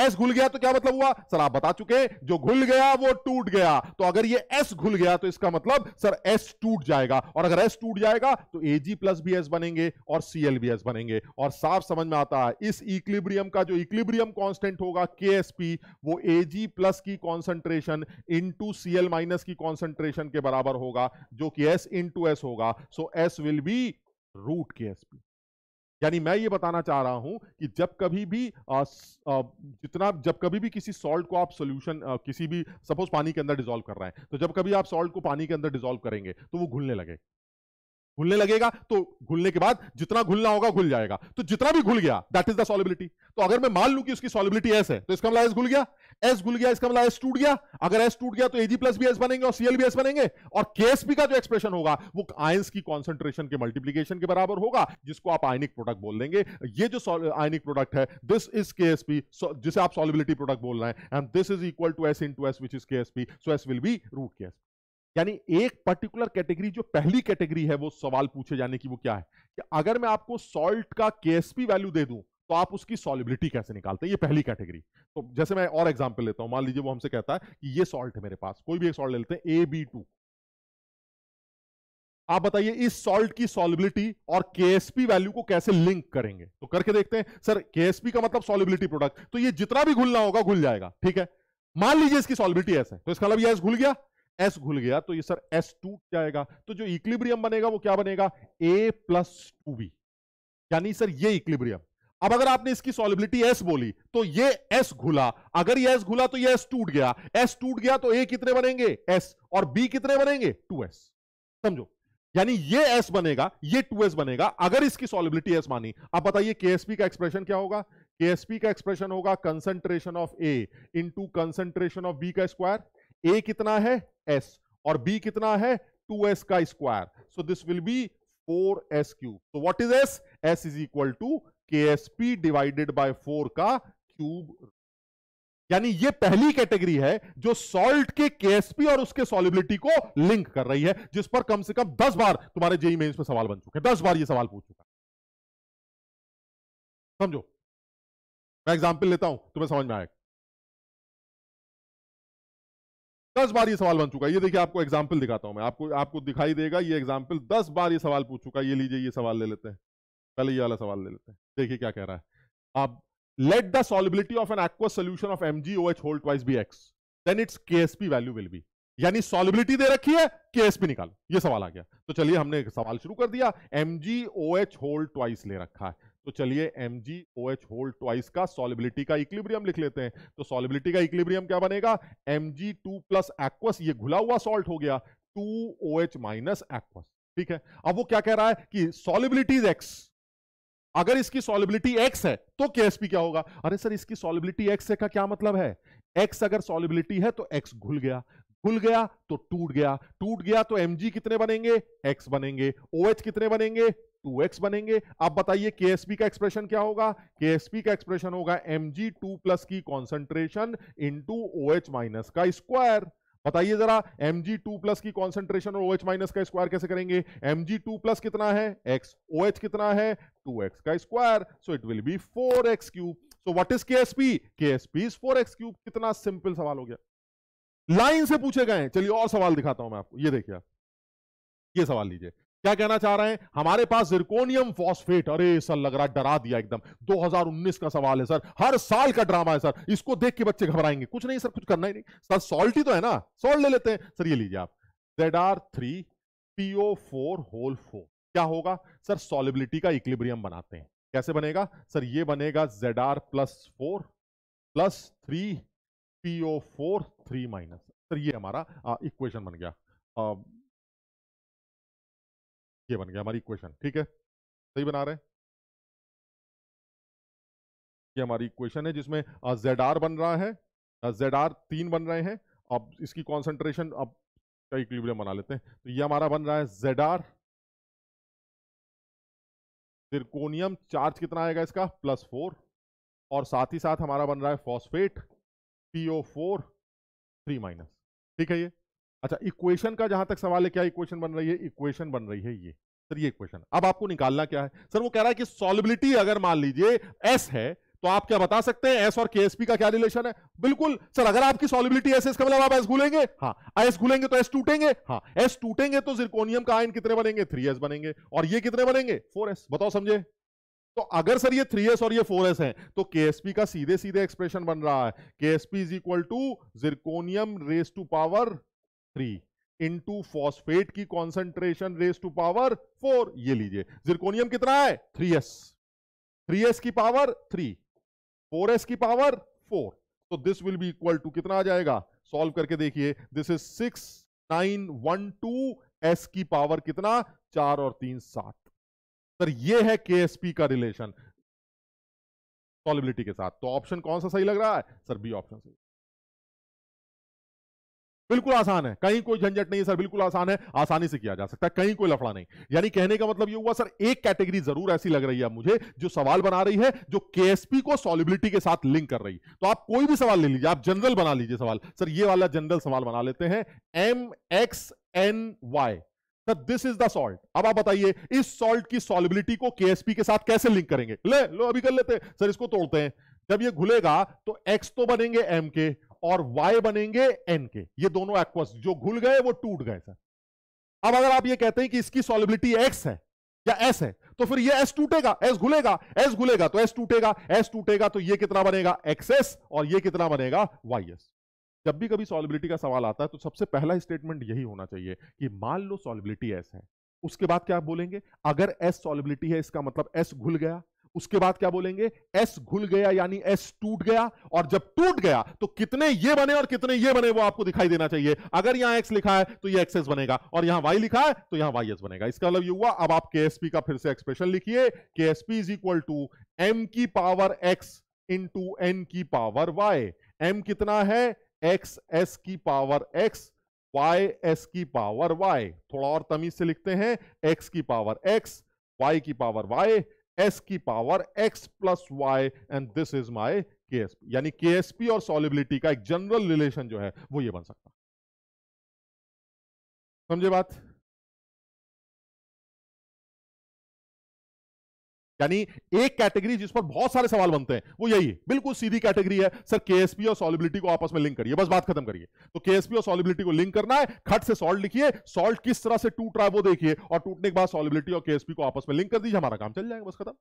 एस घुल गया तो क्या मतलब हुआ? सर, आप बता चुके जो घुल गया, वो टूट गया। तो अगर ये एस घुल गया तो इसका मतलब सर एस टूट जाएगा। और अगर एस टूट जाएगा तो एजी प्लस भी एस बनेंगे और सीएल भी एस बनेंगे। और साफ़ समझ में आता है, इस इक्विलिब्रियम का जो इक्विलिब्रियम कांस्टेंट होगा के एस पी वो एजी प्लस की कॉन्सेंट्रेशन इंटू सीएल माइनस की कॉन्सेंट्रेशन के बराबर होगा, जो कि एस इंटू एस होगा। So S will be root K S P यानी मैं ये बताना चाह रहा हूँ कि जब कभी भी आ, आ, जितना जब कभी भी किसी सॉल्ट को आप सोल्यूशन किसी भी सपोज़ पानी के अंदर डिजोल्व कर रहे हैं तो जब कभी आप सॉल्ट को पानी के अंदर डिजोल्व करेंगे तो वो घुलने लगे। घुलने लगेगा तो घुलने के बाद जितना घुलना होगा, घुल जाएगा। तो जितना भी घुल गया दैट इज़ द सॉलिबिलिटी तो अगर मैं मान लू कि उसकी सॉलिबिलिटी एस है तो इसका मतलब एस घुल गया। एस घुल गया, इसका मतलब एस टूट गया। अगर एस टूट गया तो एजी प्लस भी एस बनेंगे और सीएल भी एस बनेंगे। और केएसपी का जो एक्सप्रेशन होगा, वो आयंस की कॉन्सेंट्रेशन के मल्टीप्लीकेशन के बराबर होगा, जिसको आप आयनिक प्रोडक्ट बोल देंगे। ये जो आयनिक प्रोडक्ट है दिस इज़ केएसपी जिसे आप सॉलिबिलिटी प्रोडक्ट बोल रहे हैं and this is equal to S into S which is KSP so S will be root KSP यानी एक पर्टिकुलर कैटेगरी जो पहली कैटेगरी है, वो सवाल पूछे जाने की वो क्या है? कि अगर मैं आपको सॉल्ट का केएसपी वैल्यू दे दूँ तो आप उसकी सॉलिबिलिटी कैसे निकालते हैं? ये पहली कैटेगरी तो जैसे मैं और एग्जांपल लेता हूँ, मान लीजिए वो हमसे कहता है कि ये सॉल्ट है मेरे पास, कोई भी एक सॉल्ट लेते हैं ए बी टू आप बताइए, इस सॉल्ट की सॉलिबिलिटी और केएसपी वैल्यू को कैसे लिंक करेंगे? तो करके देखते हैं, सर केएसपी का मतलब सॉलिबिलिटी प्रोडक्ट तो ये जितना भी घुलना होगा, घुल जाएगा, ठीक है? मान लीजिए इसकी सॉलिबिलिटी ऐसा तो इसका मतलब ये घुल गया एस घुल गया तो ये सर एस टूट जाएगा। तो जो इक्लिब्रियम बनेगा, वो क्या बनेगा? ए प्लस टू बी यानी सर ये इक्लिब्रियम अब अगर आपने इसकी सॉलिबिलिटी एस बोली तो ये एस घुला। अगर ये एस घुला तो ये एस टूट गया। एस टूट गया तो ए कितने बनेंगे? एस और बी कितने बनेंगे? टू एस समझो? यानी ये एस बनेगा, ये टू एस बनेगा, अगर इसकी सॉलिबिलिटी एस मानी। अब बताइए केएसपी का एक्सप्रेशन क्या होगा? केएसपी का एक्सप्रेशन होगा concentration of A into concentration of B का स्क्वायर ए कितना है? एस और बी कितना है? टू एस का square so this will be four S cube तो what is S S is equal to K S P divided by four का क्यूब यानी ये पहली कैटेगरी है जो सॉल्ट के केएसपी और उसके सॉलिबिलिटी को लिंक कर रही है, जिस पर कम से कम दस बार तुम्हारे जेई मेन्स में सवाल बन चुके हैं। दस बार ये सवाल पूछ चुका समझो? मैं एग्ज़ाम्पल लेता हूँ, तुम्हें समझ में आएगा। दस बार ये सवाल बन चुका है। ये देखिए, आपको एग्ज़ाम्पल दिखाता हूँ मैं। आपको आपको दिखाई देगा ये एग्ज़ाम्पल दस बार ये सवाल पूछ चुका है। ये लीजिए, ये सवाल ले लेते हैं। पहले ये वाला सवाल ले लेते हैं। देखिए क्या कह रहा है। अब लेट आप let the solubility of an aqueous solution of MgOH whole twice be x, then its KSP value will be यानी सॉलिबिलिटी दे रखी है केएसपी निकालो। ये सवाल आ गया। तो चलिए, हमने सवाल शुरू कर दिया। M G O H whole twice ले रखा है। तो चलिए M G O H whole twice का सॉलिबिलिटी का इक्लिब्रियम लिख लेते हैं। तो सॉलिबिलिटी का इक्लिब्रियम क्या बनेगा? M G two plus aqueous ये घुला हुआ सॉल्ट हो गया। 2OH माइनस एक्वस ठीक है? अब वो क्या कह रहा है कि सॉलिबिलिटी एक्स अगर इसकी सॉलिबिलिटी एक्स है तो केएसपी क्या होगा? अरे सर, इसकी सॉलिबिलिटी एक्स का क्या मतलब है? एक्स अगर सॉलिबिलिटी है तो एक्स घुल गया। घुल गया तो टूट गया। टूट गया तो एम कितने बनेंगे? एक्स बनेंगे। ओ OH कितने बनेंगे? टू एक्स बनेंगे। आप बताइए केएसपी का एक्सप्रेशन क्या होगा? केएसपी का एक्सप्रेशन होगा एम जी टू प्लस की concentration into O H minus का स्क्वायर बताइए जरा एम जी टू प्लस की कॉन्सेंट्रेशन और ओ एच माइनस का स्क्वायर कैसे करेंगे? एम जी टू प्लस कितना है? एक्स ओ एच कितना है? टू एक्स का square so it will be four X cube so what is KSP KSP is four X cube कितना सिंपल सवाल हो गया। लाइन से पूछे गए चलिए और सवाल दिखाता हूँ मैं आपको। ये देखिए ये सवाल लीजिए। क्या कहना चाह रहे हैं? हमारे पास जिरकोनियम फॉस्फेट अरे सर लग रहा डरा दिया एकदम। 2019 का सवाल है सर। हर साल का ड्रामा है सर। इसको देख के बच्चे घबराएँगे। कुछ नहीं सर कुछ करना ही नहीं। सर सॉल्ट ही तो है ना। सॉल्ट ले लेते हैं। सर ये लीजिए आप। Z R three PO four whole four क्या होगा? सर सॉलिबिलिटी का इक्लिब्रियम बनाते हैं। कैसे बनेगा? सर ये बनेगा Z R plus four plus three PO four three minus sir ये हमारा इक्वेशन बन गया। आ, ये बन गया हमारी इक्वेशन, ठीक है? सही बना रहे हैं? ये हमारी इक्वेशन है जिसमें जेड आर बन रहा है जेड आर तीन बन रहे हैं, अब इसकी कॉन्सेंट्रेशन अब का इक्विलिब्रियम बना लेते हैं। तो ये हमारा बन रहा है जेड आर सिरकोनियम चार्ज कितना आएगा इसका? प्लस फोर और साथ ही साथ हमारा बन रहा है phosphate PO four three minus ठीक है ये? अच्छा इक्वेशन का जहाँ तक सवाल है, क्या इक्वेशन बन रही है? इक्वेशन बन रही है ये। सर, ये इक्वेशन। अब आपको निकालना क्या है? सर, वो कह रहा है कि सॉलिबिलिटी अगर मान लीजिए एस है तो आप क्या बता सकते हैं? एस और केएसपी का क्या रिलेशन है? बिल्कुल। सर, अगर आपकी सॉलिबिलिटी एस इसका मतलब आप एस घूलेंगे हाँ। एस घुलेंगे तो एस टूटेंगे? हाँ। एस टूटेंगे तो जिरकोनियम का आयन कितने बनेंगे? थ्री एस बनेंगे। और ये कितने बनेंगे? फोर एस बताओ, समझे? तो अगर सर, ये थ्री एस और ये फोर एस है तो केएसपी का सीधे सीधे एक्सप्रेशन बन रहा है। KSP is equal to zirconium raise to power three into phosphate की concentration raise to power four ये लीजिए जिरकोनियम कितना है? थ्री एस थ्री एस की पावर थ्री फोर एस की पावर फोर तो this will be equal to कितना आ जाएगा? सॉल्व करके देखिए this is six nine one two S की पावर कितना? चार और तीन, सात. सर ये है केएसपी का रिलेशन सॉलिबिलिटी के साथ. तो ऑप्शन कौन सा सही लग रहा है? सर बी ऑप्शन सही. बिल्कुल आसान है। कहीं कोई झंझट नहीं है, सर, बिल्कुल आसान है। आसानी से किया जा सकता है, कहीं कोई लफड़ा नहीं। यानी कहने का मतलब ये हुआ, सर, एक कैटेगरी ज़रूर ऐसी लग रही है मुझे, जो सवाल बना रही है, जो केएसपी को सॉलिबिलिटी के साथ लिंक कर रही। तो आप कोई भी सवाल ले लीजिए, आप जनरल बना लीजिए सवाल। सर, ये वाला जनरल सवाल बना लेते हैं, M, X, N, Y. Sir this is the salt अब आप बताइए, इस सॉल्ट की सॉलिबिलिटी को केएसपी के साथ कैसे लिंक करेंगे? ले, लो, अभी कर लेते हैं। सर, इसको तोड़ते हैं। जब ये घुलेगा तो एक्स तो बनेंगे एम के। और वाई बनेंगे एन के। ये दोनों एक्वस जो घुल गए, वो टूट गए सर अब अगर आप ये कहते हैं कि इसकी सॉलिबिलिटी एक्स है, या एस है तो फिर ये एस टूटेगा एस घुलेगा एस घुलेगा तो एस टूटेगा एस टूटेगा तो ये कितना बनेगा एक्स और ये कितना बनेगा एस जब भी कभी सॉलिबिलिटी का सवाल आता है तो सबसे पहला स्टेटमेंट यही होना चाहिए कि मान लो सॉलिबिलिटी एस है, उसके बाद क्या बोलेंगे? अगर एस सॉलिबिलिटी है, इसका मतलब एस घुल गया उसके बाद क्या बोलेंगे? एस घुल गया, यानी एस टूट गया, और जब टूट गया तो कितने ये बने और कितने ये बने वो आपको दिखाई देना चाहिए। अगर यहाँ एक्स लिखा है तो ये एक्स बनेगा, और यहाँ वाई लिखा है तो यहाँ वाई एस बनेगा। इसका मतलब ये हुआ, अब आप केएसपी का फिर से एक्सप्रेशन लिखिए। KSP is equal to M की पावर एक्स इंटू एन की पावर वाई एम कितना है? एक्स एस की पावर एक्स वाई एस की पावर वाई थोड़ा और तमीज से लिखते हैं। एक्स की पावर एक्स वाई की पावर वाई एस की power X plus Y and this is my K यानी के और सॉलिबिलिटी का एक जनरल रिलेशन जो है, वो ये बन सकता। समझे बात? यानी एक कैटेगरी जिस पर बहुत सारे सवाल बनते हैं, वो यही है। बिल्कुल सीधी कैटेगरी है। सर केएसपी और सॉलिबिलिटी को आपस में लिंक करिए। बस बात खत्म करिए। तो केएसपी और सॉलिबिलिटी को लिंक करना है, खट से सॉल्ट लिखिए। सॉल्ट किस तरह से टूट रहा है वो देखिए और टूटने के बाद सॉलिबिलिटी और केएसपी को आपस में लिंक कर दीजिए। हमारा काम चल जाएगा। बस खत्म।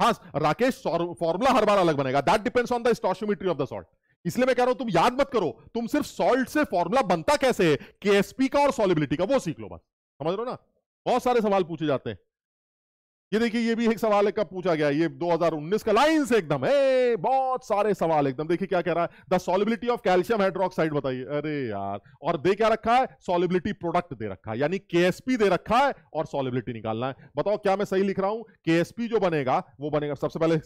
हाँ राकेश फॉर्मूला हर बार अलग बनेगा। That depends on the stoichiometry of the salt इसलिए मैं कह रहा हूँ, तुम याद मत करो, तुम सिर्फ़ सॉल्ट से फॉर्मूला बनता कैसे है? केएसपी का और सॉलिबिलिटी का, वो सीख लो बस। समझ रहे हो ना? बहुत सारे सवाल पूछे जाते हैं। ये देखिए, ये भी एक सवाल है, कब पूछा गया? ये 2019 का लाइन से एकदम। है बहुत सारे सवाल एकदम। देखिए क्या कह रहा है? The solubility of calcium hydroxide बताइए। अरे यार, और दे क्या रखा है? सॉलिबिलिटी प्रोडक्ट दे रखा है, यानी केएसपी दे रखा है और सॉलिबिलिटी निकालना है। बताओ, क्या मैं सही लिख रहा हूँ? केएसपी जो बनेगा, वो बनेगा, सबसे पहले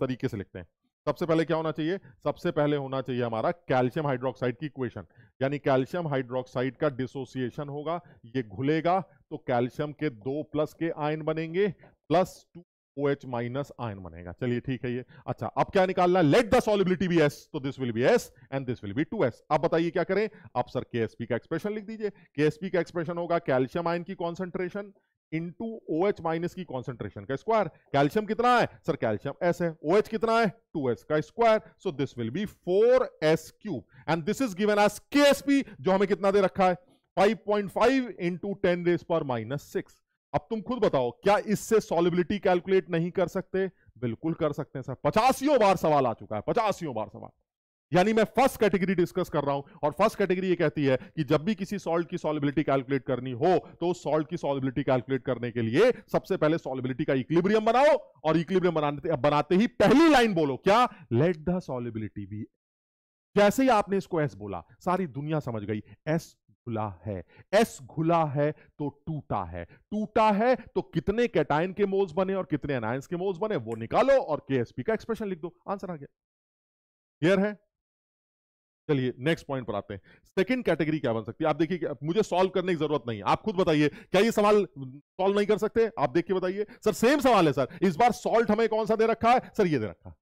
तरीके से लिखते हैं। सबसे पहले क्या होना चाहिए? सबसे पहले होना चाहिए हमारा कैल्शियम हाइड्रोक्साइड की इक्वेशन। यानी कैल्शियम हाइड्रोक्साइड का डिसोसिएशन होगा, ये घुलेगा तो कैल्शियम के दो प्लस के आयन बनेंगे, plus two O H minus ion बनेगा। चलिए ठीक है ये। अच्छा अब क्या निकालना let the solubility be S तो this will be S and this will be two S अब बताइए क्या करें? आप सर के का एक्सप्रेशन लिख दीजिए। के का एक्सप्रेशन होगा कैल्शियम आयन की concentration into O H minus की कॉन्सेंट्रेशन का स्क्वायर कैल्शियम कितना है? सर कैल्शियम एस है. ओ एच कितना है? टू एस का square so this will be four S cube and this is given as K S P जो हमें कितना दे रखा है? 5.5 point five into ten raise पर माइनस सिक्स अब तुम खुद बताओ, क्या इससे सॉलिबिलिटी कैलकुलेट नहीं कर सकते? बिल्कुल कर सकते हैं सर पचासियों बार सवाल आ चुका है, पचासियों बार सवाल। यानी मैं फ़र्स्ट कैटेगरी डिस्कस कर रहा हूँ। और फ़र्स्ट कैटेगरी ये कहती है कि जब भी किसी सॉल्ट की सॉलिबिलिटी कैलकुलेट करनी हो तो सॉल्ट की सॉलिबिलिटी कैलकुलेट करने के लिए सबसे पहले सॉलिबिलिटी का इक्विलिब्रियम बनाओ और इक्विलिब्रियम बनाते बनाते ही पहली लाइन बोलो। क्या? लेट द सॉलिबिलिटी बी जैसे ही आपने इसको एस बोला, सारी दुनिया समझ गई। एस घुला है। एस घुला है तो टूटा है। टूटा है तो कितने कैटाइन के मोल्स बने और कितने एनायंस के मोल्स बने, वो निकालो और केएसपी का एक्सप्रेशन लिख दो। आंसर आ गया। क्लियर है? चलिए नेक्स्ट पॉइंट पर आते हैं। सेकंड कैटेगरी क्या बन सकती है? आप देखिए मुझे सॉल्व करने की ज़रूरत नहीं आप खुद बताइए, क्या ये सवाल सॉल्व नहीं कर सकते? आप देख के बताइए। सर सेम सवाल है, सर। इस बार सॉल्ट हमें कौन सा दे रखा है? सर, ये दे रखा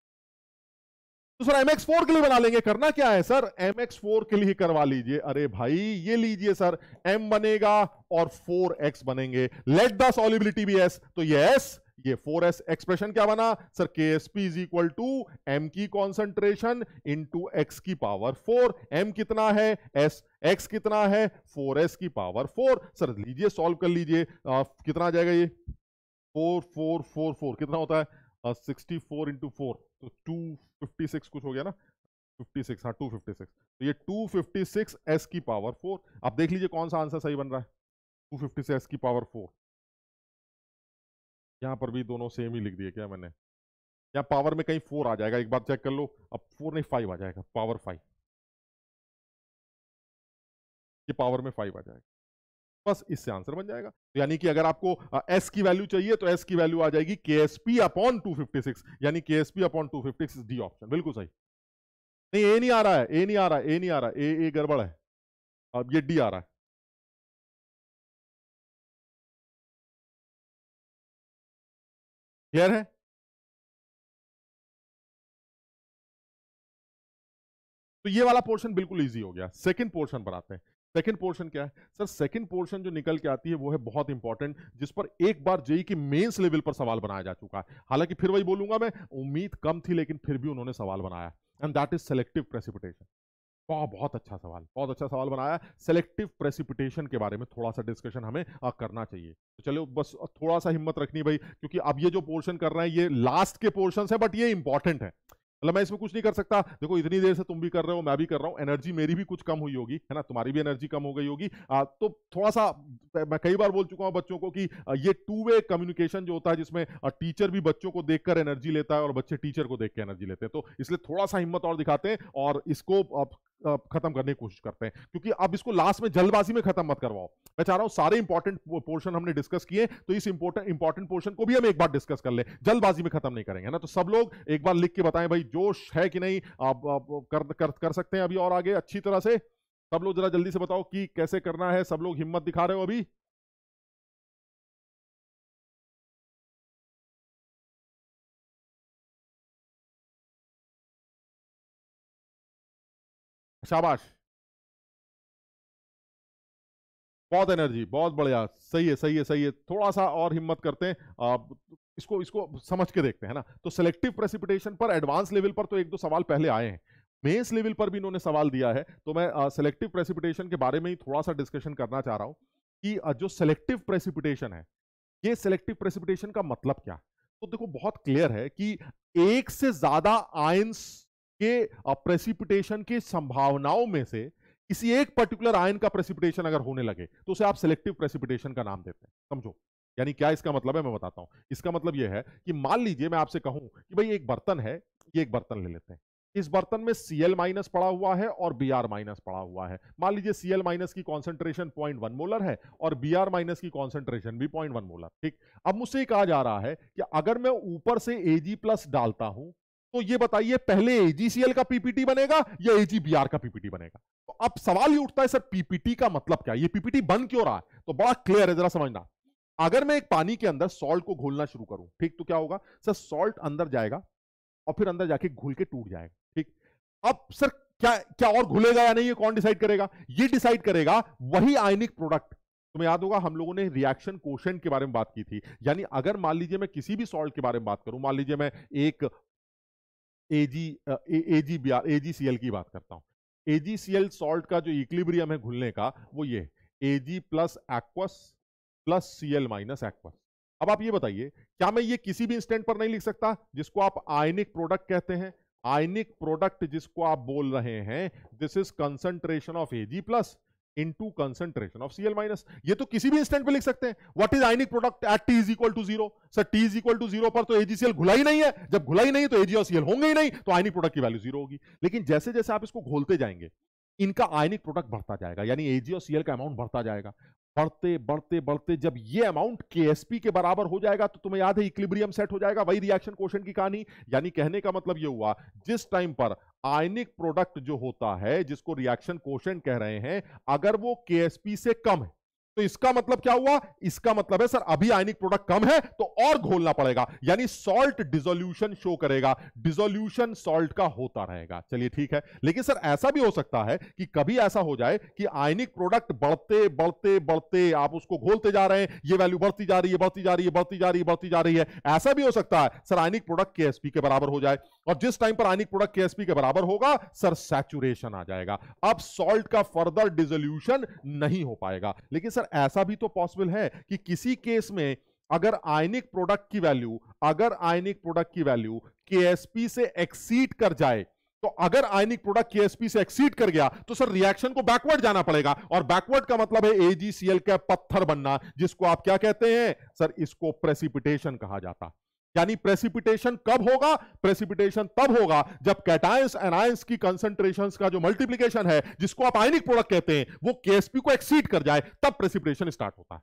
तो सर एमएक्स फोर के लिए बना लेंगे। करना क्या है, सर? एमएक्स फोर के लिए करवा लीजिए। अरे भाई, ये लीजिए, सर। एम बनेगा और फोर एक्स बनेंगे। Let the solubility be S तो ये एस ये फोर एस एक्सप्रेशन क्या बना? Sir K S P is equal to M की कॉन्सेंट्रेशन इंटू एक्स की पावर फोर एम कितना है? एस एक्स कितना है? फोर एस की पावर फोर सर, लीजिए सॉल्व कर लीजिए। कितना आ जाएगा ये? फोर फोर फोर फोर कितना होता है? सिक्सटी फोर इंटू फोर तो टू फिफ्टी सिक्स कुछ हो गया ना? फिफ्टी सिक्स हाँ टू फिफ्टी सिक्स तो ये टू फिफ्टी सिक्स एस की पावर फोर आप देख लीजिए कौन सा आंसर सही बन रहा है। टू फिफ्टी सिक्स एस की पावर फोर यहाँ पर भी दोनों सेम ही लिख दिए क्या मैंने? यहाँ पावर में कहीं फोर आ जाएगा, एक बार चेक कर लो, अब फोर नहीं फाइव आ जाएगा पावर फाइव ये पावर में फाइव आ जाएगा। बस इससे आंसर बन जाएगा। तो यानी कि अगर आपको एस की वैल्यू चाहिए तो एस की वैल्यू आ जाएगी K S P upon two fifty six यानी K S P upon two fifty six D option बिल्कुल सही। नहीं ए नहीं आ रहा है ए नहीं आ रहा है ए नहीं आ रहा है ए ए गड़बड़ है। अब ये डी आ रहा है। क्लियर है? तो ये वाला पोर्शन बिल्कुल इजी हो गया। सेकंड पोर्शन पर आते हैं। सेकंड पोर्शन क्या है? सर, सेकंड पोर्शन जो निकल के आती है, वो है बहुत इंपॉर्टेंट, जिस पर एक बार जेई की मेंस लेवल पर सवाल बनाया जा चुका है। हालाँकि फिर वही बोलूँगा मैं, उम्मीद कम थी, लेकिन फिर भी उन्होंने सवाल बनाया। And that is selective precipitation बहुत अच्छा सवाल, बहुत अच्छा सवाल बनाया। सेलेक्टिव प्रेसिपिटेशन के बारे में थोड़ा सा डिस्कशन हमें करना चाहिए। तो चलो बस थोड़ा सा हिम्मत रखनी भाई, क्योंकि अब ये जो पोर्शन कर रहे हैं, ये लास्ट के पोर्शन है बट ये इंपॉर्टेंट है। मतलब मैं इसमें कुछ नहीं कर सकता। देखो, इतनी देर से तुम भी कर रहे हो, मैं भी कर रहा हूँ एनर्जी मेरी भी कुछ कम हुई होगी, है ना? तुम्हारी भी एनर्जी कम हो गई होगी। तो थोड़ा सा मैं कई बार बोल चुका हूँ बच्चों को कि ये टू वे कम्युनिकेशन जो होता है, जिसमें टीचर भी बच्चों को देखकर एनर्जी लेता है और बच्चे टीचर को देख के एनर्जी लेते हैं। तो इसलिए थोड़ा सा हिम्मत और दिखाते हैं और इसको खत्म करने की कोशिश करते हैं। क्योंकि अब इसको लास्ट में जल्दबाजी में खत्म मत करवाओ। मैं चाह रहा हूँ सारे इंपॉर्टेंट पोर्शन हमने डिस्कस किए तो इस इंपॉर्टेंट इंपॉर्टेंट पोर्शन को भी हम एक बार डिस्कस कर ले। जल्दबाजी में खत्म नहीं करेंगे ना? तो सब लोग एक बार लिख के बताएँ भाई जोश है कि नहीं? आप, आप कर, कर, कर सकते हैं अभी और आगे अच्छी तरह से। सब लोग जरा जल्दी से बताओ कि कैसे करना है सब लोग हिम्मत दिखा रहे हो अभी? शाबाश। बहुत एनर्जी बहुत बढ़िया। सही है सही है सही है। थोड़ा सा और हिम्मत करते हैं। आ, इसको इसको समझ के देखते हैं ना। तो सिलेक्टिव प्रेसिपिटेशन पर एडवांस लेवल पर तो एक दो सवाल पहले आए हैं। मेंस लेवल पर भी इन्होंने सवाल दिया है। तो मैं सिलेक्टिव प्रेसिपिटेशन के बारे में ही थोड़ा सा डिस्कशन करना चाह रहा हूँ कि जो सिलेक्टिव प्रेसिपिटेशन है ये सिलेक्टिव प्रेसिपिटेशन का मतलब क्या? तो देखो बहुत क्लियर है कि एक से ज़्यादा आयंस के प्रेसिपिटेशन की संभावनाओं में से किसी एक पर्टिकुलर आयन का प्रेसिपिटेशन अगर होने लगे तो उसे आप सिलेक्टिव प्रेसिपिटेशन का नाम देते हैं। समझो? यानी क्या इसका मतलब है? मैं बताता हूँ। इसका मतलब यह है कि मान लीजिए, मैं आपसे कहूँ कि भाई एक बर्तन है, ये एक बर्तन ले लेते हैं। इस बर्तन में Cl माइनस पड़ा हुआ है और Br माइनस पड़ा हुआ है। मान लीजिए Cl माइनस की कॉन्सेंट्रेशन पॉइंट वन मोलर है और Br माइनस की कॉन्सेंट्रेशन भी पॉइंट वन मोलर ठीक? अब मुझसे कहा जा रहा है कि अगर मैं ऊपर से Ag प्लस डालता हूँ तो ये बताइए, पहले एजीसीएल का पीपीटी बनेगा या एजीबीआर का पीपीटी बनेगा? तो अब सवाल ये उठता है, सर पीपीटी का मतलब क्या ये पीपीटी बन क्यों रहा है? तो बड़ा क्लियर है, जरा समझना। अगर मैं एक पानी के अंदर सॉल्ट को घोलना शुरू करूँ, ठीक तो क्या होगा? सर सॉल्ट अंदर जाएगा और फिर अंदर जाके घुल के टूट जाएगा, ठीक? अब सर, क्या क्या और घुलेगा या नहीं, ये कौन डिसाइड करेगा? ये डिसाइड करेगा वही आयनिक प्रोडक्ट तुम्हें याद होगा, हम लोगों ने रिएक्शन कोशन के बारे में बात की थी। यानी अगर मान लीजिए मैं किसी भी सॉल्ट के बारे में बात करूँ, मान लीजिए मैं एक AG AG B R AG C L की बात करता हूँ। एजी सी एल सॉल्ट का जो इक्लिब्रियम है घुलने का, वो ये AG plus aqueous plus C L minus aqueous अब आप ये बताइए, क्या मैं ये किसी भी इंस्टेंट पर नहीं लिख सकता जिसको आप आयनिक प्रोडक्ट कहते हैं? आयनिक प्रोडक्ट जिसको आप बोल रहे हैं this is concentration of AG plus into concentration of CL minus ये तो किसी भी इंस्टेंट पे लिख सकते हैं। What is ionic product at T is equal to zero sir T is equal to zero पर तो एजीसीएल घुला ही नहीं है। जब घुला ही नहीं तो एजी और सीएल होंगे ही नहीं तो आयनिक प्रोडक्ट की वैल्यू ज़ीरो होगी। लेकिन जैसे जैसे आप इसको घोलते जाएँगे इनका आयनिक प्रोडक्ट बढ़ता जाएगा, यानी एजी और सीएल का अमाउंट बढ़ता जाएगा। बढ़ते बढ़ते बढ़ते जब ये अमाउंट के के बराबर हो जाएगा तो तुम्हें याद है इक्लिब्रियम सेट हो जाएगा, वही रिएक्शन क्वेश्चन की कहानी। यानी कहने का मतलब ये हुआ, जिस टाइम पर आयनिक प्रोडक्ट जो होता है, जिसको रिएक्शन क्वेश्चन कह रहे हैं, अगर वो केएसपी से कम है तो इसका मतलब क्या हुआ? इसका मतलब है, सर, अभी आयनिक प्रोडक्ट कम है तो और घोलना पड़ेगा। यानी सॉल्ट डिजोल्यूशन शो करेगा। डिजोल्यूशन सॉल्ट का होता रहेगा। चलिए ठीक है। लेकिन सर, ऐसा भी हो सकता है कि कभी ऐसा हो जाए कि आयनिक प्रोडक्ट बढ़ते बढ़ते बढ़ते, आप उसको घोलते जा रहे हैं, ये वैल्यू बढ़ती जा रही है, बढ़ती जा रही है, बढ़ती जा रही है, बढ़ती जा रही है। ऐसा भी हो सकता है। सर, आयनिक प्रोडक्ट के के बराबर हो जाए। और जिस टाइम पर आयनिक प्रोडक्ट के के बराबर होगा, सर सैचुरेशन आ जाएगा। अब सॉल्ट का फर्दर डिजोल्यूशन नहीं हो पाएगा। लेकिन सर ऐसा भी तो पॉसिबल है कि किसी केस में अगर आयनिक प्रोडक्ट की वैल्यू अगर आयनिक प्रोडक्ट की वैल्यू केएसपी से एक्सीड कर जाए तो अगर आयनिक प्रोडक्ट के से एक्सीड कर गया तो सर रिएक्शन को बैकवर्ड जाना पड़ेगा। और बैकवर्ड का मतलब है एजीसीएल का पत्थर बनना, जिसको आप क्या कहते हैं? सर इसको प्रेसिपिटेशन कहा जाता। यानी प्रेसिपिटेशन कब होगा? प्रेसिपिटेशन तब होगा जब कैटायंस एनायंस की कंसंट्रेशंस का जो मल्टीप्लिकेशन है, जिसको आप आयनिक प्रोडक्ट कहते हैं, वो केएसपी को एक्सीड कर जाए, तब प्रेसिपिटेशन स्टार्ट होता है।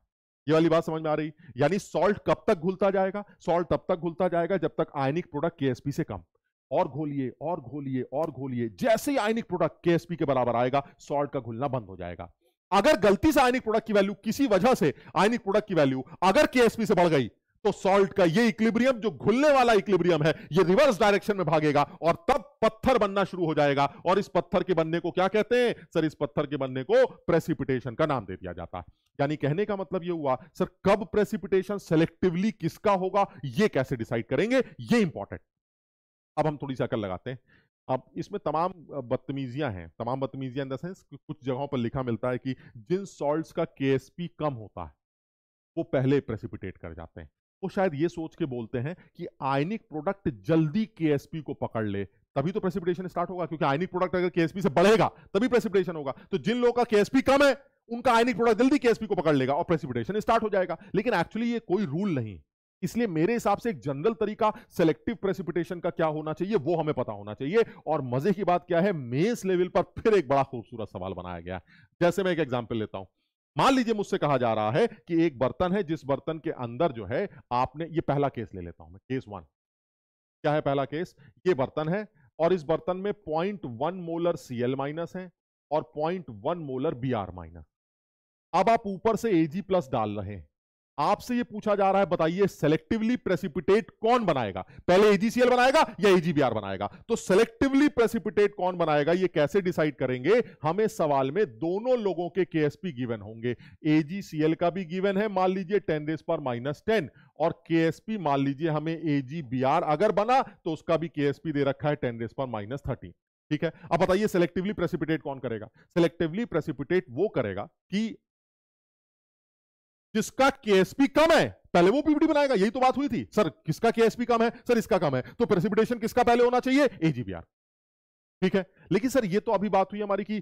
ये वाली बात समझ में आ रही? यानी सॉल्ट कब तक घुलता जाएगा? सॉल्ट तब तक घुलता जाएगा जब तक आयनिक प्रोडक्ट केएसपी से कम। और घोलिए और घोलिए और घोलिए, जैसे ही आयनिक प्रोडक्ट केएसपी के बराबर आएगा सॉल्ट का घुलना बंद हो जाएगा। अगर गलती से आयनिक प्रोडक्ट की वैल्यू किसी वजह से आयनिक प्रोडक्ट की वैल्यू अगर केएसपी से बढ़ गई तो सॉल्ट का ये इक्लिब्रियम जो घुलने वाला इक्लिब्रियम है, ये रिवर्स डायरेक्शन में भागेगा और तब पत्थर बनना शुरू हो जाएगा। और इस पत्थर के बनने को क्या कहते हैं? सर, इस पत्थर के बनने को प्रेसिपिटेशन का नाम दे दिया जाता है। यानी कहने का मतलब ये हुआ, सर, कब प्रेसिपिटेशन सेलेक्टिवली किसका होगा, ये कैसे डिसाइड करेंगे, ये इंपॉर्टेंट अब हम थोड़ी सी अकल लगाते हैं। अब इसमें तमाम बदतमीजियाँ हैं। तमाम बदतमीजियाँ इन द सेंस कुछ जगहों पर लिखा मिलता है कि जिन सॉल्ट्स का केएसपी कम होता है, वो पहले प्रेसिपिटेट कर जाते हैं। वो शायद ये सोच के बोलते हैं कि आयनिक प्रोडक्ट जल्दी केएसपी को पकड़ ले। तभी तो प्रेसिपिटेशन स्टार्ट होगा, क्योंकि आयनिक प्रोडक्ट अगर केएसपी से बढ़ेगा, तभी प्रेसिपिटेशन होगा। तो जिन लोगों का केएसपी कम है, उनका आयनिक प्रोडक्ट जल्दी केएसपी को पकड़ लेगा और प्रेसिपिटेशन स्टार्ट हो जाएगा। लेकिन एक्चुअली ये कोई रूल नहीं। इसलिए मेरे हिसाब से एक जनरल तरीका सेलेक्टिव प्रेसिपिटेशन का क्या होना चाहिए, वो हमें पता होना चाहिए। और मज़े की बात क्या है मेस लेवल पर फिर एक बड़ा खूबसूरत सवाल बनाया गया जैसे मैं एक एग्ज़ाम्पल लेता हूँ। मान लीजिए मुझसे कहा जा रहा है कि एक बर्तन है, जिस बर्तन के अंदर जो है, आपने ये पहला केस ले लेता हूँ मैं, केस वन। क्या है पहला केस? ये बर्तन है और इस बर्तन में point one molar C L minus है और point one molar B R minus. अब आप ऊपर से एजी प्लस डाल रहे हैं। आपसे ये पूछा जा रहा है, बताइए सेलेक्टिवली प्रेसिपिटेट कौन बनाएगा? पहले एजीसीएल बनाएगा या एजीबीआर बनाएगा? तो सेलेक्टिवली प्रेसिपिटेट कौन बनाएगा, ये कैसे डिसाइड करेंगे? हमें सवाल में दोनों लोगों के केएसपी गिवन होंगे। एजीसीएल का भी गिवन है, मान लीजिए टेन डेज़ पर माइनस टेन और केएसपी मान लीजिए हमें एजीबीआर अगर बना तो उसका भी केएसपी दे रखा है टेन डेज़ पर माइनस ठीक है? अब बताइए सेलेक्टिवली प्रेसिपिटेट कौन करेगा? सेलेक्टिवली प्रेसिपिटेट वो करेगा कि जिसका केएसपी कम है? पहले वो पीपीटी बनाएगा, यही तो बात हुई थी। सर, किसका केएसपी कम है? सर, इसका कम है। तो प्रेसिपिटेशन किसका पहले होना चाहिए? एजीबीआर ठीक है? लेकिन सर, ये तो अभी बात हुई हमारी की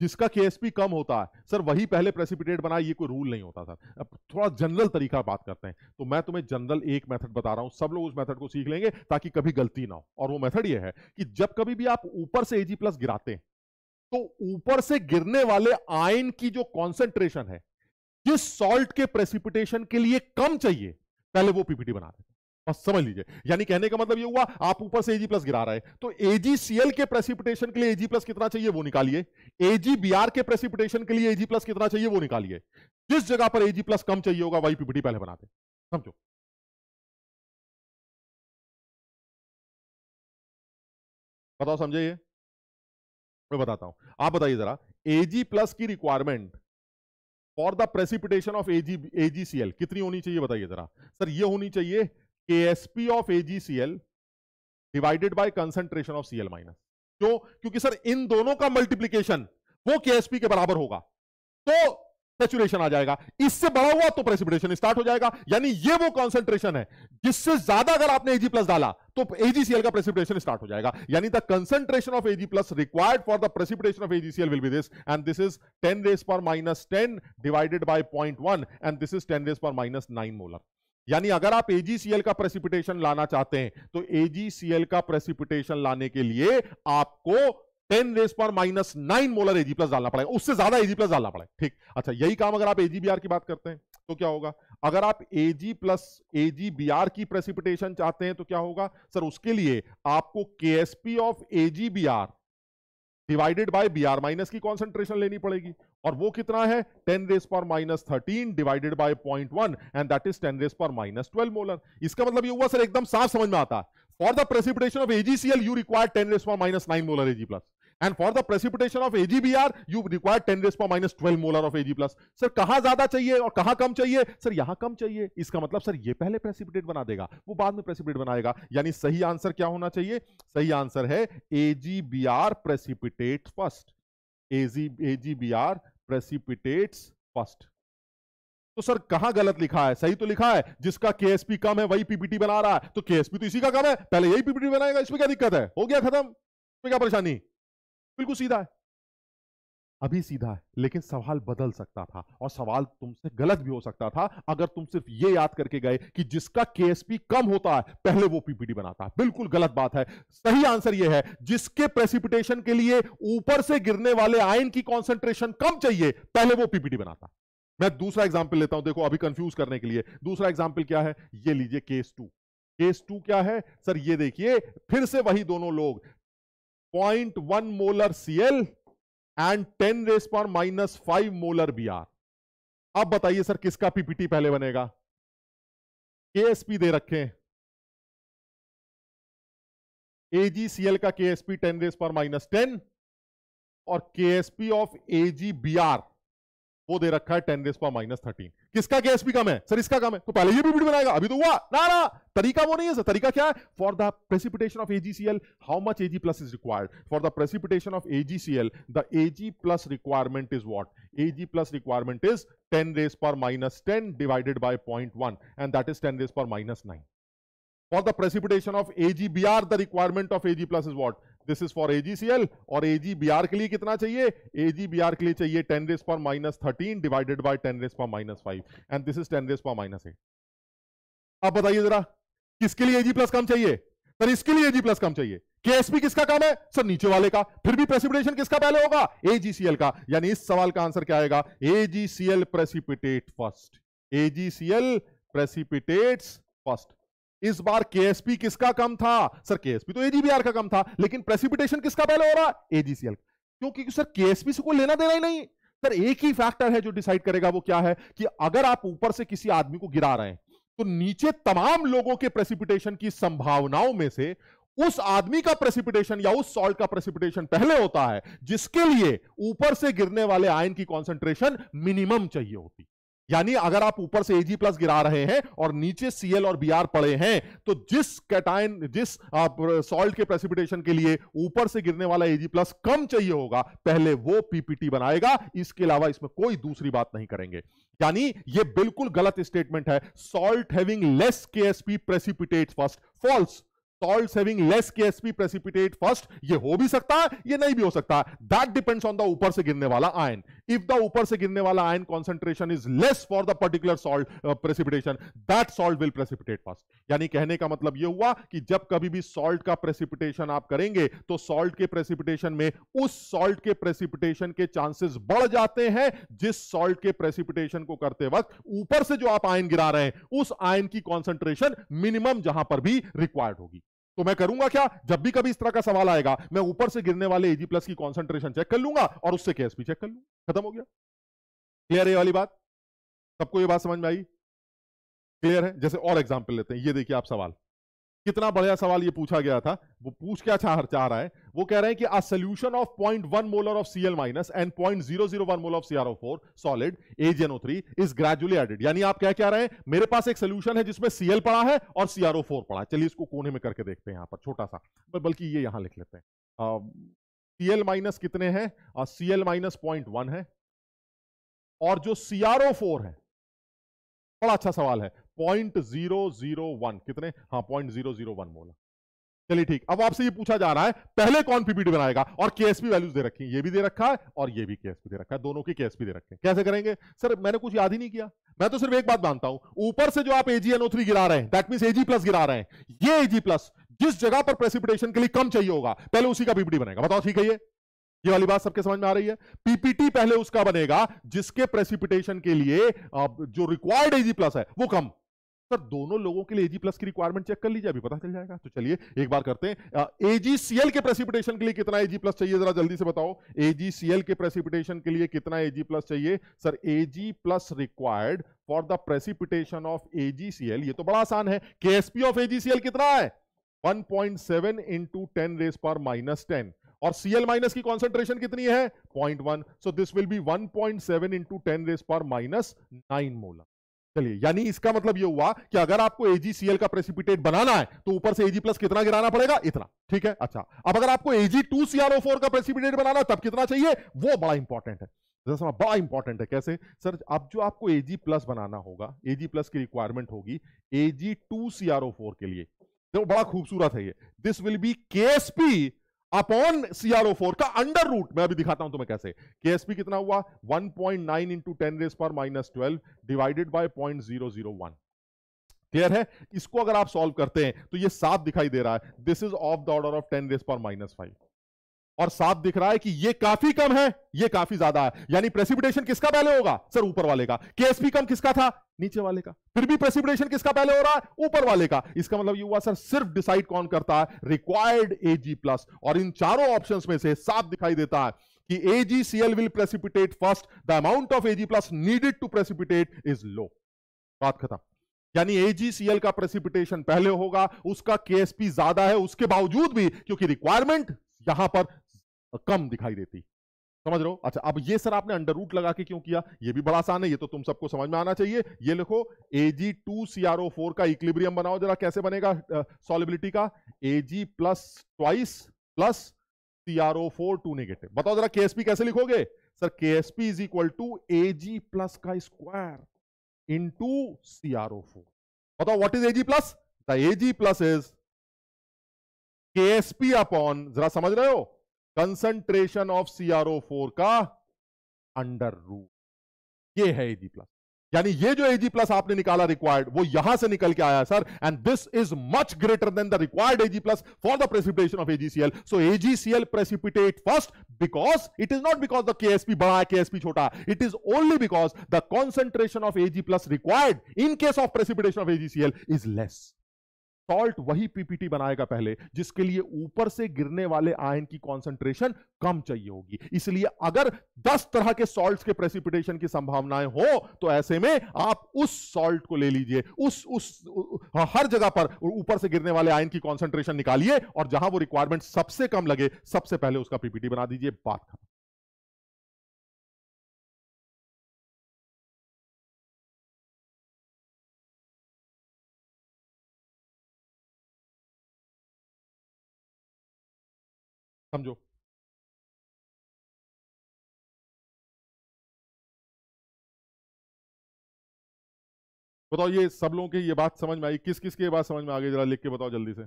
जिसका केएसपी कम होता है, सर, वही पहले प्रेसिपिटेट बनाए, ये कोई रूल नहीं होता, सर। अब थोड़ा जनरल तरीका बात करते हैं। तो मैं तुम्हें जनरल एक मेथड बता रहा हूँ, सब लोग उस मेथड को सीख लेंगे ताकि कभी गलती ना हो। और वो मेथड ये है कि जब कभी भी आप ऊपर से एजी प्लस गिराते हैं तो ऊपर से गिरने वाले आयन की जो कॉन्सेंट्रेशन है जिस सॉल्ट के प्रेसिपिटेशन के लिए कम चाहिए। पहले वो पीपीटी बना देते बस समझ लीजिए। यानी कहने का मतलब ये हुआ, आप ऊपर से एजी प्लस गिरा रहे हैं। तो एजीसीएल के प्रेसिपिटेशन के लिए एजी प्लस कितना चाहिए वो निकालिए। एजीबीआर के प्रेसिपिटेशन के लिए एजी प्लस कितना चाहिए वो निकालिए। जिस जगह पर एजी प्लस कम चाहिए होगा, वही पीपीटी पहले बनाते समझो? बताओ, समझे ये? मैं बताता हूँ। आप बताइए जरा। एजी प्लस की requirement for the precipitation of AG AGCL कितनी होनी चाहिए बताइए जरा। सर, ये होनी चाहिए K S P of AGCL divided by concentration of CL minus क्यों? क्योंकि सर, इन दोनों का मल्टीप्लीकेशन वो के एस पी के बराबर होगा। तो सेचुरेशन आ जाएगा। इससे बड़ा हुआ तो प्रेसिपिटेशन स्टार्ट हो जाएगा। यानी ये वो कॉन्सेंट्रेशन है, जिससे ज़्यादा अगर आपने एजी प्लस डाला तो एजीसीएल का प्रेसिपिटेशन स्टार्ट हो जाएगा। यानी the concentration of AG plus required for the precipitation of AGCL will be this and this is 10 raise पर minus 10 divided by 0.1 and this is 10 raise पर माइनस 9 मोलर यानी अगर आप एजीसीएल का प्रेसिपिटेशन लाना चाहते हैं तो एजीसीएल का प्रेसिपिटेशन लाने के लिए आपको टेन रेस पर minus nine molar AG plus डालना पड़ेगा। उससे ज़्यादा एजी प्लस डालना पड़ेगा। ठीक। अच्छा यही काम अगर आप एजीबीआर की बात करते हैं तो क्या होगा? अगर आप एजी प्लस एजीबीआर की प्रेसिपिटेशन चाहते हैं तो क्या होगा? सर, उसके लिए आपको KSP of AGBR divided by B R minus की कॉन्सेंट्रेशन लेनी पड़ेगी। और वो कितना है? टेन रेस पर minus thirteen divided by point one and that is ten raise पर माइनस ट्वेल्व मोलर इसका मतलब ये हुआ, सर, एकदम साफ़ समझ में आता। For the precipitation of AGCL you require ten raise पर minus nine molar AG plus and for the precipitation of AgBr you require 10 raised power minus 12 molar of Ag plus. Sir कहाँ ज़्यादा चाहिए और कहाँ कम चाहिए? सर यहाँ कम चाहिए। इसका मतलब सर ये पहले प्रेसिपिटेट बना देगा, वो बाद में प्रेसिपिटेट बनाएगा। यानी सही आंसर क्या होना चाहिए? सही आंसर है AgBr precipitate first AgBr precipitates first तो सर कहाँ गलत लिखा है? सही तो लिखा है, जिसका केएसपी कम है, वही पीपीटी बना रहा है। तो केएसपी तो इसी का कम है, पहले यही पीपीटी बनाएगा, इसमें क्या दिक्कत है? हो गया खत्म। इसमें क्या परेशानी? बिल्कुल सीधा है। अभी सीधा है, लेकिन सवाल बदल सकता था और सवाल तुमसे गलत भी हो सकता था, अगर तुम सिर्फ़ ये याद करके गए कि जिसका केएसपी कम होता है, पहले वो पीपीडी बनाता है। बिल्कुल गलत बात है। सही आंसर ये है, जिसके प्रेसिपिटेशन के लिए ऊपर से गिरने वाले आयन की कॉन्सेंट्रेशन कम चाहिए, पहले वो पीपीडी बनाता मैं दूसरा एग्ज़ाम्पल लेता हूँ, देखो, अभी कंफ्यूज करने के लिए। दूसरा एग्ज़ाम्पल क्या है? ये लीजिए केस टू केस टू क्या है? सर, ये देखिए, फिर से वही दोनों लोग 0.1 molar Cl and ten raise पर minus five molar B R अब बताइए सर, किसका पीपीटी पहले बनेगा? केएसपी दे रखे। एजीसीएल का केएसपी टेन रेस पर माइनस टेन और KSP of AG B R वो दे रखा है टेन रेस पर माइनस थर्टीन। किसका गैस भी कम है? सर, इसका कम है। तो पहले ये भी बनाएगा, अभी तो हुआ। ना ना, तरीका वो नहीं है, सर। तरीका क्या है? For the precipitation of AGCL how much AG plus is required for the precipitation of AGCL the AG plus requirement is what AG plus requirement is ten raise पर minus ten divided by point one and that is ten raise पर minus nine for the precipitation of AgBr the requirement of Ag plus is what? This is for AgCl और AgBr के लिए कितना चाहिए? AgBr के लिए चाहिए 10 रेस पर minus thirteen divided by 10 raise पर minus five and this is 10 raise पर माइनस एट अब बताइए जरा, किसके लिए Ag प्लस कम चाहिए? सर, इसके लिए Ag प्लस कम चाहिए। KSP किसका कम है? सर, नीचे वाले का। फिर भी प्रेसिपिटेशन किसका पहले होगा? एजीसीएल का। यानी इस सवाल का आंसर क्या आएगा? AgCl precipitate first AGCL precipitates first इस बार केएसपी किसका कम था? सर केएसपी तो एजीबीआर का कम था, लेकिन प्रेसिपिटेशन किसका पहले हो रहा है? एजीसीएल क्योंकि सर केएसपी से कोई लेना देना ही नहीं। सर, एक ही फैक्टर है जो डिसाइड करेगा वो क्या है कि अगर आप ऊपर से किसी आदमी को गिरा रहे हैं तो नीचे तमाम लोगों के प्रेसिपिटेशन की संभावनाओं में से उस आदमी का प्रेसिपिटेशन या उस सॉल्ट का प्रेसिपिटेशन पहले होता है, जिसके लिए ऊपर से गिरने वाले आयन की कॉन्सेंट्रेशन मिनिमम चाहिए होती। यानी अगर आप ऊपर से एजी प्लस गिरा रहे हैं और नीचे सीएल और बीआर पड़े हैं तो जिस कैटाइन जिस सॉल्ट के प्रेसिपिटेशन के लिए ऊपर से गिरने वाला एजी प्लस कम चाहिए होगा, पहले वो पीपीटी बनाएगा। इसके अलावा इसमें कोई दूसरी बात नहीं करेंगे। यानी ये बिल्कुल गलत स्टेटमेंट है। Salt having less KSP precipitate first false salts having less KSP precipitate first ये हो भी सकता है, ये नहीं भी हो सकता। दैट डिपेंड्स ऑन द ऊपर से गिरने वाला आयन इफ़ द ऊपर से गिरने वाला ion concentration is less for the particular salt precipitation that salt will precipitate first यानी कहने का मतलब ये हुआ कि जब कभी भी सॉल्ट का प्रेसिपिटेशन आप करेंगे तो सॉल्ट के प्रेसिपिटेशन में उस सॉल्ट के प्रेसिपिटेशन के चांसेस बढ़ जाते हैं। जिस सॉल्ट के प्रेसिपिटेशन को करते वक्त ऊपर से जो आप आयन गिरा रहे हैं, उस आयन की कॉन्सेंट्रेशन मिनिमम जहाँ पर भी रिक्वायर्ड होगी। तो मैं करूँगा क्या? जब भी कभी इस तरह का सवाल आएगा, मैं ऊपर से गिरने वाले एजी प्लस की कॉन्सेंट्रेशन चेक कर लूँगा और उससे केएसपी चेक कर लूँगा। खत्म हो गया। क्लियर है वाली बात? सबको ये बात समझ में आई? क्लियर है? जैसे और एग्ज़ाम्पल लेते हैं। ये देखिए आप सवाल। कितना बढ़िया सवाल ये पूछा गया था। वो पूछ क्या चाह चाह रहा है? वो कह रहे हैं कि a solution of point one molar of CL minus and point zero zero one mole of CRO four solid AGNO three is gradually added यानी आप क्या कह रहे हैं? मेरे पास एक सोल्यूशन है जिसमें सीएल पड़ा है और सीआरओ फोर पड़ा है। चलिए इसको कोने में करके देखते हैं यहाँ पर, छोटा सा। बल्कि ये यहाँ लिख लेते हैं। सीएल माइनस कितने हैं? सीएल माइनस पॉइंट वन है। और जो सीआरओ फोर है, बड़ा अच्छा सवाल है। Point zero zero one. कितने? हाँ पॉइंट ज़ीरो ज़ीरो वन मोला चलिए ठीक, अब आपसे ये पूछा जा रहा है, पहले कौन पीपीटी बनाएगा? और केएसपी वैल्यूज़ दे रखी है, ये भी दे रखा है और ये भी केएसपी दे रखा है, दोनों की केएसपी दे रखे हैं। कैसे करेंगे? सर, मैंने कुछ याद ही नहीं किया। मैं तो सिर्फ़ एक बात मानता हूँ, ऊपर से जो आप एजी एजीएनओ थ्री गिरा रहे हैं दैट मीन एजी प्लस गिरा रहे हैं, ये एजी प्लस जिस जगह पर प्रेसिपिटेशन के लिए कम चाहिए होगा, पहले उसी का पीपीटी बनेगा। बताओ, ठीक है ये? ये वाली बात सबके समझ में आ रही है? पीपीटी पहले उसका बनेगा, जिसके प्रेसिपिटेशन के लिए जो रिक्वायर्ड एजी प्लस है, वो कम। सर, दोनों लोगों के लिए एजी प्लस की रिक्वायरमेंट चेक कर लीजिए, अभी पता चल जाएगा। तो चलिए, एक बार करते हैं। एजीसीएल के प्रेसिपिटेशन के लिए कितना एजी प्लस चाहिए, जरा जल्दी से बताओ। एजीसीएल के प्रेसिपिटेशन के लिए कितना एजी प्लस चाहिए? Sir AG plus required for the precipitation of AGCL ये तो बड़ा आसान है। केएसपी ऑफ़ एजीसीएल कितना है? 1.7 point seven into ten raise पर माइनस टेन। और Cl माइनस की कॉन्सेंट्रेशन कितनी है? 0.1 so this will be 1.7 point seven into ten raise पर माइनस नाइन मोलर। चलिए, यानी इसका मतलब ये हुआ कि अगर आपको एजीसीएल का प्रेसिपिटेट बनाना है तो ऊपर से एजी प्लस कितना गिराना पड़ेगा? इतना, ठीक है? अच्छा अब अगर आपको Ag2CrO4 का प्रेसिपिटेट बनाना तब कितना चाहिए? वो बड़ा इंपॉर्टेंट है। बड़ा इंपॉर्टेंट है। कैसे? सर, अब जो आपको एजी प्लस बनाना होगा एजी प्लस की रिक्वायरमेंट होगी Ag2CrO4 के लिए तो बड़ा खूबसूरत है ये। This will be KSP upon CRO four का अंडर रूट मैं अभी दिखाता हूँ तुम्हें कैसे। केएसपी कितना हुआ? 1.9 point nine into ten raise पर minus twelve divided by point zero zero one clear है? इसको अगर आप सॉल्व करते हैं तो ये सात दिखाई दे रहा है। This is of the order of ten raise पर माइनस फाइव और साफ़ दिख रहा है कि ये काफ़ी कम है, ये काफ़ी ज़्यादा है। यानी प्रेसिपिटेशन किसका पहले होगा? सर, ऊपर वाले का। केएसपी कम किसका था? नीचे वाले का। फिर भी प्रेसिपिटेशन किसका पहले हो रहा है? ऊपर वाले का। इसका मतलब ये हुआ, सर, सिर्फ़ डिसाइड कौन करता है? रिक्वायर्ड एजी प्लस और इन चारों ऑप्शंस में से साफ़ दिखाई देता है कि AGCL will precipitate first the amount of AG plus needed to precipitate is low बात खत्म। यानी एजीसीएल का प्रेसिपिटेशन पहले होगा, उसका केएसपी ज़्यादा है, उसके बावजूद भी, क्योंकि रिक्वायरमेंट यहाँ पर कम दिखाई देती। समझ रहे हो? अच्छा अब ये सर आपने अंडर रूट लगा के क्यों किया? ये भी बड़ा आसान है, ये तो तुम सबको समझ में आना चाहिए। ये लिखो एजी टू सीआरओ फोर का इक्लिब्रियम बनाओ, जरा कैसे बनेगा सॉलिबिलिटी का? AG plus twice plus CRO four two negative बताओ जरा केएसपी कैसे लिखोगे? Sir KSP is equal to AG plus का स्क्वायर इंटू सीआरओ फोर बताओ what is AG plus the AG plus is KSP upon जरा समझ रहे हो? कंसंट्रेशन ऑफ़ सीआरओ फोर का अंडर रूट ये है एजी प्लस यानी ये जो एजी प्लस आपने निकाला रिक्वायर्ड वो यहाँ से निकल के आया sir and this is much greater than the required AG plus for the precipitation of AGCL so AGCL precipitate first because it is not because the KSP बड़ा है केएसपी छोटा it is only because the concentration of AG plus required in case of precipitation of AGCL is less salt वही पीपीटी बनाएगा पहले, जिसके लिए ऊपर से गिरने वाले आयन की कॉन्सेंट्रेशन कम चाहिए होगी। इसलिए अगर 10 तरह के सॉल्ट्स के प्रेसिपिटेशन की संभावनाएँ हो तो ऐसे में आप उस सॉल्ट को ले लीजिए। उस उस हर जगह पर ऊपर से गिरने वाले आयन की कॉन्सेंट्रेशन निकालिए, और जहाँ वो रिक्वायरमेंट सबसे कम लगे, सबसे पहले उसका पीपीटी बना दीजिए, बात खत्म। समझो। बताओ ये सब लोगों की ये बात समझ में आई? किस किस की ये बात समझ में आ गई? जरा लिख के बताओ जल्दी से।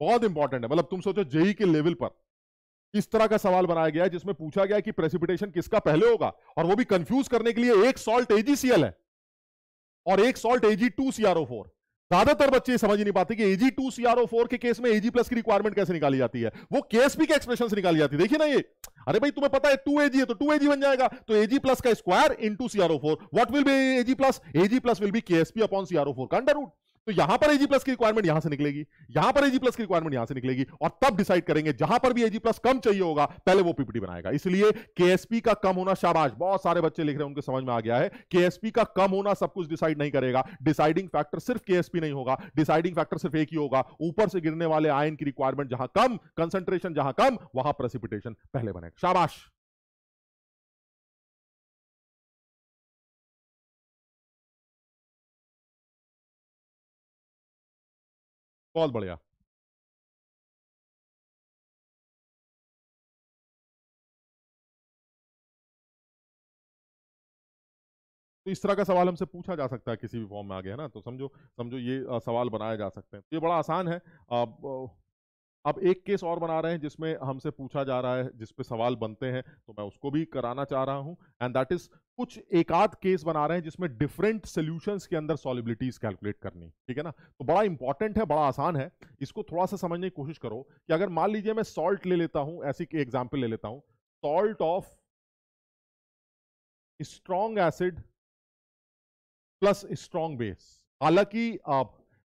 बहुत इंपॉर्टेंट है। मतलब तुम सोचो जेई के लेवल पर इस तरह का सवाल बनाया गया है, जिसमें पूछा गया कि प्रेसिपिटेशन किसका पहले होगा? और वो भी कंफ्यूज करने के लिए एक सॉल्ट एजीसीएल है। और एक salt AG two CRO four ज़्यादातर बच्चे समझ नहीं पाते कि एजी टू सीआरओ फोर के केस में एजी प्लस की रिक्वायरमेंट कैसे निकाली जाती है। वो केस भी के एक्सप्रेशन से निकाली जाती है। देखिए ना ये। अरे भाई, तुम्हें पता है टू एजी है तो टू एजी बन जाएगा। तो एजी प्लस का square into CRO four what will be AG plus AG plus will be के केएसपी अपॉन सीआरओ फोर का अंडर रूट तो यहाँ पर एजी प्लस की रिक्वायरमेंट यहाँ से निकलेगी। यहाँ पर एजी प्लस की रिक्वायरमेंट यहाँ से निकलेगी और तब डिसाइड करेंगे जहाँ पर भी एजी प्लस कम चाहिए होगा, पहले वो पीपीटी बनाएगा। इसलिए केएसपी का कम होना शाबाश। बहुत सारे बच्चे लिख रहे हैं, उनके समझ में आ गया है। केएसपी का कम होना सब कुछ डिसाइड नहीं करेगा। डिसाइडिंग फैक्टर सिर्फ़ केएसपी नहीं होगा। डिसाइडिंग फैक्टर सिर्फ़ एक ही होगा। ऊपर से गिरने वाले आयन की रिक्वायरमेंट जहाँ कम कंसेंट्रेशन जहाँ कम, वहाँ प्रेसिपिटेशन पहले बनेगा शाबाश! बहुत बढ़िया। तो इस तरह का सवाल हमसे पूछा जा सकता है किसी भी फॉर्म में आ गया ना? तो समझो समझो ये सवाल बनाए जा सकते हैं। तो ये बड़ा आसान है। अब एक केस और बना रहे हैं जिसमें हमसे पूछा जा रहा है, जिस पे सवाल बनते हैं तो मैं उसको भी कराना चाह रहा हूँ। एंड दैट इज़ कुछ एक आध केस बना रहे हैं जिसमें डिफरेंट सोल्यूशंस के अंदर सॉलिबिलिटीज कैलकुलेट करनी। ठीक है ना? तो बड़ा इंपॉर्टेंट है, बड़ा आसान है। इसको थोड़ा सा समझने की कोशिश करो कि अगर मान लीजिए मैं सॉल्ट ले लेता हूँ, ऐसी एग्ज़ाम्पल ले लेता हूँ। Salt of strong acid plus strong base हालाँकि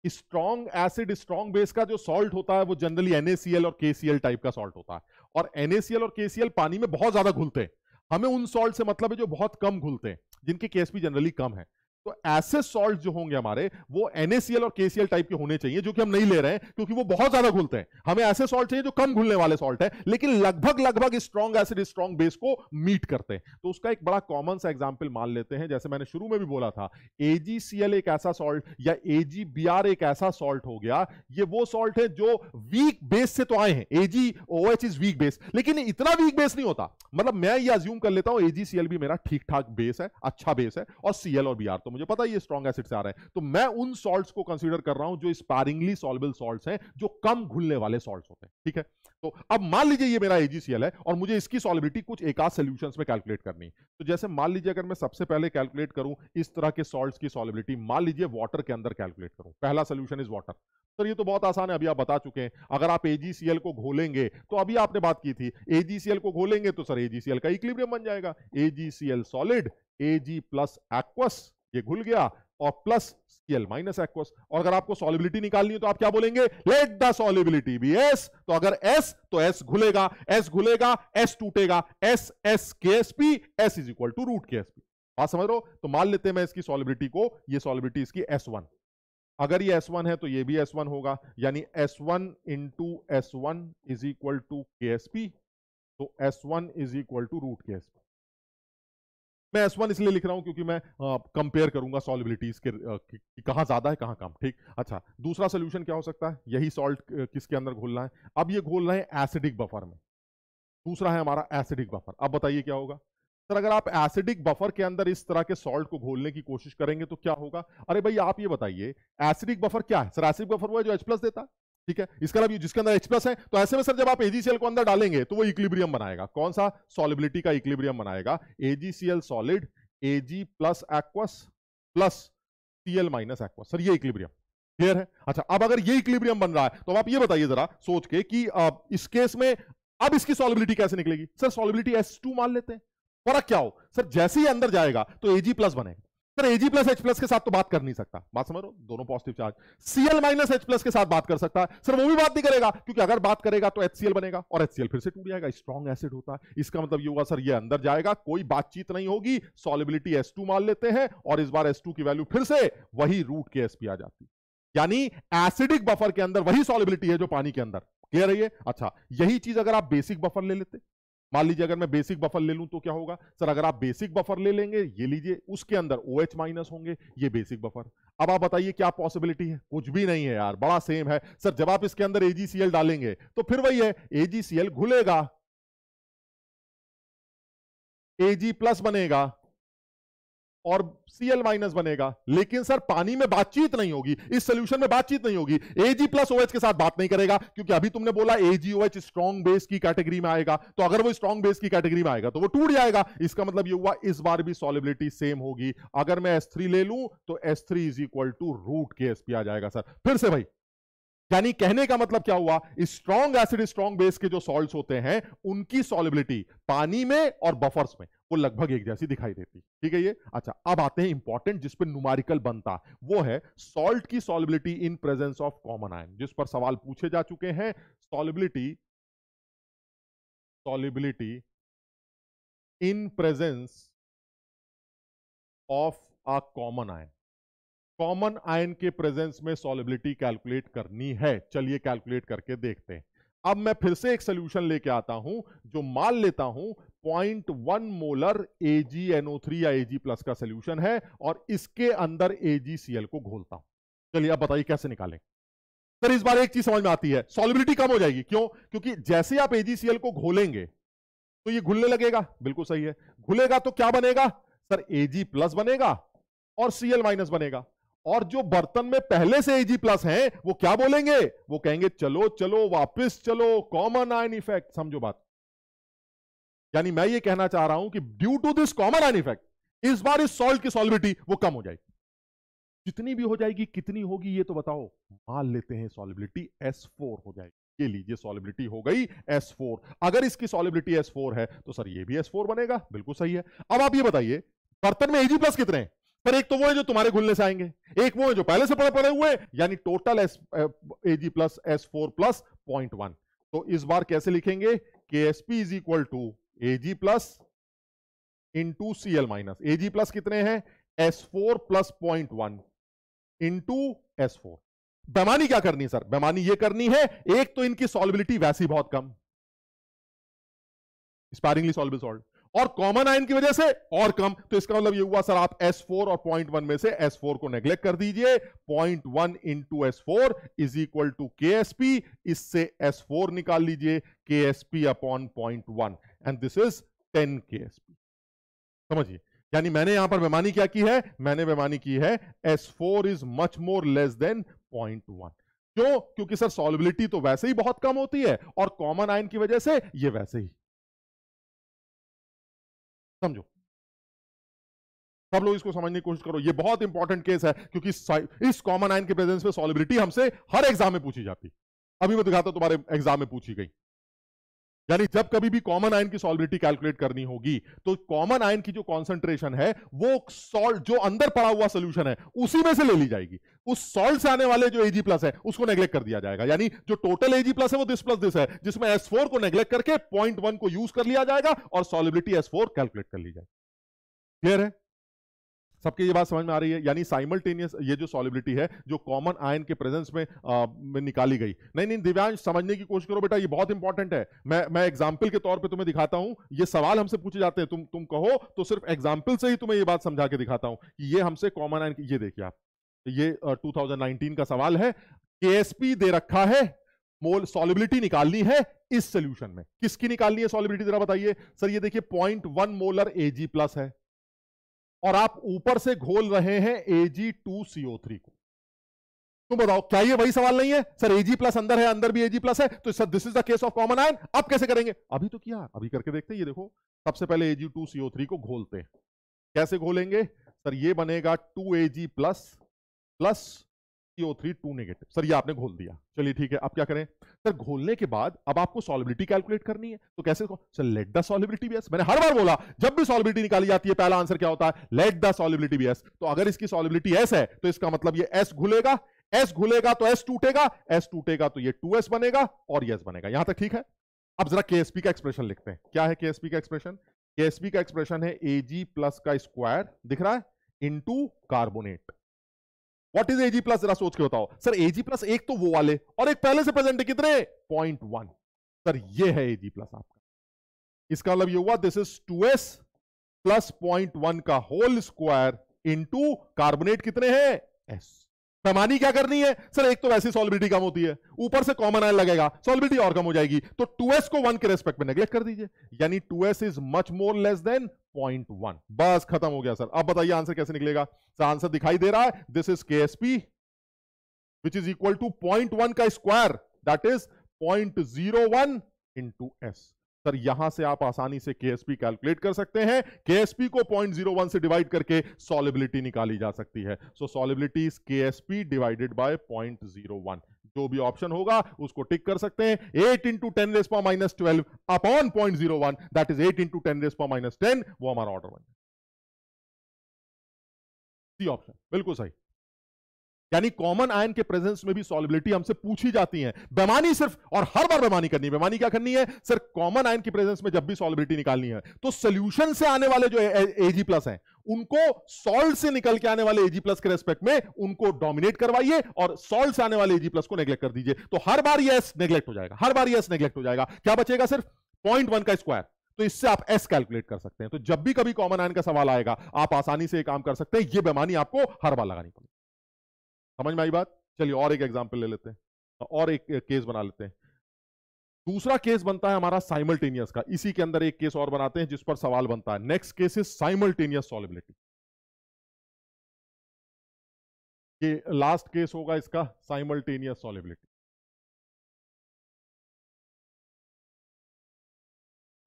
स्ट्रॉन्ग एसिड स्ट्रॉन्ग बेस का जो सॉल्ट होता है, वो जनरली एनएसीएल और केसीएल टाइप का सॉल्ट होता है। और एनएसीएल और केसीएल पानी में बहुत ज़्यादा घुलते हैं। हमें उन सॉल्ट से मतलब है जो बहुत कम घुलते हैं, जिनके केस भी जनरली कम है। तो ऐसे सॉल्ट जो होंगे हमारे, वो एनएसीएल और केसीएल टाइप के होने चाहिए, जो कि हम नहीं ले रहे हैं, क्योंकि वो बहुत ज़्यादा घुलते हैं। हमें ऐसे सॉल्ट चाहिए जो कम घुलने वाले सॉल्ट है, लेकिन लगभग लगभग स्ट्रॉन्ग एसिड स्ट्रॉन्ग बेस को मीट करते हैं। तो उसका एक बड़ा कॉमन सा एग्ज़ाम्पल मान लेते हैं, जैसे मैंने शुरू में भी बोला था एजीसीएल एक ऐसा सॉल्ट या एजीबीआर एक ऐसा सॉल्ट हो गया, ये वो सॉल्ट है जो वीक बेस से तो आए हैं। AG O H is weak base लेकिन इतना वीक बेस नहीं होता। मतलब मैं ये अज्यूम कर लेता हूँ एजीसीएल भी मेरा ठीक ठाक बेस है अच्छा बेस है, और सीएल और बीआर तो तो मुझे पता है ये स्ट्रॉन्ग एसिड से आ रहे हैं। तो मैं उन सॉल्ट्स को कंसीडर कर रहा हूँ जो स्पारिंगली सॉल्युबल सॉल्ट्स हैं, जो कम घुलने वाले सॉल्ट्स होते हैं, ठीक है? तो अब मान लीजिए ये मेरा एजीसीएल है और मुझे इसकी सॉलिबिलिटी कुछ एक आध सोल्यूशंस में कैलकुलेट करनी तो जैसे मान लीजिए अगर मैं सबसे पहले कैलकुलेट करूँ इस तरह के सॉल्ट्स की सॉलिबिलिटी मान लीजिए वाटर के अंदर कैलकुलेट करूँ, पहला सोल्यूशन इज़ वाटर सर, ये तो बहुत आसान है, अभी आप बता चुके हैं। अगर आप एजीसीएल को घोलेंगे तो अभी आपने बात की थी एजीसीएल को घोलेंगे तो सर एजीसीएल का इक्विलिब्रियम बन जाएगा। AGCL solid AG plus aqueous ये घुल गया और प्लस सीएल माइनस एक्वस और अगर आपको सॉलिबिलिटी निकालनी है तो आप क्या बोलेंगे? Let the solubility be S तो अगर एस तो एस घुलेगा। एस घुलेगा एस टूटेगा। S S K S P S is equal to root K S P बात समझ रहे हो? तो मान लेते हैं मैं इसकी सॉलिबिलिटी को। ये सॉलिबिलिटी इसकी एस वन अगर ये S1 है तो ये भी S1 होगा। यानी S1 one into S one is equal to K S P तो S1 is equal to root K S P मैं एस वन इसलिए लिख रहा हूँ क्योंकि मैं कंपेयर करूँगा सॉलिबिलिटीज के कि कहाँ ज़्यादा है, कहाँ कम, ठीक? अच्छा दूसरा सोल्यूशन क्या हो सकता है? यही सॉल्ट किसके अंदर घोलना है? अब ये घोल रहे हैं एसिडिक बफर में। दूसरा है हमारा एसिडिक बफर अब बताइए क्या होगा? सर, अगर आप एसिडिक बफर के अंदर इस तरह के सॉल्ट को घोलने की कोशिश करेंगे तो क्या होगा? अरे भाई, आप ये बताइए एसिडिक बफर क्या है? सर एसिडिक बफर वो है जो एच प्लस देता है। ठीक है? इसका मतलब जिसके अंदर प्लस है तो ऐसे में सर जब आप एजीसीएल को अंदर डालेंगे तो वो इक्लिब्रियम बनाएगा। कौन सा? सॉलिबिलिटी का इक्लिब्रियम बनाएगा। AGCL solid AG plus aqueous plus CL minus aqueous sir, ये इक्लिब्रियम क्लियर है? अच्छा अब अगर ये इक्लिब्रियम बन रहा है तो आप ये बताइए जरा, सोच के कि इस केस में अब इसकी सॉलिबिलिटी कैसे निकलेगी? सर सॉलिबिलिटी एस टू मान लेते हैं। फ़र्क क्या हो? सर, जैसे ही अंदर जाएगा तो एजी प्लस बनेगा। Sir AG plus H plus के साथ तो बात कर नहीं सकता। बात समझ रो दोनों positive charge CL minus H plus के साथ बात कर सकता है। सर वो भी बात नहीं करेगा, क्योंकि अगर बात करेगा तो एच बनेगा और एचसीएल फिर से टूट जाएगा। स्ट्रॉन्ग एसिड होता है। इसका मतलब ये होगा, सर, ये अंदर जाएगा, कोई बातचीत नहीं होगी। सॉलिबिलिटी एस मान लेते हैं और इस बार एस की वैल्यू फिर से वही रूट के एस आ जाती यानी एसिडिक बफर के अंदर वही सॉलिबिलिटी है जो पानी के अंदर। क्लियर है ये? अच्छा यही चीज़ अगर आप बेसिक बफर ले लेते मान लीजिए अगर मैं बेसिक बफर ले लूँ तो क्या होगा? सर, अगर आप बेसिक बफर ले लेंगे, ये लीजिए उसके अंदर ओ एच माइनस होंगे, ये बेसिक बफर अब आप बताइए क्या पॉसिबिलिटी है? कुछ भी नहीं है यार, बड़ा सेम है। सर, जब आप इसके अंदर एजीसीएल डालेंगे तो फिर वही है एजीसीएल घुलेगा। एजी प्लस बनेगा। और Cl माइनस बनेगा। लेकिन सर, पानी में बातचीत नहीं होगी। इस सोल्यूशन में बातचीत नहीं होगी। Ag प्लस OH के साथ बात नहीं करेगा, क्योंकि अभी तुमने बोला AgOH स्ट्रॉन्ग बेस की कैटेगरी में आएगा। तो अगर वो स्ट्रॉन्ग बेस की कैटेगरी में आएगा तो वो टूट जाएगा। इसका मतलब ये हुआ, इस बार भी सॉलिबिलिटी सेम होगी। अगर मैं S3 ले लू तो S3 is equal to root K S आ जाएगा, सर। फिर से भाई, यानी कहने का मतलब क्या हुआ? स्ट्रॉन्ग एसिड स्ट्रॉन्ग बेस के जो सॉल्ट्स होते हैं, उनकी सॉलिबिलिटी पानी में और बफर्स में। वो लगभग एक जैसी दिखाई देती। ठीक है ये? अच्छा अब आते हैं इंपॉर्टेंट जिस पर न्यूमारिकल बनता, वो है सॉल्ट की solubility in presence of common ion जिस पर सवाल पूछे जा चुके हैं। Solubility solubility in presence of a common ion common ion के प्रेजेंस में सॉलिबिलिटी कैलकुलेट करनी है। चलिए कैलकुलेट करके देखते हैं। अब मैं फिर से एक सोल्यूशन लेके आता हूँ, जो मान लेता हूँ पॉइंट वन मोलर थ्री या एजी प्लस का सोल्यूशन है और इसके अंदर एजीसीएल को घोलता हूँ। चलिए अब बताइए कैसे निकालें? सर, इस बार एक चीज़ समझ में आती है सॉलिबिलिटी कम हो जाएगी। क्यों? क्योंकि जैसे आप एजीसीएल को घोलेंगे तो ये घुलने लगेगा। बिल्कुल सही है। घुलेगा तो क्या बनेगा? सर एजी प्लस बनेगा और सीएल माइनस बनेगा। और जो बर्तन में पहले से एजी प्लस हैं, वो क्या बोलेंगे? वो कहेंगे, चलो चलो, वापस चलो कॉमन आयन इफ़ेक्ट समझो बात। यानी मैं ये कहना चाह रहा हूँ कि due to this common ion effect इस बार इस सॉल्ट की सॉलिबिलिटी वो कम हो जाएगी। जितनी भी हो जाएगी, कितनी होगी ये तो बताओ। मान लेते हैं सॉलिबिलिटी S4 हो जाएगी। ये लीजिए सॉलिबिलिटी हो गई S4 अगर इसकी सॉलिबिलिटी S4 है तो सर ये भी S4 बनेगा। बिल्कुल सही है। अब आप ये बताइए, बर्तन में एजी प्लस कितने पर एक तो वो है जो तुम्हारे खुलने से आएँगे, एक वो है जो पहले से पड़े पड़े हुए यानी total S AG plus S four plus point one तो इस बार कैसे लिखेंगे? K S P is equal to AG plus into C L minus AG plus कितने हैं? S four plus point one into S four बेमानी क्या करनी सर? बेमानी ये करनी है, एक तो इनकी सॉलिबिलिटी वैसी बहुत कम। स्पायरिंगली सॉल्वेबल सॉल्ट और कॉमन आयन की वजह से और कम। तो इसका मतलब ये हुआ, सर, आप S4 और पॉइंट वन में से S4 को नेग्लेक्ट कर दीजिए। Point one into S four is equal to के इससे S4 निकाल लीजिए। K S P upon point one and this is ten K S P समझिए? यानी मैंने यहाँ पर बेमानी क्या की है? मैंने बेमानी की है S four is much more less than point one क्यों? क्योंकि सर सॉलिबिलिटी तो वैसे ही बहुत कम होती है और कॉमन आयन की वजह से ये वैसे ही। समझो? सब लोग इसको समझने की कोशिश करो। ये बहुत इंपॉर्टेंट केस है क्योंकि इस कॉमन आइन के प्रेजेंस में सॉलिबिलिटी हमसे हर एग्ज़ाम में पूछी जाती। अभी मैं दिखाता तुम्हारे एग्ज़ाम में पूछी गई। यानी जब कभी भी कॉमन आयन की सॉलिबिलिटी कैलकुलेट करनी होगी तो कॉमन आयन की जो कॉन्सेंट्रेशन है, वो सॉल्ट जो अंदर पड़ा हुआ सोल्यूशन है, उसी में से ले ली जाएगी। उस सॉल्ट से आने वाले जो एजी प्लस है, उसको नेग्लेक्ट कर दिया जाएगा। यानी जो टोटल एजी प्लस है, वो दिस प्लस दिस है, जिसमें एस फोर को नेग्लेक्ट करके पॉइंट वन को यूज़ कर लिया जाएगा और सॉलिबिलिटी एस फोर कैलकुलेट कर ली जाएगी। क्लियर है? सबकी ये बात समझ में आ रही है यानी साइमल्टेनियस ये जो सॉलिबिलिटी है जो कॉमन आयन के प्रेजेंस में, आ, में निकाली गई। नहीं नहीं दिव्यांश समझने की कोशिश करो बेटा ये बहुत इंपॉर्टेंट है। मैं मैं एग्ज़ाम्पल के तौर पे तुम्हें दिखाता हूँ ये सवाल हमसे पूछे जाते हैं तुम तुम कहो तो सिर्फ़ एग्ज़ाम्पल से ही तुम्हें ये बात समझा के दिखाता हूँ कि ये हमसे कॉमन आयन ये देखिए आप ये टू का सवाल है के दे रखा है मोल सॉलिबिलिटी निकालनी है इस सोल्यूशन में। किसकी निकालनी है सॉलिबिलिटी जरा बताइए। सर ये देखिए point one molar Ag plus है। और आप ऊपर से घोल रहे हैं एजी टू सीओ थ्री को। तुम बताओ, क्या ये वही सवाल नहीं है? सर एजी प्लस अंदर है, अंदर भी एजी प्लस है तो sir this is the case of common ion अब कैसे करेंगे? अभी तो किया, अभी करके देखते हैं, ये देखो, सबसे पहले एजी टू सीओ थ्री को घोलते हैं। कैसे घोलेंगे? सर, ये बनेगा two Ag plus plus CO3 two negative sir, ये आपने घोल दिया। चलिए ठीक है, अब क्या करें? सर, घोलने के बाद अब आपको सॉलिबिलिटी कैलकुलेट करनी है। तो कैसे sir let the solubility be मैंने हर बार बोला, जब भी सॉलिबिलिटी निकाली जाती है, पहला आंसर क्या होता है? लेट द सॉलिबिलिटी बी तो अगर इसकी सॉलिबिलिटी एस है तो इसका मतलब ये एस घुलेगा एस घुलेगा तो एस टूटेगा एस टूटेगा तो ये टू एस बनेगा और ये एस बनेगा। यहाँ तक ठीक है? अब जरा केएसपी का एक्सप्रेशन लिखते हैं। क्या है केएसपी का एक्सप्रेशन केएसपी का एक्सप्रेशन है एजी प्लस का स्क्वायर दिख रहा है? Into carbonate what is Ag plus जरा सोच के बताओ। सर एजी प्लस एक तो वो वाले। और एक पहले से प्रेजेंट है कितने? पॉइंट वन सर, ये है एजी प्लस आपका। इसका मतलब ये हुआ this is two S plus point one का होल स्क्वायर इंटू कार्बोनेट कितने हैं? एस पैमानी क्या करनी है? सर, एक तो वैसी सॉलिबिलिटी कम होती है। ऊपर से कॉमन आयन लगेगा। सॉलिबिलिटी और कम हो जाएगी। तो 2s को 1 के रेस्पेक्ट में नेग्लेक्ट कर दीजिए। यानी 2s is much more less than point one बस खत्म हो गया, सर। अब बताइए आंसर कैसे निकलेगा? सर आंसर दिखाई दे रहा है। This is K S P which is equal to point का square that is point zero one into S sir, यहाँ से आप आसानी से केएसपी कैलकुलेट कर सकते हैं। केएसपी को 0.01 से डिवाइड करके सॉलिबिलिटी निकाली जा सकती है। So solubility is KSP divided by 0.01 जो भी ऑप्शन होगा, उसको टिक कर सकते हैं। 8 into ten raise minus twelve upon point zero one that is 8 into ten raise minus ten वो हमारा ऑर्डर बन जाए। ऑप्शन बिल्कुल सही। यानी कॉमन आयन के प्रेजेंस में भी सॉलिबिलिटी हमसे पूछी जाती है। बेमानी सिर्फ़ और हर बार बेमानी करनी है। बेमानी क्या करनी है? सर कॉमन आयन की प्रेजेंस में जब भी सॉलिबिलिटी निकालनी है तो सोल्यूशन से आने वाले जो एजी प्लस हैं, उनको सॉल्ट से निकल के आने वाले एजी प्लस के रेस्पेक्ट में उनको डोमिनेट करवाइए और सॉल्ट से आने वाले एजी प्लस को नेग्लेक्ट कर दीजिए। तो हर बार यस नेग्लेक्ट हो जाएगा। हर बार यस नेग्लेक्ट हो जाएगा। क्या बचेगा सिर्फ़? पॉइंट वन का स्क्वायर तो इससे आप एस कैलकुलेट कर सकते हैं। तो जब भी कभी कॉमन आयन का सवाल आएगा, आप आसानी से काम कर सकते हैं। यह बेमानी आपको हर बार लगानी पड़ेगी। समझ में आई बात? चलिए और एक एग्ज़ाम्पल ले लेते हैं। और एक केस बना लेते हैं। दूसरा केस बनता है हमारा साइमल्टेनियस का। इसी के अंदर एक केस और बनाते हैं जिस पर सवाल बनता है। Next case is simultaneous solubility ये लास्ट केस होगा इसका साइमल्टेनियस सॉलिबिलिटी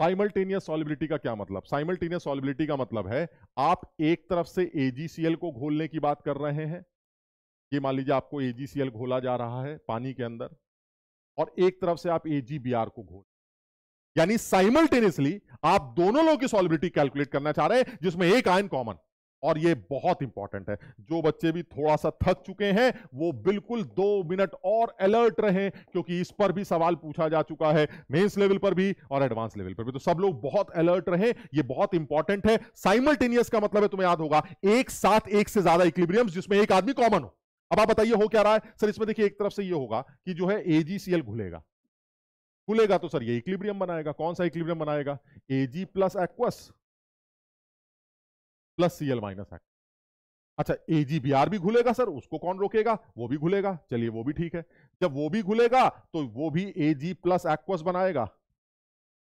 साइमल्टेनियस सॉलिबिलिटी का क्या मतलब? साइमल्टेनियस सॉलिबिलिटी का मतलब है, आप एक तरफ़ से एजीसीएल को घोलने की बात कर रहे हैं ये मान लीजिए आपको एजीसीएल घोला जा रहा है पानी के अंदर और एक तरफ़ से आप एजीबीआर को घोल यानी साइमल्टेनियसली आप दोनों लोगों की सॉलिबिलिटी कैलकुलेट करना चाह रहे हैं, जिसमें एक आयन कॉमन और ये बहुत इंपॉर्टेंट है। जो बच्चे भी थोड़ा सा थक चुके हैं, वो बिल्कुल दो मिनट और अलर्ट रहे, क्योंकि इस पर भी सवाल पूछा जा चुका है मेंस लेवल पर भी और एडवांस लेवल पर भी। तो सब लोग बहुत अलर्ट रहे, ये बहुत इंपॉर्टेंट है। साइमल्टेनियस का मतलब है, तुम्हें याद होगा, एक साथ एक से ज़्यादा इक्लिब्रियम जिसमें एक आदमी कॉमन हो। अब आप बताइए, हो क्या रहा है? सर, इसमें देखिए, एक तरफ़ से ये होगा कि जो है एजीसीएल घुलेगा। खुलेगा तो सर, ये इक्लिब्रियम बनाएगा। कौन सा इक्लिब्रियम बनाएगा? Ag plus aqueous plus Cl minus x अच्छा एजीबीआर भी घुलेगा सर, उसको कौन रोकेगा? वो भी घुलेगा। चलिए, वो भी ठीक है। जब वो भी घुलेगा तो वो भी एजी प्लस एक्वस बनाएगा।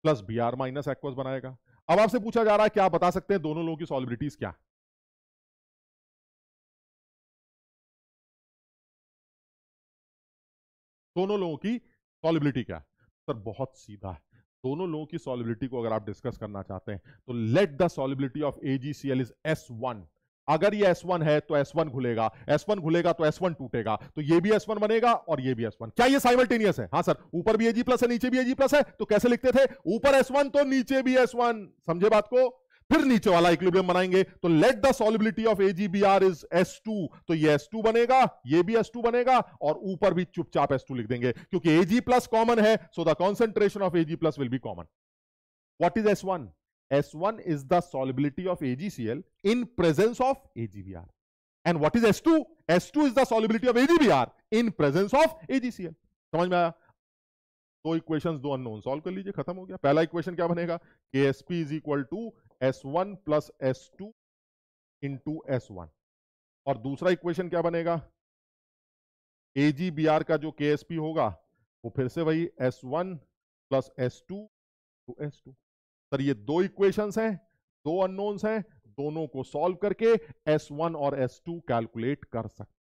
Plus B R minus aqueous बनाएगा। अब आपसे पूछा जा रहा है, क्या बता सकते हैं दोनों लोगों की सॉलिबिलिटीज क्या? दोनों लोगों की सॉलिबिलिटी क्या है? सर, बहुत सीधा है। दोनों लोगों की सॉलिबिलिटी को अगर आप डिस्कस करना चाहते हैं तो let the solubility of AgCl is S one अगर ये S1 है तो S1 खुलेगा S1 खुलेगा तो S1 टूटेगा। तो ये भी S1 बनेगा और ये भी S1 क्या ये साइमल्टेनियस है? हाँ सर। ऊपर भी एजी प्लस है, नीचे भी एजी प्लस है तो कैसे लिखते थे? ऊपर S1 तो नीचे भी S1 समझे बात को? फिर नीचे वाला इक्विलिब्रियम बनाएँगे तो let the solubility of AgBr is S2 तो ये एस टू बनेगा, ये भी एस टू बनेगा, और ऊपर भी चुपचाप एस टू लिख देंगे, क्योंकि Ag प्लस कॉमन है so the concentration of Ag plus will be common what is S1 S1 is the solubility of AgCl in presence of AgBr and what is S2 S2 is the solubility of AgBr in presence of AgCl समझ में आया? दो इक्वेशंस दो अननोन सॉल्व कर लीजिए, खत्म हो गया। पहला इक्वेशन क्या बनेगा? K S P is equal to S one plus S two into S one और दूसरा इक्वेशन क्या बनेगा? ए जी बी आर का जो के एस पी होगा, वो फिर से वही S one plus S two two S two sir, ये दो इक्वेशंस हैं, दो अननोन्स हैं, दोनों को सॉल्व करके एस वन और एस टू कैलकुलेट कर सकते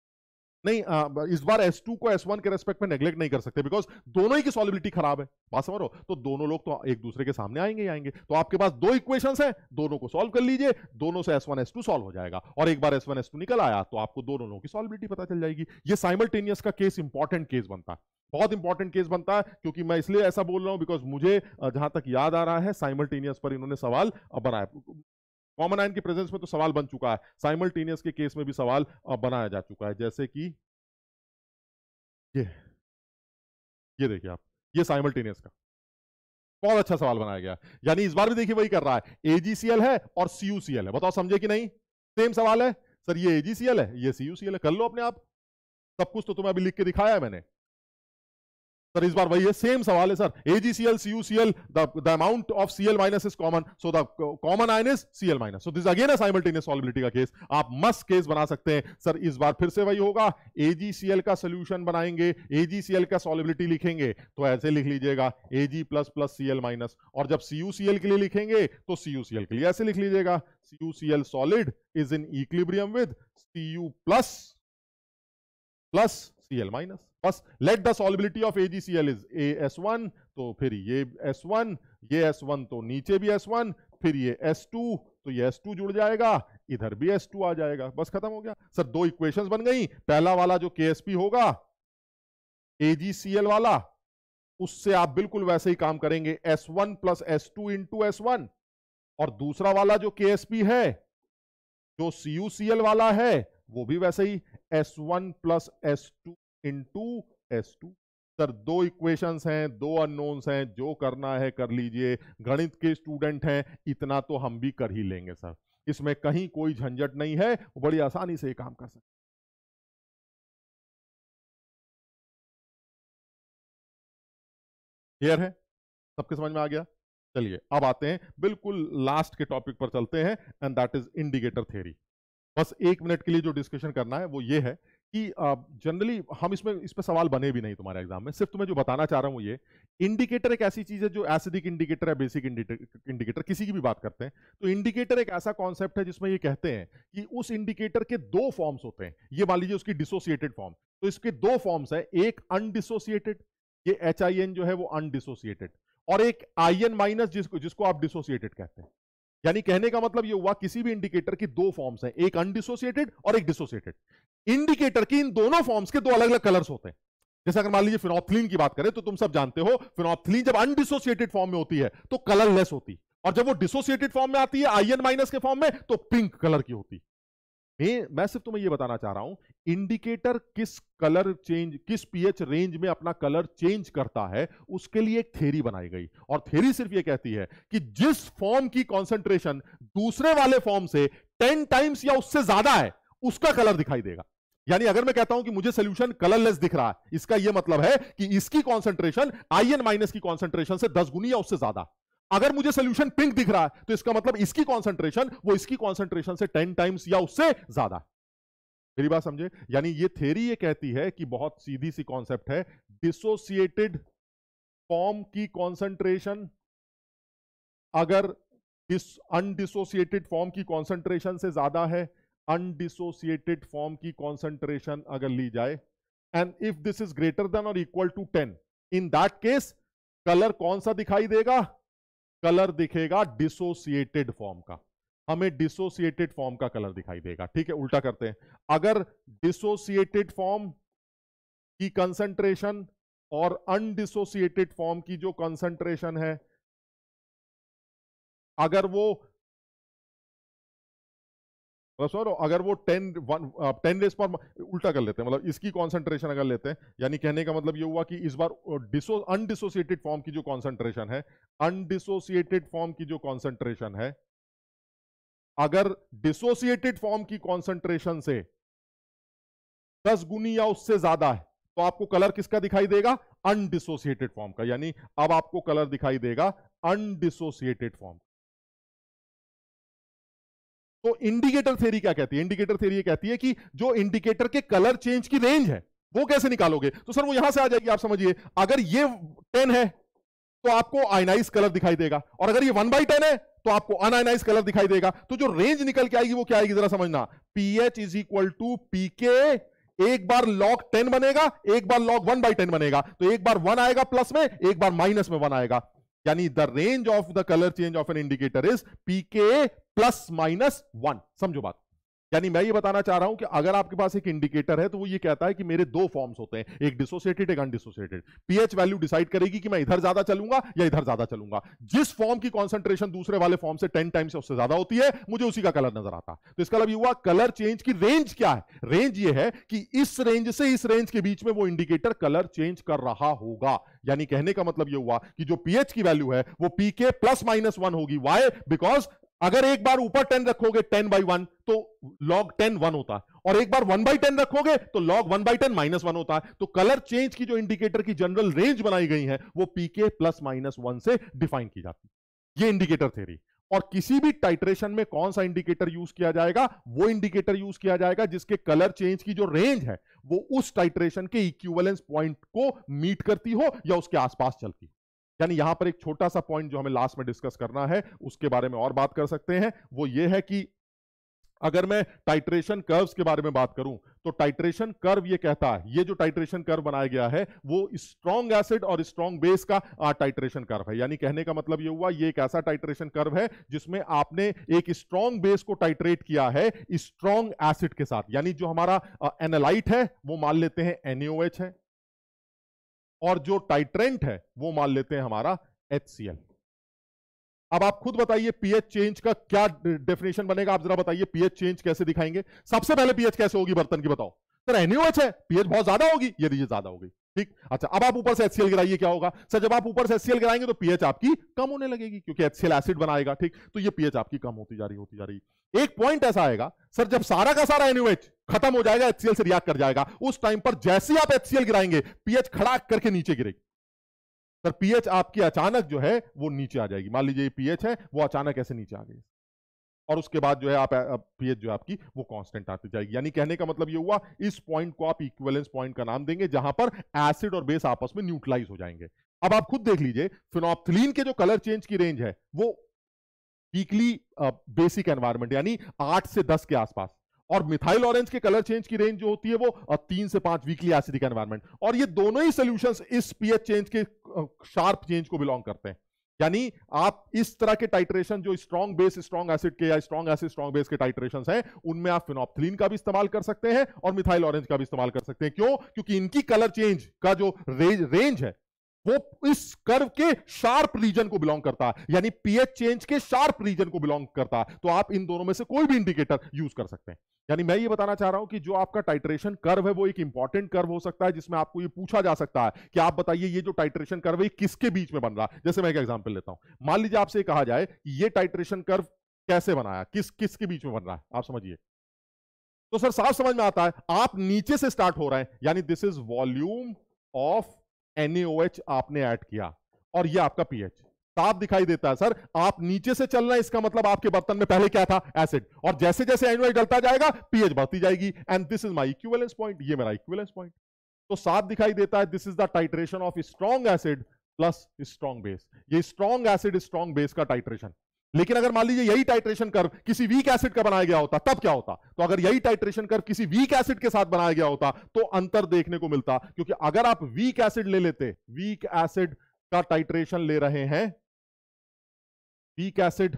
नहीं आ, इस बार S2 को S1 के रेस्पेक्ट में नेग्लेक्ट नहीं कर सकते बिकॉज़ दोनों ही की सॉलिबिलिटी खराब है। बात समझ तो दोनों लोग तो एक दूसरे के सामने आएँगे ही आएँगे। तो आपके पास दो इक्वेशंस हैं दोनों को सॉल्व कर लीजिए दोनों से S1 S2 सॉल्व हो जाएगा और एक बार S1 S2 निकल आया तो आपको दोनों लोगों की सॉलिबिलिटी पता चल जाएगी। ये साइमल्टेनियस का केस इंपॉर्टेंट केस बनता है। बहुत इंपॉर्टेंट केस बनता है क्योंकि मैं इसलिए ऐसा बोल रहा हूँ बिकॉज़ मुझे जहाँ तक याद आ रहा है साइमल्टेनियस पर इन्होंने सवाल बनाया। कॉमन आयन की प्रेजेंस में तो सवाल बन चुका है। साइमल्टेनियस के केस में भी सवाल बनाया जा चुका है। जैसे कि ये ये देखिए आप, ये साइमल्टेनियस का। बहुत अच्छा सवाल बनाया गया। यानी इस बार भी देखिए वही कर रहा है। एजीसीएल है और सीयूसीएल है। बताओ समझे कि नहीं? सेम सवाल है। सर, ये एजीसीएल है, ये सीयूसीएल है। कर लो अपने आप। सब कुछ तो तुम्हें अभी लिख के दिखाया है मैंने। सर इस बार वही है सेम सवाल है sir AgCl CuCl the amount of Cl minus is common so the common ion is Cl minus so this again simultaneous solubility का केस आप मस्त केस बना सकते हैं। सर इस बार फिर से वही होगा। एजीसीएल का सोल्यूशन बनाएँगे। एजीसीएल का सॉलिबिलिटी लिखेंगे। तो ऐसे लिख लीजिएगा। Ag plus plus Cl minus और जब सीयूसीएल के लिए लिखेंगे तो सीयूसीएल के लिए ऐसे लिख लीजिएगा। CuCl solid is in equilibrium with Cu plus plus Cl minus बस let the solubility of AgCl is a S one तो फिर ये एस वन ये एस वन तो नीचे भी एस वन फिर ये एस टू तो ये एस टू जुड़ जाएगा, इधर भी एस टू आ जाएगा। बस खत्म हो गया। सर, दो इक्वेशंस बन गई। पहला वाला जो के होगा एजीसीएल वाला, उससे आप बिल्कुल वैसे ही काम करेंगे। S one plus S two into S one और दूसरा वाला जो के है, जो सीयूसीएल वाला है, वो भी वैसे ही S one plus S two into S two sir, दो इक्वेशंस हैं, दो अननोन्स हैं, जो करना है कर लीजिए। गणित के स्टूडेंट हैं, इतना तो हम भी कर ही लेंगे, सर। इसमें कहीं कोई झंझट नहीं है बड़ी आसानी से ये काम कर सकते क्लियर है? सबके समझ में आ गया? चलिए, अब आते हैं, बिल्कुल लास्ट के टॉपिक पर चलते हैं and that is indicator theory बस एक मिनट के लिए जो डिस्कशन करना है, वो ये है कि जनरली हम इसमें इस पर सवाल बने भी नहीं तुम्हारे एग्ज़ाम में। सिर्फ़ तुम्हें जो बताना चाह रहा हूँ ये इंडिकेटर एक ऐसी चीज़ है जो एसिडिक इंडिकेटर है बेसिक इंडिकेटर किसी की भी बात करते हैं। तो इंडिकेटर एक ऐसा कॉन्सेप्ट है जिसमें ये कहते हैं कि उस इंडिकेटर के दो फॉर्म्स होते हैं। ये मान लीजिए उसकी डिसोसिएटेड फॉर्म तो इसके दो फॉर्म्स है, एक अनडिसोसिएटेड ये एचआईएन जो है वो अनडिसोसिएटेड और एक आई एन माइनस जिसको जिसको आप डिसोसिएटेड कहते हैं। यानी कहने का मतलब ये हुआ किसी भी इंडिकेटर की दो फॉर्म्स हैं, एक अनडिसोसिएटेड और एक डिसोसिएटेड इंडिकेटर की इन दोनों फॉर्म्स के दो अलग अलग कलर्स होते हैं। जैसे अगर मान लीजिए फिनोथलीन की बात करें तो तुम सब जानते हो फिनोथलीन जब अनडिसोसिएटेड फॉर्म में होती है तो कलरलेस होती है। और जब वो डिसोसिएटेड फॉर्म में आती है आईएन माइनस के फॉर्म में तो पिंक कलर की होती मैं सिर्फ़ तुम्हें यह बताना चाह रहा हूँ इंडिकेटर किस कलर चेंज किस पीएच रेंज में अपना कलर चेंज करता है, उसके लिए एक थेरी बनाई गई। और थेरी सिर्फ़ यह कहती है कि जिस फॉर्म की कॉन्सेंट्रेशन दूसरे वाले फॉर्म से टेन टाइम्स या उससे ज़्यादा है, उसका कलर दिखाई देगा। यानी अगर मैं कहता हूँ कि मुझे सोल्यूशन कलरलेस दिख रहा है, इसका यह मतलब है कि इसकी कॉन्सेंट्रेशन आईएन माइनस की कॉन्सेंट्रेशन से दस गुनी या उससे ज़्यादा। अगर मुझे सोल्यूशन पिंक दिख रहा है तो इसका मतलब इसकी कॉन्सेंट्रेशन वो इसकी कॉन्सेंट्रेशन से टेन टाइम्स या उससे ज़्यादा। मेरी बात समझे? यानी ये थेरी ये कहती है कि बहुत सीधी सी कॉन्सेप्ट है डिसोसिएटेड फॉर्म की कॉन्सेंट्रेशन अगर अनडिसोसिएटेड फॉर्म की कॉन्सेंट्रेशन से ज़्यादा है अनडिसोसिएटेड फॉर्म की कॉन्सेंट्रेशन अगर ली जाए and if this is greater than और equal to ten in that case colour कौन सा दिखाई देगा? कलर दिखेगा डिसोसिएटेड फॉर्म का। हमें डिसोसिएटेड फॉर्म का कलर दिखाई देगा। ठीक है, उल्टा करते हैं। अगर डिसोसिएटेड फॉर्म की कंसंट्रेशन और अनडिसोसिएटेड फॉर्म की जो कंसंट्रेशन है, अगर वो सर अगर वो टेन वन टेन डेज़ पर उल्टा कर लेते हैं मतलब इसकी कॉन्सेंट्रेशन अगर लेते हैं, यानी कहने का मतलब ये हुआ कि इस बार डिसो अनडिसोसिएटेड फॉर्म की जो कॉन्सेंट्रेशन है अनडिसोसिएटेड फॉर्म की जो कॉन्सेंट्रेशन है, अगर डिसोसिएटेड फॉर्म की कॉन्सेंट्रेशन से दस गुनी या उससे ज़्यादा है तो आपको कलर किसका दिखाई देगा? अनडिसोसिएटेड फॉर्म का, यानी अब आपको कलर दिखाई देगा अनडिसोसिएटेड फॉर्म तो इंडिकेटर थ्योरी क्या कहती है? इंडिकेटर थ्योरी ये कहती है कि जो इंडिकेटर के कलर चेंज की रेंज है, वो कैसे निकालोगे? तो सर वो यहाँ से आ जाएगी, आप समझिए। अगर ये टेन है तो आपको आयनाइज कलर दिखाई देगा। और अगर ये वन बाई टेन है तो आपको अनआयनाइज कलर दिखाई देगा। तो जो रेंज निकल के आएगी, वो क्या आएगी, जरा समझना। PH is equal to pK एक बार लॉग टेन बनेगा, एक बार लॉग वन बाई टेन बनेगा। तो एक बार वन आएगा प्लस में, एक बार माइनस में वन आएगा। यानी the range of the colour change of an indicator is pK plus minus one. समझो बात। यानी मैं ये बताना चाह रहा हूँ कि अगर आपके पास एक इंडिकेटर है तो वो ये कहता है कि मेरे दो फॉर्म्स होते हैं, एक डिसोसिएटेड एक अनडिसोसिएटेड पीएच वैल्यू डिसाइड करेगी कि मैं इधर ज़्यादा चलूँगा या इधर ज़्यादा चलूँगा। जिस फॉर्म की कॉन्सेंट्रेशन दूसरे वाले फॉर्म से टेन टाइम्स उससे ज़्यादा होती है, मुझे उसी का कलर नज़र आता। तो इसका मतलब हुआ कलर चेंज की रेंज क्या है? रेंज ये है कि इस रेंज से इस रेंज के बीच में वो इंडिकेटर कलर चेंज कर रहा होगा। यानी कहने का मतलब ये हुआ कि जो पीएच की वैल्यू है, वो पीके प्लस माइनस वन होगी। वाई बिकॉज़ अगर एक बार ऊपर टेन रखोगे टेन बाई वन तो लॉग टेन वन होता है। और एक बार वन बाई टेन रखोगे तो log one by ten minus one होता है। तो कलर चेंज की जो इंडिकेटर की जनरल रेंज बनाई गई है, वो पीके प्लस माइनस वन से डिफाइन की जाती है। ये इंडिकेटर थेरी और किसी भी टाइट्रेशन में कौन सा इंडिकेटर यूज़ किया जाएगा, वो इंडिकेटर यूज़ किया जाएगा, जिसके कलर चेंज की जो रेंज है, वो उस टाइट्रेशन के इक्विवेलेंस पॉइंट को मीट करती हो या उसके आसपास चलती हो। यानी यहाँ पर एक छोटा सा पॉइंट जो हमें लास्ट में डिस्कस करना है, उसके बारे में और बात कर सकते हैं। वो ये है कि अगर मैं टाइट्रेशन कर्व्स के बारे में बात करूँ तो टाइट्रेशन कर्व ये कहता है, ये जो टाइट्रेशन कर्व बनाया गया है, वो स्ट्रॉन्ग एसिड और स्ट्रॉन्ग बेस का टाइट्रेशन कर्व है। यानी कहने का मतलब ये हुआ, ये एक ऐसा टाइट्रेशन कर्व है, जिसमें आपने एक स्ट्रॉन्ग बेस को टाइट्रेट किया है स्ट्रॉन्ग एसिड के साथ। यानी जो हमारा एनालाइट है, वो मान लेते हैं एनएओएच है। और जो टाइट्रेंट है, वो मान लेते हैं हमारा HCL अब आप खुद बताइए पीएच चेंज का क्या डेफिनेशन बनेगा? आप जरा बताइए पीएच चेंज कैसे दिखाएँगे? सबसे पहले पीएच कैसे होगी, बर्तन की बताओ। सर एनयूएच है पीएच बहुत ज़्यादा होगी यदि ये ज़्यादा होगी ठीक? अच्छा अब आप ऊपर से एचसीएल गिराइए, क्या होगा? सर, जब आप ऊपर से एचसीएल गिराएँगे तो पीएच आपकी कम होने लगेगी, क्योंकि एचसीएल एसिड बनाएगा, ठीक? तो ये पीएच आपकी कम होती जा रही, होती जा रही। एक पॉइंट ऐसा आएगा, सर, जब सारा का सारा एनयूएच खत्म हो जाएगा एचसीएल से रिएक्ट कर जाएगा, उस टाइम पर जैसे आप एचसीएल गिराएँगे पीएच खड़ा करके नीचे गिरेगी। सर पीएच आपकी अचानक जो है, वो नीचे आ जाएगी। मान लीजिए पीएच है, वो अचानक ऐसे नीचे आ गई। और उसके बाद जो है आप पीएच जो है आपकी वो कांस्टेंट आती जाएगी। यानी कहने का मतलब ये हुआ, इस पॉइंट को आप इक्विवेलेंस पॉइंट का नाम देंगे, जहाँ पर एसिड और बेस आपस में न्यूट्रलाइज हो जाएँगे। अब आप खुद देख लीजिए फिनोप्थलीन के जो कलर चेंज की रेंज है, वो वीकली बेसिक एनवायरमेंट यानी आठ से दस के आसपास। और मिथाइल ऑरेंज के कलर चेंज की रेंज जो होती है वो तीन से पाँच वीकली एसिडिक एनवायरमेंट और ये दोनों ही सोल्यूशन इस पीएच चेंज के शार्प चेंज को बिलोंग करते हैं। यानी आप इस तरह के टाइट्रेशन जो स्ट्रॉन्ग बेस स्ट्रॉन्ग एसिड के या स्ट्रॉन्ग एसिड स्ट्रॉन्ग बेस के टाइट्रेशन हैं, उनमें आप फिनोप्थिलीन का भी इस्तेमाल कर सकते हैं और मिथाइल ऑरेंज का भी इस्तेमाल कर सकते हैं। क्यों? क्योंकि इनकी कलर चेंज का जो रेंज है वो इस कर्व के शार्प रीजन को बिलोंग करता है, यानी पीएच चेंज के शार्प रीजन को बिलोंग करता है तो आप इन दोनों में से कोई भी इंडिकेटर यूज़ कर सकते हैं। यानी मैं ये बताना चाह रहा हूँ कि जो आपका टाइट्रेशन कर्व है, वो एक इंपॉर्टेंट कर्व हो सकता है, जिसमें आपको ये पूछा जा सकता है कि आप बताइए ये जो टाइट्रेशन कर्व है किसके बीच में बन रहा है। जैसे मैं एक एग्ज़ाम्पल लेता हूँ, मान लीजिए आपसे कहा जाए कि ये टाइट्रेशन कर्व कैसे बनाया किस, किसके बीच में बन रहा है, आप समझिए। तो सर, साफ़ समझ में आता है, आप नीचे से स्टार्ट हो रहे हैं, यानी this is volume of NaOH आपने ऐड किया और ये आपका पीएच साफ़ दिखाई देता है, सर, आप नीचे से चल रहे हैं इसका मतलब आपके बर्तन में पहले क्या था? एसिड और जैसे जैसे एनओएच डलता जाएगा पीएच बढ़ती जाएगी. And this is my equivalence point ये मेरा इक्विवेलेंस पॉइंट तो साफ़ दिखाई देता है this is the titration of strong acid plus strong base ये स्ट्रॉन्ग एसिड स्ट्रॉन्ग बेस का टाइट्रेशन लेकिन अगर मान लीजिए यही टाइट्रेशन कर्व किसी वीक एसिड का बनाया गया होता, तब क्या होता? तो अगर यही टाइट्रेशन कर किसी वीक एसिड के साथ बनाया गया होता तो अंतर देखने को मिलता, क्योंकि अगर आप वीक एसिड ले लेते वीक एसिड का टाइट्रेशन ले रहे हैं weak acid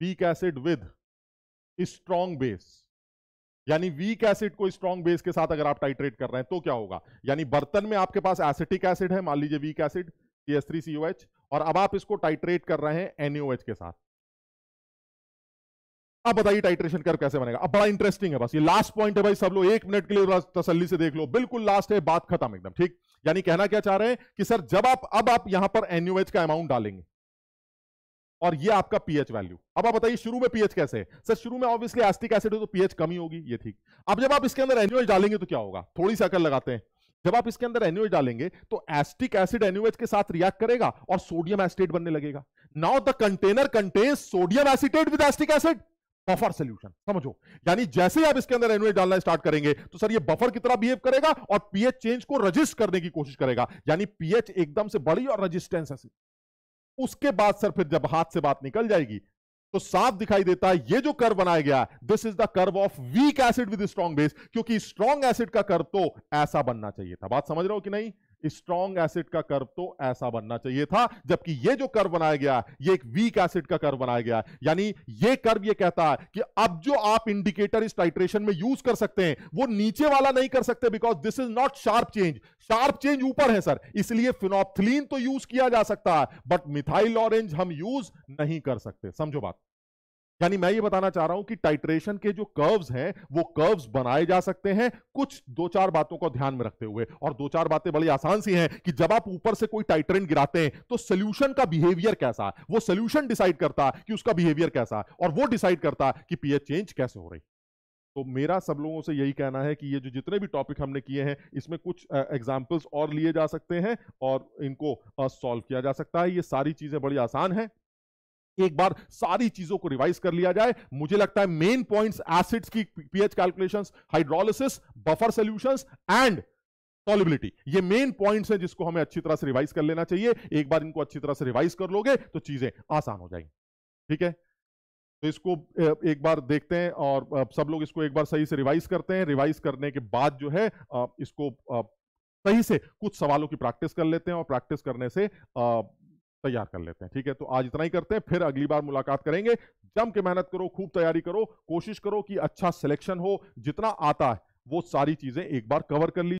weak acid with strong base यानी वीक एसिड को स्ट्रॉन्ग बेस के साथ अगर आप टाइट्रेट कर रहे हैं तो क्या होगा? यानी बर्तन में आपके पास एसिटिक एसिड है, मान लीजिए वीक एसिड CH3COH और अब आप इसको टाइट्रेट कर रहे हैं NaOH के साथ। अब बताइए टाइट्रेशन कर कैसे बनेगा? अब बड़ा इंटरेस्टिंग है बस। ये लास्ट पॉइंट है भाई, सब लोग एक मिनट के लिए तसल्ली से देख लो। बिल्कुल लास्ट है, बात खत्म एकदम, ठीक? यानी कहना क्या चाह रहे हैं कि सर, जब आप, अब आप यहाँ पर एनयूएच का अमाउंट डालेंगे और ये आपका पीएच वैल्यू अब आप बताइए शुरू में पीएच कैसे है? सर, शुरू में ऑब्वियसली एस्टिक एसिड है तो पीएच कमी होगी, ये ठीक। अब जब आप इसके अंदर एनयूएच डालेंगे तो क्या होगा? थोड़ी सी अकल लगाते हैं। जब आप इसके अंदर एन्यूएच डालेंगे तो एस्टिक एसिड एन्यूएच के साथ रिएक्ट करेगा और सोडियम एसिटेट बनने लगेगा। Now the container contains sodium acetate with acetic acid buffer solution समझो। यानी जैसे ही आप इसके अंदर एनुएज डालना स्टार्ट करेंगे तो सर ये बफर की तरह बिहेव करेगा और पीएच चेंज को रजिस्ट करने की कोशिश करेगा। यानी पीएच एकदम से बड़ी और रजिस्टेंस ऐसी उसके बाद सर फिर जब हाथ से बात निकल जाएगी तो साफ़ दिखाई देता है, ये जो कर्व बनाया गया this is the curve of weak acid with strong base क्योंकि स्ट्रॉन्ग एसिड का कर्व तो ऐसा बनना चाहिए था। बात समझ रहे हो कि नहीं? स्ट्रॉन्ग एसिड का कर्व तो ऐसा बनना चाहिए था, जबकि ये जो कर्व बनाया गया, ये एक वीक एसिड का कर्व बनाया गया। यानी ये कर्व ये कहता है कि अब जो आप इंडिकेटर इस टाइट्रेशन में यूज़ कर सकते हैं, वो नीचे वाला नहीं कर सकते because this is not sharp change sharp change ऊपर है सर इसलिए फिनोप्थलीन तो यूज़ किया जा सकता है बट मिथाइल ऑरेंज हम यूज़ नहीं कर सकते। समझो बात। यानी मैं ये बताना चाह रहा हूँ कि टाइट्रेशन के जो कर्व्स हैं, वो कर्व्स बनाए जा सकते हैं कुछ दो चार बातों को ध्यान में रखते हुए। और दो चार बातें बड़ी आसान सी हैं कि जब आप ऊपर से कोई टाइट्रेंट गिराते हैं तो सोल्यूशन का बिहेवियर कैसा? है वो सोल्यूशन डिसाइड करता है कि उसका बिहेवियर कैसा? है और वो डिसाइड करता है कि पीएच चेंज कैसे हो रही। तो मेरा सब लोगों से यही कहना है कि ये जो जितने भी टॉपिक हमने किए हैं, इसमें कुछ एग्जाम्पल्स और लिए जा सकते हैं और इनको सॉल्व किया जा सकता है। ये सारी चीज़ें बड़ी आसान है। एक बार सारी चीज़ों को रिवाइज कर लिया जाए। मुझे लगता है मेन पॉइंट्स एसिड्स की pH calculations hydrolysis buffer solutions and solubility ये मेन पॉइंट्स हैं जिसको हमें अच्छी तरह से रिवाइज कर लेना चाहिए। एक बार इनको अच्छी तरह से रिवाइज कर लोगे तो चीज़ें आसान हो जाएँगी। ठीक है? तो इसको एक बार देखते हैं और सब लोग इसको एक बार सही से रिवाइज करते हैं। रिवाइज करने के बाद जो है इसको सही से कुछ सवालों की प्रैक्टिस कर लेते हैं और प्रैक्टिस करने से तैयार कर लेते हैं। ठीक है तो आज इतना ही करते हैं, फिर अगली बार मुलाकात करेंगे। जम के मेहनत करो, खूब तैयारी करो, कोशिश करो कि अच्छा सिलेक्शन हो, जितना आता है, वो सारी चीज़ें एक बार कवर कर ली